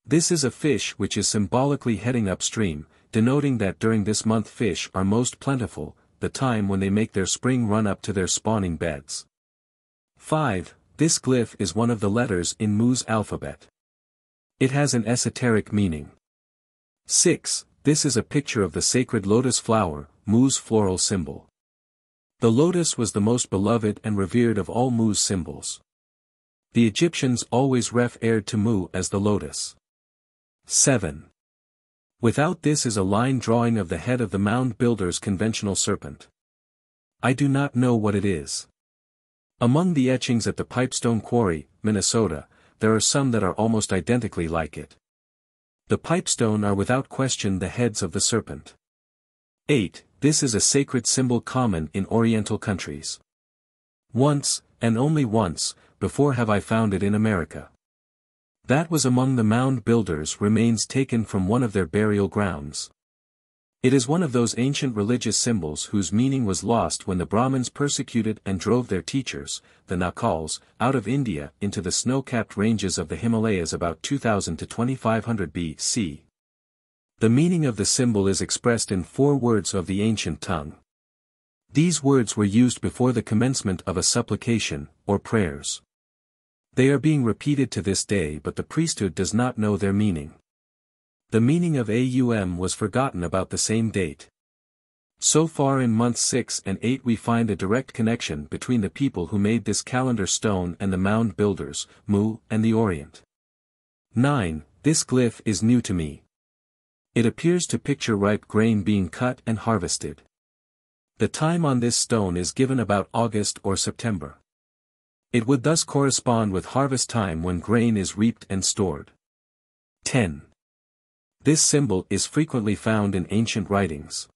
This is a fish which is symbolically heading upstream, denoting that during this month fish are most plentiful, the time when they make their spring run up to their spawning beds. 5. This glyph is one of the letters in Mu's alphabet. It has an esoteric meaning. 6. This is a picture of the sacred lotus flower, Mu's floral symbol. The lotus was the most beloved and revered of all Mu's symbols. The Egyptians always referred to Mu as the lotus. 7. Without this is a line drawing of the head of the mound builder's conventional serpent. I do not know what it is. Among the etchings at the Pipestone Quarry, Minnesota, there are some that are almost identically like it. The pipestone are without question the heads of the serpent. 8. This is a sacred symbol common in Oriental countries. Once, and only once, before have I found it in America. That was among the mound builders' remains taken from one of their burial grounds. It is one of those ancient religious symbols whose meaning was lost when the Brahmins persecuted and drove their teachers, the Naacals, out of India into the snow-capped ranges of the Himalayas about 2000 to 2500 BC. The meaning of the symbol is expressed in four words of the ancient tongue. These words were used before the commencement of a supplication, or prayers. They are being repeated to this day but the priesthood does not know their meaning. The meaning of AUM was forgotten about the same date. So far in months 6 and 8 we find a direct connection between the people who made this calendar stone and the mound builders, Mu, and the Orient. 9. This glyph is new to me. It appears to picture ripe grain being cut and harvested. The time on this stone is given about August or September. It would thus correspond with harvest time when grain is reaped and stored. 10. This symbol is frequently found in ancient writings.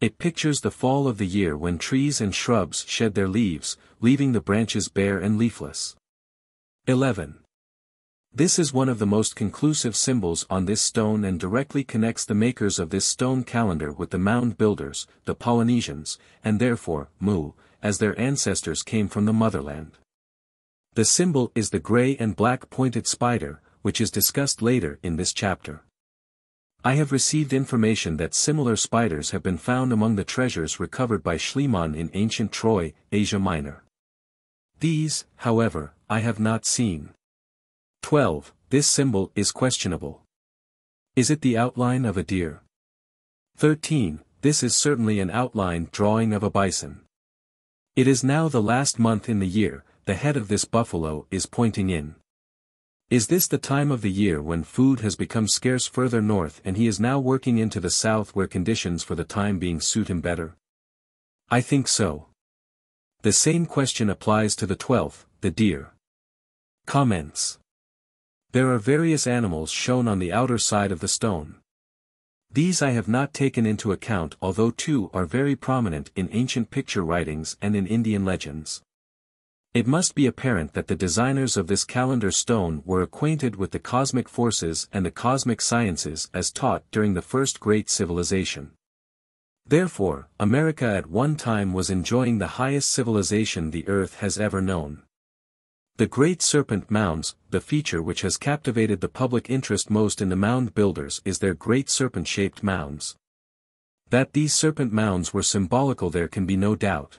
It pictures the fall of the year when trees and shrubs shed their leaves, leaving the branches bare and leafless. 11. This is one of the most conclusive symbols on this stone and directly connects the makers of this stone calendar with the mound builders, the Polynesians, and therefore, Mu, as their ancestors came from the motherland. The symbol is the gray and black pointed spider, which is discussed later in this chapter. I have received information that similar spiders have been found among the treasures recovered by Schliemann in ancient Troy, Asia Minor. These, however, I have not seen. 12. This symbol is questionable. Is it the outline of a deer? 13. This is certainly an outline drawing of a bison. It is now the last month in the year, the head of this buffalo is pointing in. Is this the time of the year when food has become scarce further north and he is now working into the south where conditions for the time being suit him better? I think so. The same question applies to the twelfth, the deer. Comments. There are various animals shown on the outer side of the stone. These I have not taken into account although two are very prominent in ancient picture writings and in Indian legends. It must be apparent that the designers of this calendar stone were acquainted with the cosmic forces and the cosmic sciences as taught during the first great civilization. Therefore, America at one time was enjoying the highest civilization the earth has ever known. The Great Serpent Mounds, the feature which has captivated the public interest most in the mound builders is their great serpent-shaped mounds. That these serpent mounds were symbolical there can be no doubt.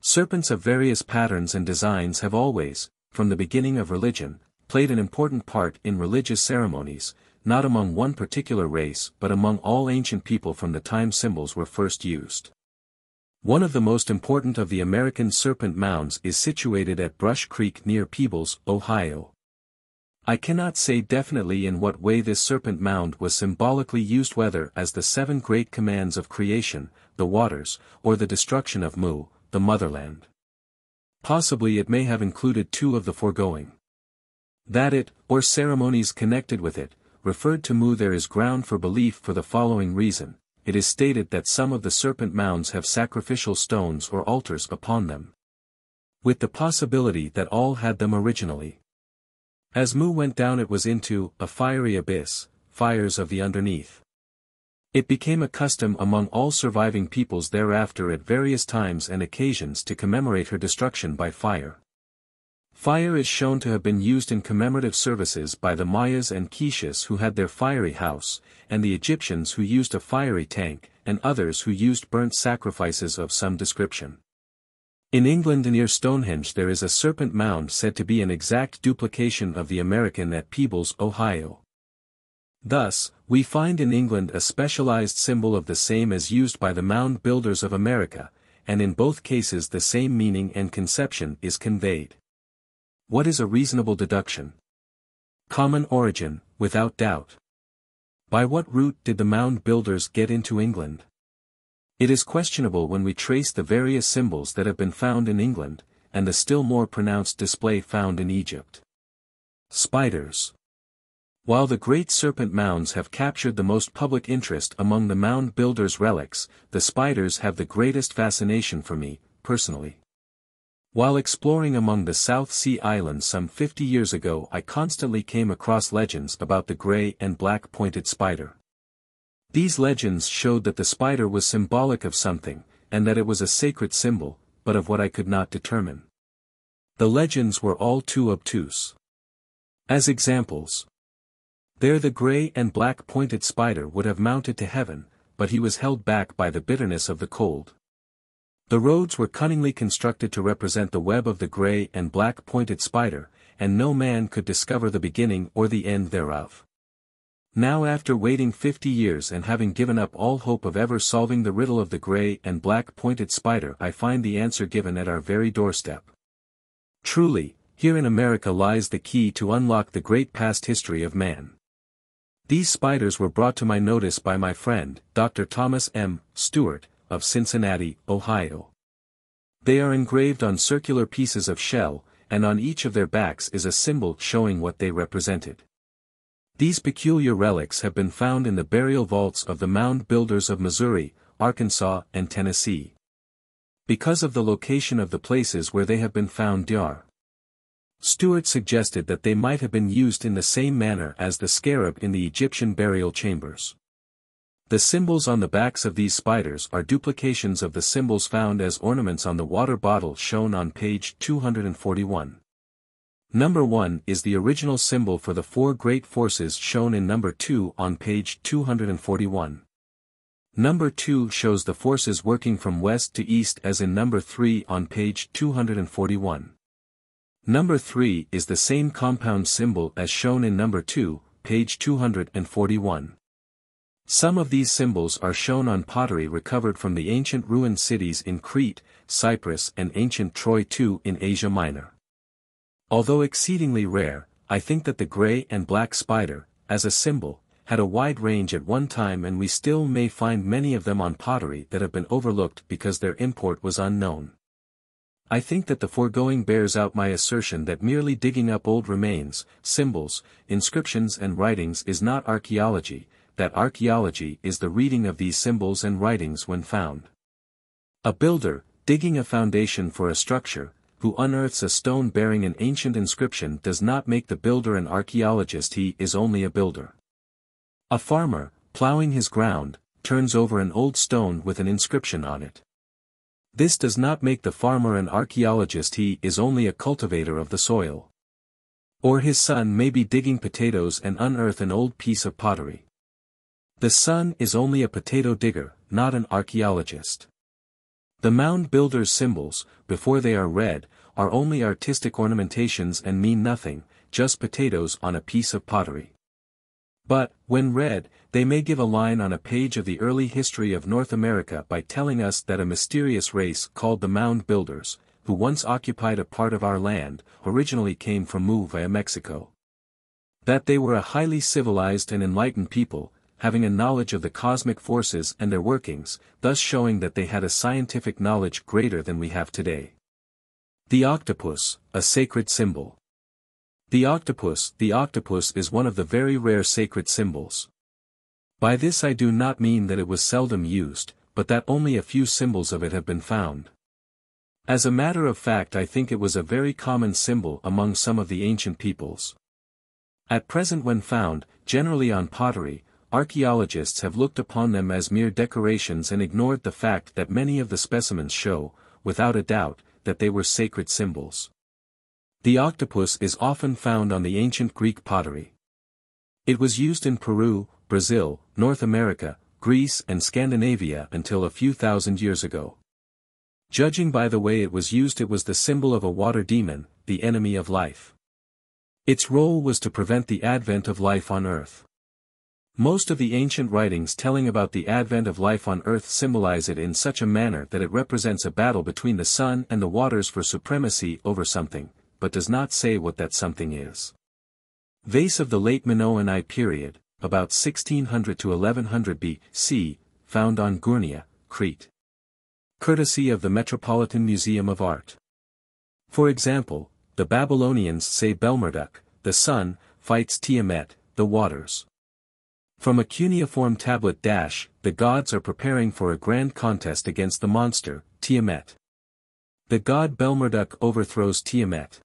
Serpents of various patterns and designs have always, from the beginning of religion, played an important part in religious ceremonies, not among one particular race but among all ancient people from the time symbols were first used. One of the most important of the American serpent mounds is situated at Brush Creek near Peebles, Ohio. I cannot say definitely in what way this serpent mound was symbolically used whether as the seven great commands of creation, the waters, or the destruction of Mu, the motherland. Possibly it may have included two of the foregoing. That it, or ceremonies connected with it, referred to Mu there is ground for belief for the following reason, it is stated that some of the serpent mounds have sacrificial stones or altars upon them. With the possibility that all had them originally. As Mu went down it was into a fiery abyss, fires of the underneath. It became a custom among all surviving peoples thereafter at various times and occasions to commemorate her destruction by fire. Fire is shown to have been used in commemorative services by the Mayas and Quiches who had their fiery house, and the Egyptians who used a fiery tank, and others who used burnt sacrifices of some description. In England near Stonehenge there is a serpent mound said to be an exact duplication of the American at Peebles, Ohio. Thus, we find in England a specialized symbol of the same as used by the mound builders of America, and in both cases the same meaning and conception is conveyed. What is a reasonable deduction? Common origin, without doubt. By what route did the mound builders get into England? It is questionable when we trace the various symbols that have been found in England, and the still more pronounced display found in Egypt. Spiders. While the great serpent mounds have captured the most public interest among the mound builders' relics, the spiders have the greatest fascination for me, personally. While exploring among the South Sea Islands some 50 years ago I constantly came across legends about the gray and black pointed spider. These legends showed that the spider was symbolic of something, and that it was a sacred symbol, but of what I could not determine. The legends were all too obtuse. As examples. There the gray and black pointed spider would have mounted to heaven, but he was held back by the bitterness of the cold. The roads were cunningly constructed to represent the web of the grey and black pointed spider, and no man could discover the beginning or the end thereof. Now after waiting fifty years and having given up all hope of ever solving the riddle of the grey and black pointed spider I find the answer given at our very doorstep. Truly, here in America lies the key to unlock the great past history of man. These spiders were brought to my notice by my friend, Dr. Thomas M. Stewart, of Cincinnati, Ohio. They are engraved on circular pieces of shell, and on each of their backs is a symbol showing what they represented. These peculiar relics have been found in the burial vaults of the mound builders of Missouri, Arkansas and Tennessee. Because of the location of the places where they have been found Dr. Stewart suggested that they might have been used in the same manner as the scarab in the Egyptian burial chambers. The symbols on the backs of these spiders are duplications of the symbols found as ornaments on the water bottle shown on page 241. Number 1 is the original symbol for the four great forces shown in number 2 on page 241. Number 2 shows the forces working from west to east as in number 3 on page 241. Number 3 is the same compound symbol as shown in number 2, page 241. Some of these symbols are shown on pottery recovered from the ancient ruined cities in Crete, Cyprus and ancient Troy too in Asia Minor. Although exceedingly rare, I think that the gray and black spider, as a symbol, had a wide range at one time and we still may find many of them on pottery that have been overlooked because their import was unknown. I think that the foregoing bears out my assertion that merely digging up old remains, symbols, inscriptions and writings is not archaeology, that archaeology is the reading of these symbols and writings when found. A builder, digging a foundation for a structure, who unearths a stone bearing an ancient inscription does not make the builder an archaeologist he is only a builder. A farmer, plowing his ground, turns over an old stone with an inscription on it. This does not make the farmer an archaeologist he is only a cultivator of the soil. Or his son may be digging potatoes and unearth an old piece of pottery. The sun is only a potato digger, not an archaeologist. The mound builder's symbols, before they are read, are only artistic ornamentations and mean nothing, just potatoes on a piece of pottery. But, when read, they may give a line on a page of the early history of North America by telling us that a mysterious race called the Mound Builders, who once occupied a part of our land, originally came from Mu via Mexico. That they were a highly civilized and enlightened people, having a knowledge of the cosmic forces and their workings, thus showing that they had a scientific knowledge greater than we have today. The octopus, a sacred symbol. The octopus The octopus is one of the very rare sacred symbols. By this I do not mean that it was seldom used, but that only a few symbols of it have been found. As a matter of fact I think it was a very common symbol among some of the ancient peoples. At present when found, generally on pottery, Archaeologists have looked upon them as mere decorations and ignored the fact that many of the specimens show, without a doubt, that they were sacred symbols. The octopus is often found on the ancient Greek pottery. It was used in Peru, Brazil, North America, Greece and Scandinavia until a few thousand years ago. Judging by the way it was used it was the symbol of a water demon, the enemy of life. Its role was to prevent the advent of life on earth. Most of the ancient writings telling about the advent of life on earth symbolize it in such a manner that it represents a battle between the sun and the waters for supremacy over something, but does not say what that something is. Vase of the late Minoan I period, about 1600 to 1100 B.C., found on Gournia, Crete. Courtesy of the Metropolitan Museum of Art. For example, the Babylonians say Bel-Marduk, the sun, fights Tiamat, the waters. From a cuneiform tablet dash, the gods are preparing for a grand contest against the monster, Tiamat. The god Bel-Marduk overthrows Tiamat.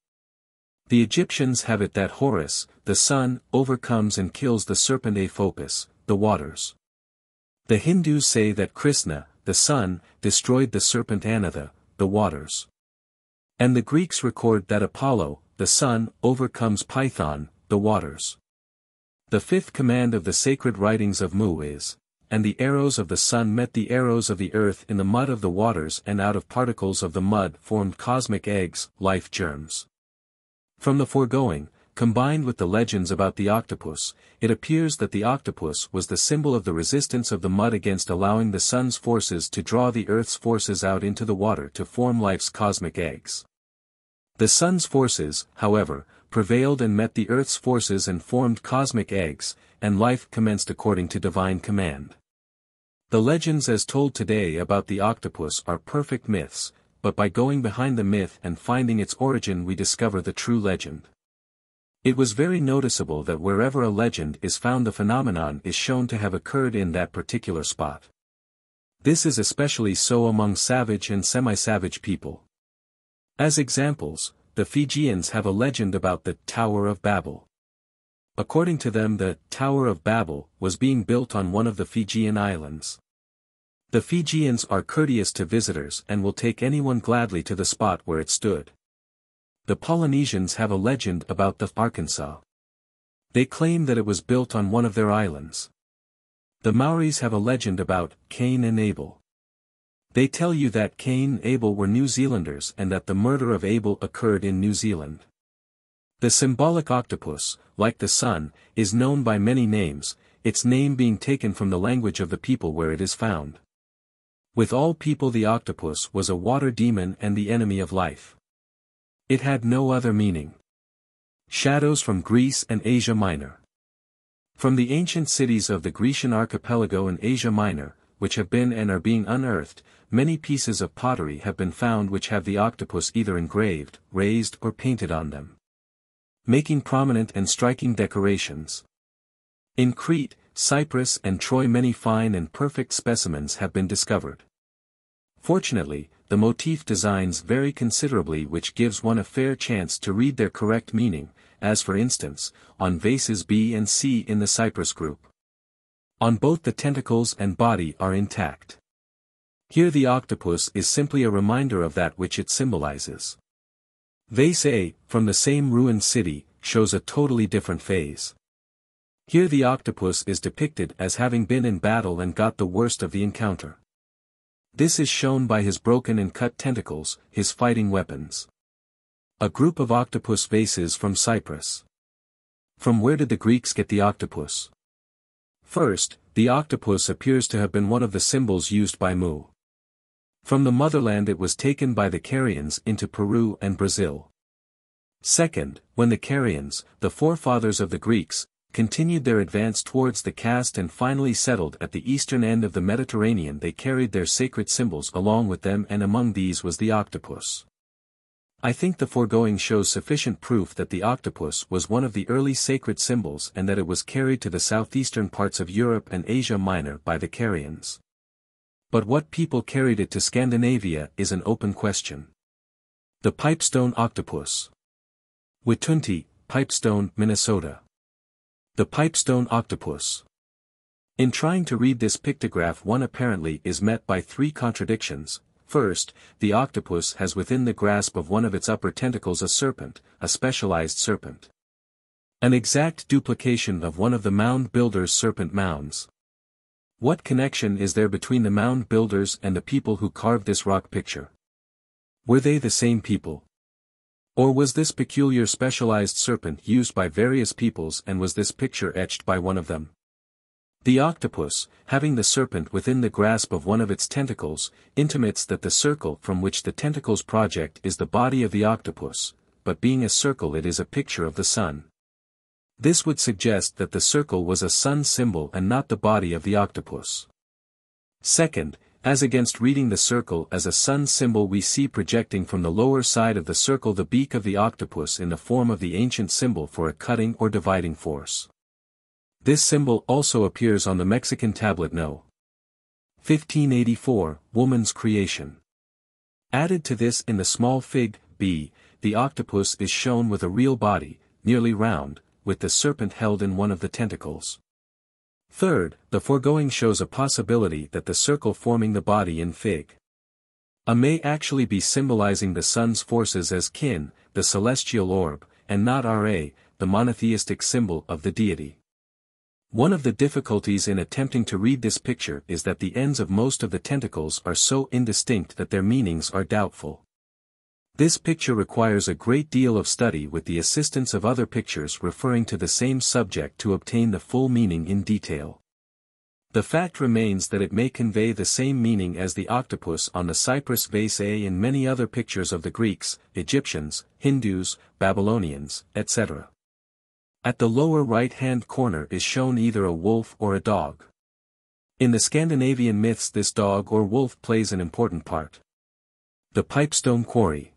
The Egyptians have it that Horus, the sun, overcomes and kills the serpent Apophis, the waters. The Hindus say that Krishna, the sun, destroyed the serpent Anatha, the waters. And the Greeks record that Apollo, the sun, overcomes Python, the waters. The fifth command of the sacred writings of Mu is, And the arrows of the sun met the arrows of the earth in the mud of the waters and out of particles of the mud formed cosmic eggs, life germs. From the foregoing, combined with the legends about the octopus, it appears that the octopus was the symbol of the resistance of the mud against allowing the sun's forces to draw the earth's forces out into the water to form life's cosmic eggs. The sun's forces, however, prevailed and met the Earth's forces and formed cosmic eggs, and life commenced according to divine command. The legends as told today about the octopus are perfect myths, but by going behind the myth and finding its origin we discover the true legend. It was very noticeable that wherever a legend is found the phenomenon is shown to have occurred in that particular spot. This is especially so among savage and semi-savage people. As examples, the Fijians have a legend about the Tower of Babel. According to them the Tower of Babel was being built on one of the Fijian islands. The Fijians are courteous to visitors and will take anyone gladly to the spot where it stood. The Polynesians have a legend about the Arkansas. They claim that it was built on one of their islands. The Maoris have a legend about Cain and Abel. They tell you that Cain and Abel were New Zealanders and that the murder of Abel occurred in New Zealand. The symbolic octopus, like the sun, is known by many names, its name being taken from the language of the people where it is found. With all people the octopus was a water demon and the enemy of life. It had no other meaning. Shadows from Greece and Asia Minor. From the ancient cities of the Grecian archipelago in Asia Minor, which have been and are being unearthed, many pieces of pottery have been found which have the octopus either engraved, raised or painted on them. Making prominent and striking decorations. In Crete, Cyprus and Troy many fine and perfect specimens have been discovered. Fortunately, the motif designs vary considerably which gives one a fair chance to read their correct meaning, as for instance, on vases B and C in the Cyprus group. On both the tentacles and body are intact. Here the octopus is simply a reminder of that which it symbolizes. Vase A, from the same ruined city, shows a totally different phase. Here the octopus is depicted as having been in battle and got the worst of the encounter. This is shown by his broken and cut tentacles, his fighting weapons. A group of octopus vases from Cyprus. From where did the Greeks get the octopus? First, the octopus appears to have been one of the symbols used by Mu. From the motherland it was taken by the Carians into Peru and Brazil. Second, when the Carians, the forefathers of the Greeks, continued their advance towards the cast and finally settled at the eastern end of the Mediterranean they carried their sacred symbols along with them and among these was the octopus. I think the foregoing shows sufficient proof that the octopus was one of the early sacred symbols and that it was carried to the southeastern parts of Europe and Asia Minor by the Carians. But what people carried it to Scandinavia is an open question. The Pipestone Octopus Wittunti, Pipestone, Minnesota the Pipestone Octopus. In trying to read this pictograph one apparently is met by three contradictions. First, the octopus has within the grasp of one of its upper tentacles a serpent, a specialized serpent. An exact duplication of one of the mound builders' serpent mounds. What connection is there between the mound builders and the people who carved this rock picture? Were they the same people? Or was this peculiar specialized serpent used by various peoples and was this picture etched by one of them? The octopus, having the serpent within the grasp of one of its tentacles, intimates that the circle from which the tentacles project is the body of the octopus, but being a circle it is a picture of the sun. This would suggest that the circle was a sun symbol and not the body of the octopus. Second, as against reading the circle as a sun symbol we see projecting from the lower side of the circle the beak of the octopus in the form of the ancient symbol for a cutting or dividing force. This symbol also appears on the Mexican tablet No. 1584, Woman's Creation. Added to this in the small fig, b, the octopus is shown with a real body, nearly round, with the serpent held in one of the tentacles. Third, the foregoing shows a possibility that the circle forming the body in Fig. A may actually be symbolizing the sun's forces as kin, the celestial orb, and not Ra, the monotheistic symbol of the deity. One of the difficulties in attempting to read this picture is that the ends of most of the tentacles are so indistinct that their meanings are doubtful. This picture requires a great deal of study with the assistance of other pictures referring to the same subject to obtain the full meaning in detail. The fact remains that it may convey the same meaning as the octopus on the Cyprus vase A in many other pictures of the Greeks, Egyptians, Hindus, Babylonians, etc. At the lower right-hand corner is shown either a wolf or a dog. In the Scandinavian myths this dog or wolf plays an important part. The Pipestone Quarry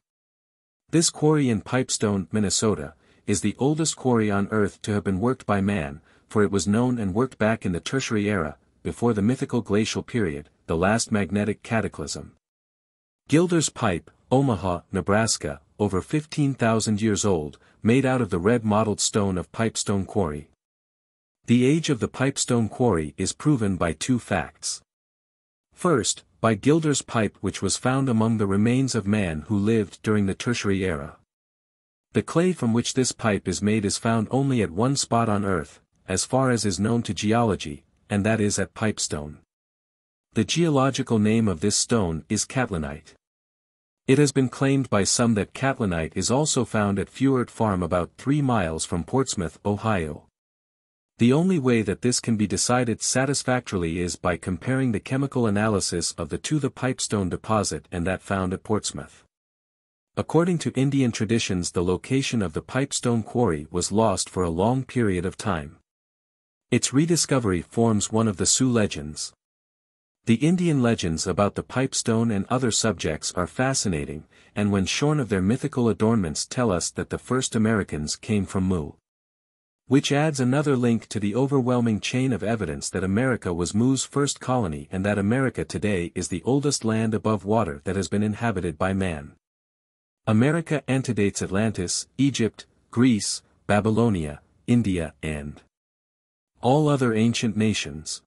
this quarry in Pipestone, Minnesota, is the oldest quarry on Earth to have been worked by man, for it was known and worked back in the Tertiary era, before the mythical glacial period, the last magnetic cataclysm. Gilder's Pipe, Omaha, Nebraska, over 15,000 years old, made out of the red mottled stone of Pipestone Quarry. The age of the Pipestone Quarry is proven by two facts. First, by Gilder's pipe which was found among the remains of man who lived during the Tertiary era. The clay from which this pipe is made is found only at one spot on Earth, as far as is known to geology, and that is at Pipestone. The geological name of this stone is catlinite. It has been claimed by some that catlinite is also found at Feurt Farm about 3 miles from Portsmouth, Ohio. The only way that this can be decided satisfactorily is by comparing the chemical analysis of the to the Pipestone deposit and that found at Portsmouth. According to Indian traditions the location of the Pipestone quarry was lost for a long period of time. Its rediscovery forms one of the Sioux legends. The Indian legends about the pipestone and other subjects are fascinating, and when shorn of their mythical adornments tell us that the first Americans came from Mu. Which adds another link to the overwhelming chain of evidence that America was Mu's first colony and that America today is the oldest land above water that has been inhabited by man. America antedates Atlantis, Egypt, Greece, Babylonia, India and all other ancient nations.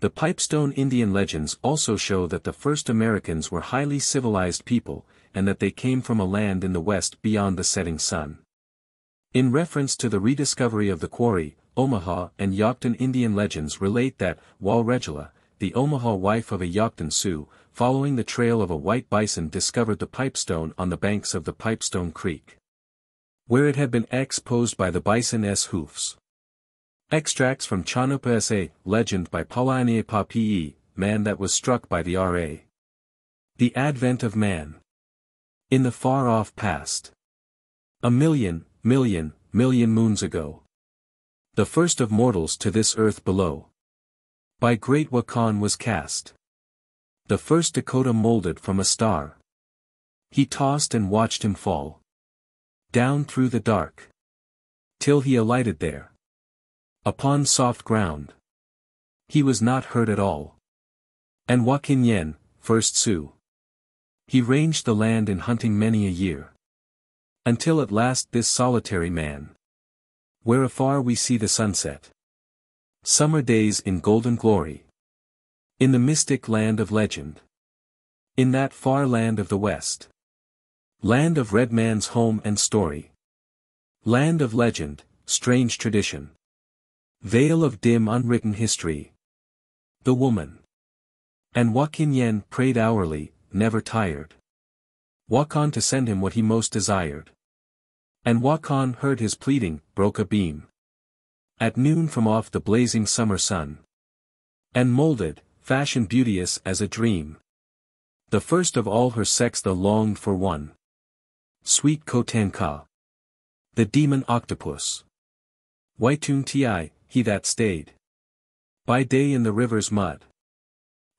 The Pipestone Indian legends also show that the first Americans were highly civilized people, and that they came from a land in the west beyond the setting sun. In reference to the rediscovery of the quarry, Omaha and Yankton Indian legends relate that, while Regula, the Omaha wife of a Yankton Sioux, following the trail of a white bison discovered the pipestone on the banks of the Pipestone Creek. Where it had been exposed by the bison's hoofs. Extracts from Chanupa S.A., legend by Pauline Papi, man that was struck by the R.A. The advent of man. In the far-off past. A million, million, million moons ago. The first of mortals to this earth below. By great Wakan was cast. The first Dakota molded from a star. He tossed and watched him fall. Down through the dark. Till he alighted there. Upon soft ground. He was not hurt at all. And Wakin Yen, first Sioux. He ranged the land in hunting many a year. Until at last this solitary man. Where afar we see the sunset. Summer days in golden glory. In the mystic land of legend. In that far land of the west. Land of red man's home and story. Land of legend, strange tradition. Veil of dim unwritten history. The woman. And Wakin Yen prayed hourly, never tired. Wakan to send him what he most desired. And Wakan heard his pleading, broke a beam. At noon from off the blazing summer sun. And molded, fashioned beauteous as a dream. The first of all her sex the longed for one. Sweet Kotanka. The demon octopus. Waitung Ti, he that stayed. By day in the river's mud.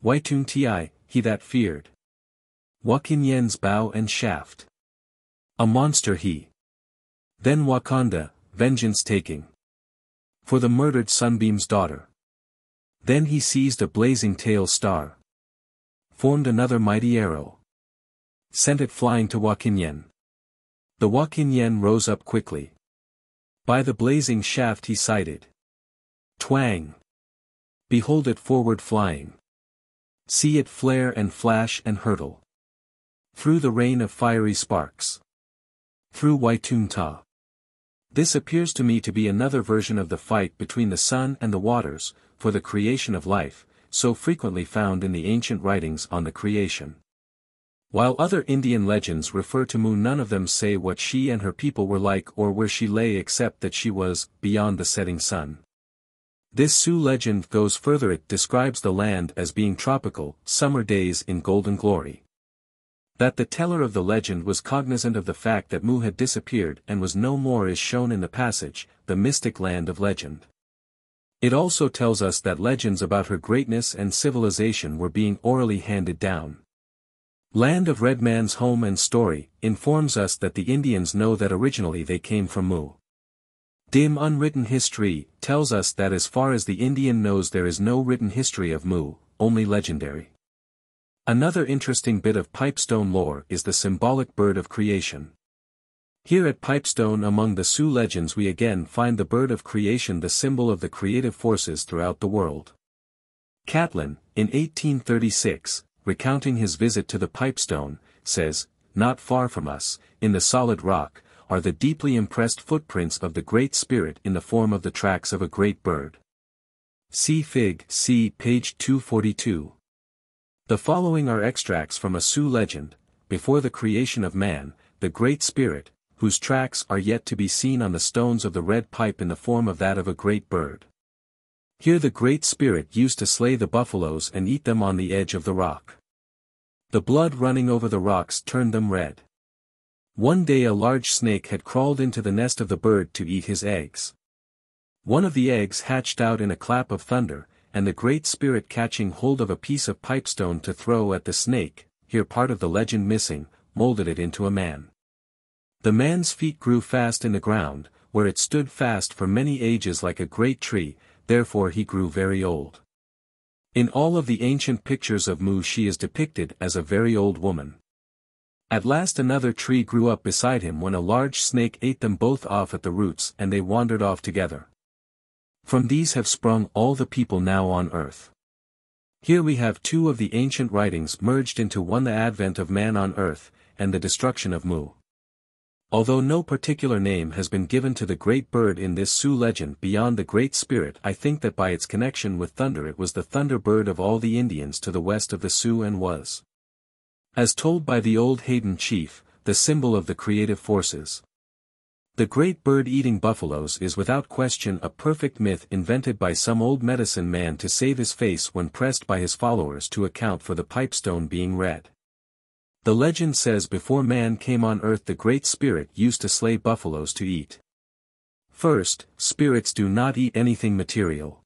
Waitung Ti, he that feared. Wakin Yen's bow and shaft. A monster he. Then Wakanda, vengeance taking. For the murdered Sunbeam's daughter. Then he seized a blazing tail star. Formed another mighty arrow. Sent it flying to Wakinyen. The Wakinyen rose up quickly. By the blazing shaft he sighted. Twang! Behold it forward flying. See it flare and flash and hurtle. Through the rain of fiery sparks. Through Waitunta. This appears to me to be another version of the fight between the sun and the waters, for the creation of life, so frequently found in the ancient writings on the creation. While other Indian legends refer to Mu none of them say what she and her people were like or where she lay except that she was, beyond the setting sun. This Sioux legend goes further it describes the land as being tropical, summer days in golden glory. That the teller of the legend was cognizant of the fact that Mu had disappeared and was no more is shown in the passage, the mystic land of legend. It also tells us that legends about her greatness and civilization were being orally handed down. Land of Red Man's Home and Story, informs us that the Indians know that originally they came from Mu. Dim unwritten history, tells us that as far as the Indian knows there is no written history of Mu, only legendary. Another interesting bit of pipestone lore is the symbolic bird of creation. Here at Pipestone among the Sioux legends we again find the bird of creation the symbol of the creative forces throughout the world. Catlin, in 1836, recounting his visit to the Pipestone, says, Not far from us, in the solid rock, are the deeply impressed footprints of the Great Spirit in the form of the tracks of a great bird. See Fig. C. page 242. The following are extracts from a Sioux legend, before the creation of man, the Great Spirit, whose tracks are yet to be seen on the stones of the red pipe in the form of that of a great bird. Here the Great Spirit used to slay the buffaloes and eat them on the edge of the rock. The blood running over the rocks turned them red. One day a large snake had crawled into the nest of the bird to eat his eggs. One of the eggs hatched out in a clap of thunder, and the Great Spirit catching hold of a piece of pipestone to throw at the snake, here part of the legend missing, molded it into a man. The man's feet grew fast in the ground, where it stood fast for many ages like a great tree, therefore he grew very old. In all of the ancient pictures of Mu she is depicted as a very old woman. At last another tree grew up beside him when a large snake ate them both off at the roots and they wandered off together. From these have sprung all the people now on earth. Here we have two of the ancient writings merged into one the advent of man on earth, and the destruction of Mu. Although no particular name has been given to the great bird in this Sioux legend beyond the Great Spirit I think that by its connection with thunder it was the thunder bird of all the Indians to the west of the Sioux and was. As told by the old Haida chief, the symbol of the creative forces. The great bird-eating buffaloes is without question a perfect myth invented by some old medicine man to save his face when pressed by his followers to account for the pipestone being red. The legend says before man came on earth the Great Spirit used to slay buffaloes to eat. First, spirits do not eat anything material.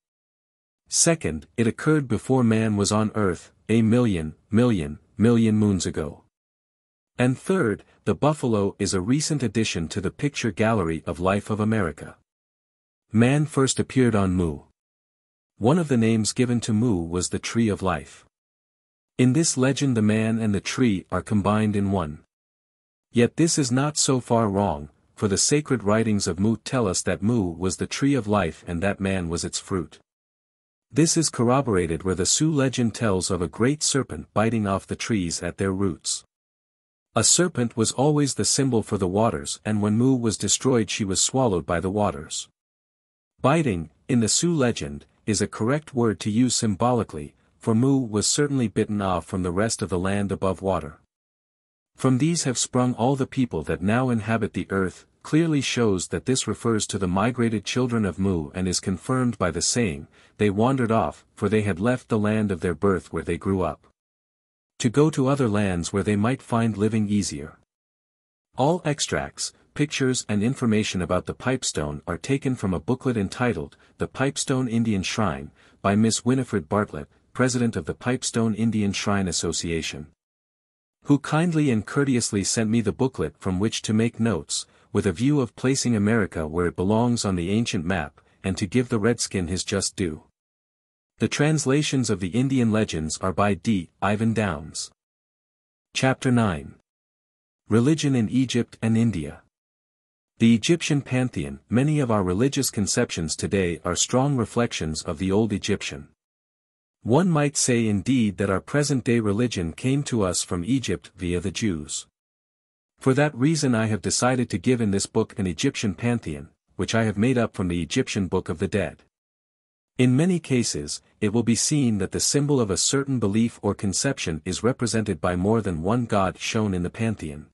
Second, it occurred before man was on earth, a million, million, million moons ago. And third, the buffalo is a recent addition to the picture gallery of life of America. Man first appeared on Mu. One of the names given to Mu was the Tree of Life. In this legend the man and the tree are combined in one. Yet this is not so far wrong, for the sacred writings of Mu tell us that Mu was the tree of life and that man was its fruit. This is corroborated where the Sioux legend tells of a great serpent biting off the trees at their roots. A serpent was always the symbol for the waters and when Mu was destroyed she was swallowed by the waters. Biting, in the Sioux legend, is a correct word to use symbolically, for Mu was certainly bitten off from the rest of the land above water. From these have sprung all the people that now inhabit the earth, clearly shows that this refers to the migrated children of Mu and is confirmed by the saying, they wandered off, for they had left the land of their birth where they grew up. To go to other lands where they might find living easier. All extracts, pictures and information about the Pipestone are taken from a booklet entitled, The Pipestone Indian Shrine, by Miss Winifred Bartlett, president of the Pipestone Indian Shrine Association. Who kindly and courteously sent me the booklet from which to make notes, with a view of placing America where it belongs on the ancient map, and to give the redskin his just due. The translations of the Indian legends are by D. Ivan Downs. Chapter 9 Religion in Egypt and India The Egyptian pantheon Many of our religious conceptions today are strong reflections of the old Egyptian. One might say indeed that our present-day religion came to us from Egypt via the Jews. For that reason I have decided to give in this book an Egyptian pantheon, which I have made up from the Egyptian Book of the Dead. In many cases, it will be seen that the symbol of a certain belief or conception is represented by more than one god shown in the pantheon.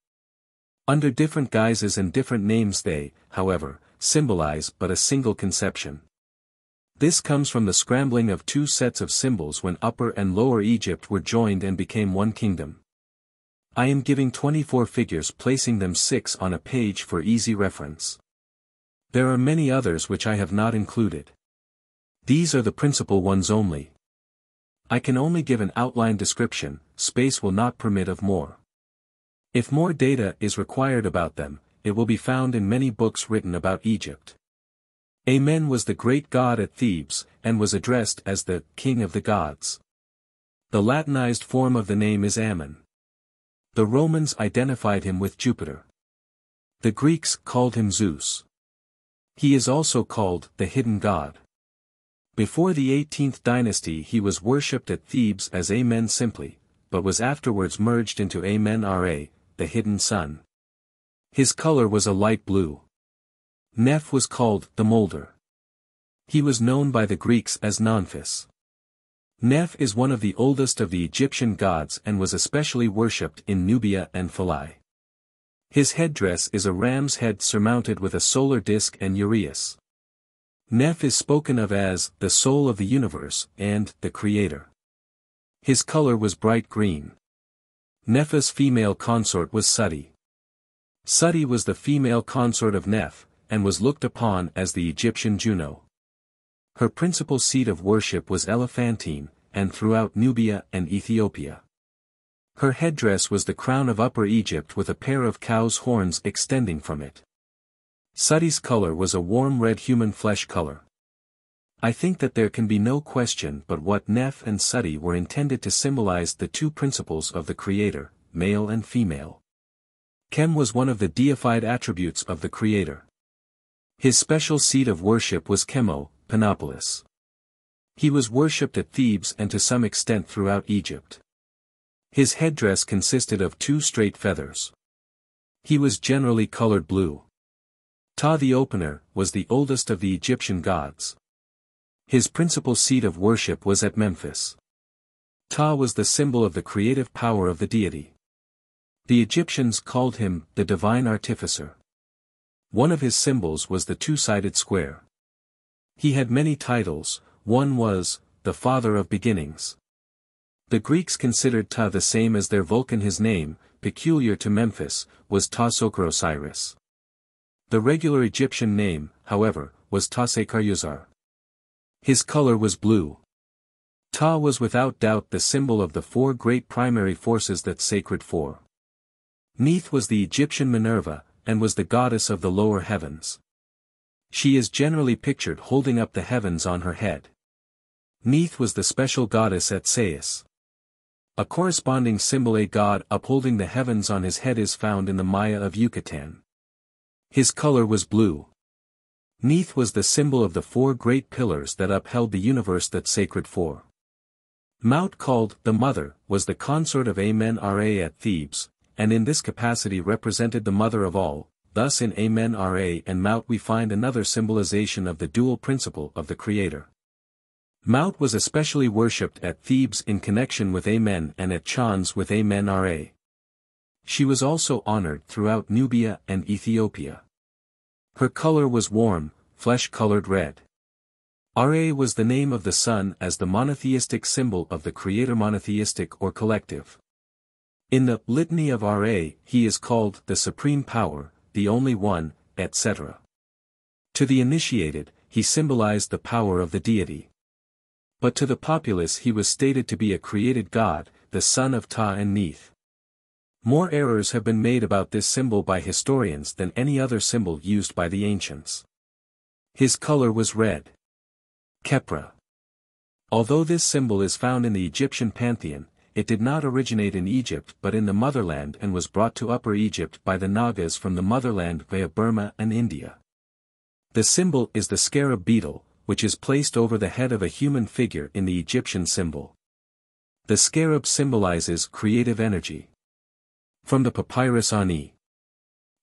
Under different guises and different names they, however, symbolize but a single conception. This comes from the scrambling of two sets of symbols when Upper and Lower Egypt were joined and became one kingdom. I am giving 24 figures placing them 6 on a page for easy reference. There are many others which I have not included. These are the principal ones only. I can only give an outline description, space will not permit of more. If more data is required about them, it will be found in many books written about Egypt. Amen was the great god at Thebes, and was addressed as the King of the Gods. The Latinized form of the name is Ammon. The Romans identified him with Jupiter. The Greeks called him Zeus. He is also called the hidden god. Before the 18th dynasty he was worshipped at Thebes as Amen simply, but was afterwards merged into Amen Ra, the hidden sun. His color was a light blue. Neph was called the Molder. He was known by the Greeks as Nonphis. Neph is one of the oldest of the Egyptian gods and was especially worshipped in Nubia and Philae. His headdress is a ram's head surmounted with a solar disk and uraeus. Neph is spoken of as the soul of the universe and the creator. His color was bright green. Neph's female consort was Suti. Suti was the female consort of Neph, and was looked upon as the Egyptian Juno. Her principal seat of worship was Elephantine, and throughout Nubia and Ethiopia. Her headdress was the crown of Upper Egypt with a pair of cow's horns extending from it. Suti's color was a warm red human flesh color. I think that there can be no question but what Neph and Suti were intended to symbolize the two principles of the Creator, male and female. Kem was one of the deified attributes of the Creator. His special seat of worship was Chemo, Panopolis. He was worshipped at Thebes and to some extent throughout Egypt. His headdress consisted of two straight feathers. He was generally colored blue. Ptah the Opener was the oldest of the Egyptian gods. His principal seat of worship was at Memphis. Ptah was the symbol of the creative power of the deity. The Egyptians called him the divine artificer. One of his symbols was the two-sided square. He had many titles, one was, the father of beginnings. The Greeks considered Ptah the same as their Vulcan his name, peculiar to Memphis, was Ta-Sokar Osiris. The regular Egyptian name, however, was Ta-Sekar-Usar. His color was blue. Ta was without doubt the symbol of the four great primary forces that sacred four. Neith was the Egyptian Minerva, and was the goddess of the lower heavens. She is generally pictured holding up the heavens on her head. Neith was the special goddess at Sais. A corresponding symbol a god upholding the heavens on his head is found in the Maya of Yucatan. His color was blue. Neith was the symbol of the four great pillars that upheld the universe that sacred four. Maut called the Mother was the consort of Amen-Ra at Thebes, and in this capacity represented the Mother of all, thus in Amen-Ra and Maut we find another symbolization of the dual principle of the Creator. Maut was especially worshipped at Thebes in connection with Amen and at Chons with Amen-Ra. She was also honored throughout Nubia and Ethiopia. Her color was warm, flesh-colored red. Ra was the name of the sun as the monotheistic symbol of the creator monotheistic or collective. In the Litany of Ra, he is called the Supreme Power, the Only One, etc. To the initiated, he symbolized the power of the deity. But to the populace he was stated to be a created god, the son of Ta and Neith. More errors have been made about this symbol by historians than any other symbol used by the ancients. His color was red. Khepra. Although this symbol is found in the Egyptian pantheon, it did not originate in Egypt but in the motherland and was brought to Upper Egypt by the Nagas from the motherland via Burma and India. The symbol is the scarab beetle, which is placed over the head of a human figure in the Egyptian symbol. The scarab symbolizes creative energy. From the Papyrus Ani.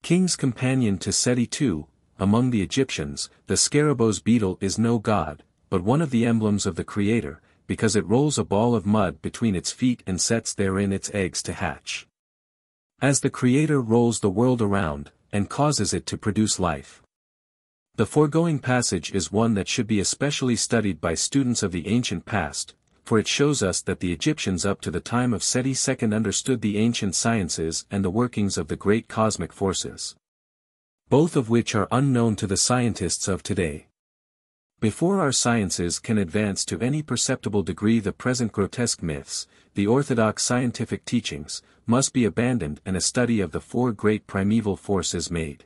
King's companion to Seti II, among the Egyptians, the scarabous beetle is no god, but one of the emblems of the Creator, because it rolls a ball of mud between its feet and sets therein its eggs to hatch. As the Creator rolls the world around, and causes it to produce life. The foregoing passage is one that should be especially studied by students of the ancient past, for it shows us that the Egyptians up to the time of Seti II understood the ancient sciences and the workings of the great cosmic forces. Both of which are unknown to the scientists of today. Before our sciences can advance to any perceptible degree the present grotesque myths, the orthodox scientific teachings, must be abandoned and a study of the four great primeval forces made.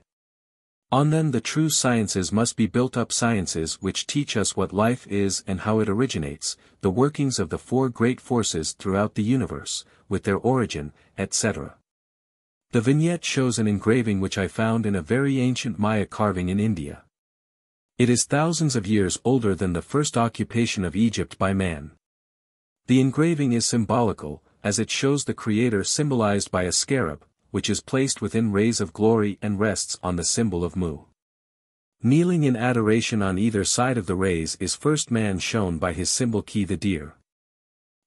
On them the true sciences must be built up sciences which teach us what life is and how it originates, the workings of the four great forces throughout the universe, with their origin, etc. The vignette shows an engraving which I found in a very ancient Maya carving in India. It is thousands of years older than the first occupation of Egypt by man. The engraving is symbolical, as it shows the Creator symbolized by a scarab, which is placed within rays of glory and rests on the symbol of Mu. Kneeling in adoration on either side of the rays is first man shown by his symbol Ki the deer.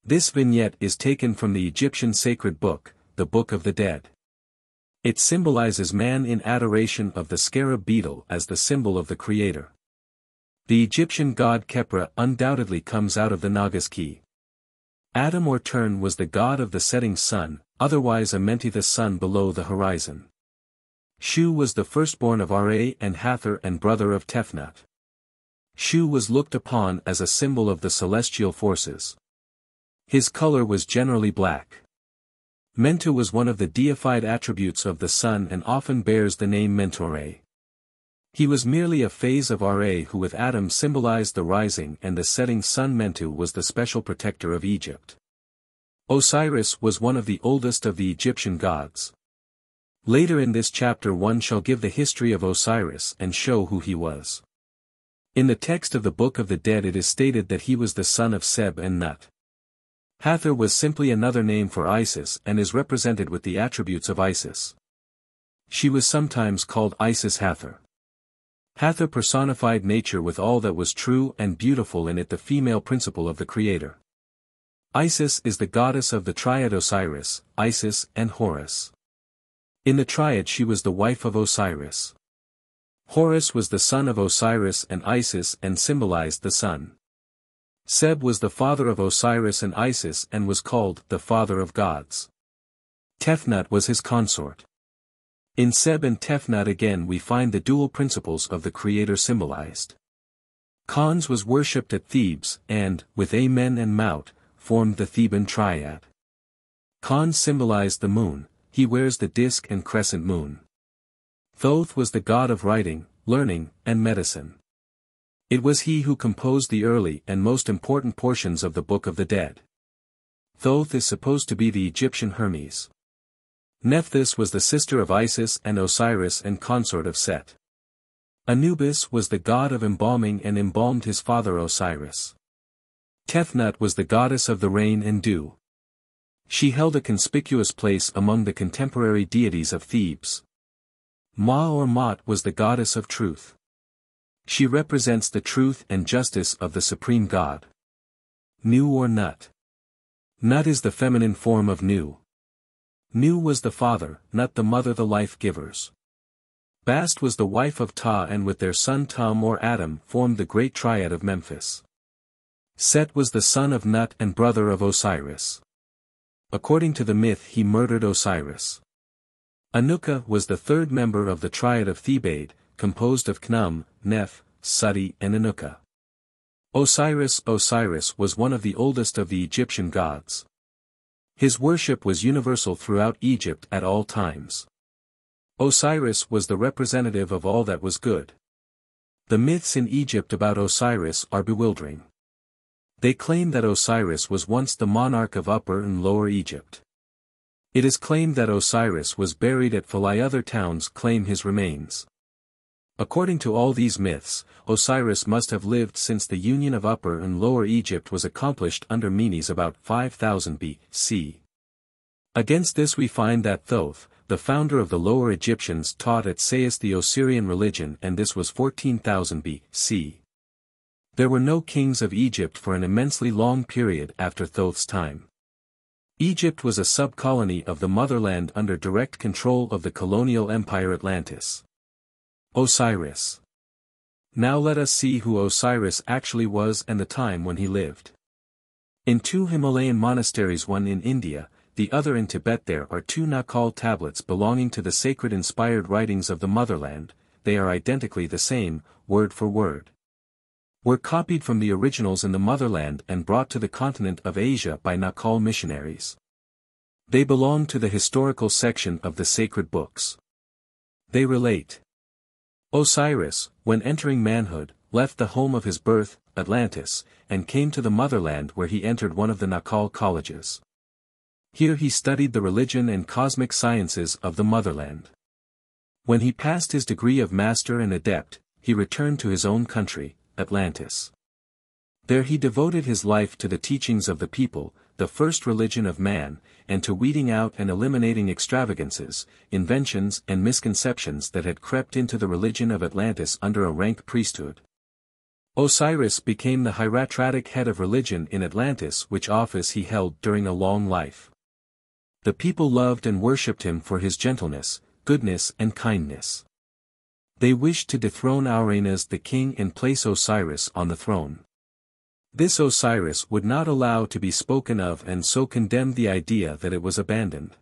This vignette is taken from the Egyptian sacred book, the Book of the Dead. It symbolizes man in adoration of the scarab beetle as the symbol of the Creator. The Egyptian god Khepra undoubtedly comes out of the Nagas Ki. Adam or Tum was the god of the setting sun, otherwise Amenti the sun below the horizon. Shu was the firstborn of Ra and Hathor and brother of Tefnut. Shu was looked upon as a symbol of the celestial forces. His color was generally black. Mentu was one of the deified attributes of the sun and often bears the name Mentore. He was merely a phase of Ra who with Adam symbolized the rising and the setting sun Mentu was the special protector of Egypt. Osiris was one of the oldest of the Egyptian gods. Later in this chapter one shall give the history of Osiris and show who he was. In the text of the Book of the Dead it is stated that he was the son of Seb and Nut. Hathor was simply another name for Isis and is represented with the attributes of Isis. She was sometimes called Isis Hathor. Hathor personified nature with all that was true and beautiful in it the female principle of the Creator. Isis is the goddess of the triad Osiris, Isis and Horus. In the triad she was the wife of Osiris. Horus was the son of Osiris and Isis and symbolized the sun. Seb was the father of Osiris and Isis and was called the father of gods. Tefnut was his consort. In Seb and Tefnut again we find the dual principles of the Creator symbolized. Khons was worshipped at Thebes, and, with Amen and Maut, formed the Theban triad. Khon symbolized the moon, he wears the disk and crescent moon. Thoth was the god of writing, learning, and medicine. It was he who composed the early and most important portions of the Book of the Dead. Thoth is supposed to be the Egyptian Hermes. Nephthys was the sister of Isis and Osiris and consort of Set. Anubis was the god of embalming and embalmed his father Osiris. Tefnut was the goddess of the rain and dew. She held a conspicuous place among the contemporary deities of Thebes. Ma or Mot was the goddess of truth. She represents the truth and justice of the supreme God. Nu or Nut. Nut is the feminine form of Nu. Nu was the father, Nut the mother the life-givers. Bast was the wife of Ta and with their son Tum or Adam formed the great triad of Memphis. Set was the son of Nut and brother of Osiris. According to the myth he murdered Osiris. Anuka was the third member of the triad of Thebaid, composed of Khnum, Neph, Suti and Anuka. Osiris Osiris was one of the oldest of the Egyptian gods. His worship was universal throughout Egypt at all times. Osiris was the representative of all that was good. The myths in Egypt about Osiris are bewildering. They claim that Osiris was once the monarch of Upper and Lower Egypt. It is claimed that Osiris was buried at Philae other towns claim his remains. According to all these myths, Osiris must have lived since the union of Upper and Lower Egypt was accomplished under Menes about 5000 B.C. Against this we find that Thoth, the founder of the Lower Egyptians taught at Sais the Osirian religion and this was 14,000 B.C. There were no kings of Egypt for an immensely long period after Thoth's time. Egypt was a sub-colony of the motherland under direct control of the colonial empire Atlantis. Osiris. Now let us see who Osiris actually was and the time when he lived. In two Himalayan monasteries one in India, the other in Tibet there are two Naacal tablets belonging to the sacred inspired writings of the motherland, they are identically the same, word for word. Were copied from the originals in the motherland and brought to the continent of Asia by Naacal missionaries. They belong to the historical section of the sacred books. They relate. Osiris, when entering manhood, left the home of his birth, Atlantis, and came to the motherland where he entered one of the Naacal colleges. Here he studied the religion and cosmic sciences of the motherland. When he passed his degree of master and adept, he returned to his own country, Atlantis. There he devoted his life to the teachings of the people, the first religion of man, and to weeding out and eliminating extravagances, inventions and misconceptions that had crept into the religion of Atlantis under a rank priesthood. Osiris became the hieratratic head of religion in Atlantis which office he held during a long life. The people loved and worshipped him for his gentleness, goodness and kindness. They wished to dethrone Auranes the king and place Osiris on the throne. This Osiris would not allow to be spoken of and so condemned the idea that it was abandoned.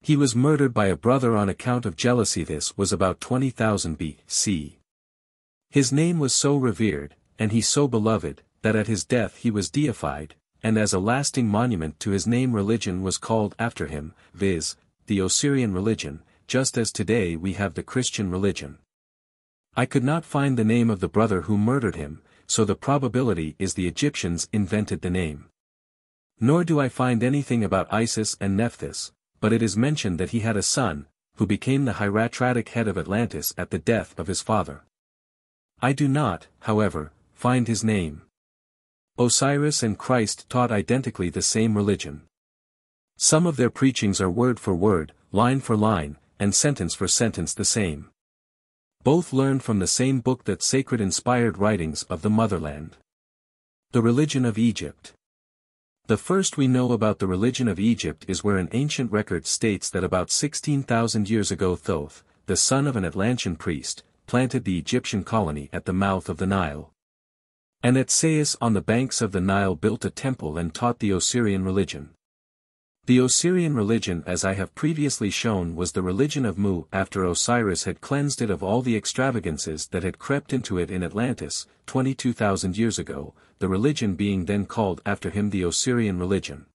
He was murdered by a brother on account of jealousy this was about 20,000 B.C. His name was so revered, and he so beloved, that at his death he was deified, and as a lasting monument to his name religion was called after him, viz., the Osirian religion, just as today we have the Christian religion. I could not find the name of the brother who murdered him, so the probability is the Egyptians invented the name. Nor do I find anything about Isis and Nephthys, but it is mentioned that he had a son, who became the hieratratic head of Atlantis at the death of his father. I do not, however, find his name. Osiris and Christ taught identically the same religion. Some of their preachings are word for word, line for line, and sentence for sentence the same. Both learned from the same book that sacred inspired writings of the motherland. The religion of Egypt. The first we know about the religion of Egypt is where an ancient record states that about 16,000 years ago Thoth, the son of an Atlantean priest, planted the Egyptian colony at the mouth of the Nile. And at Sais on the banks of the Nile built a temple and taught the Osirian religion. The Osirian religion as I have previously shown was the religion of Mu after Osiris had cleansed it of all the extravagances that had crept into it in Atlantis, 22,000 years ago, the religion being then called after him the Osirian religion.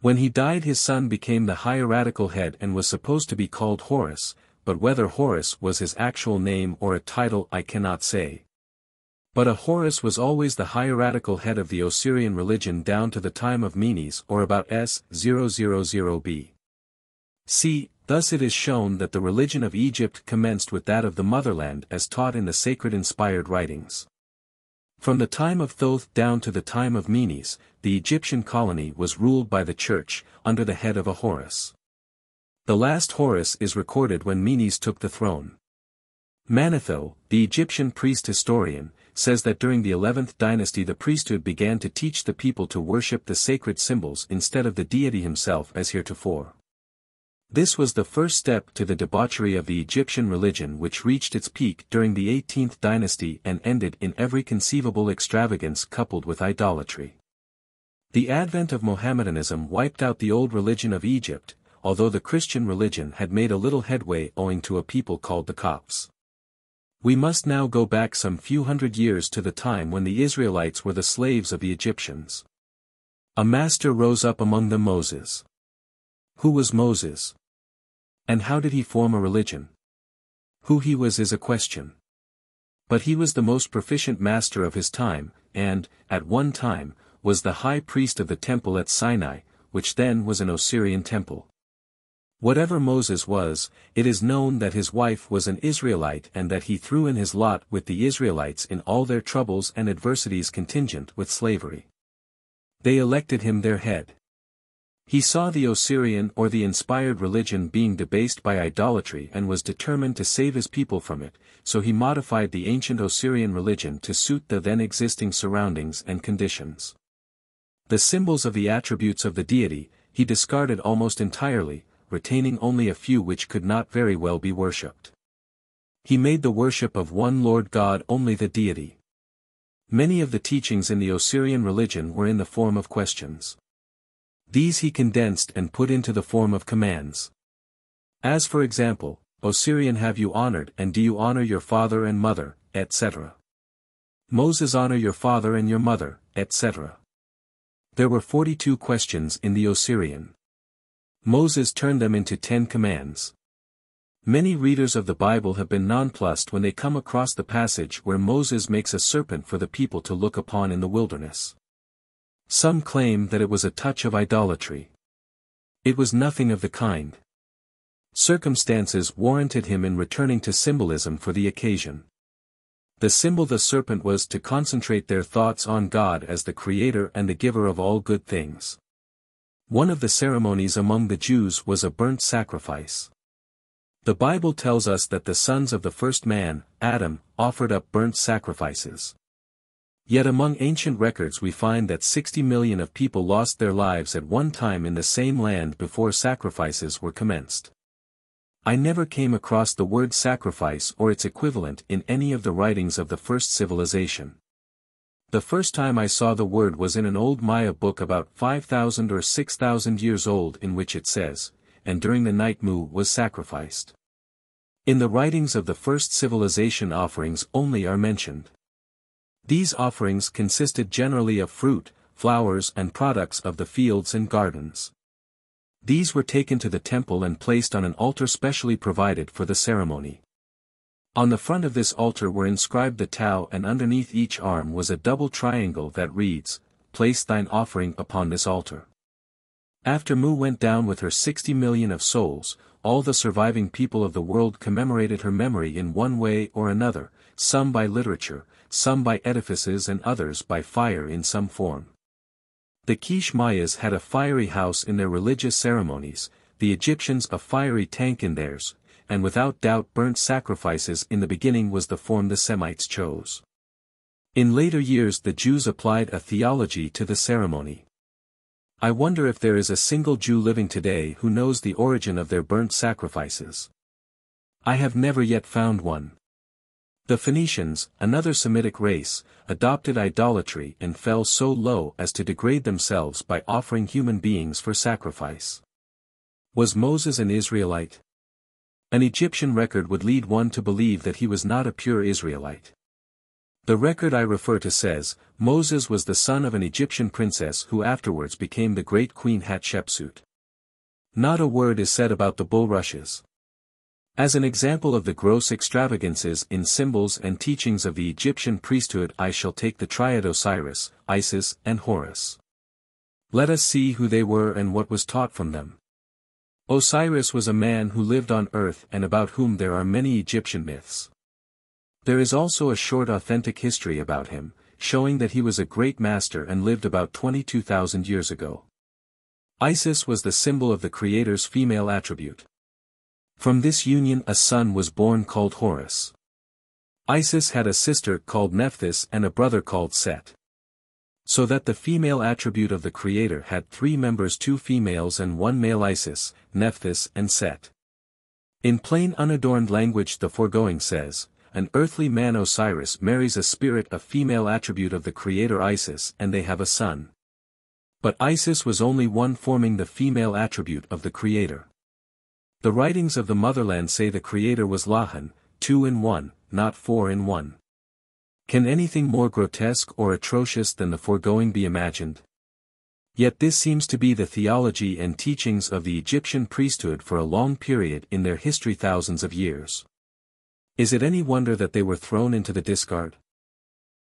When he died his son became the hieratical head and was supposed to be called Horus, but whether Horus was his actual name or a title I cannot say. But a Horus was always the hieratical head of the Osirian religion down to the time of Menes or about s. 000b. See, Thus it is shown that the religion of Egypt commenced with that of the motherland as taught in the sacred inspired writings. From the time of Thoth down to the time of Menes, the Egyptian colony was ruled by the church, under the head of a Horus. The last Horus is recorded when Menes took the throne. Manetho, the Egyptian priest historian, says that during the 11th dynasty the priesthood began to teach the people to worship the sacred symbols instead of the deity himself as heretofore. This was the first step to the debauchery of the Egyptian religion which reached its peak during the 18th dynasty and ended in every conceivable extravagance coupled with idolatry. The advent of Mohammedanism wiped out the old religion of Egypt, although the Christian religion had made a little headway owing to a people called the Copts. We must now go back some few hundred years to the time when the Israelites were the slaves of the Egyptians. A master rose up among them Moses. Who was Moses? And how did he form a religion? Who he was is a question. But he was the most proficient master of his time, and, at one time, was the high priest of the temple at Sinai, which then was an Osirian temple. Whatever Moses was, it is known that his wife was an Israelite and that he threw in his lot with the Israelites in all their troubles and adversities contingent with slavery. They elected him their head. He saw the Osirian or the inspired religion being debased by idolatry and was determined to save his people from it, so he modified the ancient Osirian religion to suit the then existing surroundings and conditions. The symbols of the attributes of the deity, he discarded almost entirely, retaining only a few which could not very well be worshipped. He made the worship of one Lord God only the deity. Many of the teachings in the Osirian religion were in the form of questions. These he condensed and put into the form of commands. As for example, Osirian have you honored and do you honor your father and mother, etc. Moses honor your father and your mother, etc. There were 42 questions in the Osirian. Moses turned them into Ten Commands. Many readers of the Bible have been nonplussed when they come across the passage where Moses makes a serpent for the people to look upon in the wilderness. Some claim that it was a touch of idolatry. It was nothing of the kind. Circumstances warranted him in returning to symbolism for the occasion. The symbol the serpent was to concentrate their thoughts on God as the creator and the giver of all good things. One of the ceremonies among the Jews was a burnt sacrifice. The Bible tells us that the sons of the first man, Adam, offered up burnt sacrifices. Yet among ancient records we find that 60 million of people lost their lives at one time in the same land before sacrifices were commenced. I never came across the word sacrifice or its equivalent in any of the writings of the first civilization. The first time I saw the word was in an old Maya book about 5,000 or 6,000 years old in which it says, and during the night Mu was sacrificed. In the writings of the first civilization offerings only are mentioned. These offerings consisted generally of fruit, flowers and products of the fields and gardens. These were taken to the temple and placed on an altar specially provided for the ceremony. On the front of this altar were inscribed the Tau and underneath each arm was a double triangle that reads, Place thine offering upon this altar. After Mu went down with her 60 million of souls, all the surviving people of the world commemorated her memory in one way or another, some by literature, some by edifices and others by fire in some form. The Quiche Mayas had a fiery house in their religious ceremonies, the Egyptians a fiery tank in theirs, and without doubt burnt sacrifices in the beginning was the form the Semites chose. In later years the Jews applied a theology to the ceremony. I wonder if there is a single Jew living today who knows the origin of their burnt sacrifices. I have never yet found one. The Phoenicians, another Semitic race, adopted idolatry and fell so low as to degrade themselves by offering human beings for sacrifice. Was Moses an Israelite? An Egyptian record would lead one to believe that he was not a pure Israelite. The record I refer to says, Moses was the son of an Egyptian princess who afterwards became the great queen Hatshepsut. Not a word is said about the bulrushes. As an example of the gross extravagances in symbols and teachings of the Egyptian priesthood I shall take the triad Osiris, Isis and Horus. Let us see who they were and what was taught from them. Osiris was a man who lived on earth and about whom there are many Egyptian myths. There is also a short authentic history about him, showing that he was a great master and lived about 22,000 years ago. Isis was the symbol of the Creator's female attribute. From this union a son was born called Horus. Isis had a sister called Nephthys and a brother called Set. So that the female attribute of the Creator had three members two females and one male Isis, Nephthys and Set. In plain unadorned language the foregoing says, an earthly man Osiris marries a spirit a female attribute of the Creator Isis and they have a son. But Isis was only one forming the female attribute of the Creator. The writings of the motherland say the Creator was Lahun, two in one, not four in one. Can anything more grotesque or atrocious than the foregoing be imagined? Yet this seems to be the theology and teachings of the Egyptian priesthood for a long period in their history thousands of years. Is it any wonder that they were thrown into the discard?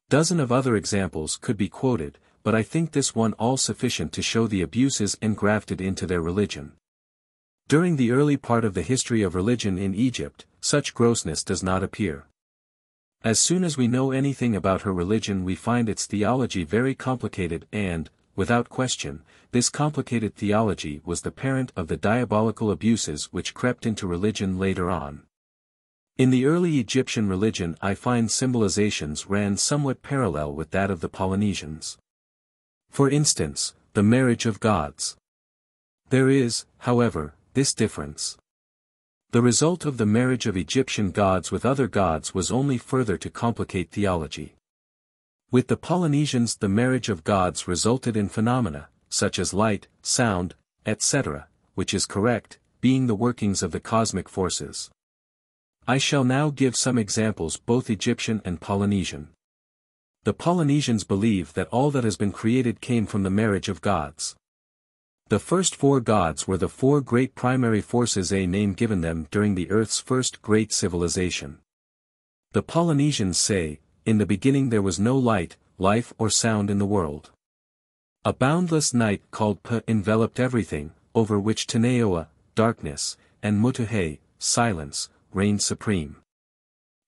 Dozen of other examples could be quoted, but I think this one all sufficient to show the abuses engrafted into their religion. During the early part of the history of religion in Egypt, such grossness does not appear. As soon as we know anything about her religion we find its theology very complicated and, without question, this complicated theology was the parent of the diabolical abuses which crept into religion later on. In the early Egyptian religion I find symbolizations ran somewhat parallel with that of the Polynesians. For instance, the marriage of gods. There is, however, this difference. The result of the marriage of Egyptian gods with other gods was only further to complicate theology. With the Polynesians the marriage of gods resulted in phenomena, such as light, sound, etc., which is correct, being the workings of the cosmic forces. I shall now give some examples both Egyptian and Polynesian. The Polynesians believe that all that has been created came from the marriage of gods. The first four gods were the four great primary forces a name given them during the Earth's first great civilization. The Polynesians say, in the beginning there was no light, life or sound in the world. A boundless night called Pa enveloped everything, over which Tanaoa, darkness, and Mutuhei, silence, reigned supreme.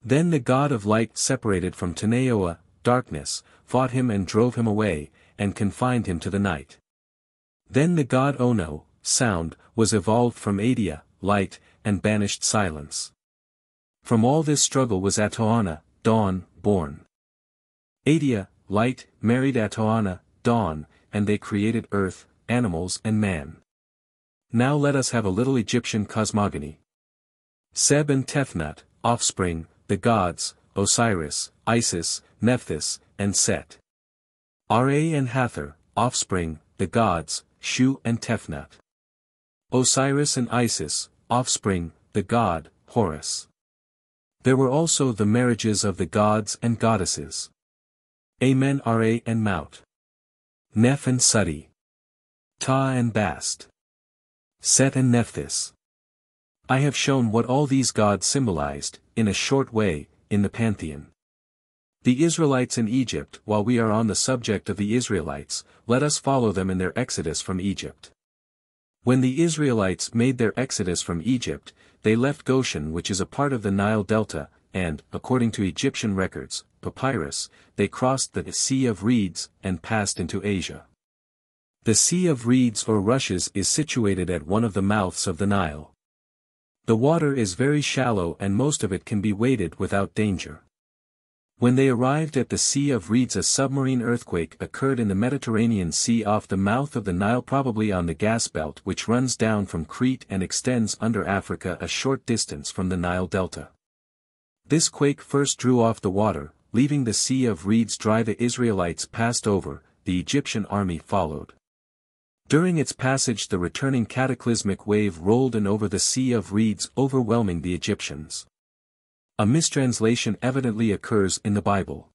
Then the god of light separated from Tanaoa, darkness, fought him and drove him away, and confined him to the night. Then the god Ono, sound, was evolved from Atea, light, and banished silence. From all this struggle was Atanua, dawn, born. Atea, light, married Atanua, dawn, and they created earth, animals and man. Now let us have a little Egyptian cosmogony. Seb and Tefnut, offspring, the gods, Osiris, Isis, Nephthys, and Set. Ra and Hathor, offspring, the gods, Shu and Tefnut. Osiris and Isis, offspring, the god, Horus. There were also the marriages of the gods and goddesses. Amen Ra and Maut. Neph and Suti. Ta and Bast. Set and Nephthys. I have shown what all these gods symbolized, in a short way, in the pantheon. The Israelites in Egypt While we are on the subject of the Israelites, let us follow them in their exodus from Egypt. When the Israelites made their exodus from Egypt, they left Goshen which is a part of the Nile Delta, and, according to Egyptian records, papyrus, they crossed the Sea of Reeds and passed into Asia. The Sea of Reeds or Rushes is situated at one of the mouths of the Nile. The water is very shallow and most of it can be waded without danger. When they arrived at the Sea of Reeds a submarine earthquake occurred in the Mediterranean Sea off the mouth of the Nile probably on the gas belt which runs down from Crete and extends under Africa a short distance from the Nile Delta. This quake first drew off the water, leaving the Sea of Reeds dry the Israelites passed over, the Egyptian army followed. During its passage the returning cataclysmic wave rolled in over the Sea of Reeds overwhelming the Egyptians. A mistranslation evidently occurs in the Bible.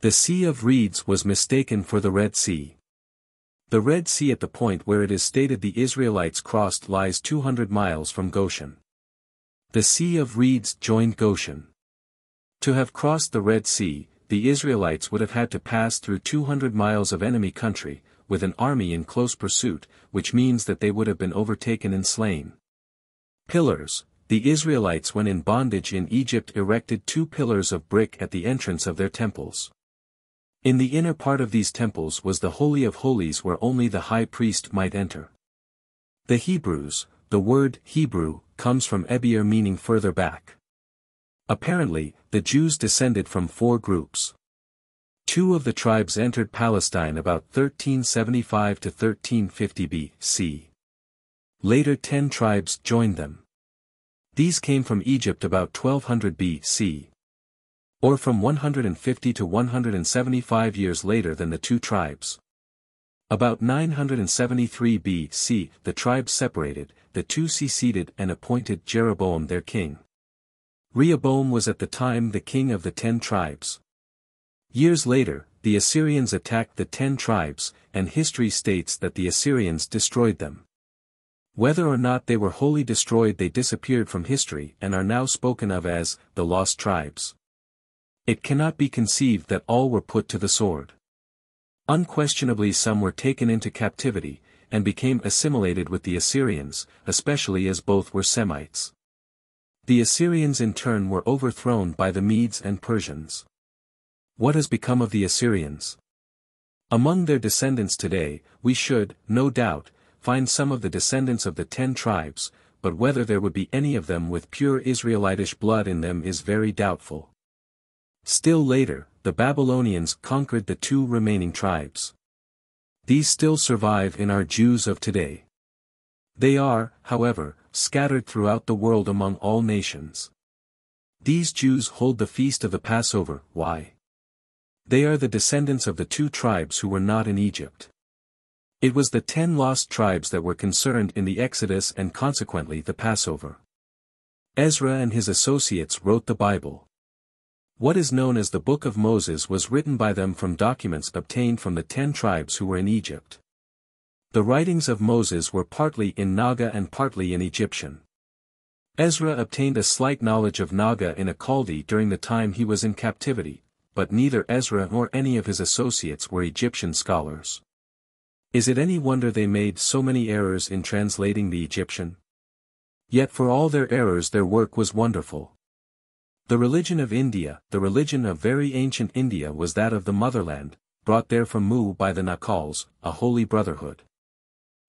The Sea of Reeds was mistaken for the Red Sea. The Red Sea at the point where it is stated the Israelites crossed lies 200 miles from Goshen. The Sea of Reeds joined Goshen. To have crossed the Red Sea, the Israelites would have had to pass through 200 miles of enemy country, with an army in close pursuit, which means that they would have been overtaken and slain. Pillars, the Israelites when in bondage in Egypt erected two pillars of brick at the entrance of their temples. In the inner part of these temples was the Holy of Holies where only the high priest might enter. The Hebrews, the word Hebrew, comes from Ebir meaning further back. Apparently, the Jews descended from four groups. Two of the tribes entered Palestine about 1375 to 1350 BC. Later ten tribes joined them. These came from Egypt about 1200 BC. Or from 150 to 175 years later than the two tribes. About 973 BC, the tribes separated, the two seceded and appointed Jeroboam their king. Rehoboam was at the time the king of the ten tribes. Years later, the Assyrians attacked the ten tribes, and history states that the Assyrians destroyed them. Whether or not they were wholly destroyed they disappeared from history and are now spoken of as, the lost tribes. It cannot be conceived that all were put to the sword. Unquestionably some were taken into captivity, and became assimilated with the Assyrians, especially as both were Semites. The Assyrians in turn were overthrown by the Medes and Persians. What has become of the Assyrians? Among their descendants today, we should, no doubt, find some of the descendants of the ten tribes, but whether there would be any of them with pure Israelitish blood in them is very doubtful. Still later, the Babylonians conquered the two remaining tribes. These still survive in our Jews of today. They are, however, scattered throughout the world among all nations. These Jews hold the feast of the Passover, why? They are the descendants of the two tribes who were not in Egypt. It was the ten lost tribes that were concerned in the Exodus and consequently the Passover. Ezra and his associates wrote the Bible. What is known as the Book of Moses was written by them from documents obtained from the ten tribes who were in Egypt. The writings of Moses were partly in Naga and partly in Egyptian. Ezra obtained a slight knowledge of Naga in Akkadi during the time he was in captivity, but neither Ezra nor any of his associates were Egyptian scholars. Is it any wonder they made so many errors in translating the Egyptian? Yet for all their errors their work was wonderful. The religion of India, the religion of very ancient India was that of the motherland, brought there from Mu by the Naacals, a holy brotherhood.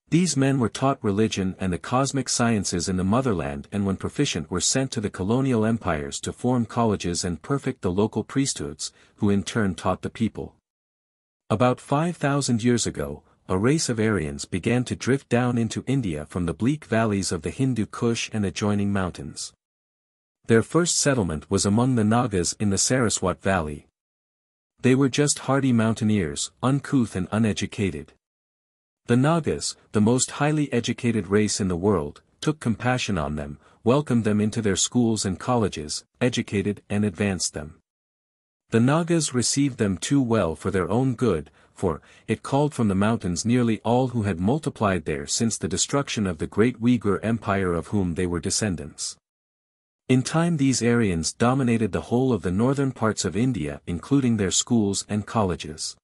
These men were taught religion and the cosmic sciences in the motherland and when proficient were sent to the colonial empires to form colleges and perfect the local priesthoods, who in turn taught the people. About 5,000 years ago, a race of Aryans began to drift down into India from the bleak valleys of the Hindu Kush and adjoining mountains. Their first settlement was among the Nagas in the Saraswat Valley. They were just hardy mountaineers, uncouth and uneducated. The Nagas, the most highly educated race in the world, took compassion on them, welcomed them into their schools and colleges, educated and advanced them. The Nagas received them too well for their own good, for, it called from the mountains nearly all who had multiplied there since the destruction of the great Uyghur Empire of whom they were descendants. In time these Aryans dominated the whole of the northern parts of India including their schools and colleges.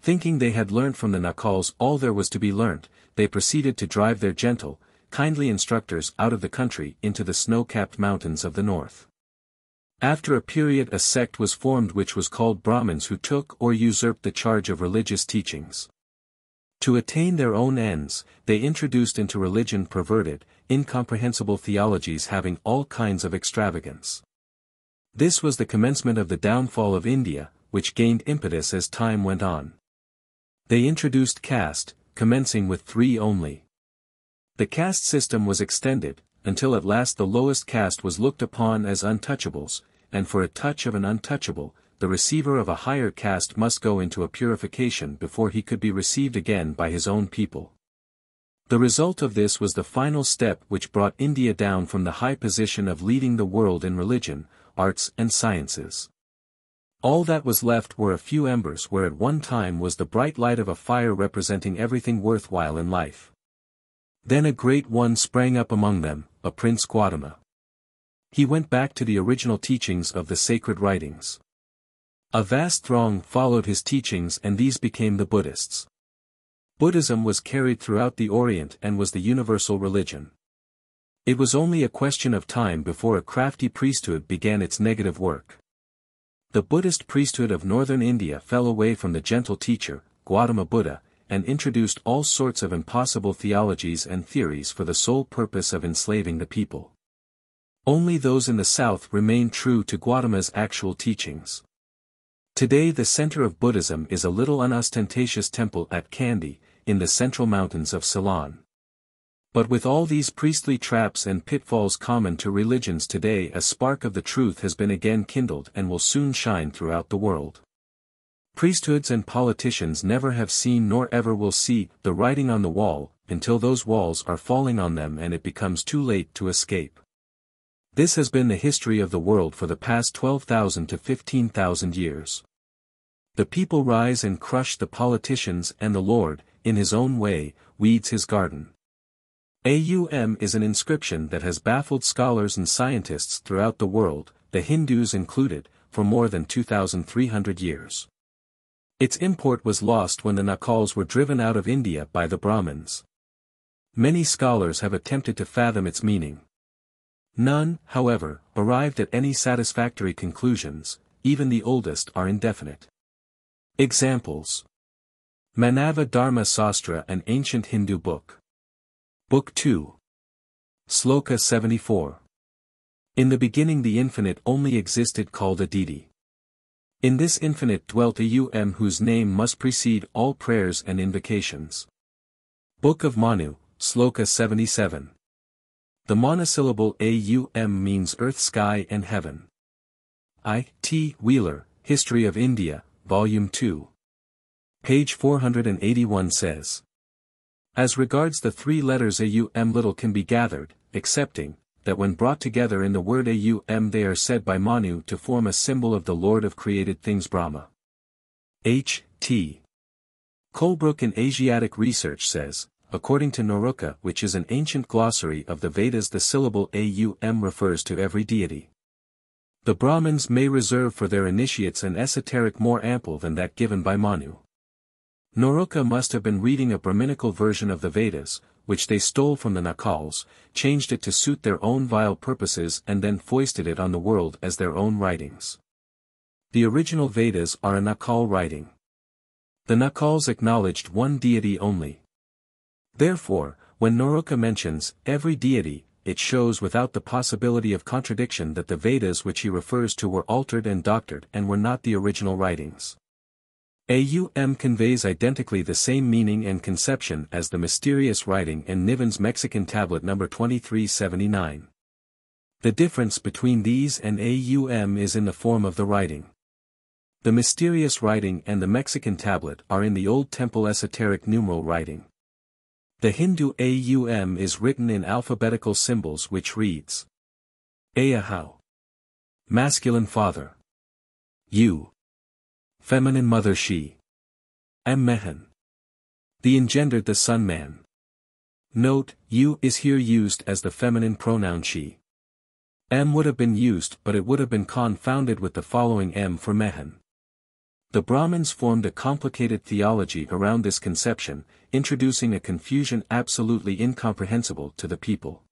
Thinking they had learnt from the Naacals all there was to be learnt, they proceeded to drive their gentle, kindly instructors out of the country into the snow-capped mountains of the north. After a period a sect was formed which was called Brahmins who took or usurped the charge of religious teachings. To attain their own ends, they introduced into religion perverted, incomprehensible theologies having all kinds of extravagance. This was the commencement of the downfall of India, which gained impetus as time went on. They introduced caste, commencing with three only. The caste system was extended, until at last the lowest caste was looked upon as untouchables, and for a touch of an untouchable, the receiver of a higher caste must go into a purification before he could be received again by his own people. The result of this was the final step which brought India down from the high position of leading the world in religion, arts and sciences. All that was left were a few embers where at one time was the bright light of a fire representing everything worthwhile in life. Then a great one sprang up among them, a Prince Gautama. He went back to the original teachings of the sacred writings. A vast throng followed his teachings and these became the Buddhists. Buddhism was carried throughout the Orient and was the universal religion. It was only a question of time before a crafty priesthood began its negative work. The Buddhist priesthood of northern India fell away from the gentle teacher, Gautama Buddha, and introduced all sorts of impossible theologies and theories for the sole purpose of enslaving the people. Only those in the south remain true to Gautama's actual teachings. Today the center of Buddhism is a little unostentatious temple at Kandy, in the central mountains of Ceylon. But with all these priestly traps and pitfalls common to religions today a spark of the truth has been again kindled and will soon shine throughout the world. Priesthoods and politicians never have seen nor ever will see the writing on the wall, until those walls are falling on them and it becomes too late to escape. This has been the history of the world for the past 12,000 to 15,000 years. The people rise and crush the politicians and the Lord, in his own way, weeds his garden. AUM is an inscription that has baffled scholars and scientists throughout the world, the Hindus included, for more than 2,300 years. Its import was lost when the Naacals were driven out of India by the Brahmins. Many scholars have attempted to fathom its meaning. None, however, arrived at any satisfactory conclusions, even the oldest are indefinite. Examples Manava Dharma Sastra an ancient Hindu book. Book 2. Sloka 74. In the beginning the infinite only existed called Aditi. In this infinite dwelt a UM whose name must precede all prayers and invocations. Book of Manu, Sloka 77. The monosyllable AUM means earth sky and heaven. I. T. Wheeler, History of India, Volume 2. Page 481 says. As regards the three letters AUM little can be gathered, excepting, that when brought together in the word AUM they are said by Manu to form a symbol of the Lord of created things Brahma. H. T. Colebrooke in Asiatic Research says, according to Naruka which is an ancient glossary of the Vedas the syllable AUM refers to every deity. The Brahmins may reserve for their initiates an esoteric more ample than that given by Manu. Naruka must have been reading a Brahminical version of the Vedas, which they stole from the Naacals, changed it to suit their own vile purposes and then foisted it on the world as their own writings. The original Vedas are a Naacal writing. The Naacals acknowledged one deity only. Therefore, when Naruka mentions every deity, it shows without the possibility of contradiction that the Vedas which he refers to were altered and doctored and were not the original writings. AUM conveys identically the same meaning and conception as the mysterious writing in Niven's Mexican tablet number 2379. The difference between these and AUM is in the form of the writing. The mysterious writing and the Mexican tablet are in the Old Temple esoteric numeral writing. The Hindu AUM is written in alphabetical symbols which reads Ahau. Masculine father. U. Feminine mother she. M. Mehen. The engendered the son man. Note, you is here used as the feminine pronoun she. M would have been used but it would have been confounded with the following M for Mehen. The Brahmins formed a complicated theology around this conception, introducing a confusion absolutely incomprehensible to the people.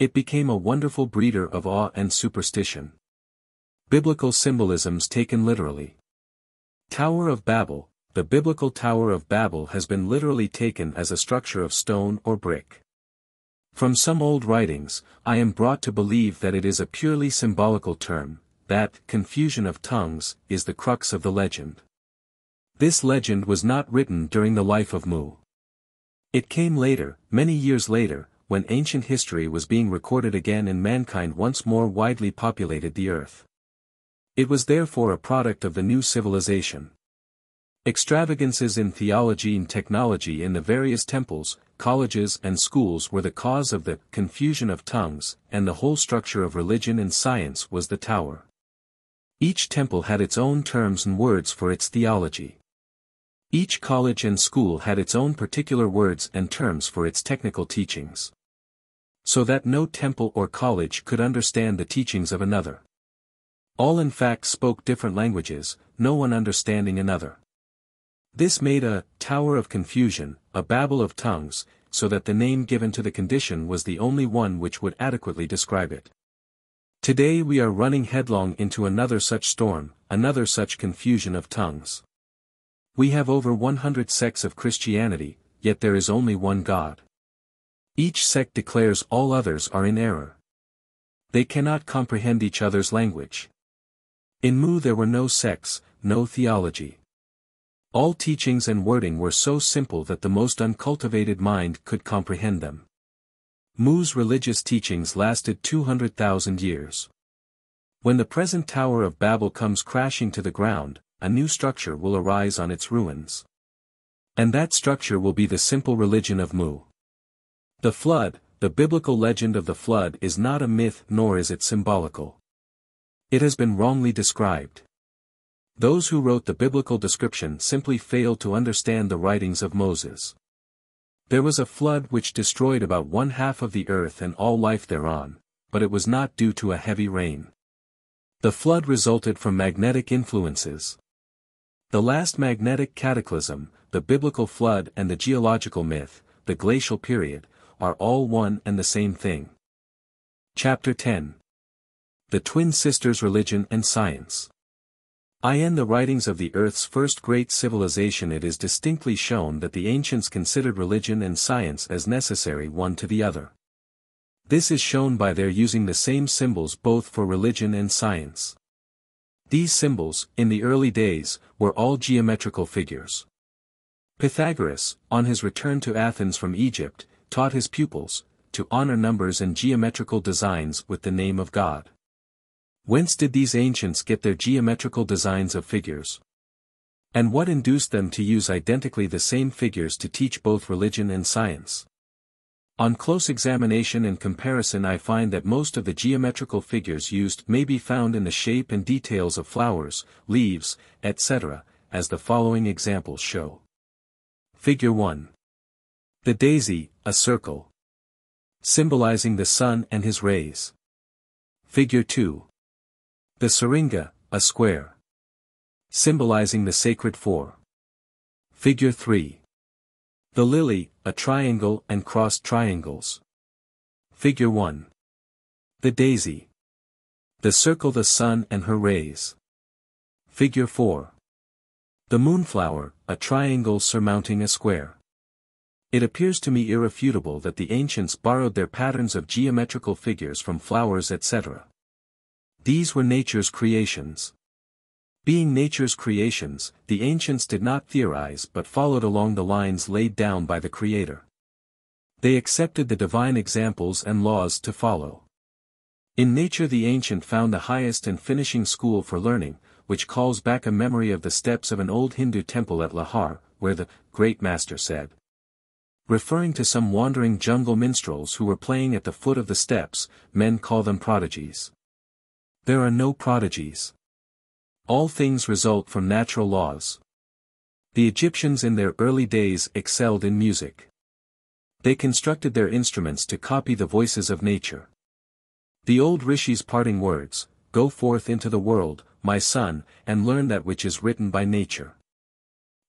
It became a wonderful breeder of awe and superstition. Biblical symbolisms taken literally. Tower of Babel, the biblical Tower of Babel has been literally taken as a structure of stone or brick. From some old writings, I am brought to believe that it is a purely symbolical term, that confusion of tongues is the crux of the legend. This legend was not written during the life of Mu. It came later, many years later, when ancient history was being recorded again and mankind once more widely populated the earth. It was therefore a product of the new civilization. Extravagances in theology and technology in the various temples, colleges and schools were the cause of the confusion of tongues, and the whole structure of religion and science was the tower. Each temple had its own terms and words for its theology. Each college and school had its own particular words and terms for its technical teachings. So that no temple or college could understand the teachings of another. All in fact spoke different languages, no one understanding another. This made a tower of confusion, a babel of tongues, so that the name given to the condition was the only one which would adequately describe it. Today we are running headlong into another such storm, another such confusion of tongues. We have over 100 sects of Christianity, yet there is only one God. Each sect declares all others are in error. They cannot comprehend each other's language. In Mu there were no sects, no theology. All teachings and wording were so simple that the most uncultivated mind could comprehend them. Mu's religious teachings lasted 200,000 years. When the present Tower of Babel comes crashing to the ground, a new structure will arise on its ruins. And that structure will be the simple religion of Mu. The flood, the biblical legend of the flood is not a myth nor is it symbolical. It has been wrongly described. Those who wrote the biblical description simply failed to understand the writings of Moses. There was a flood which destroyed about one half of the earth and all life thereon, but it was not due to a heavy rain. The flood resulted from magnetic influences. The last magnetic cataclysm, the biblical flood and the geological myth, the glacial period, are all one and the same thing. Chapter 10 The Twin Sisters Religion and Science In the writings of the Earth's first great civilization it is distinctly shown that the ancients considered religion and science as necessary one to the other. This is shown by their using the same symbols both for religion and science. These symbols, in the early days, were all geometrical figures. Pythagoras, on his return to Athens from Egypt, taught his pupils, to honor numbers and geometrical designs with the name of God. Whence did these ancients get their geometrical designs of figures? And what induced them to use identically the same figures to teach both religion and science? On close examination and comparison I find that most of the geometrical figures used may be found in the shape and details of flowers, leaves, etc., as the following examples show. Figure 1. The daisy, a circle. Symbolizing the sun and his rays. Figure 2. The syringa, a square. Symbolizing the sacred four. Figure 3. The lily, a triangle and crossed triangles. Figure 1. The daisy. The circle the sun and her rays. Figure 4. The moonflower, a triangle surmounting a square. It appears to me irrefutable that the ancients borrowed their patterns of geometrical figures from flowers etc. These were nature's creations. Being nature's creations, the ancients did not theorize but followed along the lines laid down by the Creator. They accepted the divine examples and laws to follow. In nature the ancient found the highest and finishing school for learning, which calls back a memory of the steps of an old Hindu temple at Lahore, where the great master said. Referring to some wandering jungle minstrels who were playing at the foot of the steps, men call them prodigies. There are no prodigies. All things result from natural laws. The Egyptians in their early days excelled in music. They constructed their instruments to copy the voices of nature. The old rishis' parting words, Go forth into the world, my son, and learn that which is written by nature.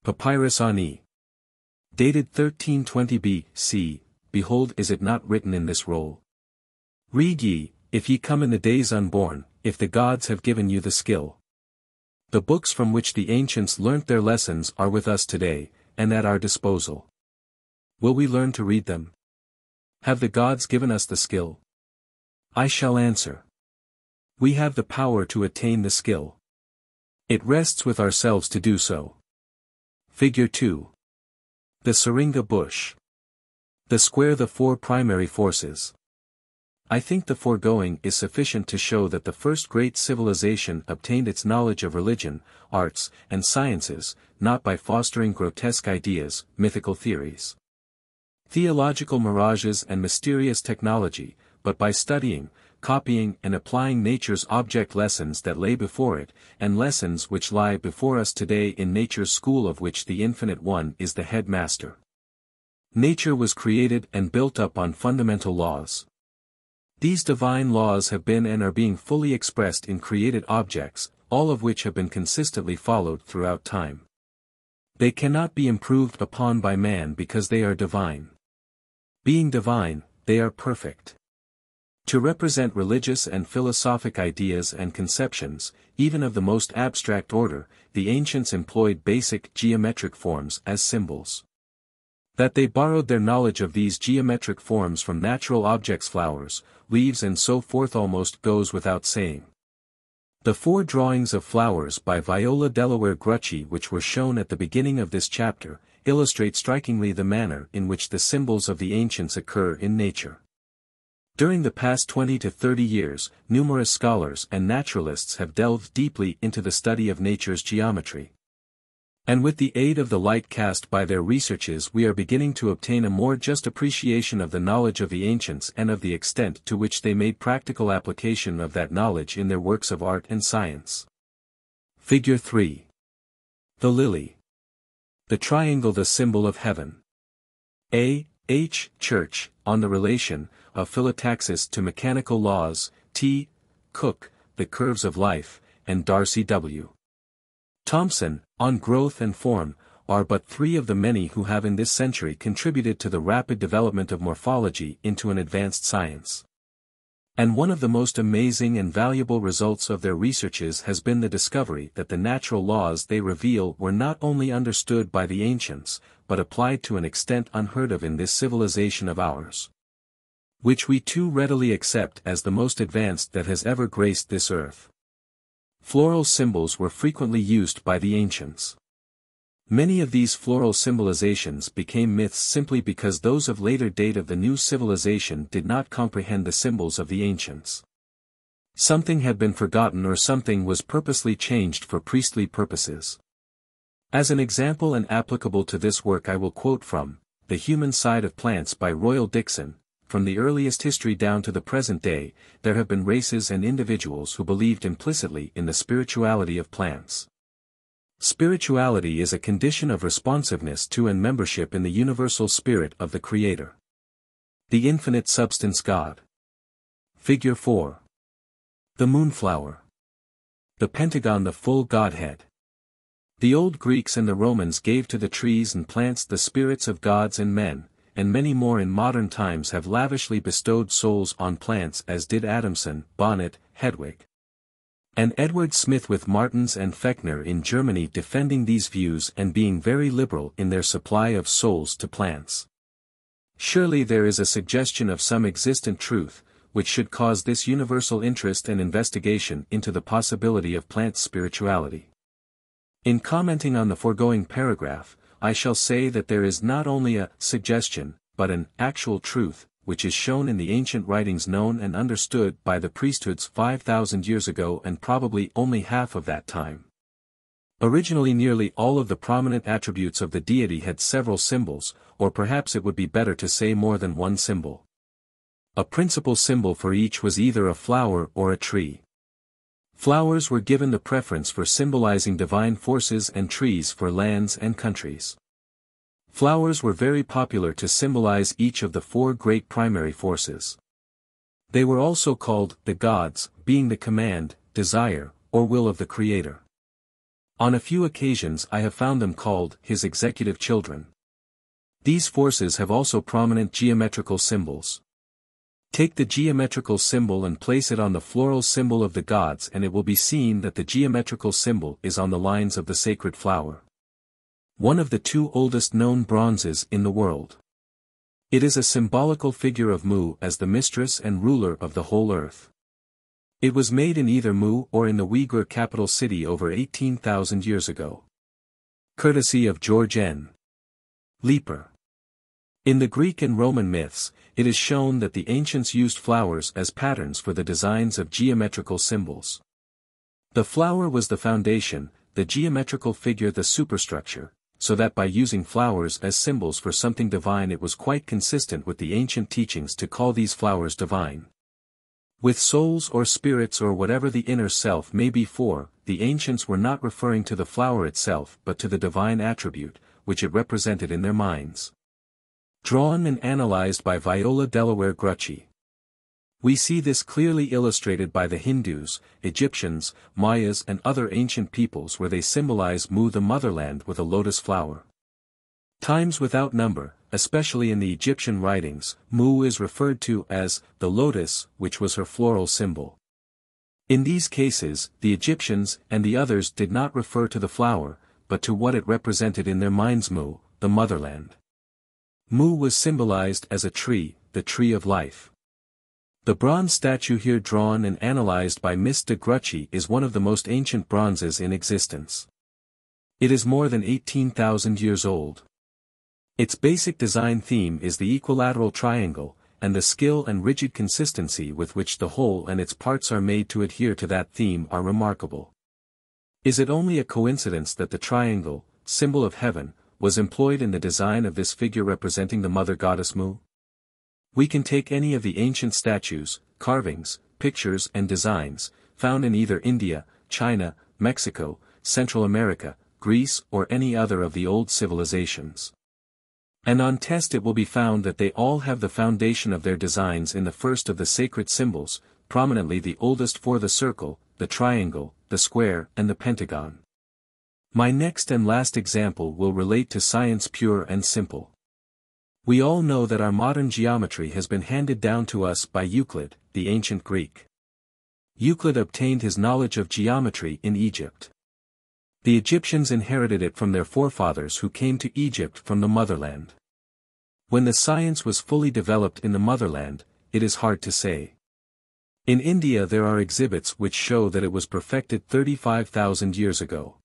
Papyrus Ani. Dated 1320 B.C., behold is it not written in this roll? Read ye, If ye come in the days unborn, if the gods have given you the skill. The books from which the ancients learnt their lessons are with us today, and at our disposal. Will we learn to read them? Have the gods given us the skill? I shall answer. We have the power to attain the skill. It rests with ourselves to do so. Figure 2. The Syringa bush. The square the four primary forces. I think the foregoing is sufficient to show that the first great civilization obtained its knowledge of religion, arts, and sciences, not by fostering grotesque ideas, mythical theories, theological mirages and mysterious technology, but by studying, copying and applying nature's object lessons that lay before it, and lessons which lie before us today in nature's school of which the Infinite One is the headmaster. Nature was created and built up on fundamental laws. These divine laws have been and are being fully expressed in created objects, all of which have been consistently followed throughout time. They cannot be improved upon by man because they are divine. Being divine, they are perfect. To represent religious and philosophic ideas and conceptions, even of the most abstract order, the ancients employed basic geometric forms as symbols. That they borrowed their knowledge of these geometric forms from natural objects flowers, leaves and so forth almost goes without saying. The four drawings of flowers by Viola Delaware Gruchy which were shown at the beginning of this chapter, illustrate strikingly the manner in which the symbols of the ancients occur in nature. During the past 20 to 30 years, numerous scholars and naturalists have delved deeply into the study of nature's geometry. And with the aid of the light cast by their researches we are beginning to obtain a more just appreciation of the knowledge of the ancients and of the extent to which they made practical application of that knowledge in their works of art and science. Figure 3. The Lily. The triangle the symbol of heaven. A. H. Church, on the relation, of phyllotaxis to mechanical laws, T. Cook, The Curves of Life, and D'Arcy W. Thompson, on growth and form, are but three of the many who have in this century contributed to the rapid development of morphology into an advanced science. And one of the most amazing and valuable results of their researches has been the discovery that the natural laws they reveal were not only understood by the ancients, but applied to an extent unheard of in this civilization of ours. Which we too readily accept as the most advanced that has ever graced this earth. Floral symbols were frequently used by the ancients. Many of these floral symbolizations became myths simply because those of later date of the new civilization did not comprehend the symbols of the ancients. Something had been forgotten or something was purposely changed for priestly purposes. As an example and applicable to this work I will quote from, The Human Side of Plants by Royal Dixon, from the earliest history down to the present day, there have been races and individuals who believed implicitly in the spirituality of plants. Spirituality is a condition of responsiveness to and membership in the universal spirit of the Creator. The infinite substance God. Figure 4. The moonflower. The pentagon the full Godhead. The old Greeks and the Romans gave to the trees and plants the spirits of gods and men, and many more in modern times have lavishly bestowed souls on plants as did Adamson, Bonnet, Hedwig. And Edward Smith with Martens and Fechner in Germany defending these views and being very liberal in their supply of souls to plants. Surely there is a suggestion of some existent truth, which should cause this universal interest and investigation into the possibility of plant spirituality. In commenting on the foregoing paragraph, I shall say that there is not only a suggestion, but an actual truth, which is shown in the ancient writings known and understood by the priesthoods 5,000 years ago and probably only half of that time. Originally nearly all of the prominent attributes of the deity had several symbols, or perhaps it would be better to say more than one symbol. A principal symbol for each was either a flower or a tree. Flowers were given the preference for symbolizing divine forces and trees for lands and countries. Flowers were very popular to symbolize each of the four great primary forces. They were also called the gods, being the command, desire, or will of the Creator. On a few occasions I have found them called his executive children. These forces have also prominent geometrical symbols. Take the geometrical symbol and place it on the floral symbol of the gods and it will be seen that the geometrical symbol is on the lines of the sacred flower. One of the two oldest known bronzes in the world. It is a symbolical figure of Mu as the mistress and ruler of the whole earth. It was made in either Mu or in the Uyghur capital city over 18,000 years ago. Courtesy of George N. Leeper. In the Greek and Roman myths, it is shown that the ancients used flowers as patterns for the designs of geometrical symbols. The flower was the foundation, the geometrical figure the superstructure, so that by using flowers as symbols for something divine it was quite consistent with the ancient teachings to call these flowers divine. With souls or spirits or whatever the inner self may be for, the ancients were not referring to the flower itself but to the divine attribute, which it represented in their minds. Drawn and analyzed by Viola Delaware Gruchy. We see this clearly illustrated by the Hindus, Egyptians, Mayas and other ancient peoples where they symbolize Mu the motherland with a lotus flower. Times without number, especially in the Egyptian writings, Mu is referred to as the lotus, which was her floral symbol. In these cases, the Egyptians and the others did not refer to the flower, but to what it represented in their minds Mu, the motherland. Mu was symbolized as a tree, the tree of life. The bronze statue here drawn and analyzed by Miss de Gruchy is one of the most ancient bronzes in existence. It is more than 18,000 years old. Its basic design theme is the equilateral triangle, and the skill and rigid consistency with which the whole and its parts are made to adhere to that theme are remarkable. Is it only a coincidence that the triangle, symbol of heaven, was employed in the design of this figure representing the mother goddess Mu? We can take any of the ancient statues, carvings, pictures and designs, found in either India, China, Mexico, Central America, Greece or any other of the old civilizations. And on test it will be found that they all have the foundation of their designs in the first of the sacred symbols, prominently the oldest for the circle, the triangle, the square and the pentagon. My next and last example will relate to science pure and simple. We all know that our modern geometry has been handed down to us by Euclid, the ancient Greek. Euclid obtained his knowledge of geometry in Egypt. The Egyptians inherited it from their forefathers who came to Egypt from the motherland. When the science was fully developed in the motherland, it is hard to say. In India there are exhibits which show that it was perfected 35,000 years ago.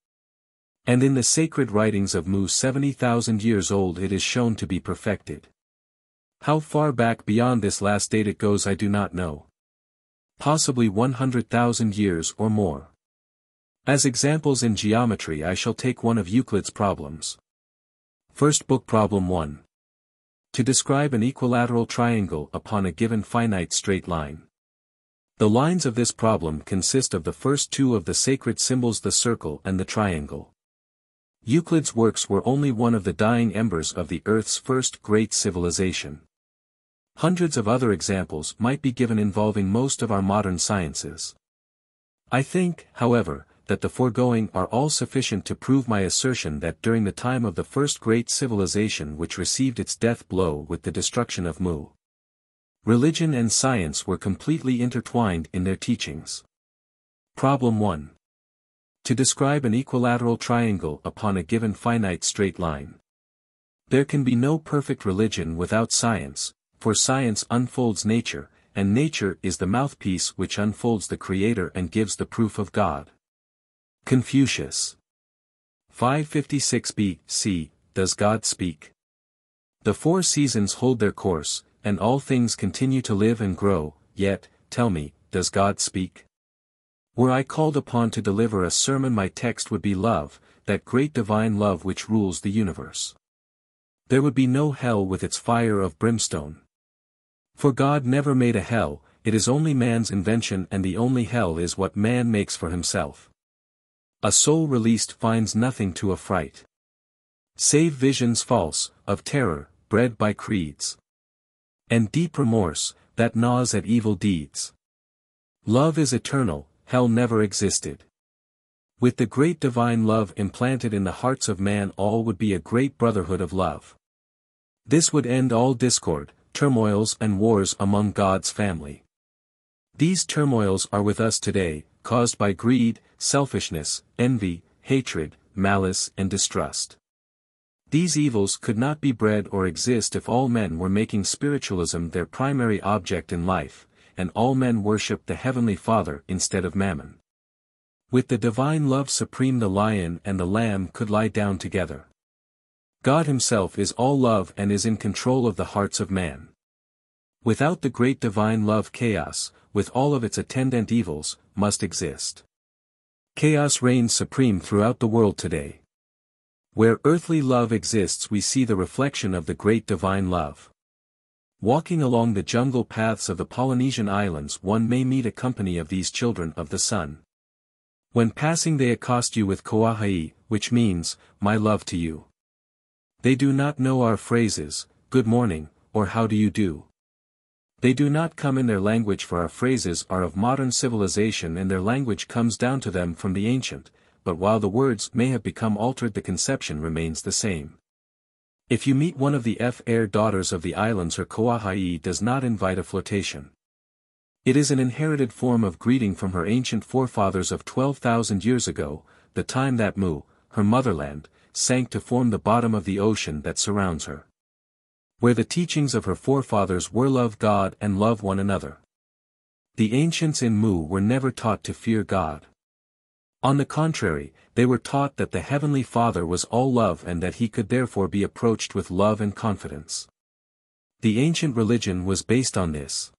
And in the sacred writings of Mu 70,000 years old it is shown to be perfected. How far back beyond this last date it goes I do not know. Possibly 100,000 years or more. As examples in geometry I shall take one of Euclid's problems. First book problem 1. To describe an equilateral triangle upon a given finite straight line. The lines of this problem consist of the first two of the sacred symbols the circle and the triangle. Euclid's works were only one of the dying embers of the Earth's first great civilization. Hundreds of other examples might be given involving most of our modern sciences. I think, however, that the foregoing are all sufficient to prove my assertion that during the time of the first great civilization which received its death blow with the destruction of Mu, religion and science were completely intertwined in their teachings. Problem 1 to describe an equilateral triangle upon a given finite straight line. There can be no perfect religion without science, for science unfolds nature, and nature is the mouthpiece which unfolds the Creator and gives the proof of God. Confucius 556 B.C. Does God speak? The four seasons hold their course, and all things continue to live and grow, yet, tell me, does God speak? Were I called upon to deliver a sermon my text would be love, that great divine love which rules the universe. There would be no hell with its fire of brimstone. For God never made a hell, it is only man's invention and the only hell is what man makes for himself. A soul released finds nothing to affright. Save visions false, of terror, bred by creeds. And deep remorse, that gnaws at evil deeds. Love is eternal, hell never existed. With the great divine love implanted in the hearts of man all would be a great brotherhood of love. This would end all discord, turmoils and wars among God's family. These turmoils are with us today, caused by greed, selfishness, envy, hatred, malice and distrust. These evils could not be bred or exist if all men were making spiritualism their primary object in life, and all men worshipped the Heavenly Father instead of mammon. With the divine love supreme the lion and the lamb could lie down together. God himself is all love and is in control of the hearts of man. Without the great divine love chaos, with all of its attendant evils, must exist. Chaos reigns supreme throughout the world today. Where earthly love exists we see the reflection of the great divine love. Walking along the jungle paths of the Polynesian islands one may meet a company of these children of the sun. When passing they accost you with Koahai, which means, my love to you. They do not know our phrases, good morning, or how do you do. They do not come in their language for our phrases are of modern civilization and their language comes down to them from the ancient, but while the words may have become altered the conception remains the same. If you meet one of the F-air daughters of the islands her Koahai does not invite a flirtation. It is an inherited form of greeting from her ancient forefathers of 12,000 years ago, the time that Mu, her motherland, sank to form the bottom of the ocean that surrounds her. Where the teachings of her forefathers were love God and love one another. The ancients in Mu were never taught to fear God. On the contrary, they were taught that the Heavenly Father was all love and that he could therefore be approached with love and confidence. The ancient religion was based on this.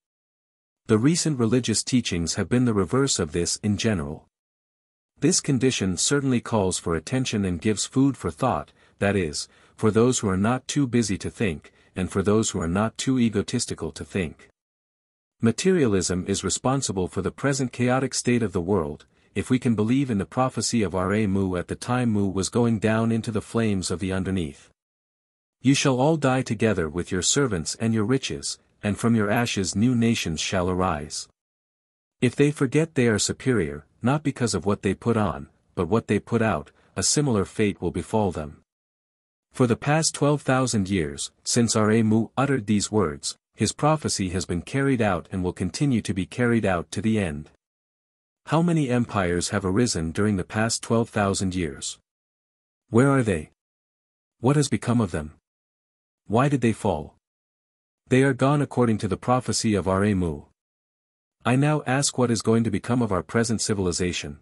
The recent religious teachings have been the reverse of this in general. This condition certainly calls for attention and gives food for thought, that is, for those who are not too busy to think, and for those who are not too egotistical to think. Materialism is responsible for the present chaotic state of the world, if we can believe in the prophecy of Ra Mu at the time Mu was going down into the flames of the underneath. You shall all die together with your servants and your riches, and from your ashes new nations shall arise. If they forget they are superior, not because of what they put on, but what they put out, a similar fate will befall them. For the past 12,000 years, since Ra-Mu uttered these words, his prophecy has been carried out and will continue to be carried out to the end. How many empires have arisen during the past 12,000 years? Where are they? What has become of them? Why did they fall? They are gone according to the prophecy of Ra-Mu. I now ask what is going to become of our present civilization.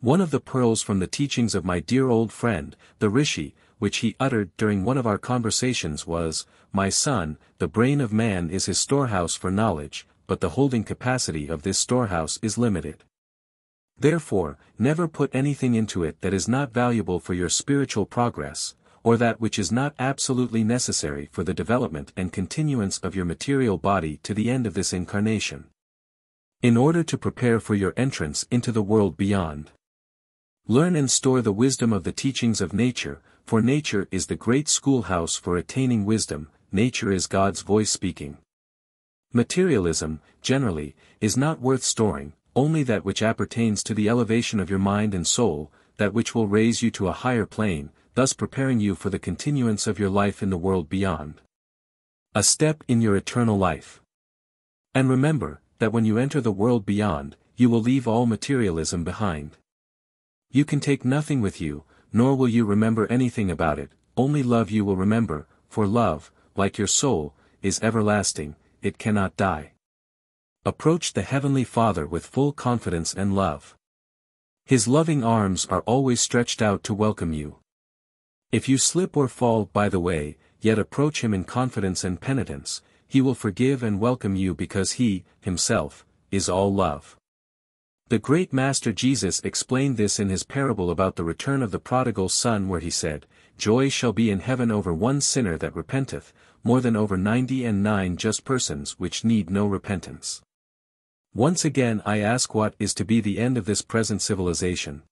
One of the pearls from the teachings of my dear old friend, the Rishi, which he uttered during one of our conversations was, My son, the brain of man is his storehouse for knowledge, but the holding capacity of this storehouse is limited. Therefore, never put anything into it that is not valuable for your spiritual progress, or that which is not absolutely necessary for the development and continuance of your material body to the end of this incarnation in order to prepare for your entrance into the world beyond. Learn and store the wisdom of the teachings of nature, for nature is the great schoolhouse for attaining wisdom, nature is God's voice speaking. Materialism, generally, is not worth storing, only that which appertains to the elevation of your mind and soul, that which will raise you to a higher plane, thus preparing you for the continuance of your life in the world beyond. A step in your eternal life. And remember, that when you enter the world beyond, you will leave all materialism behind. You can take nothing with you, nor will you remember anything about it, only love you will remember, for love, like your soul, is everlasting, it cannot die. Approach the Heavenly Father with full confidence and love. His loving arms are always stretched out to welcome you. If you slip or fall by the way, yet approach Him in confidence and penitence, he will forgive and welcome you because he, himself, is all love. The great Master Jesus explained this in his parable about the return of the prodigal son where he said, Joy shall be in heaven over one sinner that repenteth, more than over ninety and nine just persons which need no repentance. Once again I ask what is to be the end of this present civilization,